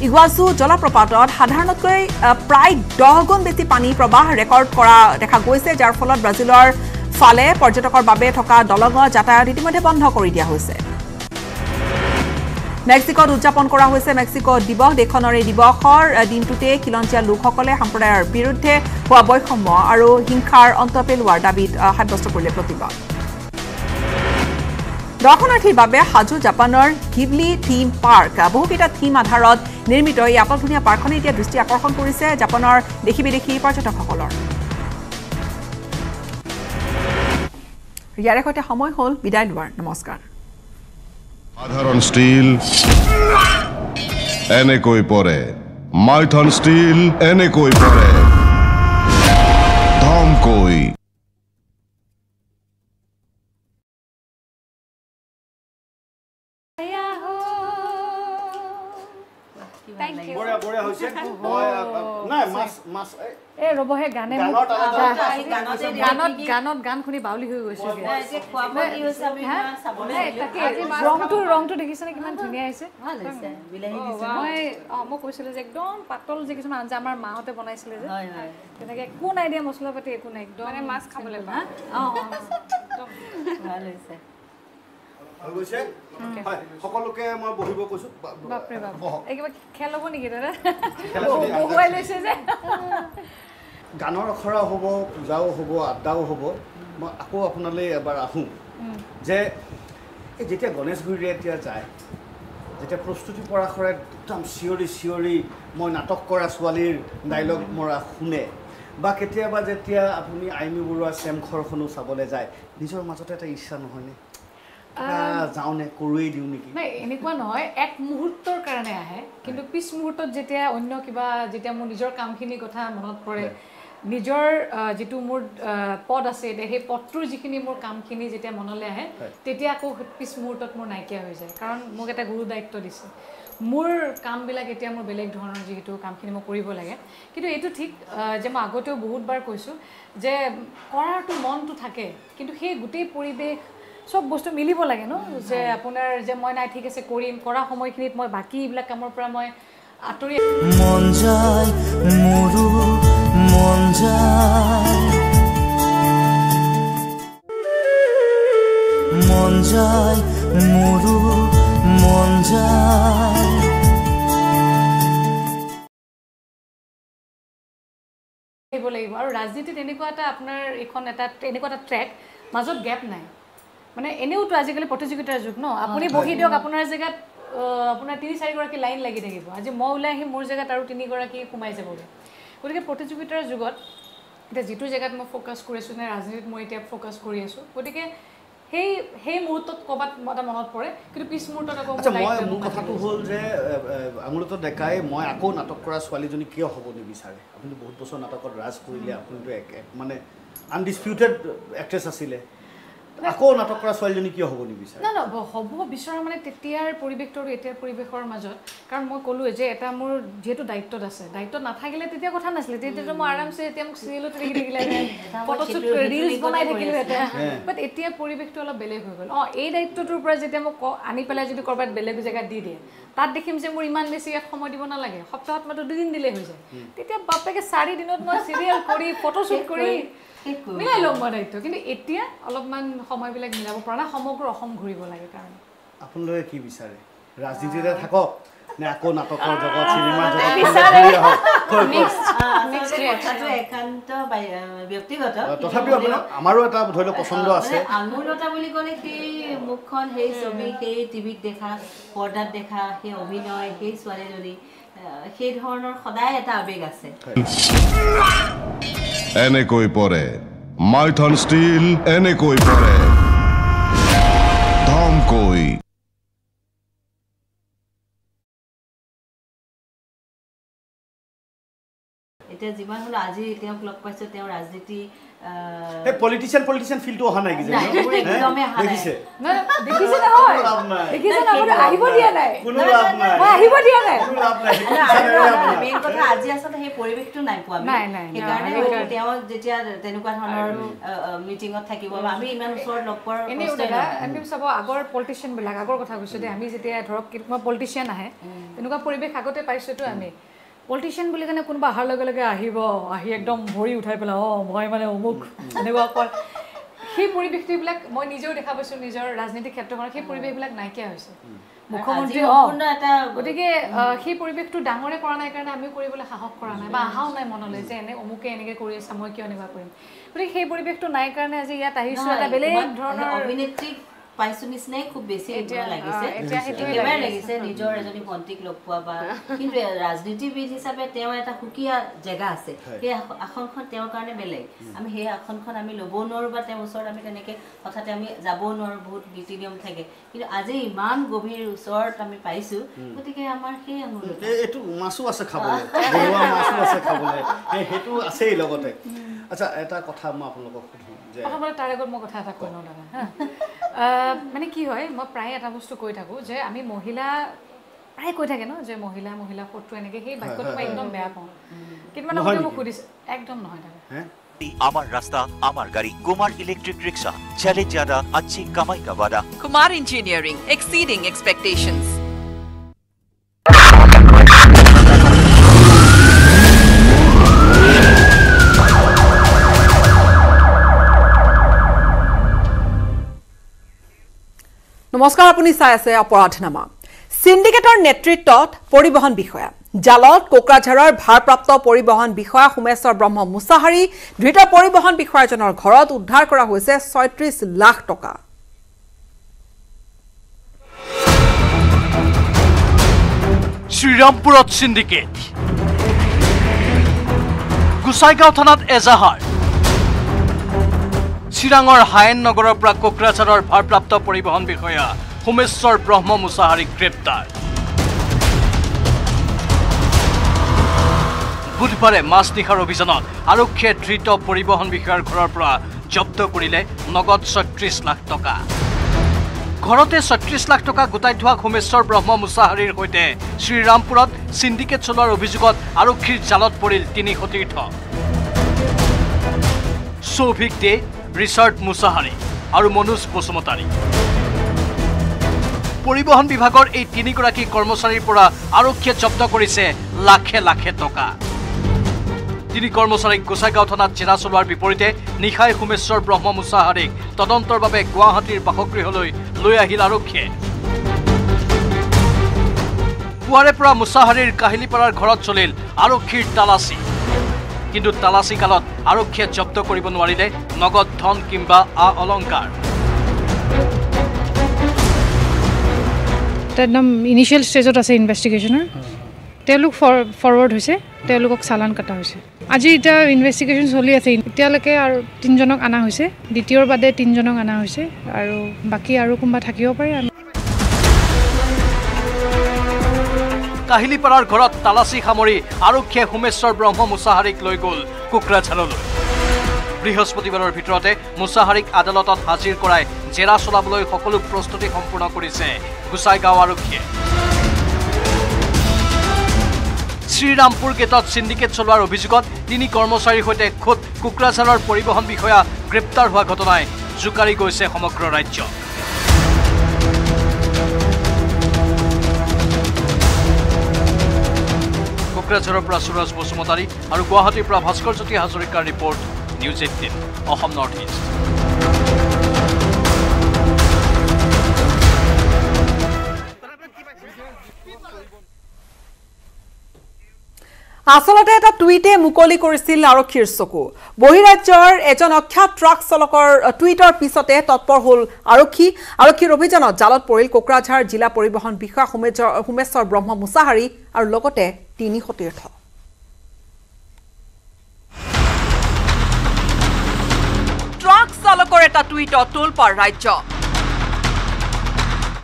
ইগুৱাছু জলপ্ৰপাতত সাধাৰণতকৈ প্ৰায় দহ গুণ বেছি পানী প্ৰবাহ ৰেকৰ্ড কৰা দেখা গৈছে যাৰ ফলত ব্ৰাজিলৰ ফালে পৰ্যটকৰ বাবে থকা দলঙৰ যাতায়াত ইতিমধ্যে বন্ধ কৰি দিয়া হৈছে। মেক্সিকোত উদযাপন কৰা হৈছে মেক্সিকো দিৱস। দেশখনৰ এই দিৱসৰ দিনটোতে খিলঞ্জীয়া লোকসকলে সম্প্ৰদায়ৰ বিৰুদ্ধে হোৱা বৈষম্য আৰু হিংসাৰ অন্ত পেলোৱাৰ দাবীত সাব্যস্ত কৰিলে প্ৰতিবাদ। দৰ্শনাৰ্থীৰ বাবে সাজু জাপানৰ ঘিবলি থিম পাৰ্ক। বহুকেইটা থিম আধাৰত নিৰ্মিত এই আটক ধুনীয়া পাৰ্কখনে এতিয়া দৃষ্টি আকৰ্ষণ কৰিছে জাপানৰ দেশী বিদেশী পৰ্যটকসকলৰ। ইয়াৰে সৈতে সময় হ'ল বিদায় লোৱাৰ। নমস্কাৰ। সাধাৰণ স্টিল এনেকৈ পৰে মাইথন স্টিল এনেকৈ পৰে ধমকৈ। এই গানে গানতে গানত গান শুনি বাউলি হৈ ৰংটো। ৰংটো দেখিছেনে কিমান ধুনীয়া? মই অ মই কৈছিলোঁ যে একদম পাতল যে কিছুমান আঞ্জা আমাৰ মাহঁতে বনাইছিলে যে হয়, হয়। তেনেকে একো নাই দিয়া মছলা পাতি একো নাই একদম মানে মাছ খাবলৈ simple। পাওঁ। হা? অ, অ। ভাল হৈছে ভাল গৈছে হয় সকলোকে মই বহিব কৈছোঁ। বাপৰে বাপ। কিবা খেল হ'ব নেকি দাদা? বহুৱাই লৈছে যে। গানৰ আখৰা হ'ব পূজাও হ'ব আড্ডাও হ'ব। মই আকৌ আপোনালৈ এবাৰ আহোঁ যে এই যেতিয়া গণেশগুৰিৰে এতিয়া যায় যেতিয়া প্ৰস্তুতি পৰাশৰে একদম চিঞৰি চিঞৰি মই নাটক কৰা ছোৱালীৰ ডাইলগ মৰা শুনে বা কেতিয়াবা যেতিয়া আপুনি আইমি বৰুৱা চেমখৰখনো চাবলৈ যায় নিজৰ মাজতে এটা ইচ্ছা নহয়নে? যাওঁনে কৰোৱেই দিওঁ নেকি? নাই এনেকুৱা নহয় এক মুহূৰ্তৰ কাৰণে আহে। কিন্তু পিছ মুহূৰ্তত যেতিয়া অন্য কিবা যেতিয়া মোৰ নিজৰ কামখিনিৰ কথা মনত পৰে নিজৰ যিটো মোৰ পদ আছে এতিয়া সেই পদটোৰ যিখিনি মোৰ কামখিনি যেতিয়া মনলৈ আহে। তেতিয়া আকৌ পিছ মুহূৰ্তত মোৰ নাইকিয়া হৈ যায়। কাৰণ মোক এটা গুৰু দায়িত্ব দিছে। মোৰ কামবিলাক এতিয়া মোৰ বেলেগ ধৰণৰ যিহেতু কামখিনি মই কৰিব লাগে। কিন্তু এইটো ঠিক যে মই আগতেও বহুতবাৰ কৈছোঁ যে কৰাৰটো মনটো থাকে কিন্তু সেই গোটেই পৰিৱেশ চব বস্তু মিলিব লাগে ন? যে আপোনাৰ যে মই নাই ঠিক আছে কৰিম কৰা সময়খিনিত মই বাকী এইবিলাক কামৰ পৰা মই আঁতৰি মন যায় মোৰো মন যায়। মন যায় মোৰো মন যায়। আহিব লাগিব। আৰু ৰাজনীতিত এনেকুৱা এটা আপোনাৰ এইখন এটা এনেকুৱা এটা ট্ৰেক মাজত গেপ নাই। মানে এনেওতো আজিকালি প্ৰতিযোগিতাৰ যুগ ন? আপুনি। বহি দিয়ক আপোনাৰ জেগাত আপোনাৰ তিনি চাৰিগৰাকী লাইন লাগি থাকিব। আজি মই ওলাই আহি মোৰ জেগাত আৰু তিনিগৰাকী সোমাই যাবগৈ। গতিকে প্ৰতিযোগিতাৰ যুগত এতিয়া যিটো জেগাত মই ফ'কাছ কৰি আছোঁ নে ৰাজনীতিত মই এতিয়া ফ'কাছ কৰি আছোঁ গতিকে সেই সেই মুহূৰ্তত ক'ৰবাত এটা মনত পৰে কিন্তু পিছ মুহূৰ্তত আকৌ মই মোৰ কথাটো হ'ল যে আঙুলিটো ডেকাই মই আকৌ নাটক কৰা ছোৱালীজনী কিয় হ'ব নিবিচাৰে? আপুনি বহুত বছৰ নাটকত ৰাজ কৰিলে আপুনিতো এক এক মানে আনডিছপিউটেড এক্ট্ৰেছ আছিলে। আকৌ নাটক কৰা ছোৱালীজনী কিয় হ'ব নিবিচাৰে? নাই নাই হ'ব বিচৰা মানে তেতিয়াৰ পৰিৱেশটো আৰু এতিয়াৰ পৰিৱেশৰ মাজত। কাৰণ মই ক'লোৱে যে এটা মোৰ যিহেতু দায়িত্বত আছে দায়িত্বত নাথাকিলে তেতিয়া কথা নাছিলে। তেতিয়াতো মই আৰামছে এতিয়া মোক চিৰিয়েলত দেখি থাকিলে ফটোশ্বুট ৰিলছ বনাই থাকিলোহেঁতেন আছে। বাট এতিয়া পৰিৱেশটো অলপ বেলেগ হৈ গ'ল। অঁ এই দায়িত্বটোৰ পৰা যেতিয়া মোক আনি পেলাই যদি ক'ৰবাত বেলেগ জেগাত দি দিয়ে তাত দেখিম যে মোৰ ইমান বেছি ইয়াত সময় দিব নালাগে। সপ্তাহত মাত্ৰ দুদিন দিলেই হৈ যায়। তেতিয়া বাপেকে চাৰি দিনত মই চিৰিয়েল কৰি ফটোশ্বুট কৰি মিলাই ল'ম মই দায়িত্ব কিন্তু এতিয়া অলপমান সময়বিলাক মিলাব পৰা নাই সমগ্ৰ অসম ঘূৰিব লাগে কাৰণে। আপোনালোকে কি বিচাৰে? ৰাজনীতিতে থাকক নে আকৌ নাটকৰ জগত চিনেমাৰ জগত আমাৰো এটা ধৰি লওক পচন্দ আছে। আঙুলতা বুলি ক'লে সেই মুখখন সেই ছবি সেই টিভিত দেখা পৰ্দাত দেখা সেই অভিনয় সেই ছোৱালীজনী আহ, সেই ধৰণৰ সদায় এটা আৱেগ আছে। এনেকৈ পৰে। মাইথন স্টিল এনেকৈ পৰে। ধমকৈ। এতিয়া যিমান হ'লেও আজি তেওঁক লগ পাইছোঁ তেওঁ ৰাজনীতি পলিটিচিয়ান পলিটিচিয়ান ফিল্ডটো অহা নাই কিজানি নাই, মোৰ একদমেই অহা নাই। দেখিছে নাই, দেখিছে নহয় কোনো লাভ নাই। দেখিছে নহয় আপুনি আহিব দিয়া নাই কোনো লাভ নাই মই আহিব দিয়া নাই কোনো লাভ নাই সেইটো আৰু বিচাৰে এটা আপোনাৰ। মেইন কথা আজি আচলতে সেই পৰিৱেশটো নাই পোৱা আমি। নাই, নাই, সেইকাৰণে নাই, হয়তো সেইকাৰণে। তেওঁ যেতিয়া তেনেকুৱা ধৰণৰ মিটিঙত থাকিব বা আমি ইমান ওচৰত লগ পোৱাৰ এনেও প্ৰশ্নই দাদা নহয়। আমি চাব আগৰ পলিটিচিয়ানবিলাক আগৰ কথা কৈছোঁ দেই আমি যেতিয়া ধৰক কোনোবা পলিটিচিয়ান আহে তেনেকুৱা পৰিৱেশ আগতে পাইছোঁতো আমি পলিটিচিয়ান বুলি কাৰণে কোনোবা অহাৰ লগে লগে আহিব আহি একদম ভৰি উঠাই পেলাই অঁ মই মানে অমুক এনেকুৱা কয়। সেই পৰিৱেশটোবিলাক মই নিজেও দেখা পাইছোঁ নিজৰ ৰাজনীতিক ক্ষেত্ৰখনত সেই পৰিৱেশবিলাক নাইকিয়া হৈছে। মুখ্যমন্ত্ৰী এটা গতিকে সেই পৰিৱেশটো ডাঙৰে কৰা নাই কাৰণে আমিও কৰিবলৈ সাহস কৰা নাই বা অহাও নাই মনলৈ যে এনে অমুকে এনেকে কৰি আছে মই কিয় এনেকুৱা কৰিম? গতিকে সেই পৰিৱেশটো নাই কাৰণে আজি ইয়াত আহিছো এটা বেলেগ ধৰণৰ অভিনেত্ৰীক পাইছো নিচিনাই খুব বেছি লাগিছে। একেবাৰে লাগি লাগিছে। নিজৰ এজনী ভণ্টিক লগ পোৱা বা কিন্তু ৰাজনীতিবিদ হিচাপে তেওঁৰ এটা সুকীয়া জেগা আছে। সেই আস- আসনখন তেওঁৰ কাৰণে বেলেগ। আমি সেই আসনখন আমি ল'বও নোৱাৰো বা তেওঁৰ ওচৰত আমি তেনেকে হঠাতে আমি যাবও নোৱাৰো বহুত নীতি নিয়ম থাকে। কিন্তু আজি ইমান গভীৰ ওচৰত আমি পাইছো। গতিকে আমাৰ সেই অনুৰোধ এই এইটো মাছো আছে খাবলৈ ঘৰুৱা মাছো আছে খাবলৈ। এই সেইটো আছেই লগতে। আচ্ছা এটা কথা মই আপোনালোকক প্ৰথমতে তাৰ আগত মই কথা এটা কৈ লওঁ দাদা হা আহ, মানে কি হয় মই প্ৰায় এটা বস্তু কৈ থাকোঁ যে আমি মহিলা প্ৰায় কৈ থাকে ন যে মহিলা মহিলা শত্ৰু এনেকে সেই বাক্যটো মই হয়, একদম হয়। বেয়া পাওঁ কিন্তু মানে নহয় মোক নেকি? সুধিছে একদম নহয় দাদা আমার रास्ता আমার गाड़ी कुमार इलेक्ट्रिक रिक्शा चले ज्यादा अच्छी कमाई का वादा Kumar Engineering, exceeding expectations. নমস্কাৰ আপুনি চাই আছে অপৰাধনামা চিণ্ডিকেটৰ নেতৃত্বত পৰিবহণ বিষয়া জালত কোকৰাঝাৰৰ ভাৰপ্ৰাপ্ত পৰিবহণ বিষয়া সোমেশ্বৰ ব্ৰহ্ম মুছাহাৰী ধৃত পৰিবহণ বিষয়াজনৰ ঘৰত উদ্ধাৰ কৰা হৈছে ছয়ত্ৰিশ লাখ টকা। শ্ৰীৰামপুৰত চিণ্ডিকেট গোসাইগাঁও থানাত এজাহাৰ। চিৰাঙৰ হায়েন নগৰৰ পৰা কোকৰাঝাৰৰ ভাৰপ্ৰাপ্ত পৰিবহণ বিষয়া সোমেশ্বৰ ব্ৰহ্ম মুছাহাৰীক গ্ৰেপ্তাৰ। বুধবাৰে মাজনিশাৰ অভিযানত আৰক্ষীয়ে ধৃত পৰিবহণ বিষয়াৰ ঘৰৰ পৰা জব্দ কৰিলে নগদ ছয়ত্ৰিশ লাখ টকা। ঘৰতে ছয়ত্ৰিশ লাখ টকা গোটাই থোৱা সোমেশ্বৰ ব্ৰহ্ম মুছাহাৰীৰ সৈতে শ্ৰীৰামপুৰত চিণ্ডিকেট চলোৱাৰ অভিযোগত আৰক্ষীৰ জালত পৰিল তিনি সতীৰ্থ। সৌভিক দে ৰিচাৰ্ড মুছাহাৰী আৰু মনোজ বসুমতাৰী পৰিবহণ বিভাগৰ এই তিনিগৰাকী কৰ্মচাৰীৰ পৰা আৰক্ষীয়ে জব্দ কৰিছে লাখে লাখে টকা। তিনি কৰ্মচাৰীক গোসাইগাঁও থানাত জেৰা চলোৱাৰ বিপৰীতে নিশাই সোমেশ্বৰ ব্ৰহ্ম মুছাহাৰীক তদন্তৰ বাবে গুৱাহাটীৰ বাসগৃহলৈ লৈ আহিল আৰক্ষীয়ে। পুৱাৰে পৰা মুছাহাৰীৰ কাহিলীপাৰাৰ ঘৰত চলিল আৰক্ষীৰ তালাচী। কিন্তু তালাচী কালত আৰক্ষীয়ে জব্দ কৰিব নোৱাৰিলে নগদ ধন কিম্বা আ অলংকাৰ একদম ইনিচিয়েল ষ্টেজত আছে ইনভেষ্টিগেশ্যনৰ তেওঁলোক ফৰ ফৰৱাৰ্ড হৈছে তেওঁলোকক চালান কটা হৈছে। আজি এতিয়া ইনভেষ্টিগেশ্যন চলি আছে এতিয়ালৈকে আৰু তিনিজনক অনা হৈছে দ্বিতীয়ৰ বাদে তিনিজনক অনা হৈছে আৰু বাকী আৰু কোনোবা থাকিব পাৰে কাহিলীপাৰাৰ ঘৰত তালাচী সামৰি আৰক্ষীয়ে সোমেশ্বৰ ব্ৰহ্ম মুছাহাৰীক লৈ গ'ল কোকৰাঝাৰলৈ। বৃহস্পতিবাৰৰ ভিতৰতে মুছাহাৰীক আদালতত হাজিৰ কৰাই জেৰা চলাবলৈ সকলো প্ৰস্তুতি সম্পূৰ্ণ কৰিছে গোসাইগাঁও আৰক্ষীয়ে। শ্ৰীৰামপুৰ গেটত চিণ্ডিকেট চলোৱাৰ অভিযোগত তিনি কৰ্মচাৰীৰ সৈতে খোদ কোকৰাঝাৰৰ পৰিবহণ বিষয়া গ্ৰেপ্তাৰ হোৱা ঘটনাই জোকাৰি গৈছে সমগ্ৰ ৰাজ্য। কোকৰাঝাৰৰ পৰা সুৰজ বসুমতাৰী আৰু গুৱাহাটীৰ পৰা ভাস্কৰজ্যোতি হাজৰিকাৰ report news eighteen Assam north east আচলতে এটা টুইটে মুকলি কৰিছিল আৰক্ষীৰ চকু। বহিৰাজ্যৰ এজন অখ্যাত ট্ৰাক চালকৰ টুইটৰ পিছতে তৎপৰ হ'ল আৰক্ষী। আৰক্ষীৰ অভিযানত জালত পৰিল কোকৰাঝাৰ জিলা পৰিবহণ বিষয়া সোমেশ্বৰ ব্ৰহ্ম মুছাহাৰী আৰু লগতে তিনি সতীৰ্থ ট্ৰাক চালকৰ এটা টুইটত তোলপাৰ ৰাজ্য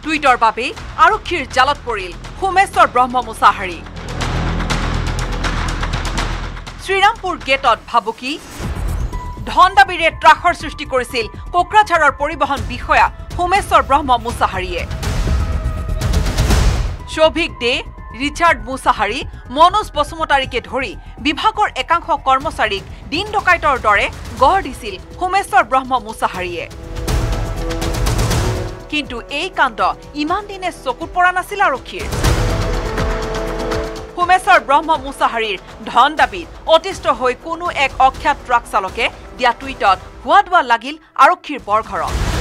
টুইটৰ বাবেই আৰক্ষীৰ জালত পৰিল সোমেশ্বৰ ব্ৰহ্ম মুছাহাৰী শ্ৰীৰামপুৰ গেটত ভাবুকি ধন দাবীৰে ত্ৰাসৰ সৃষ্টি কৰিছিল কোকৰাঝাৰৰ পৰিবহণ বিষয়া সোমেশ্বৰ ব্ৰহ্ম মুছাহাৰীয়ে শৌভিক দে ৰিচাৰ্ড মুছাহাৰী মনোজ বসুমতাৰীকে ধৰি বিভাগৰ একাংশ কৰ্মচাৰীক দিন ডকাইতৰ দৰে গঢ় দিছিল সোমেশ্বৰ ব্ৰহ্ম মুছাহাৰীয়ে। কিন্তু এই কাণ্ড ইমান দিনে চকুত পৰা নাছিল আৰক্ষীৰ। সোমেশ্বৰ ব্ৰহ্ম মুছাহাৰীৰ ধন দাবীত অতিষ্ঠ হৈ কোনো এক অখ্যাত ট্ৰাক চালকে দিয়া টুইটত হোৱা দোৱা লাগিল আৰক্ষীৰ বৰঘৰত।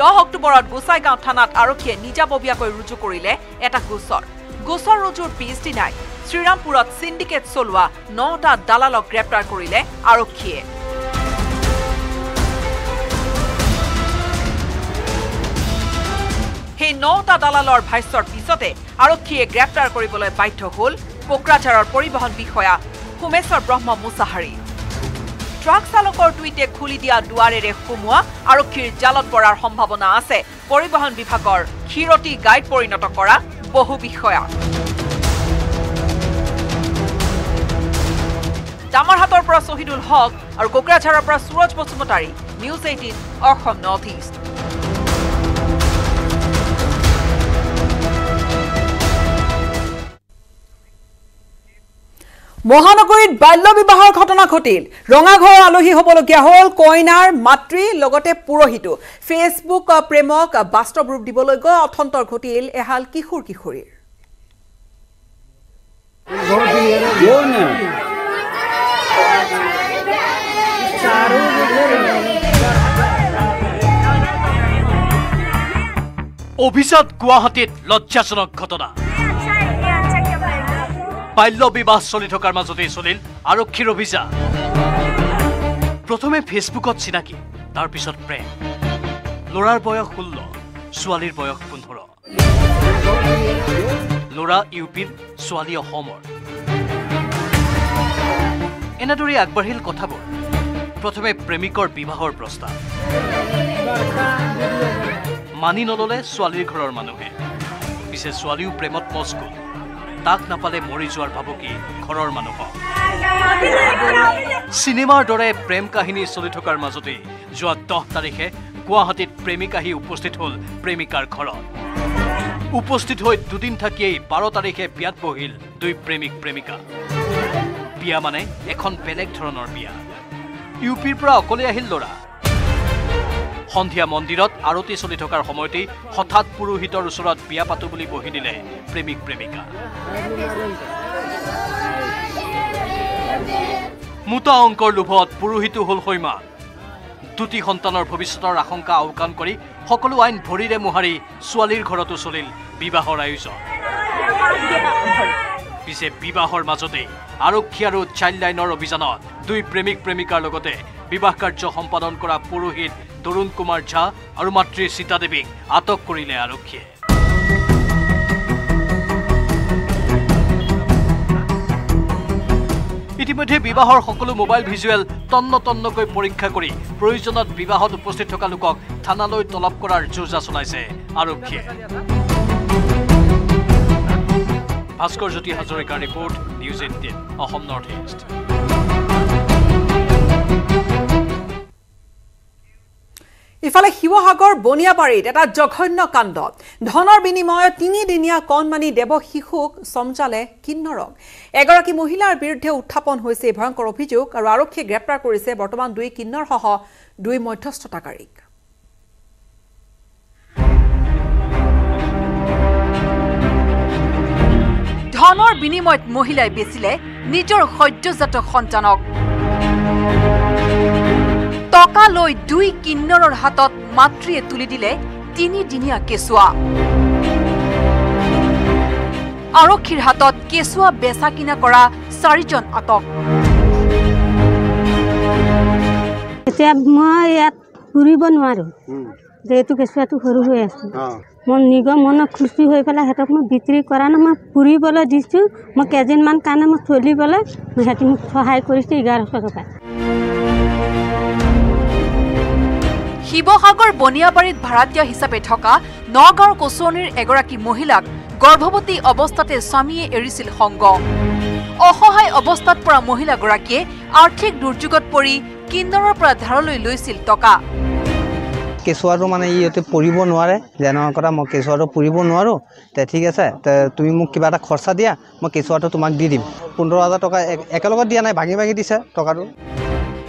দহ অক্টোবৰত গোসাইগাঁও থানাত আৰক্ষীয়ে নিজাববীয়াকৈ ৰুজু কৰিলে এটা গোচৰ। গোচৰ ৰুজুৰ পিছদিনাই শ্ৰীৰামপুৰত চিণ্ডিকেট চলোৱা নটা দালালক গ্ৰেপ্তাৰ কৰিলে আৰক্ষীয়ে। সেই নটা দালালৰ ভাষ্যৰ পিছতে আৰক্ষীয়ে গ্ৰেপ্তাৰ কৰিবলৈ বাধ্য হ'ল কোকৰাঝাৰৰ পৰিবহণ বিষয়া সোমেশ্বৰ ব্ৰহ্ম মুছাহাৰী। ট্ৰাক চালকৰ টুইটে খুলি দিয়া দুৱাৰেৰে সোমোৱা আৰক্ষীৰ জালত পৰাৰ সম্ভাৱনা আছে। পৰিবহণ বিভাগৰ ক্ষীৰতী গাইড পৰিণত কৰা বহু বিষয়া। ডামাৰহাটৰ পৰা শ্বহীদুল হক আৰু কোকৰাঝাৰৰ পৰা Suraj Basumatary news eighteen Assam north east. মহানগৰীত বাল্য বিবাহৰ ঘটনা ঘটিল। ৰঙাঘৰৰ আলহী হ'বলগীয়া হ'ল কইনাৰ মাতৃ লগতে পুৰোহিতো। ফেচবুক প্ৰেমক বাস্তৱ ৰূপ দিবলৈ গৈ অথন্তৰ ঘটিল এহাল কিশোৰ কিশোৰীৰ। অভিজাত গুৱাহাটীত লজ্জাজনক ঘটনা। বাল্য বিবাহ চলি থকাৰ মাজতেই চলিল আৰক্ষীৰ অভিযান। প্ৰথমে ফেচবুকত চিনাকি তাৰপিছত প্ৰেম। ল'ৰাৰ বয়স ষোল্ল ছোৱালীৰ বয়স পোন্ধৰ। ল'ৰা ইউ পিৰ ছোৱালী অসমৰ। এনেদৰে আগবাঢ়িল কথাবোৰ। প্ৰথমে প্ৰেমিকৰ বিবাহৰ প্ৰস্তাৱ। মানি নললে ছোৱালীৰ ঘৰৰ মানুহে। পিছে ছোৱালীও প্ৰেমত মজগুল তাক নাপালে মৰি যোৱাৰ ভাবুকি ঘৰৰ মানুহক। চিনেমাৰ দৰে প্ৰেম কাহিনী চলি থকাৰ মাজতেই যোৱা দহ তাৰিখে গুৱাহাটীত প্ৰেমিক আহি উপস্থিত হ'ল প্ৰেমিকাৰ ঘৰত। উপস্থিত হৈ দুদিন থাকিয়েই বাৰ তাৰিখে বিয়াত বহিল দুই প্ৰেমিক প্ৰেমিকা। বিয়া মানে এখন বেলেগ ধৰণৰ বিয়া। ইউ পিৰ পৰা অকলে আহিল ল'ৰা। সন্ধিয়া মন্দিৰত আৰতি চলি থকাৰ সময়তেই হঠাৎ পুৰোহিতৰ ওচৰত বিয়া পাতো বুলি বহি দিলে প্ৰেমিক প্ৰেমিকা। মোটা অংকৰ লোভত পুৰোহিতো হ'ল সৈমা। দুটি সন্তানৰ ভৱিষ্যতৰ আশংকা আওকাণ কৰি সকলো আইন ভৰিৰে মোহাৰি ছোৱালীৰ ঘৰতো চলিল বিবাহৰ আয়োজন। পিছে বিবাহৰ মাজতেই আৰক্ষী আৰু চাইল্ড লাইনৰ অভিযানত দুই প্ৰেমিক প্ৰেমিকাৰ লগতে বিবাহ কাৰ্য সম্পাদন কৰা পুৰোহিত তৰুণ কুমাৰ ঝা আৰু মাতৃ সীতা দেৱীক আটক কৰিলে আৰক্ষীয়ে। ইতিমধ্যে বিবাহৰ সকলো মোবাইল ভিজুৱেল তন্ন তন্নকৈ পৰীক্ষা কৰি প্ৰয়োজনত বিবাহত উপস্থিত থকা লোকক থানালৈ তলব কৰাৰ যোজা চলাইছে আৰক্ষীয়ে। ভাস্কৰ জ্যোতি হাজৰিকাৰ report news eighteen Assam north east. ইফালে শিৱসাগৰ বনিয়াবাৰীত এটা জঘন্য কাণ্ড। ধনৰ বিনিময়ত তিনিদিনীয়া কণমানি দেৱ শিশুক চমজালে কিন্নৰক এগৰাকী মহিলাৰ বিৰুদ্ধে উত্থাপন হৈছে এই ভয়ংকৰ অভিযোগ আৰু আৰক্ষীয়ে গ্ৰেপ্তাৰ কৰিছে বৰ্তমান দুই কিন্নৰসহ দুই মধ্যস্থতাকাৰীক। ধনৰ বিনিময়ত মহিলাই বেচিলে নিজৰ সদ্যজাত সন্তানক। টকা লৈ দুই কিন্নৰৰ হাতত মাতৃয়ে তুলি দিলে তিনিদিনীয়া কেঁচুৱা। আৰক্ষীৰ হাতত কেঁচুৱা বেচা কিনা কৰা চাৰিজন আটক। এতিয়া মই ইয়াত ফুৰিব নোৱাৰোঁ। যিহেতু কেঁচুৱাটো সৰু হৈ আছে। মই নিজৰ মনত খুচি হৈ পেলাই সিহঁতক মই বিক্ৰী কৰা নাই মই ফুৰিবলৈ দিছোঁ মই কেইদিনমান কাৰণে মই চলিবলৈ সিহঁতি মোক সহায় কৰিছে এঘাৰশ টকা। শিৱসাগৰ বনিয়াবাৰীত ভাড়াতীয়া হিচাপে থকা নগাঁৱৰ কচুৱনিৰ এগৰাকী মহিলাক গৰ্ভৱতী অৱস্থাতে স্বামীয়ে এৰিছিল সংগ। অসহায় অৱস্থাত পৰা মহিলাগৰাকীয়ে আৰ্থিক দুৰ্যোগত পৰি কিন্নৰৰ পৰা ধাৰলৈ লৈছিল টকা। কেঁচুৱাটো মানে ইহঁতে পঢ়িব নোৱাৰে। যেনেকুৱা কথা মই কেঁচুৱাটো পঢ়িব নোৱাৰোঁ তে ঠিক আছে তে তুমি মোক কিবা এটা খৰচা দিয়া মই কেঁচুৱাটো তোমাক দি দিম। পোন্ধৰ হাজাৰ টকা এক- একেলগত দিয়া নাই ভাঙি ভাঙি দিছে টকাটো।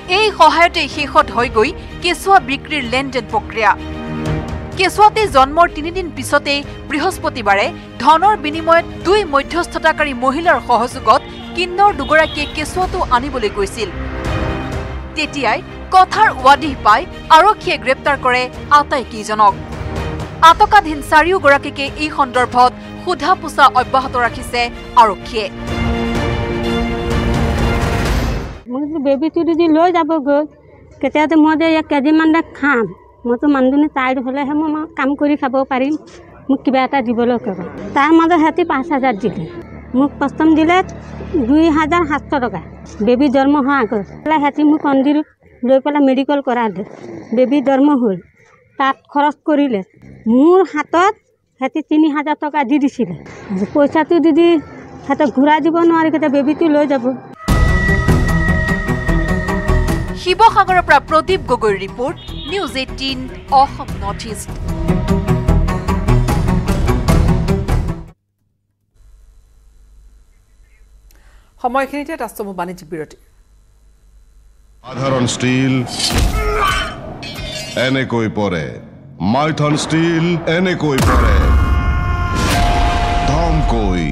এই সহায়তে শেষত হৈ গৈ কেঁচুৱা বিক্ৰীৰ লেনদেন প্ৰক্ৰিয়া। কেঁচুৱাতে জন্মৰ তিনিদিন পিছতেই বৃহস্পতিবাৰে ধনৰ বিনিময়ত দুই মধ্যস্থতাকাৰী মহিলাৰ সহযোগত কিন্নৰ দুগৰাকীয়ে কেঁচুৱাটো আনিবলৈ গৈছিল। তেতিয়াই কথাৰ ৱাদিহ পাই আৰক্ষীয়ে গ্ৰেপ্তাৰ কৰে আটাইকেইজনক। আটকাধীন চাৰিওগৰাকীকে এই সন্দৰ্ভত সোধা পোছা অব্যাহত ৰাখিছে আৰক্ষীয়ে। মোক বেবীটো যদি লৈ যাবগৈ কেতিয়াতো মই যে ইয়াত কেইদিনমান খাম মইতো মানুহজনী টাইড হ'লেহে মই মই কাম কৰি খাব পাৰিম মোক কিবা এটা দিবলৈ ক'ব। তাৰ মাজত সিহঁতি পাঁচ হাজাৰ দিলে। মোক প্ৰথম দিলে দুই হাজাৰ সাতশ টকা। বেবী জন্ম হোৱাৰ আগত। পেলাই সিহঁতি মোক মন্দিৰ লৈ পেলাই মেডিকেল কৰালে বেবী জন্ম হ'ল। তাত খৰচ কৰিলে। মোৰ হাতত সিহঁতি তিনি হাজাৰ টকা দি দিছিলে। পইচাটো দি দি সিহঁতক ঘূৰাই দিব নোৱাৰি কেতিয়া বেবীটো লৈ যাব। শিৱসাগৰৰ পৰা প্ৰদীপ গগৈৰ report news eighteen Assam north east. সময়খিনিতে ৰাষ্ট্ৰমুখ বাণিজ্যিক বিৰতি। সাধাৰণ স্টিল এনেকৈ পৰে মাইথন স্টিল এনেকৈ পৰে ধমকৈ।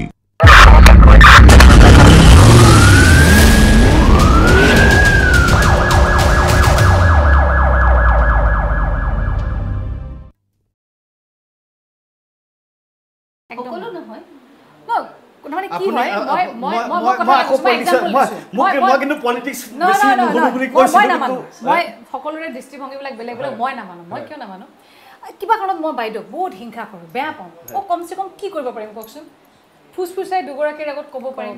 মই- মই মই- কিন্তু বেছি বুলি মই নামানো। মই সকলোৰে দৃষ্টিভংগীবিলাক বেলেগ বেলেগ মই নামানো। মই কিয় নামানো? কিবা কাৰণত মই বাইদেউক বহুত হিংসা কৰোঁ বেয়া পাওঁ। অ কমচে কম কি কৰিব পাৰিম কওকচোন? ফুচফুচাই দুগৰাকীৰ আগত ক'ব পাৰিম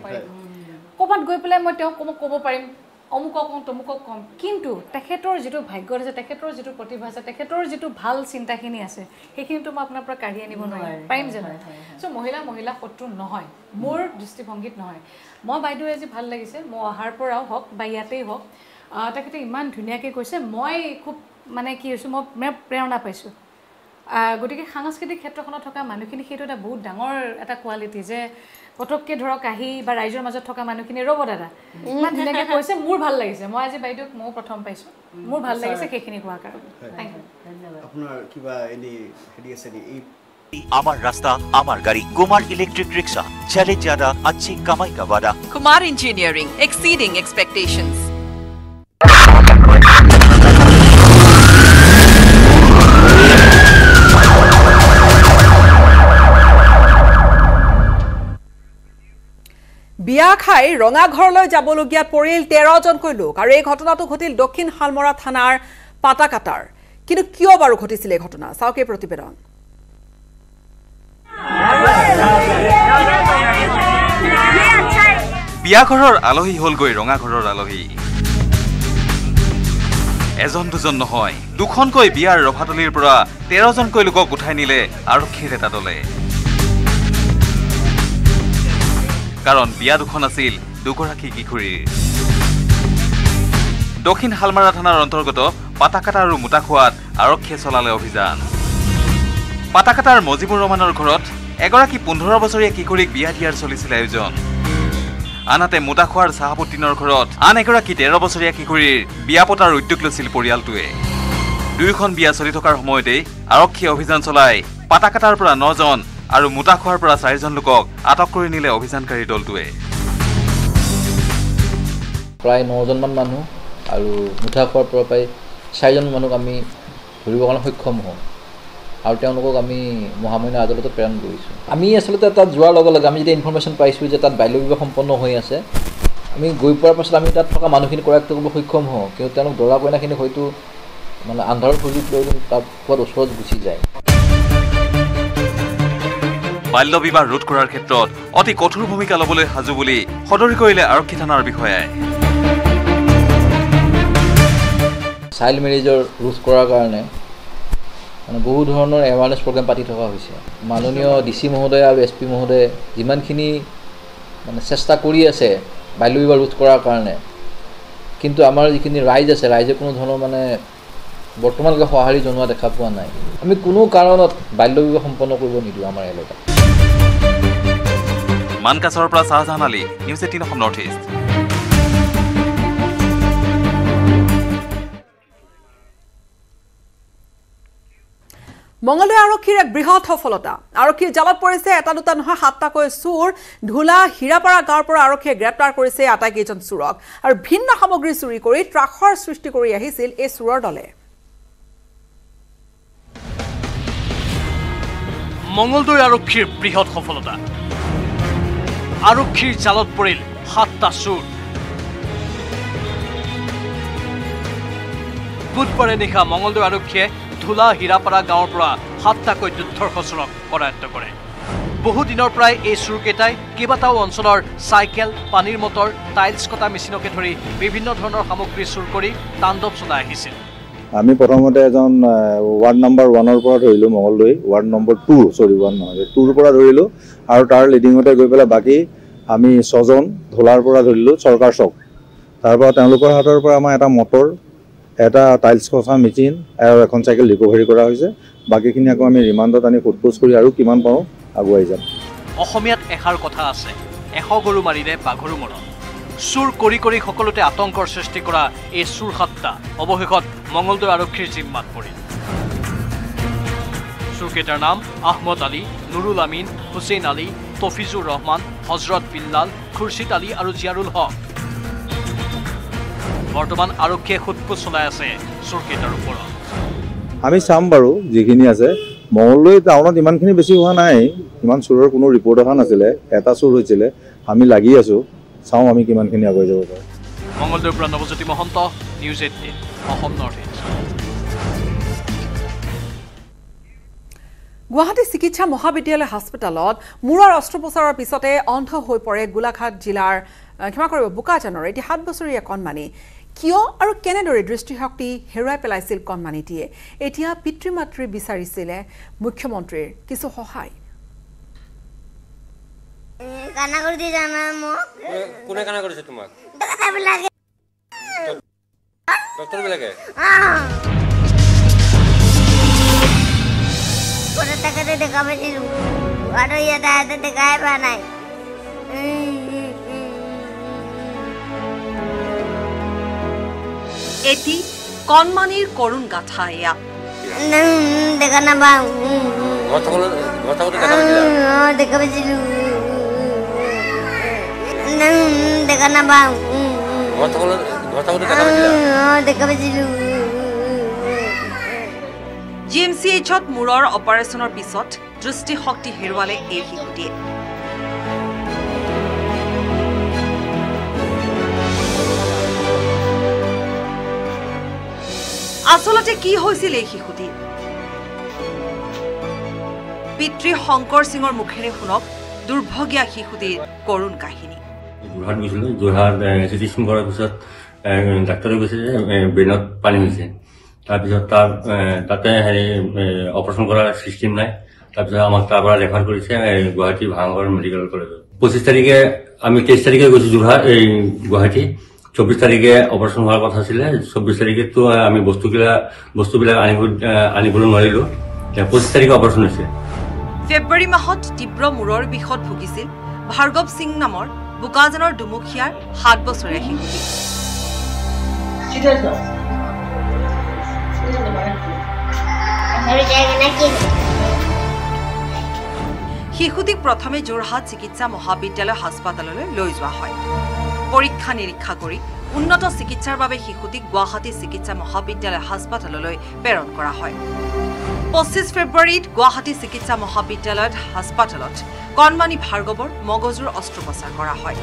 ক'ৰবাত গৈ পেলাই মই তেওঁক ক'ব পাৰিম। অমুকক কওঁ তমুকক ক'ম। কিন্তু তেখেতৰ যিটো ভাগ্য আছে তেখেতৰ যিটো প্ৰতিভা আছে তেখেতৰ যিটো ভাল চিন্তাখিনি আছে সেইখিনিতো মই আপোনাৰ পৰা কাঢ়ি আনিব নোৱাৰিম। পাৰিম জানো চ' মহিলা মহিলা শত্ৰু নহয়। মোৰ দৃষ্টিভংগীত নহয়। মই বাইদেউ আজি ভাল লাগিছে। মই অহাৰ পৰাও হওক বা ইয়াতেই হওক তেখেতে ইমান ধুনীয়াকৈ কৈছে। মই খুব মানে কি হৈছোঁ মই প্ৰেৰণা পাইছোঁ। গতিকে সাংস্কৃতিক ক্ষেত্ৰখনত থকা মানুহখিনি সেইটো এটা বহুত ডাঙৰ এটা কোৱালিটি যে পটককৈ ধৰক আহি বা ৰাইজৰ মাজত থকা মানুহখিনি ৰ'ব দাদা ইমান ধুনীয়াকৈ কৈছে মোৰ ভাল লাগিছে মই আজি বাইদেউক ময়ো প্ৰথম পাইছোঁ মোৰ ভাল লাগিছে সেইখিনি কোৱাৰ কাৰণে থেংক ইউ আপোনাৰ কিবা এনেই হেৰি আছে নি এই আমার রাস্তা আমার গাড়ি কুমার ইলেকট্রিক রিক্সা चैलेंज ज्यादा अच्छी कमाई का वादा Kumar Engineering, exceeding expectations. বিয়া খাই ৰঙাঘৰলৈ যাবলগীয়াত পৰিল তেৰজনকৈ লোক আৰু এই ঘটনাটো ঘটিল দক্ষিণ শালমৰা থানাৰ পাতাকাটাৰ কিন্তু কিয় বাৰু ঘটিছিল এই ঘটনা? চাওক এই প্ৰতিবেদন। বিয়াঘৰৰ আলহী হ'লগৈ ৰঙাঘৰৰ আলহী। এজন দুজন নহয় দুখনকৈ বিয়াৰ ৰভাতলিৰ পৰা তেৰজনকৈ লোকক উঠাই নিলে আৰক্ষীৰ এটা দলে। কাৰণ বিয়া দুখন আছিল দুগৰাকী কিশোৰীৰ। দক্ষিণ শালমাৰা থানাৰ অন্তৰ্গত পাতাকাটা আৰু মোটাখোৱাত আৰক্ষীয়ে চলালে অভিযান। পাতাকাটাৰ মজিবুৰ ৰহমানৰ ঘৰত এগৰাকী পোন্ধৰ বছৰীয়া কিশোৰীক বিয়া দিয়াৰ চলিছিল আয়োজন। আনহাতে মোটাখোৱাৰ চাহাবুদ্দিনৰ ঘৰত আন এগৰাকী তেৰ বছৰীয়া কিশোৰীৰ বিয়া পতাৰ উদ্যোগ লৈছিল পৰিয়ালটোৱে। দুয়োখন বিয়া চলি থকাৰ সময়তেই আৰক্ষীয়ে অভিযান চলাই পাতাকাটাৰ পৰা নজন আৰু মোটাখোৱাৰ পৰা চাৰিজন লোকক আটক কৰি নিলে অভিযানকাৰী দলটোৱে। প্ৰায় নজনমান মানুহ আৰু মুঠা খোৱাৰ পৰা প্ৰায় চাৰিজন মানুহক আমি ধৰিবৰ কাৰণে সক্ষম হওঁ। আৰু তেওঁলোকক আমি মহামহিনা আদালতত প্ৰেৰণ কৰিছোঁ। আমি আচলতে তাত যোৱাৰ লগে লগে আমি যেতিয়া ইনফৰ্মেশ্যন পাইছোঁ যে তাত বাল্য বিবাহ সম্পন্ন হৈ আছে আমি গৈ পোৱাৰ পাছত আমি তাত থকা মানুহখিনি কৰায়ত্ব কৰিব সক্ষম হওঁ। কিন্তু তেওঁলোক দৰা কইনাখিনি হয়তো মানে আন্ধাৰত সুযোগ লৈ তাত ক'ৰবাত ওচৰত গুচি যায়। বাল্য বিবাহ ৰোধ কৰাৰ ক্ষেত্ৰত অতি কঠোৰ ভূমিকা ল'বলৈ সাজু বুলি সদৰি কৰিলে আৰক্ষী থানাৰ বিষয়াই। চাইল্ড মেৰেজৰ ৰোধ কৰাৰ কাৰণে মানে বহু ধৰণৰ এৱাৰনেছ প্ৰগ্ৰেম পাতি থকা হৈছে। মাননীয় ডি চি মহোদয় আৰু এছ পি মহোদয়ে যিমানখিনি মানে চেষ্টা কৰি আছে বাল্য বিবাহ ৰোধ কৰাৰ কাৰণে কিন্তু আমাৰ যিখিনি ৰাইজ আছে ৰাইজে কোনো ধৰণৰ মানে বৰ্তমানলৈকে সঁহাৰি জনোৱা দেখা পোৱা নাই। আমি কোনো কাৰণত বাল্য বিবাহ সম্পন্ন কৰিব নিদিওঁ আমাৰ এলেকাত। মানকাছৰ পৰা Shahjahan Ali news eighteen Assam north east Mangaldai আৰক্ষীৰ এক বৃহৎ সফলতা। আৰক্ষীৰ জালত পৰিছে এটা দুটা নহয় সাতটাকৈ চোৰ। ধূলা হীৰাপাৰা গাঁৱৰ পৰা আৰক্ষীয়ে গ্ৰেপ্তাৰ কৰিছে আটাইকেইজন চোৰক। আৰু ভিন্ন সামগ্ৰী চুৰি কৰি ত্ৰাসৰ সৃষ্টি কৰি আহিছিল এই চোৰৰ দলে। মঙলদৈ আৰক্ষীৰ বৃহৎ সফলতা। আৰক্ষীৰ জালত পৰিল সাতটা চোৰ বুধবাৰে নিশা মঙলদৈ আৰক্ষীয়ে ধূলা হীৰাপাৰা গাঁৱৰ পৰা সাতটাকৈ যুদ্ধৰ সচৰক কৰায়ত্ব কৰে। বহুদিনৰ পৰাই এই চোৰকেইটাই কেইবাটাও অঞ্চলৰ চাইকেল পানীৰ মটৰ টাইলছ কটা মেচিনকে ধৰি বিভিন্ন ধৰণৰ সামগ্ৰী চুৰ কৰি তাণ্ডৱ চলাই আহিছিল। আমি প্ৰথমতে এজন ৱাৰ্ড নম্বৰ ওৱানৰ পৰা ধৰিলোঁ Mangaldai ward number two sorry one নহয় টুৰ পৰা ধৰিলোঁ। আৰু তাৰ লিডিঙতে গৈ পেলাই বাকী আমি ছজন ধোলাৰ পৰা ধৰিলোঁ চৰকাৰ চক। তাৰ পৰা তেওঁলোকৰ হাতৰ পৰা আমাৰ এটা মটৰ এটা টাইলছ খচা মেচিন আৰু এখন চাইকেল ৰিকভাৰী কৰা হৈছে। বাকীখিনি আকৌ আমি ৰিমাণ্ডত আনি সোধপোছ কৰি আৰু কিমান পাৰোঁ আগুৱাই যাম। অসমীয়াত এষাৰ কথা আছে এশ গৰু মাৰিলে বাঘৰো মৰণ। চুৰ কৰি কৰি সকলোতে আতংকৰ সৃষ্টি কৰা এই চুৰ সাতটা অৱশেষত মঙলদৈ আৰক্ষীৰ জিম্মাত পৰিল। চুৰকেইটাৰ নাম আহমদ আলী নুৰুল আমিন হুছেইন আলী তফিজুৰ ৰহমান হজৰত বিল্লাল খুৰছিদ আলী আৰু জিয়াৰুল হক বৰ্তমান আৰক্ষীয়ে সোধপোছ চলাই আছে চোৰকেইটাৰ ওপৰত আমি চাম বাৰু যিখিনি আছে। মঙলদৈ টাউনত ইমানখিনি বেছি হোৱা নাই ইমান চোৰৰ কোনো ৰিপৰ্ট অহা নাছিলে এটা চোৰ হৈছিলে আমি লাগি আছোঁ চাওঁ আমি কিমানখিনি আগুৱাই যাব পাৰোঁ। মঙলদৈৰ পৰা Nabajyoti Mahanta news eighteen Assam north east Guwahati চিকিৎসা মহাবিদ্যালয় হাস্পতালত মূৰৰ অস্ত্ৰোপচাৰৰ পিছতে অন্ধ হৈ পৰে গোলাঘাট জিলাৰ ক্ষমা কৰিব বোকাজানৰ এটি সাত বছৰীয়া কণমানি। কিয় আৰু কেনেদৰে দৃষ্টিশক্তি হেৰুৱাই পেলাইছিল কণমানিটিয়ে? এতিয়া পিতৃ মাতৃ বিচাৰিছিলে মুখ্যমন্ত্ৰীৰ কিছু সহায়। কানা কৰি দি জানা মোক। কোনে কানা কৰিছে তোমাক? বিলাকে ডক্টৰ বিলাকে কোনো টাকাতে দেখা পাইছিলো আৰু ইয়াতে ইয়াতে দেখাই পোৱা নাই। এটি কণমানিৰ কৰুণ গাথা এয়া। উম, দেখা নাপাওঁ ঘৰত থাকোঁতে ঘৰত থাকোঁতে দেখা পাইছিলা। অঁ, দেখা পাইছিলো। জি এম চি এইচত মূৰৰ অপাৰেশ্যনৰ পিছত দৃষ্টিশক্তি হেৰুৱালে এই শিশুটিয়ে। আচলতে কি হৈছিল এই শিশুটিৰ? পিতৃ শংকৰ সিঙৰ মুখেৰে শুনক দুৰ্ভগীয়া শিশুটিৰ কৰুণ কাহিনী। যোৰহাট গৈছিলোঁ যোৰহাট চিটি কৰাৰ পিছত ডাক্তৰে কৈছে যে ব্ৰেইনত পানী হৈছে। তাৰপিছত তাৰ তাতে হেৰি অপাৰেশ্যন কৰাৰ চিষ্টেম নাই। তাৰপিছত আমাক তাৰ পৰা ৰেফাৰ কৰিছে গুৱাহাটী ভাঙৰ মেডিকেল কলেজত পঁচিছ তাৰিখে আমি তেইছ তাৰিখে গৈছোঁ যোৰহাট এই গুৱাহাটী। চৌবিছ তাৰিখে অপাৰেশ্যন হোৱাৰ কথা আছিলে চৌবিছ তাৰিখেতো আমি বস্তুবিলাক বস্তুবিলাক আনিব আনিবলৈ নোৱাৰিলোঁ। পঁচিছ তাৰিখে অপাৰেশ্যন হৈছে। ফেব্ৰুৱাৰী মাহত তীব্ৰ মূৰৰ বিষত ভুগিছিল ভাৰ্গৱ সিং নামৰ বোকাজানৰ দুমুখীয়াৰ সাত বছৰীয়া শিশুটি। শিশুটিক প্ৰথমে যোৰহাট চিকিৎসা মহাবিদ্যালয় হাস্পতাললৈ লৈ যোৱা হয়। পৰীক্ষা নিৰীক্ষা কৰি উন্নত চিকিৎসাৰ বাবে শিশুটিক গুৱাহাটী চিকিৎসা মহাবিদ্যালয় হাস্পতাললৈ প্ৰেৰণ কৰা হয়। পঁচিছ ফেব্ৰুৱাৰীত গুৱাহাটী চিকিৎসা মহাবিদ্যালয়ত হাস্পতালত কণমানি ভাৰ্গৱৰ মগজুৰ অস্ত্ৰোপচাৰ কৰা হয়।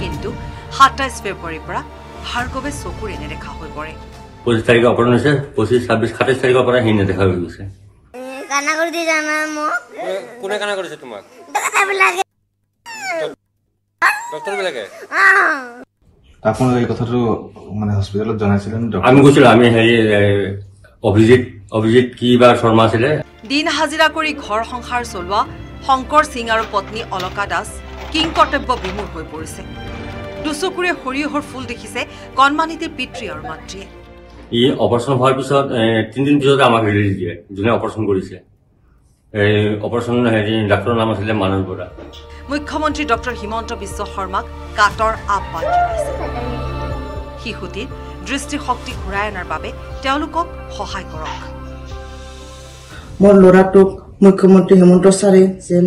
কিন্তু সাতাইছ ফেব্ৰুৱাৰীৰ পৰা ভাৰ্গৱে চকুৰে নেদেখা হৈ পৰে। পঁচিছ তাৰিখে অপাৰেশ্যন হৈছে পঁচিছ ছাব্বিছ সাতাইছ তাৰিখৰ পৰা সি নেদেখা হৈ গৈছে কানা কৰি দি জানা মোক কোনে কানা কৰিছে তোমাক? ডক্টৰ বিলাকে আপোনালোকে এই কথাটো মানে হস্পিটেলত জনাইছিলে নে আমি গৈছিলোঁ আমি হেৰি এ, অভিজিত অভিজিত কি বা শৰ্মা আছিলে। দিন হাজিৰা কৰি ঘৰ সংসাৰ চলোৱা শংকৰ সিং আৰু পত্নী অলকা দাস কিং কৰ্তব্য বিমূৰ হৈ পৰিছে। দুচকুৰে সৰিয়হৰ ফুল দেখিছে কণমানিটিৰ পিতৃ আৰু মাতৃয়ে। ই অপাৰেশ্যন হোৱাৰ পিছত তিনিদিন পিছতে আমাক ৰিলিজ দিয়ে। যোনে অপাৰেশ্যন কৰিছে। এই অপাৰেশ্যন হেৰি ডাক্তৰৰ নাম আছিলে মানস বৰা। মুখ্যমন্ত্ৰী ডক্টৰ হিমন্ত বিশ্ব শৰ্মাক কাটৰ আহ্বান জনাইছে। শিশুটিৰ দৃষ্টিশক্তি ঘূৰাই অনাৰ বাবে তেওঁলোকক সহায় কৰক। মোৰ ল'ৰাটোক মুখ্যমন্ত্ৰী হেমন্ত ছাৰে যেন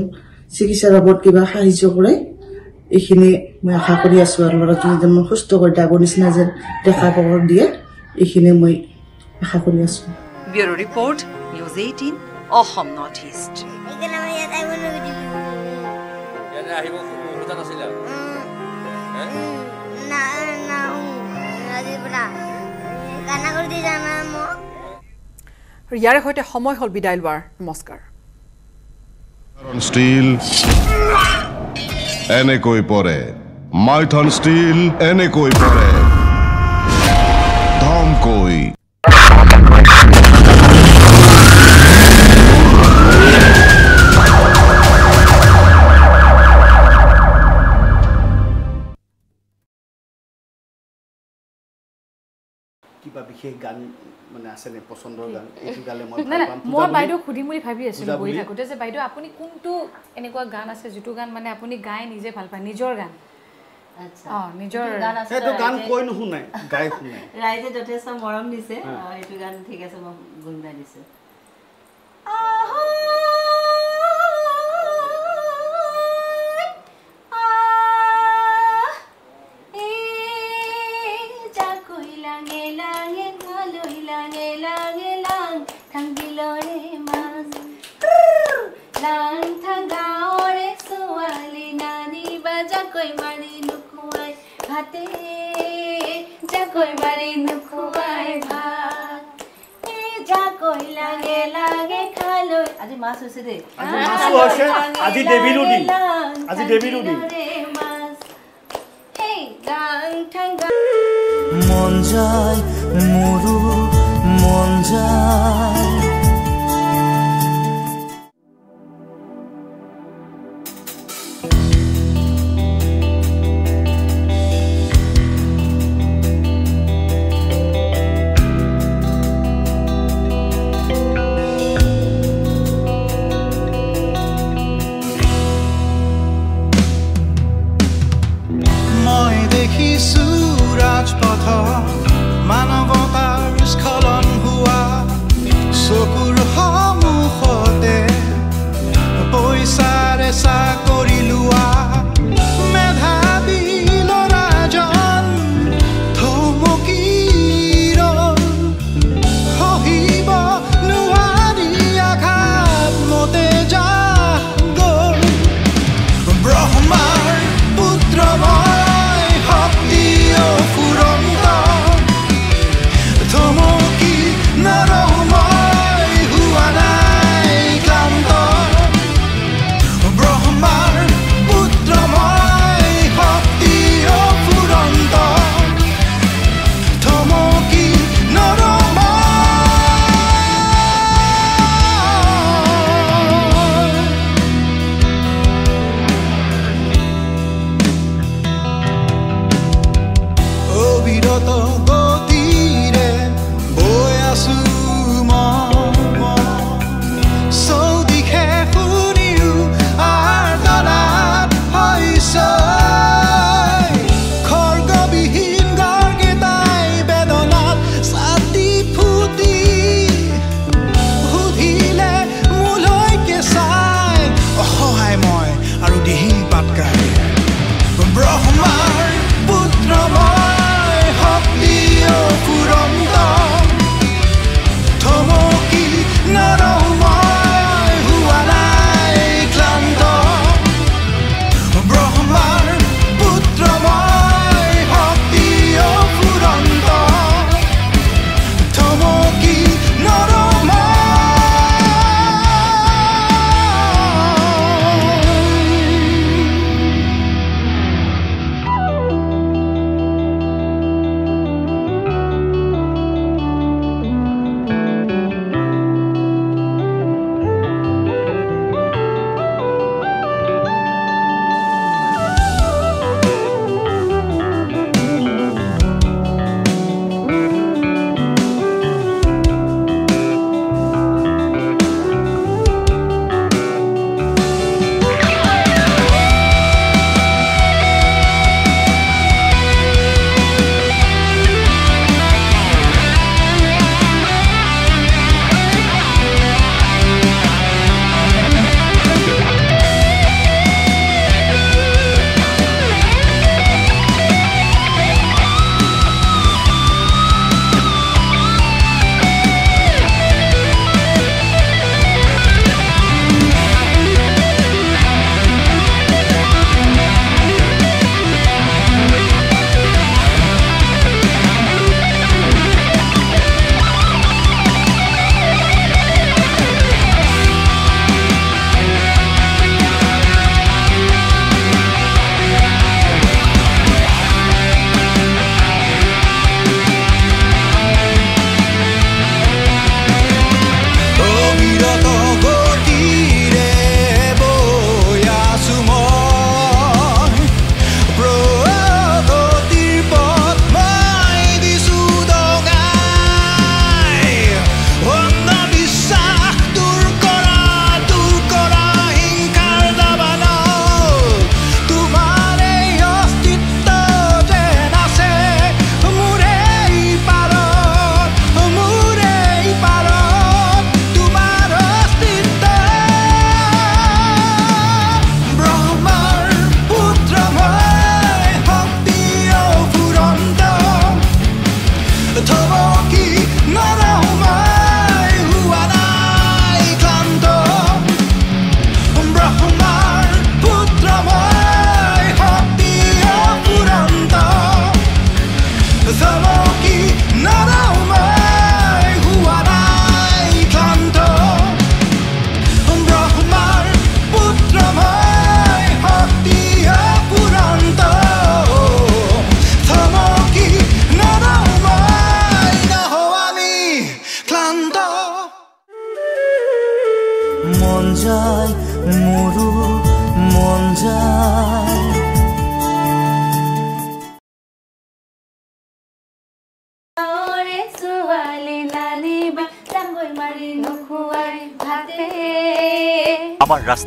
চিকিৎসাৰ বাবদ কিবা সাহায্য কৰে এইখিনি মই আশা কৰি আছোঁ আৰু ল'ৰাটোক যেন মই সুস্থ কৰি আগৰ নিচিনা যেন দেখা পাব দিয়ে। এইখিনি মই আশা কৰি আছোঁ। Bureau' report news eighteen Assam north east ইয়াৰে সৈতে সময় হ'ল বিদায় লোৱাৰ। নমস্কাৰ। ষ্টীল এনেকৈ পৰে। মাইথন ষ্টীল এনেকৈ পৰে। কিবা বিশেষ গান মানে আছেনে পচন্দৰ গান? এইটো গালে মই নাই বাইদেউ সুধিম বুলি ভাবি আছিলোঁ বহি থাকোঁতে যে বাইদেউ আপুনি কোনটো এনেকুৱা গান আছে যিটো গান মানে আপুনি গাই নিজে ভাল পায় নিজৰ গান? সেইটো গান ৰাইজে- কৈ নুশুনাই গাই শুনাই। ৰাইজে যথেষ্ট মৰম দিছে। হা। আহ, এইটো গান ঠিক আছে মই গুণগাই দিছোঁ। ভাতে জাকৈ মাৰি নোখোৱাই ভাত। জাকৈ লাগে লাগে খালৈ। আজি মাছ হৈছে দেই আজি মাছো হৈছে আজি দেৱীৰো দিন আজি দেৱীৰো দিন মন যায় মোৰো মন যায়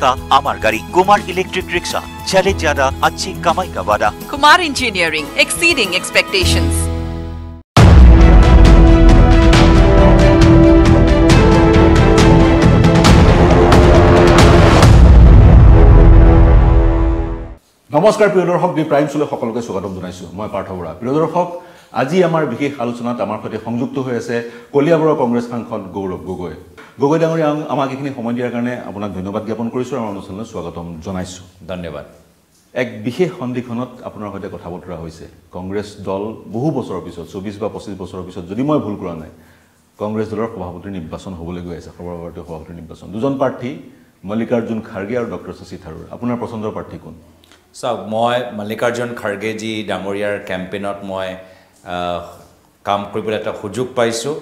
আমার রাস্তা আমার গাড়ি কুমার ইলেকট্রিক রিক্সা চ্যালেঞ্জ ज्यादा अच्छी कमाई का वादा Kumar Engineering, exceeding expectations. নমস্কাৰ প্ৰিয় দৰ্শক দি প্ৰাইম চলে সকলোকে স্বাগতম জনাইছোঁ মই পাৰ্থ বৰা প্ৰিয় দৰ্শক আজি আমাৰ বিশেষ আলোচনাত আমাৰ সৈতে সংযুক্ত হৈ আছে কলিয়াবৰৰ কংগ্ৰেছ সাংসদ গৌৰৱ গগৈ। গগৈ ডাঙৰীয়া আমাক এইখিনি সময় দিয়াৰ কাৰণে আপোনাক ধন্যবাদ জ্ঞাপন কৰিছোঁ আৰু আমাৰ অনুষ্ঠানলৈ স্বাগতম জনাইছোঁ। ধন্যবাদ। এক বিশেষ সন্ধিখনত আপোনাৰ সৈতে কথা বতৰা হৈছে। কংগ্ৰেছ দল বহু বছৰৰ পিছত চৌবিছ বা পঁচিছ বছৰৰ পিছত যদি মই ভুল কৰা নাই কংগ্ৰেছ দলৰ সভাপতিৰ নিৰ্বাচন হ'বলৈ গৈ আছে সৰ্বভাৰতীয় সভাপতিৰ নিৰ্বাচন। দুজন প্ৰাৰ্থী মল্লিকাৰ্জুন খাৰ্গে আৰু ডক্টৰ শশী থাৰুৰ। আপোনাৰ পচন্দৰ প্ৰাৰ্থী কোন? চাওক মই মল্লিকাৰ্জুন খাৰ্গেজী ডাঙৰীয়াৰ কেম্পেইনত মই কাম কৰিবলৈ এটা সুযোগ পাইছোঁ।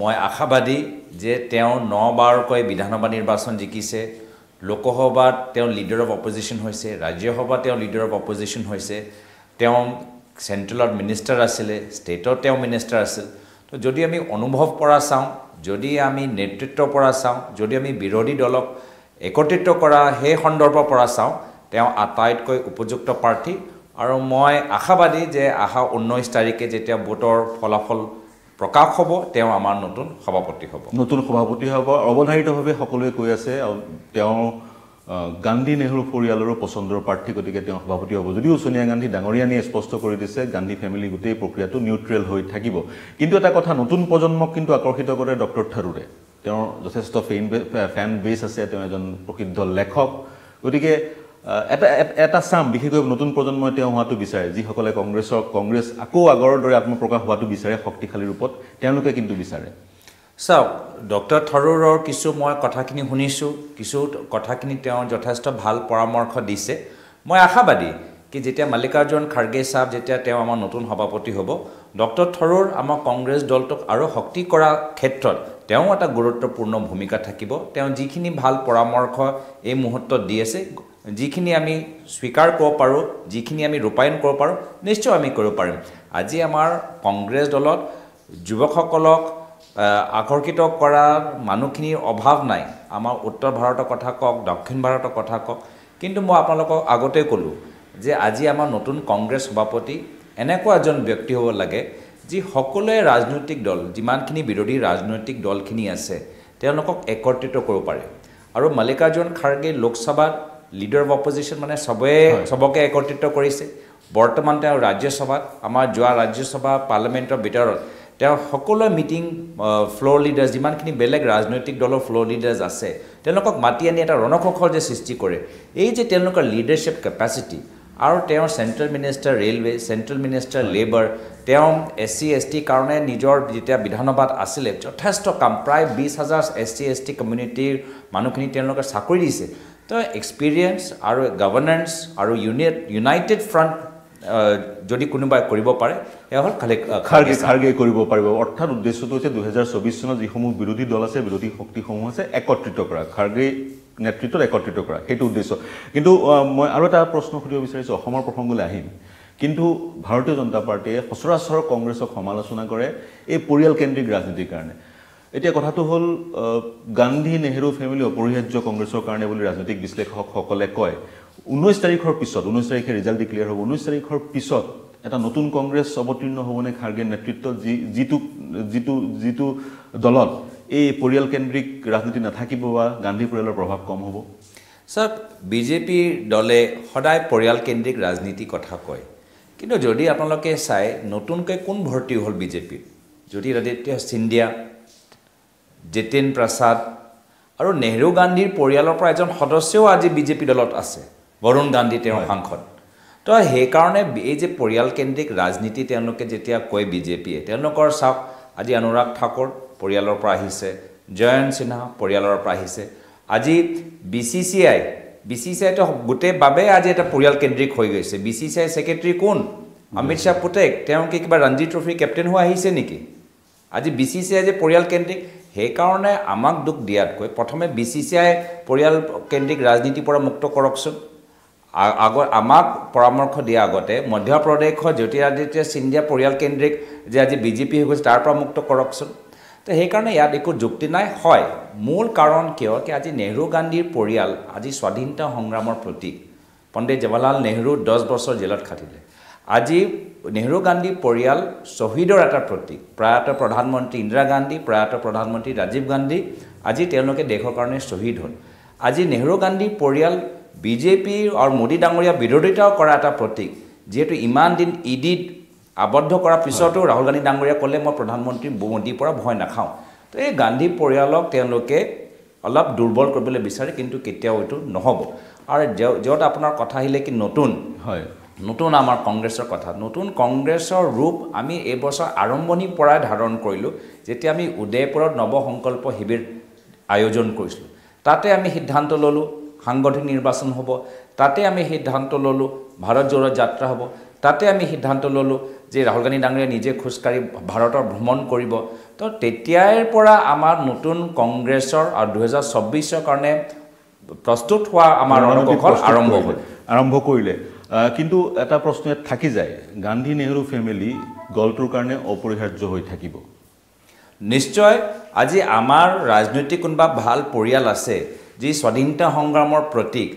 মই আশাবাদী যে তেওঁ ন বাৰকৈ বিধানসভা নিৰ্বাচন জিকিছে লোকসভাত তেওঁ লিডাৰ অফ অপজিশ্যন হৈছে ৰাজ্যসভাত তেওঁ লিডাৰ অফ অপজিশ্যন হৈছে তেওঁ চেণ্ট্ৰেলত মিনিষ্টাৰ আছিলে ষ্টেটত তেওঁ মিনিষ্টাৰ আছিল। তো যদি আমি অনুভৱ পৰা চাওঁ যদি আমি নেতৃত্বৰ পৰা চাওঁ যদি আমি বিৰোধী দলক একত্ৰিত কৰা সেই সন্দৰ্ভৰ পৰা চাওঁ তেওঁ আটাইতকৈ উপযুক্ত প্ৰাৰ্থী। আৰু মই আশাবাদী যে অহা ঊনৈছ তাৰিখে যেতিয়া ভোটৰ ফলাফল প্ৰকাশ হ'ব তেওঁ আমাৰ নতুন সভাপতি হ'ব। নতুন সভাপতি হ'ব। অৱধাৰিতভাৱে সকলোৱে কৈ আছে তেওঁ গান্ধী নেহৰু পৰিয়ালৰো পচন্দৰ প্ৰাৰ্থী গতিকে তেওঁ সভাপতি হ'ব। যদিও ছোনিয়া গান্ধী ডাঙৰীয়ানীয়ে স্পষ্ট কৰি দিছে গান্ধী ফেমিলি গোটেই প্ৰক্ৰিয়াটো নিউট্ৰেল হৈ থাকিব। কিন্তু এটা কথা নতুন প্ৰজন্মক কিন্তু আকৰ্ষিত কৰে ডক্টৰ থাৰুৰে। তেওঁৰ যথেষ্ট ফেইন ফেন বেছ আছে তেওঁ এজন প্ৰসিদ্ধ লেখক। গতিকে এটা এটা- চাম বিশেষকৈ নতুন প্ৰজন্মই তেওঁ হোৱাটো বিচাৰে। যিসকলে কংগ্ৰেছক কংগ্ৰেছ আকৌ আগৰ দৰে আত্মপ্ৰকাশ হোৱাটো বিচাৰে শক্তিশালী ৰূপত তেওঁলোকে কিন্তু বিচাৰে। চাওক ডক্টৰ থৰুৰৰ কিছু মই কথাখিনি শুনিছোঁ কিছু কথাখিনি তেওঁ যথেষ্ট ভাল পৰামৰ্শ দিছে। মই আশাবাদী কি যেতিয়া মল্লিকাৰ্জুন খাৰ্গে চাহাব যেতিয়া তেওঁ আমাৰ নতুন সভাপতি হ'ব ডক্টৰ থৰুৰ আমাৰ কংগ্ৰেছ দলটোক আৰু শক্তি কৰাৰ ক্ষেত্ৰত তেওঁ এটা গুৰুত্বপূৰ্ণ ভূমিকা থাকিব। তেওঁ যিখিনি ভাল পৰামৰ্শ এই মুহূৰ্তত দি আছে যিখিনি আমি স্বীকাৰ কৰিব পাৰোঁ যিখিনি আমি ৰূপায়ণ কৰিব পাৰোঁ নিশ্চয় আমি কৰিব পাৰিম। আজি আমাৰ কংগ্ৰেছ দলত যুৱকসকলক আকৰ্ষিত কৰাৰ মানুহখিনিৰ অভাৱ নাই। আমাৰ উত্তৰ ভাৰতৰ কথা কওক দক্ষিণ ভাৰতৰ কথা কওক কিন্তু মই আপোনালোকক আগতেই ক'লোঁ যে আজি আমাৰ নতুন কংগ্ৰেছ সভাপতি এনেকুৱা এজন ব্যক্তি হ'ব লাগে যি সকলোৱে ৰাজনৈতিক দল যিমানখিনি বিৰোধী ৰাজনৈতিক দলখিনি আছে তেওঁলোকক একত্ৰিত কৰিব পাৰে। আৰু মল্লিকাৰ্জুন খাৰ্গে লোকসভাত লিডাৰ অফ অপজিশ্যন মানে চবে চবকে একত্ৰিত কৰিছে। বৰ্তমান তেওঁ ৰাজ্যসভাত আমাৰ যোৱা ৰাজ্যসভা পাৰ্লিমেণ্টৰ ভিতৰত তেওঁ সকলো মিটিং ফ্ল'ৰ লিডাৰ্ছ যিমানখিনি বেলেগ ৰাজনৈতিক দলৰ ফ্ল'ৰ লিডাৰ্ছ আছে তেওঁলোকক মাতি আনি এটা ৰণকৌশল যে সৃষ্টি কৰে। এই যে তেওঁলোকৰ লিডাৰশ্বিপ কেপাচিটি আৰু তেওঁৰ central minister railway central minister labour তেওঁ এছ চি এছ টিৰ কাৰণে নিজৰ যেতিয়া বিধানসভাত আছিলে যথেষ্ট কাম। প্ৰায় বিছ হাজাৰ এছ চি এছ টি কমিউনিটিৰ মানুহখিনি তেওঁলোকে চাকৰি দিছে। তো এক্সপিৰিয়েঞ্চ আৰু গভৰ্নেন্স আৰু ইউনিট ইউনাইটেড ফ্ৰণ্ট যদি কোনোবাই কৰিব পাৰে সেয়া হ'ল খালি খাৰ্গে খাৰ্গে কৰিব পাৰিব। অৰ্থাৎ উদ্দেশ্যটো হৈছে দুহেজাৰ চৌবিছ চনত যিসমূহ বিৰোধী দল আছে বিৰোধী শক্তিসমূহ আছে একত্ৰিত কৰা। খাৰ্গে নেতৃত্বত একত্ৰিত কৰা। সেইটো উদ্দেশ্য। কিন্তু মই আৰু এটা প্ৰশ্ন সুধিব বিচাৰিছোঁ অসমৰ প্ৰসংগলৈ আহিম। কিন্তু ভাৰতীয় জনতা পাৰ্টীয়ে সচৰাচৰ কংগ্ৰেছক সমালোচনা কৰে এই পৰিয়ালকেন্দ্ৰিক ৰাজনীতিৰ কাৰণে। এতিয়া কথাটো হ'ল গান্ধী নেহেৰু ফেমিলি অপৰিহাৰ্য কংগ্ৰেছৰ কাৰণে বুলি ৰাজনৈতিক বিশ্লেষকসকলে কয় ঊনৈছ তাৰিখৰ পিছত ঊনৈছ তাৰিখে ৰিজাল্ট ডিক্লেয়াৰ হ'ব ঊনৈছ তাৰিখৰ পিছত এটা নতুন কংগ্ৰেছ অৱতীৰ্ণ হ'বনে খাৰ্গে নেতৃত্বত যি যিটো যিটো যিটো দলত এই পৰিয়ালকেন্দ্ৰিক ৰাজনীতি নাথাকিব বা গান্ধী পৰিয়ালৰ প্ৰভাৱ কম হ'ব? চাওক বিজেপিৰ দলে সদায় পৰিয়ালকেন্দ্ৰিক ৰাজনীতিৰ কথা কয়। কিন্তু যদি আপোনালোকে চায় নতুনকৈ কোন ভৰ্তি হ'ল বিজেপিত জ্যোতিৰাদিত্য সিন্ধিয়া জিতেন প্ৰসাদ আৰু নেহৰু গান্ধীৰ পৰিয়ালৰ পৰা এজন সদস্যও আজি বিজেপি দলত আছে বৰুণ গান্ধী তেওঁৰ সাংসদ। তো সেইকাৰণে এই যে পৰিয়ালকেন্দ্ৰিক ৰাজনীতি তেওঁলোকে যেতিয়া কয় বিজেপিয়ে তেওঁলোকৰ চাওক আজি অনুৰাগ ঠাকুৰ পৰিয়ালৰ পৰা আহিছে জয়ন্ত সিনহা পৰিয়ালৰ পৰা আহিছে। আজি B C C I B C C আইটো গোটেই বাবে আজি এটা পৰিয়ালকেন্দ্ৰিক হৈ গৈছে। B C C I secretary কোন? অমিত শ্বাহ পুতেক তেওঁ কি কিবা ৰঞ্জী ট্ৰফিৰ কেপ্টেইন হৈ আহিছে নেকি? আজি বি চি চি আই যে পৰিয়ালকেন্দ্ৰিক সেইকাৰণে আমাক দুখ দিয়াতকৈ প্ৰথমে বি চি চি আই পৰিয়ালকেন্দ্ৰিক ৰাজনীতিৰ পৰা মুক্ত কৰকচোন। আ- আগত আমাক পৰামৰ্শ দিয়া আগতে মধ্যপ্ৰদেশৰ জ্যোতিৰাদিত্য সিন্ধিয়া পৰিয়ালকেন্দ্ৰিক যে আজি বিজেপি হৈ গৈছে তাৰ পৰা মুক্ত কৰকচোন। তো সেইকাৰণে ইয়াত একো যুক্তি নাই। হয় মূল কাৰণ কিয় কি আজি নেহৰু গান্ধীৰ পৰিয়াল আজি স্বাধীনতা সংগ্ৰামৰ প্ৰতীক। পণ্ডিত জৱাহৰলাল নেহৰু দহ বছৰ জেলত খাটিলে। আজি নেহৰু গান্ধী পৰিয়াল শ্বহীদৰ এটা প্ৰতীক। প্ৰয়াত প্ৰধানমন্ত্ৰী ইন্দিৰা গান্ধী প্ৰয়াত প্ৰধানমন্ত্ৰী ৰাজীৱ গান্ধী আজি তেওঁলোকে দেশৰ কাৰণে শ্বহীদ হ'ল। আজি নেহৰু গান্ধী পৰিয়াল বিজেপি আৰু মোদী ডাঙৰীয়া বিৰোধিতাও কৰা এটা প্ৰতীক যিহেতু ইমান দিন ইডিত আবদ্ধ কৰাৰ পিছতো ৰাহুল গান্ধী ডাঙৰীয়া ক'লে মই প্ৰধানমন্ত্ৰী মোদীৰ পৰা ভয় নাখাওঁ। তো এই গান্ধী পৰিয়ালক তেওঁলোকে অলপ দুৰ্বল কৰিবলৈ বিচাৰে কিন্তু কেতিয়াও এইটো নহ'ব। আৰু য'ত আপোনাৰ কথা আহিলে কি নতুন? হয়। নতুন আমাৰ কংগ্ৰেছৰ কথা। নতুন কংগ্ৰেছৰ ৰূপ আমি এইবছৰ আৰম্ভণিৰ পৰাই ধাৰণ কৰিলোঁ যেতিয়া আমি উদয়পুৰত নৱসংকল্প শিবিৰ আয়োজন কৰিছিলোঁ। তাতে আমি সিদ্ধান্ত ল'লোঁ সাংগঠনিক নিৰ্বাচন হ'ব। তাতে আমি সিদ্ধান্ত ল'লোঁ ভাৰত জোৰত যাত্ৰা হ'ব। তাতে আমি সিদ্ধান্ত ল'লোঁ যে ৰাহুল গান্ধী ডাঙৰীয়া নিজে খোজকাঢ়ি ভাৰতৰ ভ্ৰমণ কৰিব। তো তেতিয়াৰ পৰা আমাৰ নতুন কংগ্ৰেছৰ আৰু দুহেজাৰ চৌব্বিছৰ কাৰণে প্ৰস্তুত হোৱা আমাৰ ৰণকৌশল আৰম্ভ হ'ল। আৰম্ভ কৰিলে। কিন্তু এটা প্ৰশ্ন ইয়াত থাকি যায় গান্ধী নেহৰু ফেমিলি দলটোৰ কাৰণে অপৰিহাৰ্য হৈ থাকিব। নিশ্চয় আজি আমাৰ ৰাজনৈতিক কোনোবা ভাল পৰিয়াল আছে যি স্বাধীনতা সংগ্ৰামৰ প্ৰতীক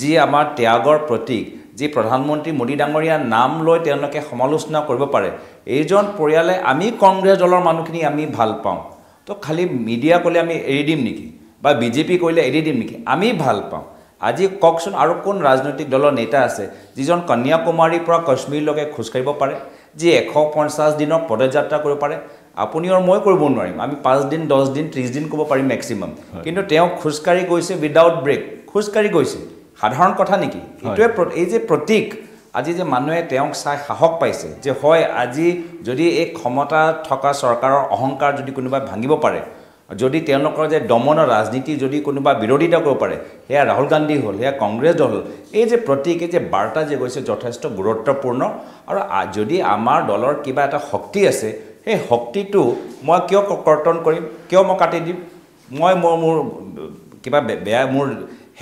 যি আমাৰ ত্যাগৰ প্ৰতীক যি প্ৰধানমন্ত্ৰী মোদী ডাঙৰীয়াৰ নাম লৈ তেওঁলোকে সমালোচনা কৰিব পাৰে এইজন পৰিয়ালে আমি কংগ্ৰেছ দলৰ মানুহখিনি আমি ভাল পাওঁ। তো খালি মিডিয়া ক'লে আমি এৰি দিম নেকি? বা বিজেপি কৰিলে এৰি দিম নেকি? আমি ভাল পাওঁ। আজি কওকচোন আৰু কোন ৰাজনৈতিক দলৰ নেতা আছে যিজন কন্যাকুমাৰীৰ পৰা কাশ্মীৰলৈকে খোজকাঢ়িব পাৰে যি এশ পঞ্চাছ দিনৰ পদযাত্ৰা কৰিব পাৰে? আপুনি আৰু মই কৰিব নোৱাৰিম। আমি পাঁচদিন দহ দিন ত্ৰিছ দিন ক'ব পাৰিম মেক্সিমাম। কিন্তু তেওঁ খোজকাঢ়ি গৈছে উইদাউট ব্ৰেক খোজকাঢ়ি গৈছে। সাধাৰণ কথা নেকি? এইটোৱে এই যে প্ৰতীক আজি যে মানুহে তেওঁক চাই সাহস পাইছে যে হয় আজি যদি এই ক্ষমতা থকা চৰকাৰৰ অহংকাৰ যদি কোনোবাই ভাঙিব পাৰে যদি তেওঁলোকৰ যে দমনৰ ৰাজনীতি যদি কোনোবা বিৰোধিতা কৰিব পাৰে সেয়া ৰাহুল গান্ধী হ'ল সেয়া কংগ্ৰেছ দল হ'ল এই যে প্ৰতীক যে বাৰ্তা যে গৈছে যথেষ্ট গুৰুত্বপূৰ্ণ আৰু যদি আমাৰ দলৰ কিবা এটা শক্তি আছে সেই শক্তিটো মই কিয় কৰ্তন কৰিম কিয় মই কাটি দিম? মই মোৰ মোৰ কিবা বেয়া মোৰ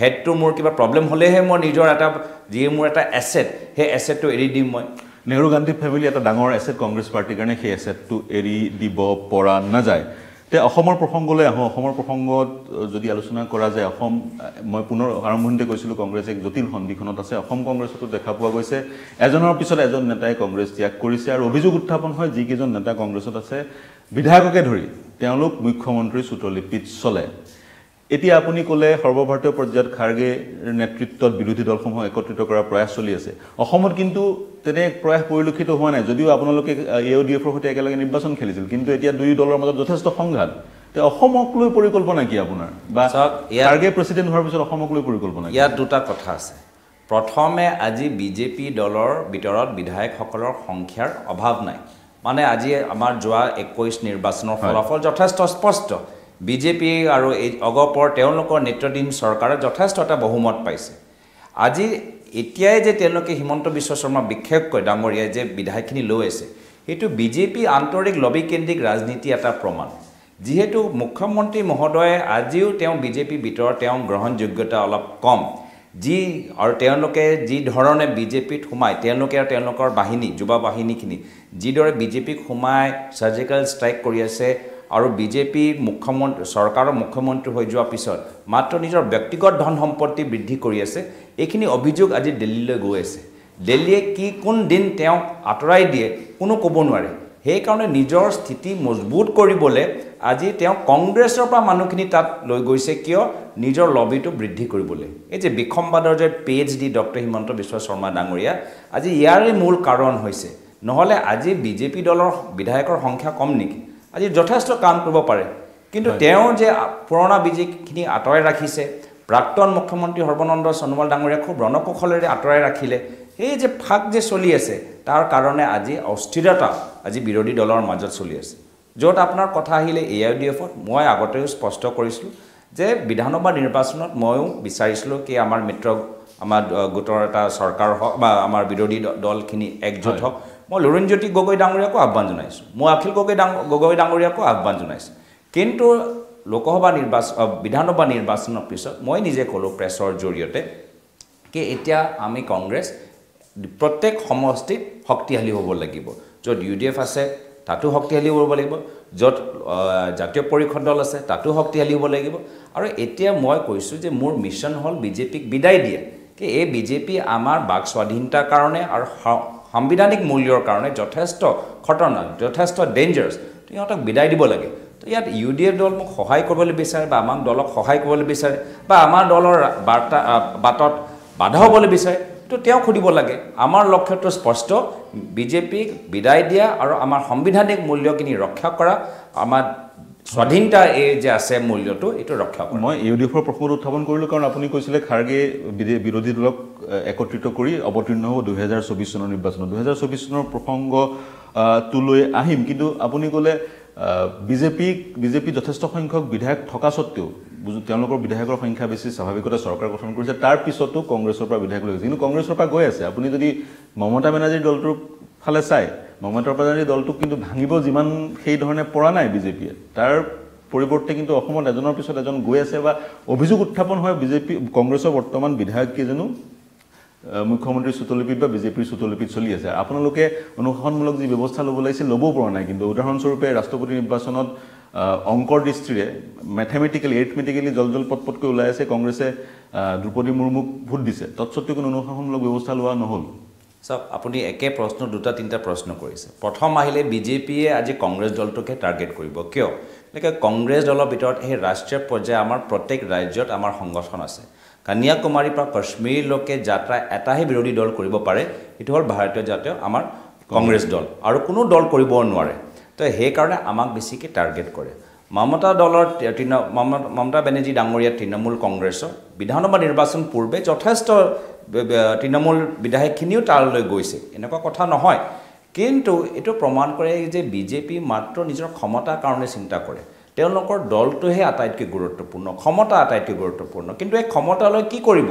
হেডটো মোৰ কিবা প্ৰব্লেম হ'লেহে মই নিজৰ এটা যি মোৰ এটা এছেট সেই এছেটটো এৰি দিম মই। নেহৰু গান্ধী ফেমিলি এটা ডাঙৰ এছেট কংগ্ৰেছ পাৰ্টীৰ কাৰণে সেই এছেটটো এৰি দিব পৰা নাযায়। তে অসমৰ প্ৰসংগলৈ আহোঁ। অসমৰ প্ৰসংগত যদি আলোচনা কৰা যায় অসম মই পুনৰ আৰম্ভণিতে কৈছিলোঁ কংগ্ৰেছ এক জটিল সন্ধিখনত আছে। অসম কংগ্ৰেছতো দেখা পোৱা গৈছে। এজনৰ পিছত এজন নেতাই কংগ্ৰেছ ত্যাগ কৰিছে আৰু অভিযোগ উত্থাপন হয় যিকেইজন নেতা কংগ্ৰেছত আছে। বিধায়ককে ধৰি তেওঁলোক মুখ্যমন্ত্ৰীৰ চুটলিপিত চলে। এতিয়া আপুনি ক'লে সৰ্বভাৰতীয় পৰ্যায়ত খাৰ্গেৰ নেতৃত্বত বিৰোধী দলসমূহক একত্ৰিত কৰাৰ প্ৰয়াস চলি আছে। অসমত কিন্তু তেনে প্ৰয়াস পৰিলক্ষিত হোৱা নাই। যদিও আপোনালোকে এ অ' ডি এফৰ সৈতে একেলগে নিৰ্বাচন খেলিছিল কিন্তু এতিয়া দুয়ো দলৰ মাজত যথেষ্ট সংঘাত। অসমক লৈ পৰিকল্পনা কি আপোনাৰ? বা খাৰ্গে প্ৰেচিডেণ্ট হোৱাৰ পিছত অসমক লৈ পৰিকল্পনা ইয়াত দুটা কথা আছে। প্ৰথমে আজি বিজেপি দলৰ ভিতৰত বিধায়কসকলৰ সংখ্যাৰ অভাৱ নাই। মানে আজি আমাৰ যোৱা একৈছ নিৰ্বাচনৰ ফলাফল যথেষ্ট স্পষ্ট। বিজেপি আৰু এই অগপৰ তেওঁলোকৰ নেতৃত্বাধীন চৰকাৰে যথেষ্ট এটা বহুমত পাইছে। আজি এতিয়াই যে তেওঁলোকে হিমন্ত বিশ্ব শৰ্মা বিশেষকৈ ডাঙৰীয়াই যে বিধায়কখিনি লৈ আছে সেইটো বিজেপি আন্তৰিক লবিকেন্দ্ৰিক ৰাজনীতি এটা প্ৰমাণ। যিহেতু মুখ্যমন্ত্ৰী মহোদয়ে আজিও তেওঁ বিজেপিৰ ভিতৰত তেওঁ গ্ৰহণযোগ্যতা অলপ কম। যি আৰু তেওঁলোকে যি ধৰণে বিজেপিত সোমাই তেওঁলোকে আৰু তেওঁলোকৰ বাহিনী যুৱ বাহিনীখিনি যিদৰে বিজেপিক সোমাই চাৰ্জিকেল ষ্ট্ৰাইক কৰি আছে আৰু বিজেপিৰ মুখ্যমন্ত্ৰী চৰকাৰৰ মুখ্যমন্ত্ৰী হৈ যোৱাৰ পিছত মাত্ৰ নিজৰ ব্যক্তিগত ধন সম্পত্তি বৃদ্ধি কৰি আছে। এইখিনি অভিযোগ আজি দিল্লীলৈ গৈ আছে। দিল্লীয়ে কি কোন দিন তেওঁক আঁতৰাই দিয়ে কোনো ক'ব নোৱাৰে। সেইকাৰণে নিজৰ স্থিতি মজবুত কৰিবলৈ আজি তেওঁ কংগ্ৰেছৰ পৰা মানুহখিনি তাত লৈ গৈছে কিয়? নিজৰ লবিটো বৃদ্ধি কৰিবলৈ। এই যে বিসম্বাদৰ যে পেজ দি ডক্টৰ হিমন্ত বিশ্ব শৰ্মা ডাঙৰীয়া আজি ইয়াৰে মূল কাৰণ হৈছে নহ'লে আজি বিজেপি দলৰ বিধায়কৰ সংখ্যা কম নেকি? আজি যথেষ্ট কাম কৰিব পাৰে। কিন্তু তেওঁ যে পুৰণা বিজেপিখিনি আঁতৰাই ৰাখিছে প্ৰাক্তন মুখ্যমন্ত্ৰী সৰ্বানন্দ সোণোৱাল ডাঙৰীয়া খুব ৰণকৌশলেৰে আঁতৰাই ৰাখিলে সেই যে ফাক যে চলি আছে তাৰ কাৰণে আজি অস্থিৰতা আজি বিৰোধী দলৰ মাজত চলি আছে। য'ত আপোনাৰ কথা আহিলে এ আই ডি এফত মই আগতেও স্পষ্ট কৰিছিলোঁ যে বিধানসভা নিৰ্বাচনত ময়ো বিচাৰিছিলোঁ কি আমাৰ মিত্ৰ আমাৰ গোটৰ এটা চৰকাৰ হওক বা আমাৰ বিৰোধী দলখিনি একজোট হওক। মই লুৰিণজ্যোতি গগৈ ডাঙৰীয়াকো আহ্বান জনাইছোঁ। মই অখিল গগৈ ডাঙ গগৈ ডাঙৰীয়াকো আহ্বান জনাইছোঁ। কিন্তু লোকসভা নিৰ্বাচন বিধানসভা নিৰ্বাচনৰ পিছত মই নিজে ক'লোঁ প্ৰেছৰ জৰিয়তে কি এতিয়া আমি কংগ্ৰেছ প্ৰত্যেক সমষ্টিত শক্তিশালী হ'ব লাগিব। য'ত ইউ ডি এফ আছে তাতো শক্তিশালী কৰিব লাগিব। য'ত জাতীয় পৰিষদ দল আছে তাতো শক্তিশালী হ'ব লাগিব। আৰু এতিয়া মই কৈছোঁ যে মোৰ মিছন হ'ল বিজেপিক বিদায় দিয়া। কি এই বিজেপি আমাৰ বাক স্বাধীনতাৰ কাৰণে আৰু সাংবিধানিক মূল্যৰ কাৰণে যথেষ্ট খতৰনাক যথেষ্ট ডেঞ্জাৰাছ সিহঁতক বিদায় দিব লাগে। তো ইয়াত ইউ ডি এফ দল মোক সহায় কৰিবলৈ বিচাৰে বা আমাক দলক সহায় কৰিবলৈ বিচাৰে বা আমাৰ দলৰ বাৰ্তা বাটত বাধা হ'বলৈ বিচাৰে তো তেওঁক সুধিব লাগে। আমাৰ লক্ষ্যটো স্পষ্ট বিজেপিক বিদায় দিয়া আৰু আমাৰ সাংবিধানিক মূল্যখিনি ৰক্ষা কৰা আমাৰ স্বাধীনতা এই যে আছে মূল্যটো এইটো ৰক্ষা মই ইউ ডি এফৰ প্ৰসংগটো উত্থাপন কৰিলোঁ কাৰণ আপুনি কৈছিলে খাৰ্গে বিৰোধী দলক একত্ৰিত কৰি অৱতীৰ্ণ হ'ব দুহেজাৰ চৌবিছ চনৰ নিৰ্বাচনত। দুহেজাৰ চৌবিছ চনৰ প্ৰসংগ আহ, টোলৈ আহিম। কিন্তু আপুনি ক'লে বিজেপিক বিজেপি যথেষ্ট সংখ্যক বিধায়ক থকা স্বত্বেও তেওঁলোকৰ বিধায়কৰ সংখ্যা বেছি স্বাভাৱিকতে চৰকাৰ গঠন কৰিছে। তাৰ পিছতো কংগ্ৰেছৰ পৰা বিধায়ক লৈ গৈছে কিন্তু কংগ্ৰেছৰ পৰা গৈ আছে। আপুনি যদি মমতা বেনাৰ্জীৰ দলটোৰ ফালে চাই মমতা বেনাৰ্জীৰ দলটোক কিন্তু ভাঙিব যিমান সেই ধৰণে পৰা নাই বিজেপিয়ে। তাৰ পৰিৱৰ্তে কিন্তু অসমত এজনৰ পিছত এজন গৈ আছে বা অভিযোগ উত্থাপন হয় বিজেপি কংগ্ৰেছৰ বৰ্তমান বিধায়ক কেইজনো মুখ্যমন্ত্ৰীৰ চুটলিপিত বা বিজেপিৰ চুটলিপিত চলি আছে। আপোনালোকে অনুশাসনমূলক যি ব্যৱস্থা ল'ব লাগিছিল ল'বও পৰা নাই। কিন্তু উদাহৰণস্বৰূপে ৰাষ্ট্ৰপতি নিৰ্বাচনত অংকৰ দৃষ্টিৰে মেথেমেটিকেলি এৰিথমেটিকেলি জল জল পট পটকৈ ওলাই আছে। কংগ্ৰেছে দ্ৰৌপদী মুৰ্মুক ভোট দিছে। তৎসত্ত্বেও কোনো অনুশাসনমূলক ব্যৱস্থা লোৱা নহ'ল। চাওক আপুনি একে প্ৰশ্ন দুটা তিনিটা প্ৰশ্ন কৰিছে। প্ৰথম আহিলে বিজেপিয়ে আজি কংগ্ৰেছ দলটোকে টাৰ্গেট কৰিব। কিয়? এনেকৈ কংগ্ৰেছ দলৰ ভিতৰত সেই ৰাষ্ট্ৰীয় পৰ্যায়ে আমাৰ প্ৰত্যেক ৰাজ্যত আমাৰ সংগঠন আছে। কন্যাকুমাৰীৰ পৰা কাশ্মীৰলৈকে যাত্ৰা এটাহে বিৰোধী দল কৰিব পাৰে। সেইটো হ'ল ভাৰতীয় জাতীয় আমাৰ কংগ্ৰেছ দল। আৰু কোনো দল কৰিব নোৱাৰে। তো সেইকাৰণে আমাক বেছিকৈ টাৰ্গেট কৰে। মমতা দলৰ তৃণ মমতা বেনাৰ্জী ডাঙৰীয়া তৃণমূল কংগ্ৰেছৰ বিধানসভা নিৰ্বাচন পূৰ্বে যথেষ্ট তৃণমূল বিধায়কখিনিও তালৈ গৈছে। এনেকুৱা কথা নহয়। কিন্তু এইটো প্ৰমাণ কৰে যে বিজেপি মাত্ৰ নিজৰ ক্ষমতাৰ কাৰণে চিন্তা কৰে। তেওঁলোকৰ দলটোহে আটাইতকৈ গুৰুত্বপূৰ্ণ ক্ষমতা আটাইতকৈ গুৰুত্বপূৰ্ণ। কিন্তু এই ক্ষমতালৈ কি কৰিব?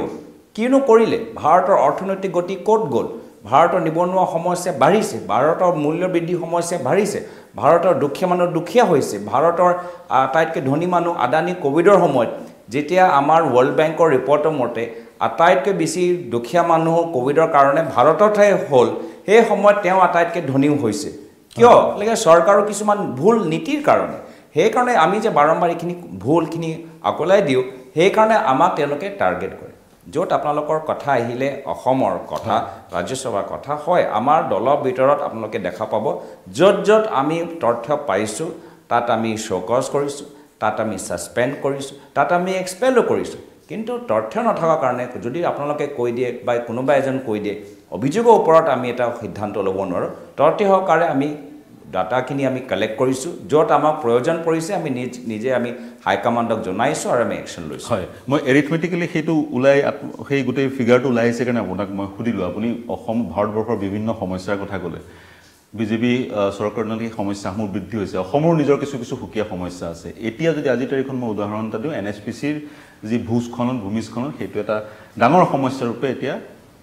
কিনো কৰিলে? ভাৰতৰ অৰ্থনৈতিক গতি ক'ত গ'ল? ভাৰতৰ নিবনুৱা সমস্যা বাঢ়িছে ভাৰতৰ মূল্য বৃদ্ধি সমস্যা বাঢ়িছে। ভাৰতৰ দুখীয়া মানুহ দুখীয়া হৈছে ভাৰতৰ আটাইতকৈ ধনী মানুহ আদানী ক'ভিডৰ সময়ত যেতিয়া আমাৰ ৱৰ্ল্ড বেংকৰ ৰিপৰ্টৰ মতে আটাইতকৈ বেছি দুখীয়া মানুহ ক'ভিডৰ কাৰণে ভাৰততহে হ'ল সেই সময়ত তেওঁ আটাইতকৈ ধনীও হৈছে। কিয়? লাগে চৰকাৰৰ কিছুমান ভুল নীতিৰ কাৰণে। সেইকাৰণে আমি যে বাৰম্বাৰ এইখিনি ভুলখিনি আকোলাই দিওঁ সেইকাৰণে আমাক তেওঁলোকে টাৰ্গেট কৰে। য'ত আপোনালোকৰ কথা আহিলে অসমৰ কথা ৰাজ্যসভাৰ কথা হয় আমাৰ দলৰ ভিতৰত আপোনালোকে দেখা পাব য'ত য'ত আমি তথ্য পাইছোঁ তাত আমি চৌকজ কৰিছোঁ তাত আমি ছাছপেণ্ড কৰিছোঁ তাত আমি এক্সপেলো কৰিছোঁ। কিন্তু তথ্য নথকাৰ কাৰণে যদি আপোনালোকে কৈ দিয়ে বা কোনোবা এজন কৈ দিয়ে অভিযোগৰ ওপৰত আমি এটা সিদ্ধান্ত ল'ব নোৱাৰোঁ। তথ্য সহকাৰে আমি ডাটাখিনি আমি কালেক্ট কৰিছোঁ য'ত আমাক প্ৰয়োজন পৰিছে আমি নিজ নিজে আমি হাইকমাণ্ডক জনাইছোঁ আৰু আমি একশ্যন লৈছোঁ। হয় মই এৰিথমেটিকেলি সেইটো ওলাই সেই গোটেই ফিগাৰটো ওলাই আহিছে কাৰণে আপোনাক মই সুধিলোঁ আপুনি অসম ভাৰতবৰ্ষৰ বিভিন্ন সমস্যাৰ কথা ক'লে। বিজেপি চৰকাৰৰ দিনত সেই সমস্যাসমূহ বৃদ্ধি হৈছে। অসমৰ নিজৰ কিছু কিছু সুকীয়া সমস্যা আছে। এতিয়া যদি আজিৰ তাৰিখত মই উদাহৰণ এটা দিওঁ এন এছ পি চিৰ যি ভূস্খলন ভূমিস্খলন সেইটো এটা ডাঙৰ সমস্যাৰূপে এতিয়া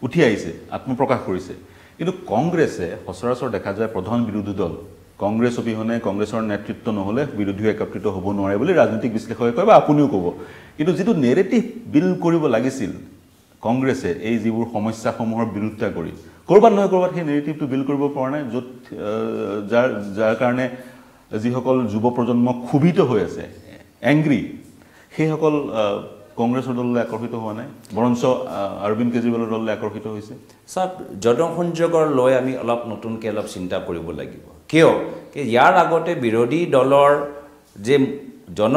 উঠি আহিছে আত্মপ্ৰকাশ কৰিছে। কিন্তু কংগ্ৰেছে সচৰাচৰ দেখা যায় প্ৰধান বিৰোধী দল। কংগ্ৰেছ অবিহনে কংগ্ৰেছৰ নেতৃত্ব নহ'লে বিৰোধীও একত্ৰিত হ'ব নোৱাৰে বুলি ৰাজনৈতিক বিশ্লেষকে কয় বা আপুনিও ক'ব। কিন্তু যিটো নেৰেটিভ বিল কৰিব লাগিছিল কংগ্ৰেছে এই যিবোৰ সমস্যাসমূহৰ বিৰোধিতা কৰি ক'ৰবাত নহয় ক'ৰবাত সেই নেৰেটিভটো বিল কৰিব পৰা নাই য'ত যাৰ যাৰ কাৰণে যিসকল যুৱ প্ৰজন্ম ক্ষোভিত হৈ আছে এংগ্ৰি সেইসকল কংগ্ৰেছৰ দললৈ আকৰ্ষিত হোৱা নাই বৰঞ্চ অৰবিন্দ কেজৰিৱালৰ দললৈ আকৰ্ষিত হৈছে। চাওক জনসংযোগৰ লৈ আমি অলপ নতুনকৈ অলপ চিন্তা কৰিব লাগিব। কিয়? ইয়াৰ আগতে বিৰোধী দলৰ যে জন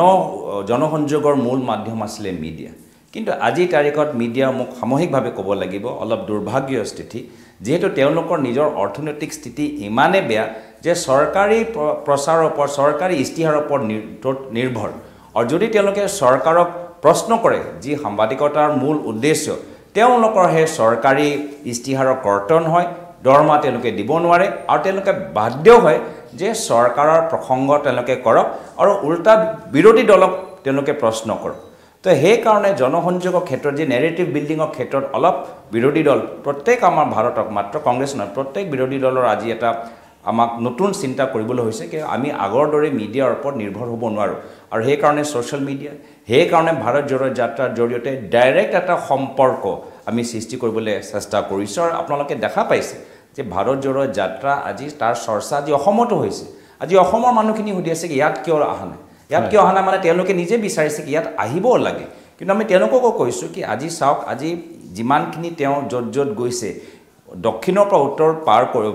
জনসংযোগৰ মূল মাধ্যম আছিলে মিডিয়া। কিন্তু আজিৰ তাৰিখত মিডিয়া মোক সামূহিকভাৱে ক'ব লাগিব অলপ দুৰ্ভাগ্য স্থিতি। যিহেতু তেওঁলোকৰ নিজৰ অৰ্থনৈতিক স্থিতি ইমানেই বেয়া যে চৰকাৰী প্ৰ- প্ৰচাৰৰ ওপৰত চৰকাৰী ইস্তিহাৰৰ ওপৰত নিৰ্ভৰ। আৰু যদি তেওঁলোকে চৰকাৰক প্ৰশ্ন কৰে যি সাংবাদিকতাৰ মূল উদ্দেশ্য তেওঁলোকৰ সেই চৰকাৰী ইস্তিহাৰৰ কৰ্তন হয় দৰমহা তেওঁলোকে দিব নোৱাৰে আৰু তেওঁলোকে বাধ্য হয় যে চৰকাৰৰ প্ৰসংগ তেওঁলোকে কৰক আৰু উল্টা বিৰোধী দলক তেওঁলোকে প্ৰশ্ন কৰক। তো সেইকাৰণে জনসংযোগৰ ক্ষেত্ৰত যি নেৰেটিভ বিল্ডিঙৰ ক্ষেত্ৰত অলপ বিৰোধী দল প্ৰত্যেক আমাৰ ভাৰতক মাত্ৰ কংগ্ৰেছ নহয় প্ৰত্যেক বিৰোধী দলৰ আজি এটা আমাক নতুন চিন্তা কৰিবলৈ হৈছে কি আমি আগৰ দৰে মিডিয়াৰ ওপৰত নিৰ্ভৰ হ'ব নোৱাৰোঁ। আৰু সেইকাৰণে ছ'চিয়েল মিডিয়া সেইকাৰণে ভাৰত জোড়ো যাত্ৰাৰ জৰিয়তে ডাইৰেক্ট এটা সম্পৰ্ক আমি সৃষ্টি কৰিবলৈ চেষ্টা কৰিছোঁ আৰু আপোনালোকে দেখা পাইছে যে ভাৰত জোড়ো যাত্ৰা আজি তাৰ চৰ্চা আজি অসমতো হৈছে। আজি অসমৰ মানুহখিনি সুধি আছে কি ইয়াত কিয় অহা নাই? ইয়াত কিয় অহা নাই মানে তেওঁলোকে নিজে বিচাৰিছে কি ইয়াত আহিবও লাগে। কিন্তু আমি তেওঁলোককো কৈছোঁ কি আজি চাওক আজি যিমানখিনি তেওঁ য'ত য'ত গৈছে দক্ষিণৰ পৰা উত্তৰ পাৰ কৰি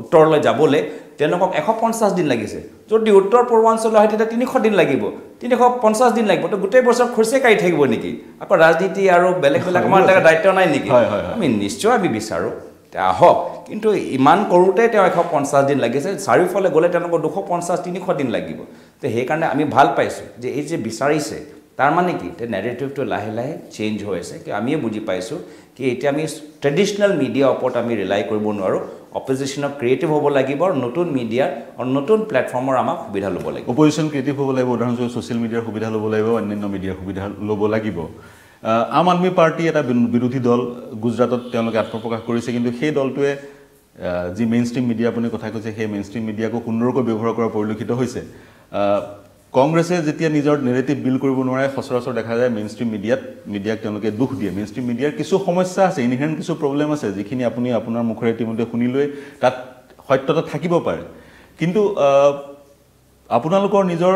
উত্তৰলৈ যাবলৈ তেওঁলোকক এশ পঞ্চাছ দিন লাগিছে। যদি উত্তৰ পূৰ্বাঞ্চললৈ আহে তেতিয়া তিনিশ দিন লাগিব। তিনিশ পঞ্চাছ দিন লাগিব। তো গোটেই বছৰ খোজে কাঢ়ি থাকিব নেকি? আকৌ ৰাজনীতি আৰু বেলেগ বেলেগ আমাৰ দায়িত্ব নাই নেকি? আমি নিশ্চয় আমি বিচাৰোঁ। আহক। কিন্তু ইমান কৰোঁতে তেওঁ এশ পঞ্চাছ দিন লাগিছে। চাৰিওফালে গ'লে তেওঁলোকৰ দুশ পঞ্চাছ তিনিশ দিন লাগিব। তো সেইকাৰণে আমি ভাল পাইছোঁ যে এই যে বিচাৰিছে তাৰ মানে কি? এতিয়া নেৰেটিভটো লাহে লাহে চেঞ্জ হৈ আছে। কি আমিয়ে বুজি পাইছোঁ কি এতিয়া আমি ট্ৰেডিশ্যনেল মিডিয়াৰ ওপৰত আমি ৰিলাই কৰিব নোৱাৰোঁ। অপজিশ্যনক ক্ৰিয়েটিভ হ'ব লাগিব আৰু নতুন মিডিয়াৰ আৰু নতুন প্লেটফৰ্মৰ আমাক সুবিধা ল'ব লাগিব। অপজিশ্যন ক্ৰিয়েটিভ হ'ব লাগিব উদাহৰণস্বৰূপে ছ'চিয়েল মিডিয়াৰ সুবিধা ল'ব লাগিব অন্যান্য মিডিয়াৰ সুবিধা ল'ব লাগিব। আম আদমী পাৰ্টি এটা বিৰোধী দল গুজৰাটত তেওঁলোকে আত্মপ্ৰকাশ কৰিছে কিন্তু সেই দলটোৱে যি মেইন ষ্ট্ৰীম মিডিয়া আপুনি কথা কৈছে সেই মেইন ষ্ট্ৰীম মিডিয়াকো সুন্দৰকৈ ব্যৱহাৰ কৰা পৰিলক্ষিত হৈছে। কংগ্ৰেছে যেতিয়া নিজৰ নেৰেটিভ বিল কৰিব নোৱাৰে সচৰাচৰ দেখা যায় মেইন ষ্ট্ৰীম মিডিয়াত মিডিয়াক তেওঁলোকে দুখ দিয়ে। মেইন ষ্ট্ৰীম মিডিয়াৰ কিছু সমস্যা আছে ইনহেৰেণ্ট কিছু প্ৰব্লেম আছে যিখিনি আপুনি আপোনাৰ মুখেৰে ইতিমধ্যে শুনি লৈ তাত সত্যতা থাকিব পাৰে। কিন্তু আপোনালোকৰ নিজৰ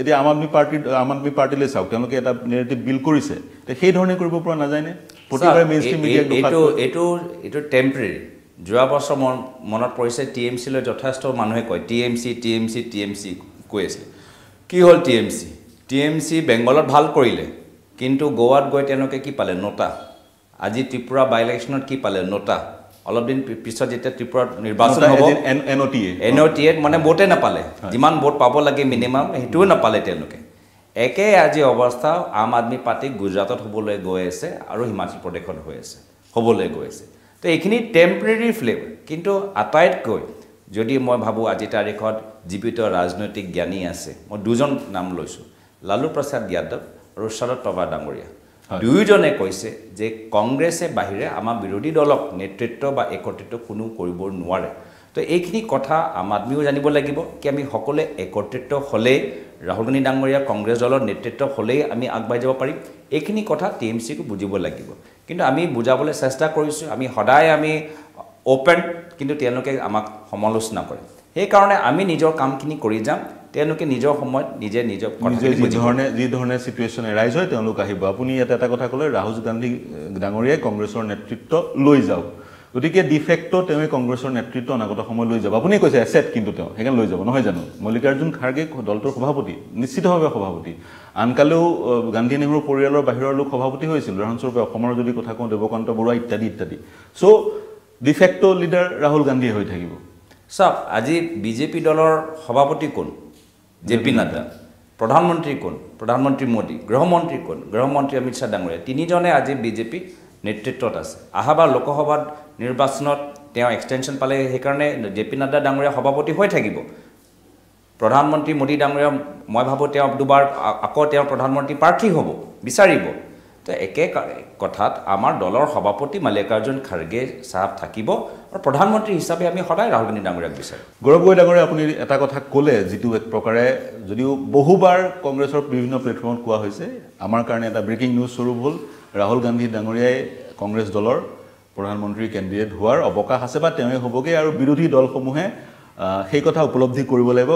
এতিয়া আম আদমী পাৰ্টি আম আদমী পাৰ্টিলৈ চাওক তেওঁলোকে এটা নেৰেটিভ বিল কৰিছে। সেই ধৰণে কৰিব পৰা নাযায়নে? প্ৰতিবাৰে মেইন ষ্ট্ৰীম মিডিয়াক এইটো এইটো এইটো টেম্পৰেৰী যোৱা বছৰ মন মনত পৰিছে টি এম চিলৈ যথেষ্ট মানুহে কয় T M C T M C T M C. কৈ আছিলে কি হ'ল T M C? T M C বেংগলত ভাল কৰিলে কিন্তু গোৱাত গৈ তেওঁলোকে কি পালে? নটা। আজি ত্ৰিপুৰা বাই ইলেকশ্যনত কি পালে? নটা। অলপ দিন পিছত যেতিয়া ত্ৰিপুৰাত নিৰ্বাচন হ'ব এন অ' টি এত মানে ভোটে নাপালে। যিমান ভোট পাব লাগে মিনিমাম সেইটোও নাপালে তেওঁলোকে। একে আজি অৱস্থা আম আদমী পাৰ্টি গুজৰাটত হ'বলৈ গৈ আছে আৰু হিমাচল প্ৰদেশত হৈ আছে হ'বলৈ গৈ আছে। তো এইখিনি টেম্পৰেৰী ফ্লেভ কিন্তু আটাইতকৈ যদি মই ভাবোঁ আজিৰ তাৰিখত জীৱিত ৰাজনৈতিক জ্ঞানী আছে মই দুজন নাম লৈছোঁ লালু প্ৰসাদ যাদৱ আৰু শৰদ পাৱাৰ ডাঙৰীয়া। দুয়োজনে কৈছে যে কংগ্ৰেছে বাহিৰে আমাৰ বিৰোধী দলক নেতৃত্ব বা একত্ৰিত কোনো কৰিব নোৱাৰে। তো এইখিনি কথা আম আদমিও জানিব লাগিব কি আমি সকলোৱে একত্ৰিত হ'লেই ৰাহুল গান্ধী ডাঙৰীয়া কংগ্ৰেছ দলৰ নেতৃত্ব হ'লেই আমি আগবাঢ়ি যাব পাৰিম। এইখিনি কথা টি এম চিকো বুজিব লাগিব। কিন্তু আমি বুজাবলৈ চেষ্টা কৰিছোঁ আমি সদায় আমি অ'পেন কিন্তু তেওঁলোকে আমাক সমালোচনা কৰে। সেইকাৰণে আমি নিজৰ কামখিনি কৰি যাম তেওঁলোকে নিজৰ সময়ত নিজে নিজৰ নিজে যি ধৰণে যি ধৰণে চিটুৱেশ্যন এৰাইজ হয় তেওঁলোক আহিব। আপুনি ইয়াতে এটা কথা ক'লে ৰাহুল গান্ধী ডাঙৰীয়াই কংগ্ৰেছৰ নেতৃত্ব লৈ যাওক। গতিকে ডিফেক্ট তেওঁ কংগ্ৰেছৰ নেতৃত্ব অনাগত সময় লৈ যাব। আপুনি কৈছে এছেট কিন্তু তেওঁ সেইকাৰণে লৈ যাব নহয় জানো? মল্লিকাৰ্জুন খাৰ্গে দলটোৰ সভাপতি নিশ্চিতভাৱে সভাপতি। আনকালেও গান্ধী নেহৰুৰ পৰিয়ালৰ বাহিৰৰ লোক সভাপতি হৈছিল। উদাহৰণস্বৰূপে অসমৰ যদি কথা কওঁ দেৱকান্ত বৰুৱা ইত্যাদি ইত্যাদি। চ' ডিফেক্ট লিডাৰ ৰাহুল গান্ধীয়ে হৈ থাকিব। চাওক আজি বিজেপি দলৰ সভাপতি কোন? J P Nadda. প্ৰধানমন্ত্ৰী কোন? প্ৰধানমন্ত্ৰী মোদী। গৃহমন্ত্ৰী কোন? গৃহমন্ত্ৰী অমিত শ্বাহ ডাঙৰীয়া। তিনিজনে আজি বিজেপি নেতৃত্বত আছে। অহাবাৰ লোকসভাত নিৰ্বাচনত তেওঁ এক্সটেনশ্যন পালে সেইকাৰণে জে পি নাড্ডা ডাঙৰীয়া সভাপতি হৈ থাকিব। প্ৰধানমন্ত্ৰী মোদী ডাঙৰীয়া মই ভাবোঁ তেওঁ দুবাৰ আকৌ তেওঁ প্ৰধানমন্ত্ৰী প্ৰাৰ্থী হ'ব। বিচাৰিব। তো একে কথাত আমাৰ দলৰ সভাপতি মাল্লিকাৰ্জুন খাৰ্গে চাহাব থাকিব আৰু প্ৰধানমন্ত্ৰী হিচাপে আমি সদায় ৰাহুল গান্ধী ডাঙৰীয়াক বিচাৰোঁ। গৌৰৱ গগৈ ডাঙৰীয়া আপুনি এটা কথা ক'লে যিটো এক প্ৰকাৰে যদিও বহুবাৰ কংগ্ৰেছৰ বিভিন্ন প্লেটফৰ্মত কোৱা হৈছে আমাৰ কাৰণে এটা ব্ৰেকিং নিউজ স্বৰূপ হ'ল ৰাহুল গান্ধী ডাঙৰীয়াই কংগ্ৰেছ দলৰ প্ৰধানমন্ত্ৰী কেণ্ডিডেট হোৱাৰ অৱকাশ আছে বা তেওঁৱে হ'বগৈ আৰু বিৰোধী দলসমূহে সেই কথা উপলব্ধি কৰিব লাগিব।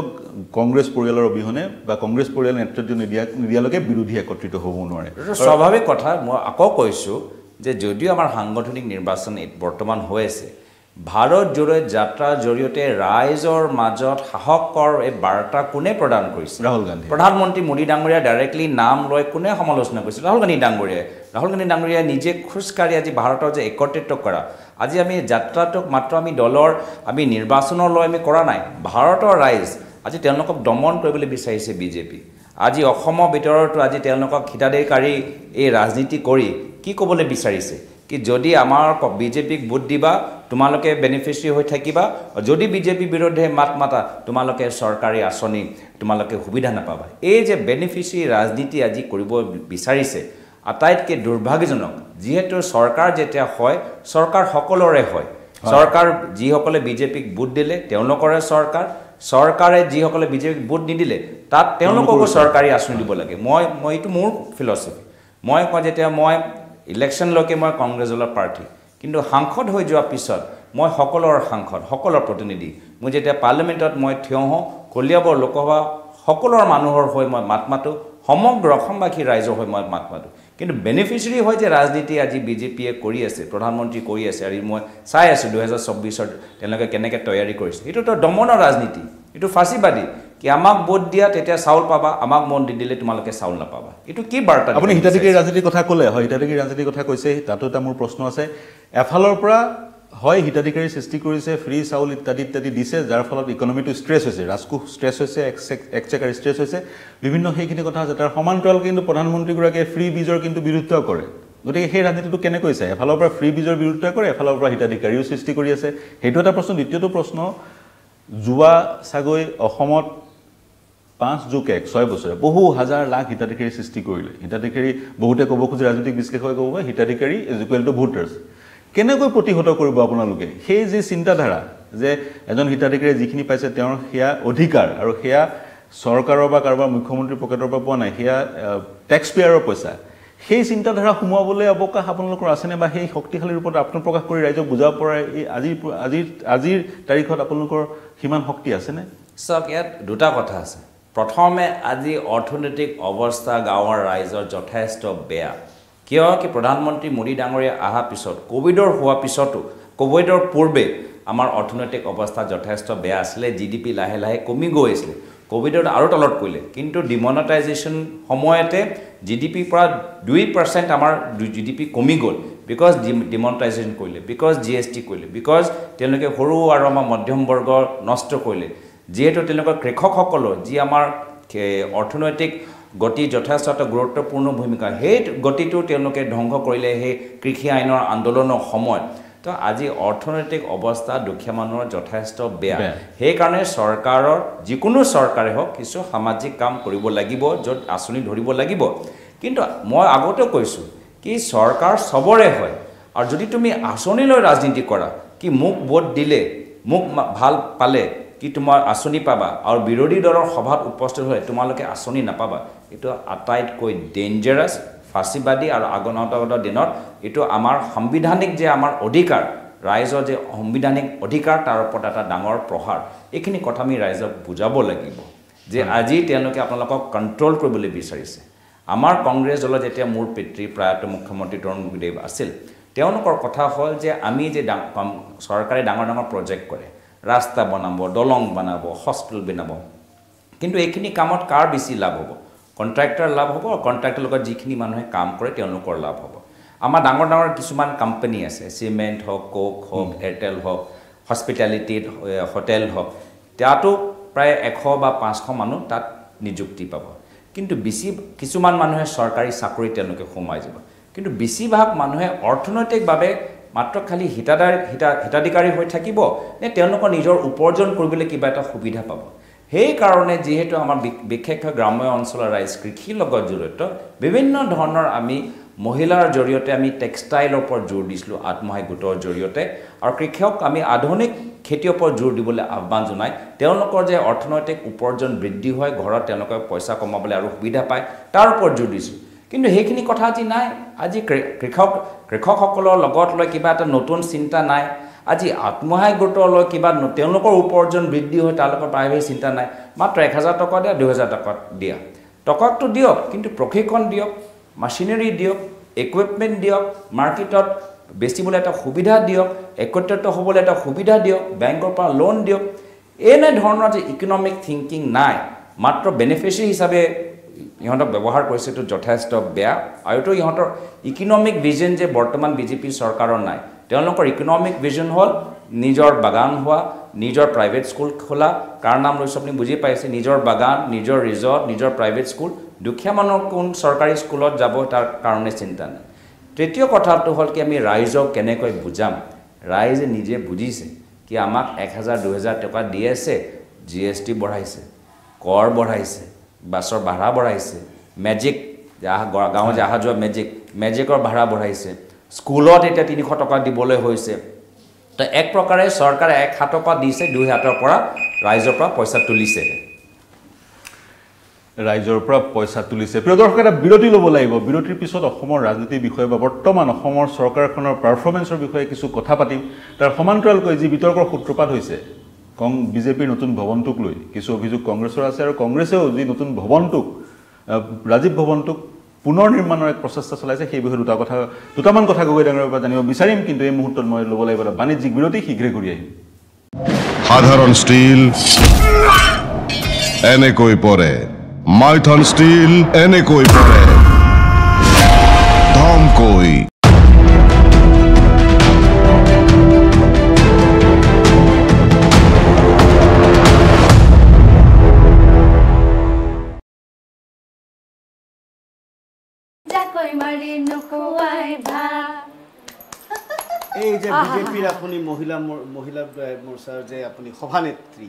কংগ্ৰেছ পৰিয়ালৰ অবিহনে বা কংগ্ৰেছ পৰিয়াল নেতৃত্ব নিদিয়া নিদিয়ালৈকে বিৰোধী একত্ৰিত হ'ব নোৱাৰে। স্বাভাৱিক কথা। মই আকৌ কৈছোঁ যে যদিও আমাৰ সাংগঠনিক নিৰ্বাচন বৰ্তমান হৈ আছে ভাৰত জোৰে যাত্ৰাৰ জৰিয়তে ৰাইজৰ মাজত সাহসকৰ এই বাৰ্তা কোনে প্ৰদান কৰিছে? ৰাহুল গান্ধী প্ৰধানমন্ত্ৰী মোদী ডাঙৰীয়া ডাইৰেক্টলি নাম লৈ কোনে সমালোচনা কৰিছিল ৰাহুল গান্ধী ডাঙৰীয়াই। ৰাহুল গান্ধী ডাঙৰীয়াই নিজে খোজকাঢ়ি আজি ভাৰতৰ যে একত্ৰিত কৰা। আজি আমি যাত্ৰাটোক মাত্ৰ আমি দলৰ আমি নিৰ্বাচনলৈ আমি কৰা নাই। ভাৰতৰ ৰাইজ আজি তেওঁলোকক দমন কৰিবলৈ বিচাৰিছে বিজেপি। আজি অসমৰ ভিতৰতো আজি তেওঁলোকক হিতাধিকাৰী এই ৰাজনীতি কৰি কি ক'বলৈ বিচাৰিছে? কি যদি আমাৰ বিজেপিক ভোট দিবা তোমালোকে বেনিফিচিয়াৰী হৈ থাকিবা যদি বিজেপি বিৰুদ্ধে মাত মাতা তোমালোকে চৰকাৰী আঁচনি তোমালোকে সুবিধা নাপাবা। এই যে বেনিফিচিয়াৰী ৰাজনীতি আজি কৰিব বিচাৰিছে আটাইতকৈ দুৰ্ভাগ্যজনক যিহেতু চৰকাৰ যেতিয়া হয় চৰকাৰ সকলোৰে হয়। চৰকাৰ যিসকলে বিজেপিক ভোট দিলে তেওঁলোকৰে চৰকাৰ। চৰকাৰে যিসকলে বিজেপিক ভোট নিদিলে তাত তেওঁলোককো চৰকাৰী। আঁচনি দিব লাগে। মই মই এইটো মোৰ ফিলচফি মই কওঁ যেতিয়া মই ইলেকশ্যনলৈকে মই কংগ্ৰেছ দলৰ প্ৰাৰ্থী কিন্তু সাংসদ হৈ যোৱাৰ পিছত মই সকলৰ সাংসদ সকলৰ প্ৰতিনিধি মই যেতিয়া পাৰ্লিমেণ্টত মই থিয় হওঁ কলিয়াবৰ লোকসভা সকলৰ মানুহৰ হৈ মই মাত মাতোঁ সমগ্ৰ অসমবাসী ৰাইজৰ হৈ মই মাত মাতোঁ। কিন্তু বেনিফিচিয়াৰী হয় যে ৰাজনীতি আজি বিজেপিয়ে কৰি আছে প্ৰধানমন্ত্ৰী কৰি আছে আৰু মই চাই আছোঁ দুহেজাৰ চৌব্বিছত তেওঁলোকে কেনেকৈ তৈয়াৰী কৰিছে। এইটোতো দমনৰ ৰাজনীতি এইটো ফাঁচীবাদী। কি আমাক ভোট দিয়া তেতিয়া চাউল পাবা আমাক মন দি দিলে তোমালোকে চাউল নাপাবা। এইটো কি বাৰ্তা আপুনি হিতাধিকাৰী ৰাজনীতিৰ কথা ক'লে হয় হিতাধিকাৰী ৰাজনীতিৰ কথা কৈছে তাতো এটা মোৰ প্ৰশ্ন আছে। এফালৰ পৰা হয় হিতাধিকাৰী সৃষ্টি কৰিছে ফ্ৰী চাউল ইত্যাদি ইত্যাদি দিছে যাৰ ফলত ইকনমিটো ষ্ট্ৰেছ হৈছে ৰাজকোষ ষ্ট্ৰেছ হৈছে একচেকাৰ ষ্ট্ৰেছ হৈছে। বিভিন্ন সেইখিনি কথা আছে তাৰ সমান্তৰাল কিন্তু প্ৰধানমন্ত্ৰীগৰাকীয়ে ফ্ৰী বীজৰ কিন্তু বিৰুদ্ধ কৰে। গতিকে সেই ৰাজনীতিটো কেনেকৈ চায় এফালৰ পৰা ফ্ৰী বীজৰ বিৰুদ্ধ কৰে এফালৰ পৰা হিতাধিকাৰীও সৃষ্টি কৰি আছে। সেইটো এটা প্ৰশ্ন। দ্বিতীয়টো প্ৰশ্ন যোৱা চাগৈ অসমত পাঁচ যোগ এক ছয় বছৰে বহু হাজাৰ লাখ হিতাধিকাৰী সৃষ্টি কৰিলে। হিতাধিকাৰী বহুতে ক'ব খোজে ৰাজনৈতিক বিশ্লেষকে ক'ব হিতাধিকাৰী ইজ ইকুৱেল টু ভোটাৰ্ছ কেনেকৈ প্ৰতিহত কৰিব আপোনালোকে? সেই যি চিন্তাধাৰা যে এজন হিতাধিকাৰীয়ে যিখিনি পাইছে তেওঁৰ সেয়া অধিকাৰ আৰু সেয়া চৰকাৰৰ বা কাৰোবাৰ মুখ্যমন্ত্ৰীৰ পকেটৰ পৰা পোৱা নাই সেয়া টেক্স পেয়াৰৰ পইচা সেই চিন্তাধাৰা সোমোৱাবলৈ অৱকাশ আপোনালোকৰ আছেনে বা সেই শক্তিশালী ৰূপত আত্মপ্ৰকাশ কৰি ৰাইজক বুজাব পৰা এই আজিৰ আজিৰ আজিৰ তাৰিখত আপোনালোকৰ সিমান শক্তি আছেনে? চাওক ইয়াত দুটা কথা আছে। প্ৰথমে আজি অৰ্থনৈতিক অৱস্থা গাঁৱৰ ৰাইজৰ যথেষ্ট বেয়া। কিয় কি প্ৰধানমন্ত্ৰী মোদী ডাঙৰীয়া অহাৰ পিছত ক'ভিডৰ হোৱাৰ পিছতো ক'ভিডৰ পূৰ্বে আমাৰ অৰ্থনৈতিক অৱস্থা যথেষ্ট বেয়া আছিলে জি ডি পি লাহে লাহে কমি গৈ আছিলে। ক'ভিডত আৰু তলত পৰিলে। কিন্তু ডিমনেটাইজেশ্যন সময়তে জি ডি পিৰ পৰা দুই পাৰ্চেণ্ট আমাৰ জি ডি পি কমি গ'ল। বিকজ ডিমনেটাইজেশ্যন কৰিলে বিকজ জি এছ টি কৰিলে বিকজ তেওঁলোকে সৰু আৰু আমাৰ মধ্যম বৰ্গ নষ্ট কৰিলে। যিহেতু তেওঁলোকৰ কৃষকসকলৰ যি আমাৰ অৰ্থনৈতিক গতি যথেষ্ট এটা গুৰুত্বপূৰ্ণ ভূমিকা। সেই গতিটো তেওঁলোকে ধ্বংস কৰিলে সেই কৃষি আইনৰ আন্দোলনৰ সময়ত। তো আজি অৰ্থনৈতিক অৱস্থা দুখীয়া মানুহৰ যথেষ্ট বেয়া। সেইকাৰণে চৰকাৰৰ যিকোনো চৰকাৰে হওক কিছু সামাজিক কাম কৰিব লাগিব য'ত আঁচনি ধৰিব লাগিব। কিন্তু মই আগতেও কৈছোঁ কি চৰকাৰ চবৰে হয়। আৰু যদি তুমি আঁচনি লৈ ৰাজনীতি কৰা কি মোক ভোট দিলে মোক ভাল পালে কি তোমাৰ আঁচনি পাবা? আৰু বিৰোধী দলৰ সভাত উপস্থিত হ'লে তোমালোকে আঁচনি নাপাবা। এইটো আটাইতকৈ ডেঞ্জাৰাছ ফাঁচীবাদী আৰু আগন্তুক দিনত। এইটো আমাৰ সাংবিধানিক যে আমাৰ অধিকাৰ ৰাইজৰ যে সাংবিধানিক অধিকাৰ তাৰ ওপৰত এটা ডাঙৰ প্ৰহাৰ। এইখিনি কথা আমি ৰাইজক বুজাব লাগিব যে আজি তেওঁলোকে আপোনালোকক কণ্ট্ৰল কৰিবলৈ বিচাৰিছে। আমাৰ কংগ্ৰেছ দলত যেতিয়া মোৰ পিতৃ প্ৰয়াত মুখ্যমন্ত্ৰী তৰুণ গগৈদেৱ আছিল তেওঁলোকৰ কথা হ'ল যে আমি যে চৰকাৰে ডাঙৰ ডাঙৰ প্ৰজেক্ট কৰে ৰাস্তা বনাব দলং বনাব হস্পিটেল বনাব। কিন্তু এইখিনি কামত কাৰ বেছি লাভ হ'ব? কণ্ট্ৰেক্টৰ লাভ হ'ব আৰু কণ্ট্ৰেক্টৰ লগত যিখিনি মানুহে কাম কৰে তেওঁলোকৰ লাভ হ'ব। আমাৰ ডাঙৰ ডাঙৰ কিছুমান কোম্পানী আছে চিমেণ্ট হওক কোক হওক এয়াৰটেল হওক হস্পিটেলিটিত হোটেল হওক তাতো প্ৰায় এশ বা পাঁচশ মানুহ তাত নিযুক্তি পাব। কিন্তু বেছি কিছুমান মানুহে চৰকাৰী চাকৰি তেওঁলোকে সোমাই যাব। কিন্তু বেছিভাগ মানুহে অৰ্থনৈতিকভাৱে মাত্ৰ খালী হিতাধাৰ হিতা হিতাধিকাৰী হৈ থাকিব নে তেওঁলোকৰ নিজৰ উপাৰ্জন কৰিবলৈ কিবা এটা সুবিধা পাব? সেইকাৰণে যিহেতু আমাৰ বিশেষকৈ গ্ৰাম্য অঞ্চলৰ ৰাইজ কৃষিৰ লগত জড়িত বিভিন্ন ধৰণৰ আমি মহিলাৰ জৰিয়তে আমি টেক্সটাইলৰ ওপৰত জোৰ দিছিলোঁ আত্মসহায়ক গোটৰ জৰিয়তে আৰু কৃষক আমি আধুনিক খেতিৰ ওপৰত জোৰ দিবলৈ আহ্বান জনাই তেওঁলোকৰ যে অৰ্থনৈতিক উপাৰ্জন বৃদ্ধি হয় ঘৰত তেওঁলোকে পইচা কমাবলৈ আৰু সুবিধা পায় তাৰ ওপৰত জোৰ দিছোঁ। কিন্তু সেইখিনি কথা আজি নাই। আজি কৃষক কৃষকসকলৰ লগত লৈ কিবা এটা নতুন চিন্তা নাই। আজি আত্মসহায়ক গোটলৈ কিবা তেওঁলোকৰ উপাৰ্জন বৃদ্ধি হয় তেওঁলোকৰ প্ৰায়ভাগ চিন্তা নাই। মাত্ৰ এক হাজাৰ টকা দিয়া দুহেজাৰ টকা দিয়া। টকাটো দিয়ক কিন্তু প্ৰশিক্ষণ দিয়ক মেচিনেৰী দিয়ক ইকুইপমেণ্ট দিয়ক মাৰ্কেটত বেচিবলৈ এটা সুবিধা দিয়ক একত্ৰিত হ'বলৈ এটা সুবিধা দিয়ক বেংকৰ পৰা লোন দিয়ক। এনেধৰণৰ যে ইকনমিক থিংকিং নাই। মাত্ৰ বেনিফিচিয়াৰী হিচাপে ইহঁতক ব্যৱহাৰ কৰিছে এইটো যথেষ্ট বেয়া। আৰু এইটো ইহঁতৰ ইকনমিক ভিজন যে বৰ্তমান বিজেপি চৰকাৰৰ নাই তেওঁলোকৰ ইকনমিক ভিজন হ'ল নিজৰ বাগান হোৱা নিজৰ প্ৰাইভেট স্কুল খোলা। কাৰ নাম লৈছোঁ আপুনি বুজি পাইছে? নিজৰ বাগান নিজৰ ৰিজৰ্ট নিজৰ প্ৰাইভেট স্কুল দুখীয়া মানুহ কোন চৰকাৰী স্কুলত যাব তাৰ কাৰণে চিন্তা নাই। তৃতীয় কথাটো হ'ল কি আমি ৰাইজক কেনেকৈ বুজাম? ৰাইজে নিজে বুজিছে কি আমাক এক হাজাৰ দুহেজাৰ টকা দি আছে জি এছ টি বঢ়াইছে কৰ বঢ়াইছে। বাছৰ ভাড়া বঢ়াইছে। মেজিক গাঁৱত যে অহা যোৱা মেজিক মেজিকৰ ভাড়া বঢ়াইছে। স্কুলত এতিয়া তিনিশ টকা দিবলৈ হৈছে। তো এক প্ৰকাৰে চৰকাৰে এক হাতৰ পৰা দিছে দুই হাতৰ পৰা ৰাইজৰ পৰা পইচা তুলিছে। ৰাইজৰ পৰা পইচা তুলিছে। প্ৰিয় দৰ্শক এটা বিৰতি ল'ব লাগিব। বিৰতিৰ পিছত অসমৰ ৰাজনীতিৰ বিষয়ে বা বৰ্তমান অসমৰ চৰকাৰখনৰ পাৰফৰ্মেঞ্চৰ বিষয়ে কিছু কথা পাতিম। তাৰ সমান্তৰালকৈ যি বিতৰ্কৰ সূত্ৰপাত হৈছে কং বিজেপিৰ নতুন ভৱনটোক লৈ। কিছু অভিযোগ কংগ্ৰেছৰ আছে আৰু কংগ্ৰেছেও যি নতুন ভৱনটোক ৰাজীৱ ভৱনটোক পুনৰ নিৰ্মাণৰ এক প্ৰচেষ্টা চলাইছে সেই বিষয়ে দুটা কথা দুটামান কথা গগৈ ডাঙৰৰ পৰা জানিব বিচাৰিম কিন্তু এই মুহূৰ্তত মই ল'ব লাগিব এটা বাণিজ্যিক বিৰতি শীঘ্ৰে ঘূৰি আহিম। সাধাৰণ ষ্টীল এনেকৈ পৰে। মাইথন ষ্টীল এনেকৈ পৰে। ধমকৈ। এই যে আহা। বিজেপিৰ আপুনি মহিলা মৰ- মহিলা এ, মৰ্চাৰ যে আপুনি সভানেত্ৰী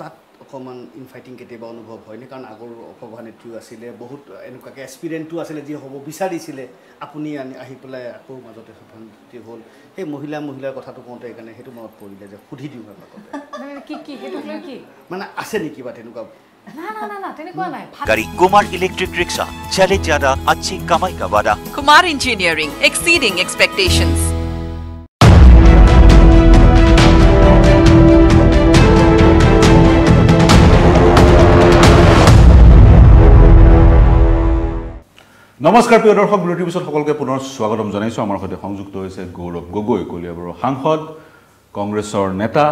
তাত অকণমান ইনফাইটিং কেতিয়াবা অনুভৱ হয়নে কাৰণ আগৰ সভানেত্ৰীও আছিলে বহুত এনেকুৱাকৈ এক্সপিৰিয়েঞ্চটো আছিলে যি হ'ব বিচাৰিছিলে আপুনি আনি আহি পেলাই আকৌ মাজতে সভানেত্ৰী হ'ল সেই মহিলা মহিলাৰ কথাটো কওঁতে সেইকাৰণে সেইটো মনত পৰিলে যে সুধি দিওঁ আৰু আগতে মানে কি কি সেইটোক লৈ কি মানে আছে নেকি কিবা তেনেকুৱা না না না না তেনেকুৱা নাই गाड़ी कुमार इलेक्ट्रिक रिक्शा चैलेंज ज्यादा अच्छी कमाई का वादा Kumar Engineering, exceeding expectations. নমস্কাৰ প্ৰিয় দৰ্শক বিৰতিৰ পিছত সকলোকে পুনৰ স্বাগতম জনাইছোঁ। আমাৰ সৈতে সংযুক্ত হৈছে গৌৰৱ গগৈ কলিয়াবৰৰ সাংসদ কংগ্ৰেছৰ নেতা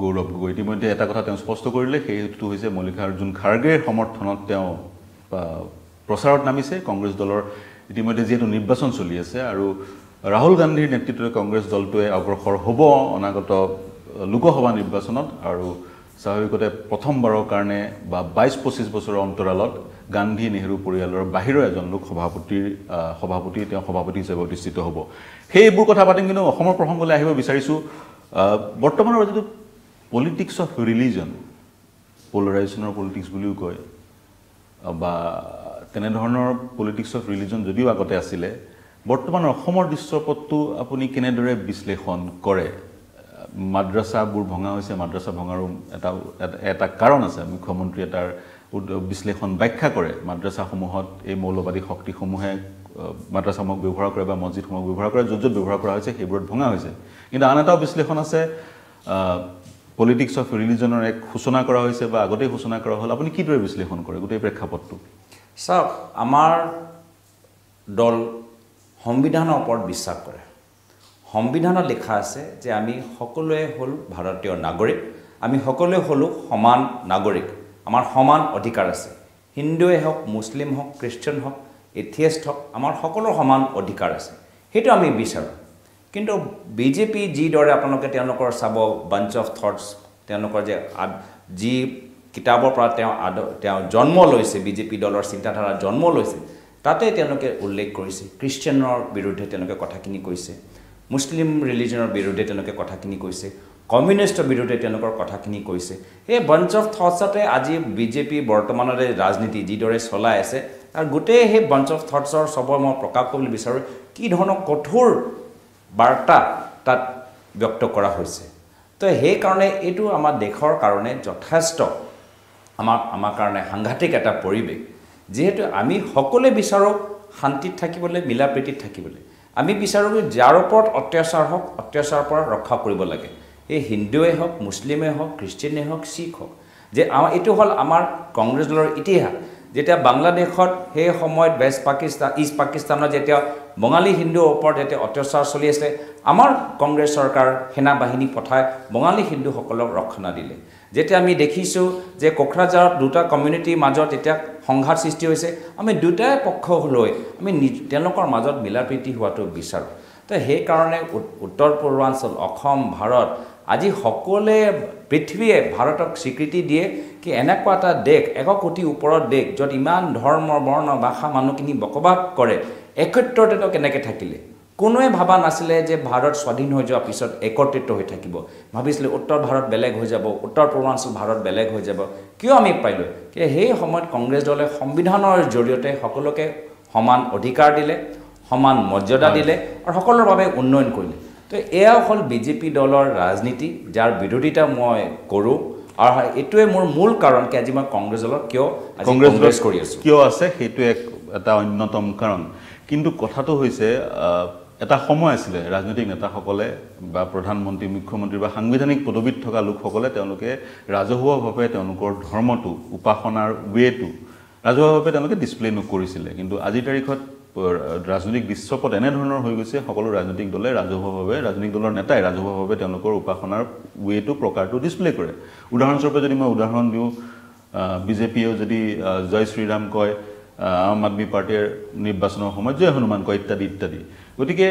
গৌৰৱ গগৈ। ইতিমধ্যে এটা কথা তেওঁ স্পষ্ট কৰিলে সেইটো হৈছে মল্লিকাৰ্জুন খাৰ্গেৰ সমৰ্থনত তেওঁ প্ৰচাৰত নামিছে। কংগ্ৰেছ দলৰ ইতিমধ্যে যিহেতু নিৰ্বাচন চলি আছে আৰু ৰাহুল গান্ধীৰ নেতৃত্বত কংগ্ৰেছ দলটোৱে অগ্ৰসৰ হ'ব অনাগত লোকসভা নিৰ্বাচনত আৰু স্বাভাৱিকতে প্ৰথমবাৰৰ কাৰণে বা বাইছ পঁচিছ বছৰৰ অন্তৰালত গান্ধী নেহৰু পৰিয়ালৰ বাহিৰৰ এজন লোক সভাপতিৰ সভাপতি তেওঁ সভাপতি হিচাপে অধিষ্ঠিত হ'ব। সেইবোৰ কথা পাতিম কিন্তু অসমৰ প্ৰসংগলৈ আহিব বিচাৰিছোঁ। বৰ্তমানৰ যিটো পলিটিক্স অফ ৰিলিজন পলাৰাইজেশ্যনৰ পলিটিক্স বুলিও কয় বা তেনেধৰণৰ পলিটিক্স অফ ৰিলিজন যদিও আগতে আছিলে বৰ্তমান অসমৰ দৃশ্যপটটো আপুনি কেনেদৰে বিশ্লেষণ কৰে? মাদ্ৰাছাবোৰ ভঙা হৈছে মাদ্ৰাছা ভঙাৰো এটা এটা- কাৰণ আছে মুখ্যমন্ত্ৰীয়ে তাৰ উদ- বিশ্লেষণ ব্যাখ্যা কৰে মাদ্ৰাছাসমূহত এই মৌলবাদী শক্তিসমূহে মাদ্ৰাছাসমূহক ব্যৱহাৰ কৰে বা মছজিদসমূহক ব্যৱহাৰ কৰে য'ত য'ত ব্যৱহাৰ কৰা হৈছে সেইবোৰত ভঙা হৈছে। কিন্তু আন এটাও বিশ্লেষণ আছে পলিটিক্স অফ ৰিলিজনৰ এক সূচনা কৰা হৈছে বা আগতেই সূচনা কৰা হ'ল। আপুনি কিদৰে বিশ্লেষণ কৰে গোটেই প্ৰেক্ষাপটটো? চাওক আমাৰ দল সংবিধানৰ ওপৰত বিশ্বাস কৰে। সংবিধানত লিখা আছে যে আমি সকলোৱে হ'ল ভাৰতীয় নাগৰিক আমি সকলোৱে হ'লোঁ সমান নাগৰিক। আমাৰ সমান অধিকাৰ আছে। হিন্দুৱে হওক মুছলিম হওক খ্ৰীষ্টিয়ান হওক এথিয়েষ্ট হওক আমাৰ সকলো সমান অধিকাৰ আছে। সেইটো আমি বিচাৰোঁ। কিন্তু বিজেপি যিদৰে আপোনালোকে তেওঁলোকৰ চাব বাঞ্চ অফ থটছ তেওঁলোকৰ যে যি কিতাপৰ পৰা তেওঁ আদ তেওঁ জন্ম লৈছে বিজেপি দলৰ চিন্তাধাৰা জন্ম লৈছে তাতে তেওঁলোকে উল্লেখ কৰিছে খ্ৰীষ্টিয়ানৰ বিৰুদ্ধে তেওঁলোকে কথাখিনি কৈছে মুছলিম ৰিলিজনৰ বিৰুদ্ধে তেওঁলোকে কথাখিনি কৈছে কমিউনিষ্টৰ বিৰুদ্ধে তেওঁলোকৰ কথাখিনি কৈছে। সেই বাঞ্চ অফ থটছতে আজি বিজেপি বৰ্তমানৰে ৰাজনীতি যিদৰে চলাই আছে আৰু গোটেই সেই বাঞ্চ অফ থটছৰ চবৰ মই প্ৰকাশ কৰিবলৈ বিচাৰোঁ কি ধৰণৰ কঠোৰ বাৰ্তা তাত ব্যক্ত কৰা হৈছে। তো সেইকাৰণে এইটো আমাৰ দেশৰ কাৰণে যথেষ্ট আমাৰ আমাৰ কাৰণে সাংঘাতিক এটা পৰিৱেশ। যিহেতু আমি সকলোৱে বিচাৰোঁ শান্তিত থাকিবলৈ মিলা প্ৰীতিত থাকিবলৈ। আমি বিচাৰোঁ যাৰ ওপৰত অত্যাচাৰ হওক অত্যাচাৰৰ পৰা ৰক্ষা কৰিব লাগে। এই হিন্দুৱে হওক মুছলিমেই হওক খ্ৰীষ্টিয়ানেই হওক শিখ হওক যে আমাৰ এইটো হ'ল আমাৰ কংগ্ৰেছ দলৰ ইতিহাস। যেতিয়া বাংলাদেশত সেই সময়ত ৱেষ্ট পাকিস্তান ইষ্ট পাকিস্তানত যেতিয়া বঙালী হিন্দুৰ ওপৰত যেতিয়া অত্যাচাৰ চলি আছিলে আমাৰ কংগ্ৰেছ চৰকাৰ সেনা বাহিনী পঠাই বঙালী হিন্দুসকলক ৰক্ষণা দিলে। যেতিয়া আমি দেখিছোঁ যে কোকৰাঝাৰত দুটা কমিউনিটিৰ মাজত যেতিয়া সংঘাত সৃষ্টি হৈছে আমি দুটাই পক্ষ লৈ আমি তেওঁলোকৰ মাজত মিলা প্ৰীতি হোৱাটো বিচাৰোঁ। তো সেইকাৰণে উত- উত্তৰ পূৰ্বাঞ্চল অসম ভাৰত আজি সকলোৱে পৃথিৱীয়ে ভাৰতক স্বীকৃতি দিয়ে কি এনেকুৱা এটা দেশ এশ কোটি ওপৰত দেশ য'ত ইমান ধৰ্ম বৰ্ণ ভাষা মানুহখিনি বসবাস কৰে একত্ৰতেনো কেনেকৈ থাকিলে? কোনোৱে ভবা নাছিলে যে ভাৰত স্বাধীন হৈ যোৱাৰ পিছত একত্ৰিত হৈ থাকিব। ভাবিছিলে উত্তৰ ভাৰত বেলেগ হৈ যাব উত্তৰ পূৰ্বাঞ্চল ভাৰত বেলেগ হৈ যাব। কিয় আমি পাৰিলোঁ কি সেই সময়ত কংগ্ৰেছ দলে সংবিধানৰ জৰিয়তে সকলোকে সমান অধিকাৰ দিলে সমান মৰ্যাদা দিলে আৰু সকলোৰে বাবে উন্নয়ন কৰিলে। তো এয়া হ'ল বিজেপি দলৰ ৰাজনীতি যাৰ বিৰোধিতা মই কৰোঁ। আৰু এইটোৱে মোৰ মূল কাৰণ কি আজি মই কংগ্ৰেছ দলত কিয় কংগ্ৰেছ কৰি আছোঁ। কিয় আছে সেইটো এক এটা অন্যতম কাৰণ। কিন্তু কথাটো হৈছে এটা সময় আছিলে ৰাজনৈতিক নেতাসকলে বা প্ৰধানমন্ত্ৰী মুখ্যমন্ত্ৰী বা সাংবিধানিক পদবীত থকা লোকসকলে তেওঁলোকে ৰাজহুৱাভাৱে তেওঁলোকৰ ধৰ্মটো উপাসনাৰ ৱেটো ৰাজহুৱাভাৱে তেওঁলোকে ডিছপ্লে নকৰিছিলে। কিন্তু আজিৰ তাৰিখত ৰাজনৈতিক দৃশ্যপট এনেধৰণৰ হৈ গৈছে সকলো ৰাজনৈতিক দলে ৰাজহুৱাভাৱে ৰাজনৈতিক দলৰ নেতাই ৰাজহুৱাভাৱে তেওঁলোকৰ উপাসনাৰ ৱেটো প্ৰকাৰটো ডিছপ্লে কৰে। উদাহৰণস্বৰূপে যদি মই উদাহৰণ দিওঁ বিজেপিয়েও যদি জয় শ্ৰীৰাম কয় আম আদমী পাৰ্টীৰ নিৰ্বাচনৰ সময়ত জয় হনুমান কয় ইত্যাদি ইত্যাদি। গতিকে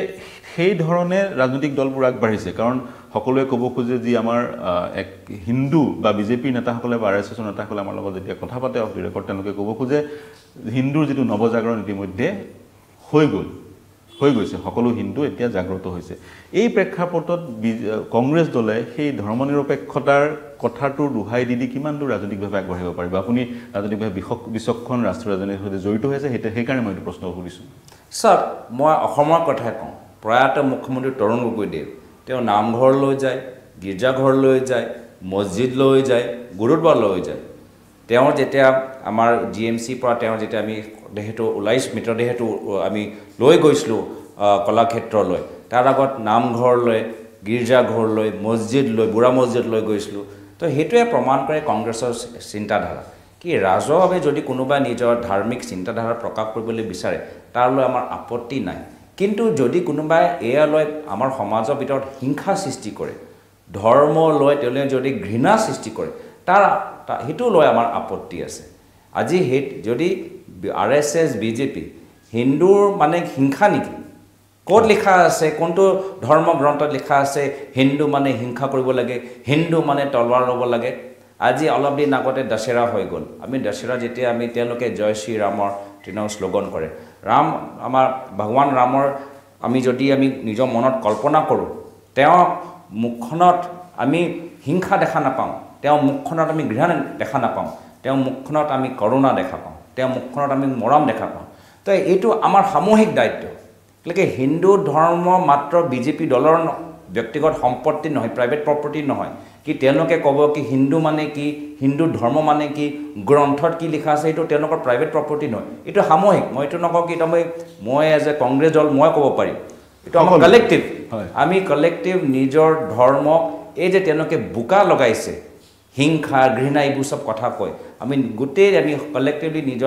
সেই ধৰণে ৰাজনৈতিক দলবোৰ আগবাঢ়িছে। কাৰণ সকলোৱে ক'ব খোজে যি আমাৰ এক হিন্দু বা বিজেপিৰ নেতাসকলে বা আৰ এছ এছৰ নেতাসকলে আমাৰ লগত যেতিয়া কথা পাতে অফ দি ৰেকৰ্ড তেওঁলোকে ক'ব খোজে হিন্দুৰ যিটো নৱজাগৰণ ইতিমধ্যে হৈ গ'ল হৈ গৈছে। সকলো হিন্দু এতিয়া জাগ্ৰত হৈছে। এই প্ৰেক্ষাপটত বি- কংগ্ৰেছ দলে সেই ধৰ্মনিৰপেক্ষতাৰ কথাটো দোহাই দি দি কিমান দূৰ ৰাজনৈতিকভাৱে আগবাঢ়িব পাৰিব? আপুনি ৰাজনৈতিকভাৱে বিচক্ষণ ৰাষ্ট্ৰীয় ৰাজনীতিৰ সৈতে জড়িত হৈ আছে সেইটো সেইকাৰণে মই এইটো প্ৰশ্ন সুধিছোঁ। ছাৰ মই অসমৰ কথাই কওঁ। প্ৰয়াত মুখ্যমন্ত্ৰী তৰুণ গগৈদেৱ তেওঁ নামঘৰলৈ যায় গীৰ্জাঘৰলৈ যায় মছজিদলৈ যায় গুৰুদ্বাৰলৈ যায়। তেওঁ যেতিয়া আমাৰ জি এম চিৰ পৰা তেওঁ যেতিয়া আমি দেহটো ওলাইছোঁ মৃতদেহটো আমি লৈ গৈছিলোঁ কলাক্ষেত্ৰলৈ তাৰ আগত নামঘৰলৈ গীৰ্জাঘৰলৈ মছজিদলৈ বুঢ়া মছজিদলৈ গৈছিলোঁ। তো সেইটোৱে প্ৰমাণ কৰে কংগ্ৰেছৰ চিন্তাধাৰা। কি ৰাজহুৱাভাৱে যদি কোনোবাই নিজৰ ধাৰ্মিক চিন্তাধাৰা প্ৰকাশ কৰিবলৈ বিচাৰে তাৰলৈ আমাৰ আপত্তি নাই। কিন্তু যদি কোনোবাই এয়া লৈ আমাৰ সমাজৰ ভিতৰত হিংসা সৃষ্টি কৰে ধৰ্ম লৈ তেওঁলোকে যদি ঘৃণা সৃষ্টি কৰে তাৰ সেইটো লৈ আমাৰ আপত্তি আছে। আজি সেই যদি আৰ এছ এছ বিজেপি হিন্দুৰ মানে হিংসা নেকি? ক'ত লিখা আছে? কোনটো ধৰ্ম গ্ৰন্থত লিখা আছে? হিন্দু মানে হিংসা কৰিব লাগে হিন্দু মানে তলৱাৰ ল'ব লাগে। আজি অলপ দিন আগতে দশেৰা হৈ গ'ল। আমি দশেৰা যেতিয়া আমি তেওঁলোকে জয় শ্ৰী ৰামৰ তেওঁ শ্লোগন কৰে। ৰাম আমাৰ ভগৱান ৰামৰ আমি যদি আমি নিজৰ মনত কল্পনা কৰোঁ তেওঁ মুখখনত আমি হিংসা দেখা নাপাওঁ তেওঁ মুখখনত আমি ঘৃণা দেখা নাপাওঁ তেওঁ মুখখনত আমি কৰোণা দেখা পাওঁ। তেওঁ মুখখনত আমি মৰম দেখা পাওঁ। তো এইটো আমাৰ সামূহিক দায়িত্ব। গতিকে হিন্দু ধৰ্ম মাত্ৰ বিজেপি দলৰ ব্যক্তিগত সম্পত্তি নহয় প্ৰাইভেট প্ৰপাৰ্টি নহয়। কি তেওঁলোকে ক'ব কি হিন্দু মানে কি হিন্দু ধৰ্ম মানে কি গ্ৰন্থত কি লিখা আছে এইটো তেওঁলোকৰ প্ৰাইভেট প্ৰপাৰ্টি নহয়। এইটো সামূহিক মই এইটো নকওঁ কি তাৰমানে মই এজ এ কংগ্ৰেছ দল মই ক'ব পাৰিম এইটো আমাৰ। কালেক্টিভ হয়। আমি কালেক্টিভ নিজৰ ধৰ্মক এই যে তেওঁলোকে বোকা লগাইছে হিংসা ঘৃণা এইবোৰ চব কথা কয়। আমি গোটেই আমি কালেক্টিভলি নিজৰ